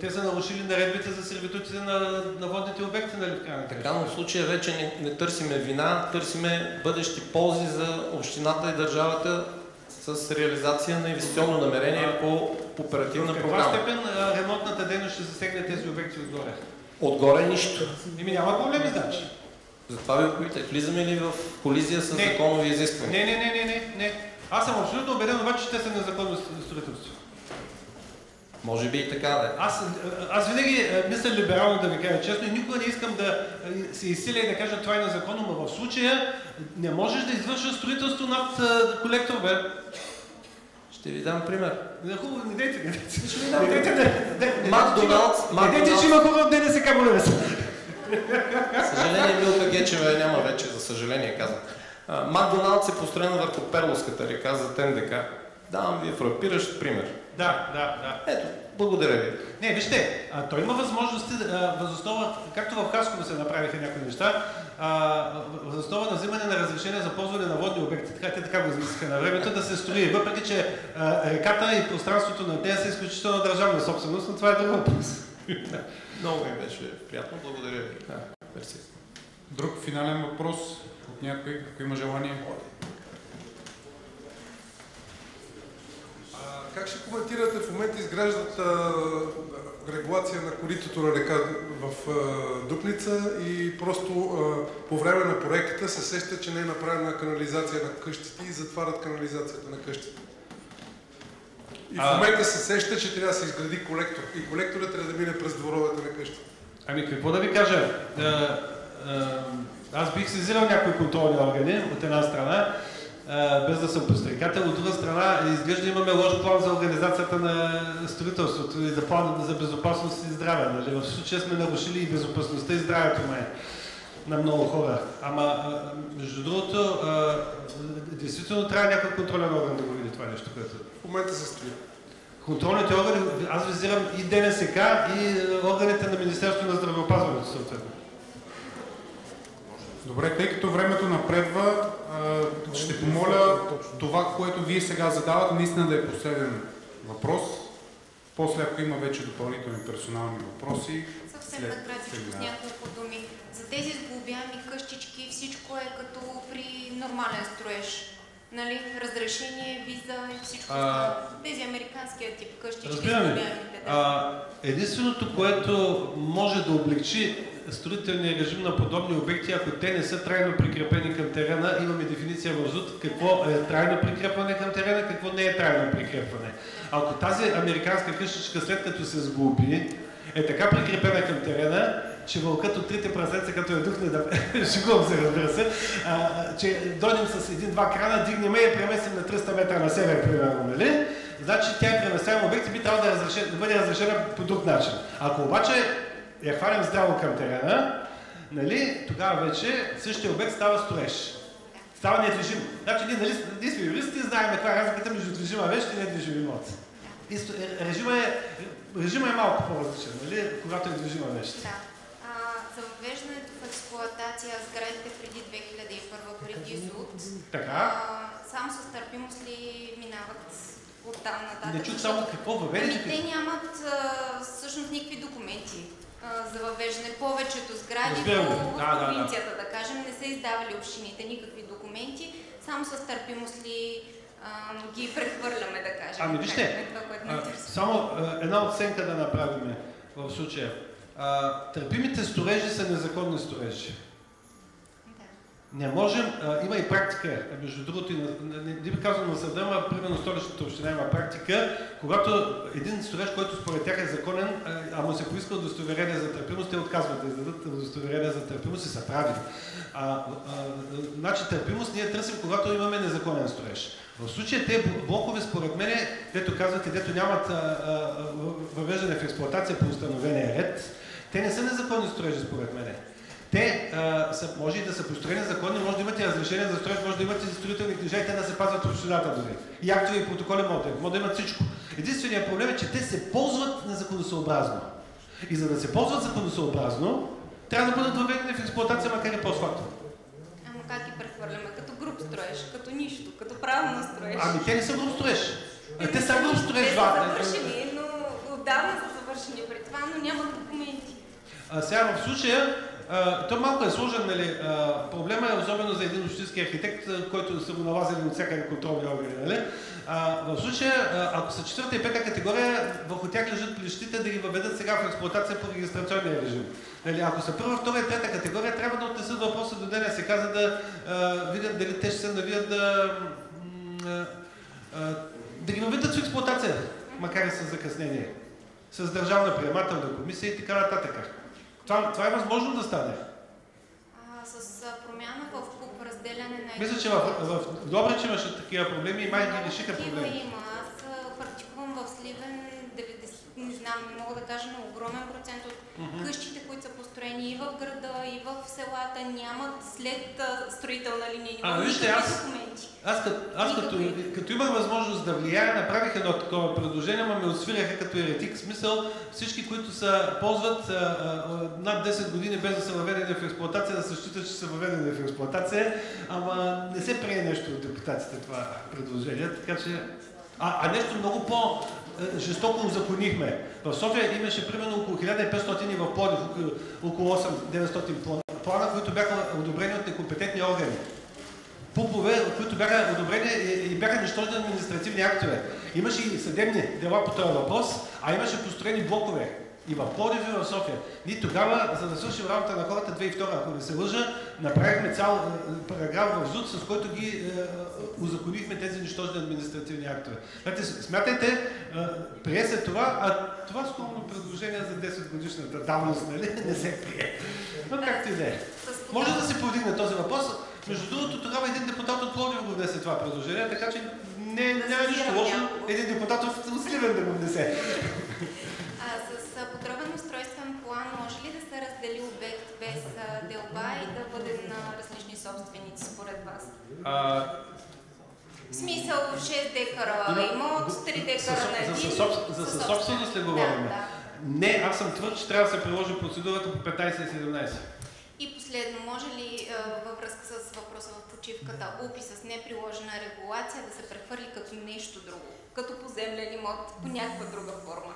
те са нарушили наредбите за сервитутите на, на водните обекти, нали крайна Така, но в случая вече не, не търсиме вина, търсиме бъдещи ползи за общината и държавата с реализация на инвестиционно намерение по по оперативна В каква програма. степен ремонтната дейност ще засегне тези обекти отгоре? Отгоре нищо. Ими няма проблеми, значи. Затова ви попитах, влизаме ли в колизия с Не. законови изисквания? Не, не, не, не, не. Аз съм абсолютно убеден обаче, че те са незаконно строителство. Може би и така да е. Аз, аз винаги е, мисля либерално да ви кажа честно и никога не искам да е, се изсиля и да кажа това е незаконно, но в случая не можеш да извършиш строителство над е, колектор, бе. Ще ви дам пример. Не, хубаво, не дейте, не дейте. Ще ви дам Не дейте, пример. Макдоналдс, Не че има хора от ДНСК, моля ви се. Съжаление, Милка Гечева няма вече, за съжаление казвам. Макдоналдс е построен върху Перловската река за ТНДК. Давам ви фрапиращ пример. Да, да, да. Ето, благодаря ви. Не, вижте, а, той има възможности, възоснова, както в Хасково се направиха някои неща, а, възоснова на взимане на разрешение за ползване на водни обекти, така те така го измислиха на времето, да се строи. Въпреки, че а, реката и пространството на нея са изключително държавна собственост, но това е друг въпрос. Много ми беше приятно, благодаря ви. Да. Друг финален въпрос от някой, ако има желание. Как ще коментирате в момента изграждат а, регулация на коритото на река в а, Дупница и просто а, по време на проектите се сеща, че не е направена канализация на къщите и затварят канализацията на къщите. И в момента се сеща, че трябва да се изгради колектор. И колекторът трябва да мине през дворовете на къщите. Ами какво да ви кажа? А, а, аз бих сезирал някои контролни органи от една страна, без да съм подстрекател. От друга страна, изглежда имаме лош план за организацията на строителството и за план за безопасност и здраве. Нали? В случая сме нарушили и безопасността и здравето май на много хора. Ама, между другото, действително трябва някой контролен орган да го види това нещо, което В момента се строи. Контролните органи, аз визирам и ДНСК, и органите на Министерството на здравеопазването съответно. Добре, тъй като времето напредва, ще помоля това, което вие сега задавате, наистина да е последен въпрос. После, ако има вече допълнителни персонални въпроси, Съвсем след накратичко с няколко думи. За тези сглобяеми къщички всичко е като при нормален строеж. Нали? Разрешение, виза и всичко. А. Тези американския тип къщички, Разбираме. Да. А, единственото, което може да облегчи строителния режим на подобни обекти, ако те не са трайно прикрепени към терена, имаме дефиниция в ЗУД какво е трайно прикрепване към терена, какво не е трайно прикрепване. Ако тази американска къщичка след като се сглоби, е така прикрепена към терена, че вълкът от трите прасенца, като я духне да... Шегувам се, разбира се, а, че дойдем с един-два крана, дигнем и я преместим на 300 метра на север, примерно, нали? Значи тя е преместаем обект и би трябвало да, е разрешен, да бъде разрешена по друг начин. Ако обаче я хванем здраво към терена, нали, тогава вече същия обект става строеж. Става недвижим. Значи ние, нали, ние сме юристи, знаем каква е разликата между движима вещ и недвижим имот. Е, режима е, режима е малко по-различен, нали, когато е движима вещ. Да. За въвеждането в експлоатация сградите преди 2001, преди ЗУД, Така. а, само с търпимост ли минават от там нататък? Не чух само какво въведете. Ами те нямат а, всъщност никакви документи а, за въвеждане. Повечето сгради по ви. в Да, да, да. провинцията, да, кажем, не са издавали общините никакви документи, само с търпимост ли ги прехвърляме, да кажем. Ами вижте, това, само а, една оценка да направим в случая. А, търпимите строежи са незаконни строежи. Не можем, а, има и практика, а, между другото, и на, не, не би казвам на съда, но примерно столичната община има практика, когато един строеж, който според тях е законен, а, а му се поиска удостоверение за търпимост, те отказват да издадат удостоверение за търпимост и са прави. А, а, значи търпимост ние търсим, когато имаме незаконен строеж. В случая те блокове, според мен, дето казвате, дето нямат а, а, въ- въвеждане в експлуатация по установения ред, те не са незаконни строежи, според мен. Те а, са, може и да са построени законни, може да имате разрешение за строеж, може да имате строителни книжа и те да се пазват от общината дори. И актове и протоколи могат да може да имат всичко. Единственият проблем е, че те се ползват незаконосъобразно. И за да се ползват законосъобразно, трябва да бъдат въведени в експлуатация, макар и постфактум. Ама как ги прехвърляме? Като груп строеж, като нищо, като правилно строеж. Ами те не са груп строеж. А те са груп строеж. Те са завършени, но отдавна са завършени при това, но нямат документи. А, сега в случая, а, то малко е сложен, нали, а, проблема е особено за един общински архитект, а, който са го налазили от всякакви контролни органи, нали? А, в случая, а, ако са четвърта и пета категория, върху тях лежат плещите да ги въведат сега в експлуатация по регистрационния режим. Нали, ако са първа, втора и трета категория, трябва да отнесат въпроса до ДНСК, за да а, видят дали те ще се навият да, м, а, да ги въведат в експлуатация, макар и с закъснение. С държавна приемателна комисия и така нататък. Това, това е възможно да стане. А, с промяна в КУП, разделяне на... Мисля, че в, в, в Добрич имаше такива проблеми и май ги решиха проблеми. има. Аз практикувам в Сливен 90, не знам, не мога да кажа на огромен процент от къщите, които са построени и в града, и в селата, нямат след а, строителна линия. А, вижте, аз, документи. аз, като, аз като, като имах възможност да влияя, направих едно такова предложение, но ме отсвиряха като еретик. В смисъл всички, които са, ползват а, а, над 10 години без да са въведени в експлуатация, да се считат, че са въведени в експлуатация, ама не се прие нещо от депутатите това предложение, така че... А, а нещо много по жестоко узаконихме. В София имаше примерно около 1500 и в Плодив около, около 8-900 плана, които бяха одобрени от некомпетентни органи пупове, които бяха одобрени и бяха нищожни административни актове. Имаше и съдебни дела по този въпрос, а имаше построени блокове. И в Плодив, и в София. Ние тогава, за да свършим работа на хората 2002, ако не се лъжа, направихме цял е, параграф в ЗУД, с който ги е, е, узаконихме тези нищожни административни актове. Знаете, смятайте, прие се това, а това скромно предложение за 10 годишната давност, нали, не се прие. Но както и да е. Може да се повдигне този въпрос. Между другото, тогава един депутат от Пловдив го внесе това предложение, така че не, няма нищо лошо един депутат от Сливен да го внесе. С подробен устройствен план може ли да се раздели обект без делба и да бъде на различни собственици според вас? А, В смисъл 6 декара Има- имот, 3 декара на за, един. за със съсобственост ли Да, говорим? да. Не, аз съм твърд, че трябва да се приложи процедурата по 15 и 17. И последно, може ли а, във връзка с въпроса в почивката УПИ с неприложена регулация да се прехвърли като нещо друго, като поземлен имот по някаква друга форма?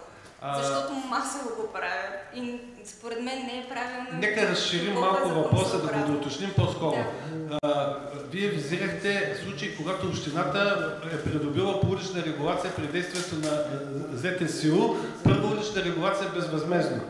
Защото масово го правят и според мен не е правилно. Нека разширим малко въпроса, да го доуточним по-скоро. А, Вие визирахте случаи, когато общината е придобила публична регулация при действието на е, ЗТСУ, първа улична регулация безвъзмезно.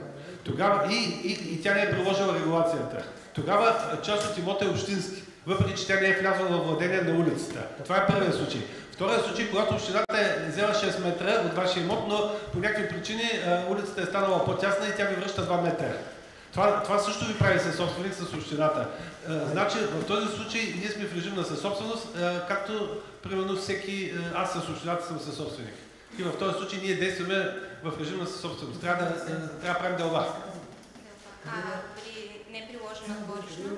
Тогава и, и, и тя не е приложила регулацията. Тогава част от имота е общински, въпреки че тя не е влязла в владение на улицата. Това е първият случай. Вторият случай, когато общината е взела 6 метра от вашия имот, но по някакви причини улицата е станала по-тясна и тя ви връща 2 метра. Това, това също ви прави със собственик с общината. А, значи, в този случай ние сме в режим на съсобственост, а, както примерно всеки, аз с общината съм съсобственик. И в този случай ние действаме в режим на съсобственост. Трябва да, а, трябва да правим делба. А при неприложена дворищна?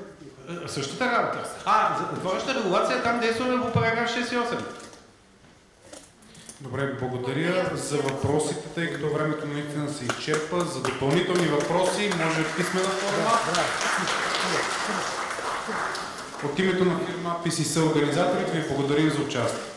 А, Същата работа. А, за двореща регулация там действаме по параграф 6 и 8. Добре, благодаря за въпросите, тъй като времето наистина се изчерпа. За допълнителни въпроси може в писмена форма. От името на фирма PCC организаторите ви благодарим за участието.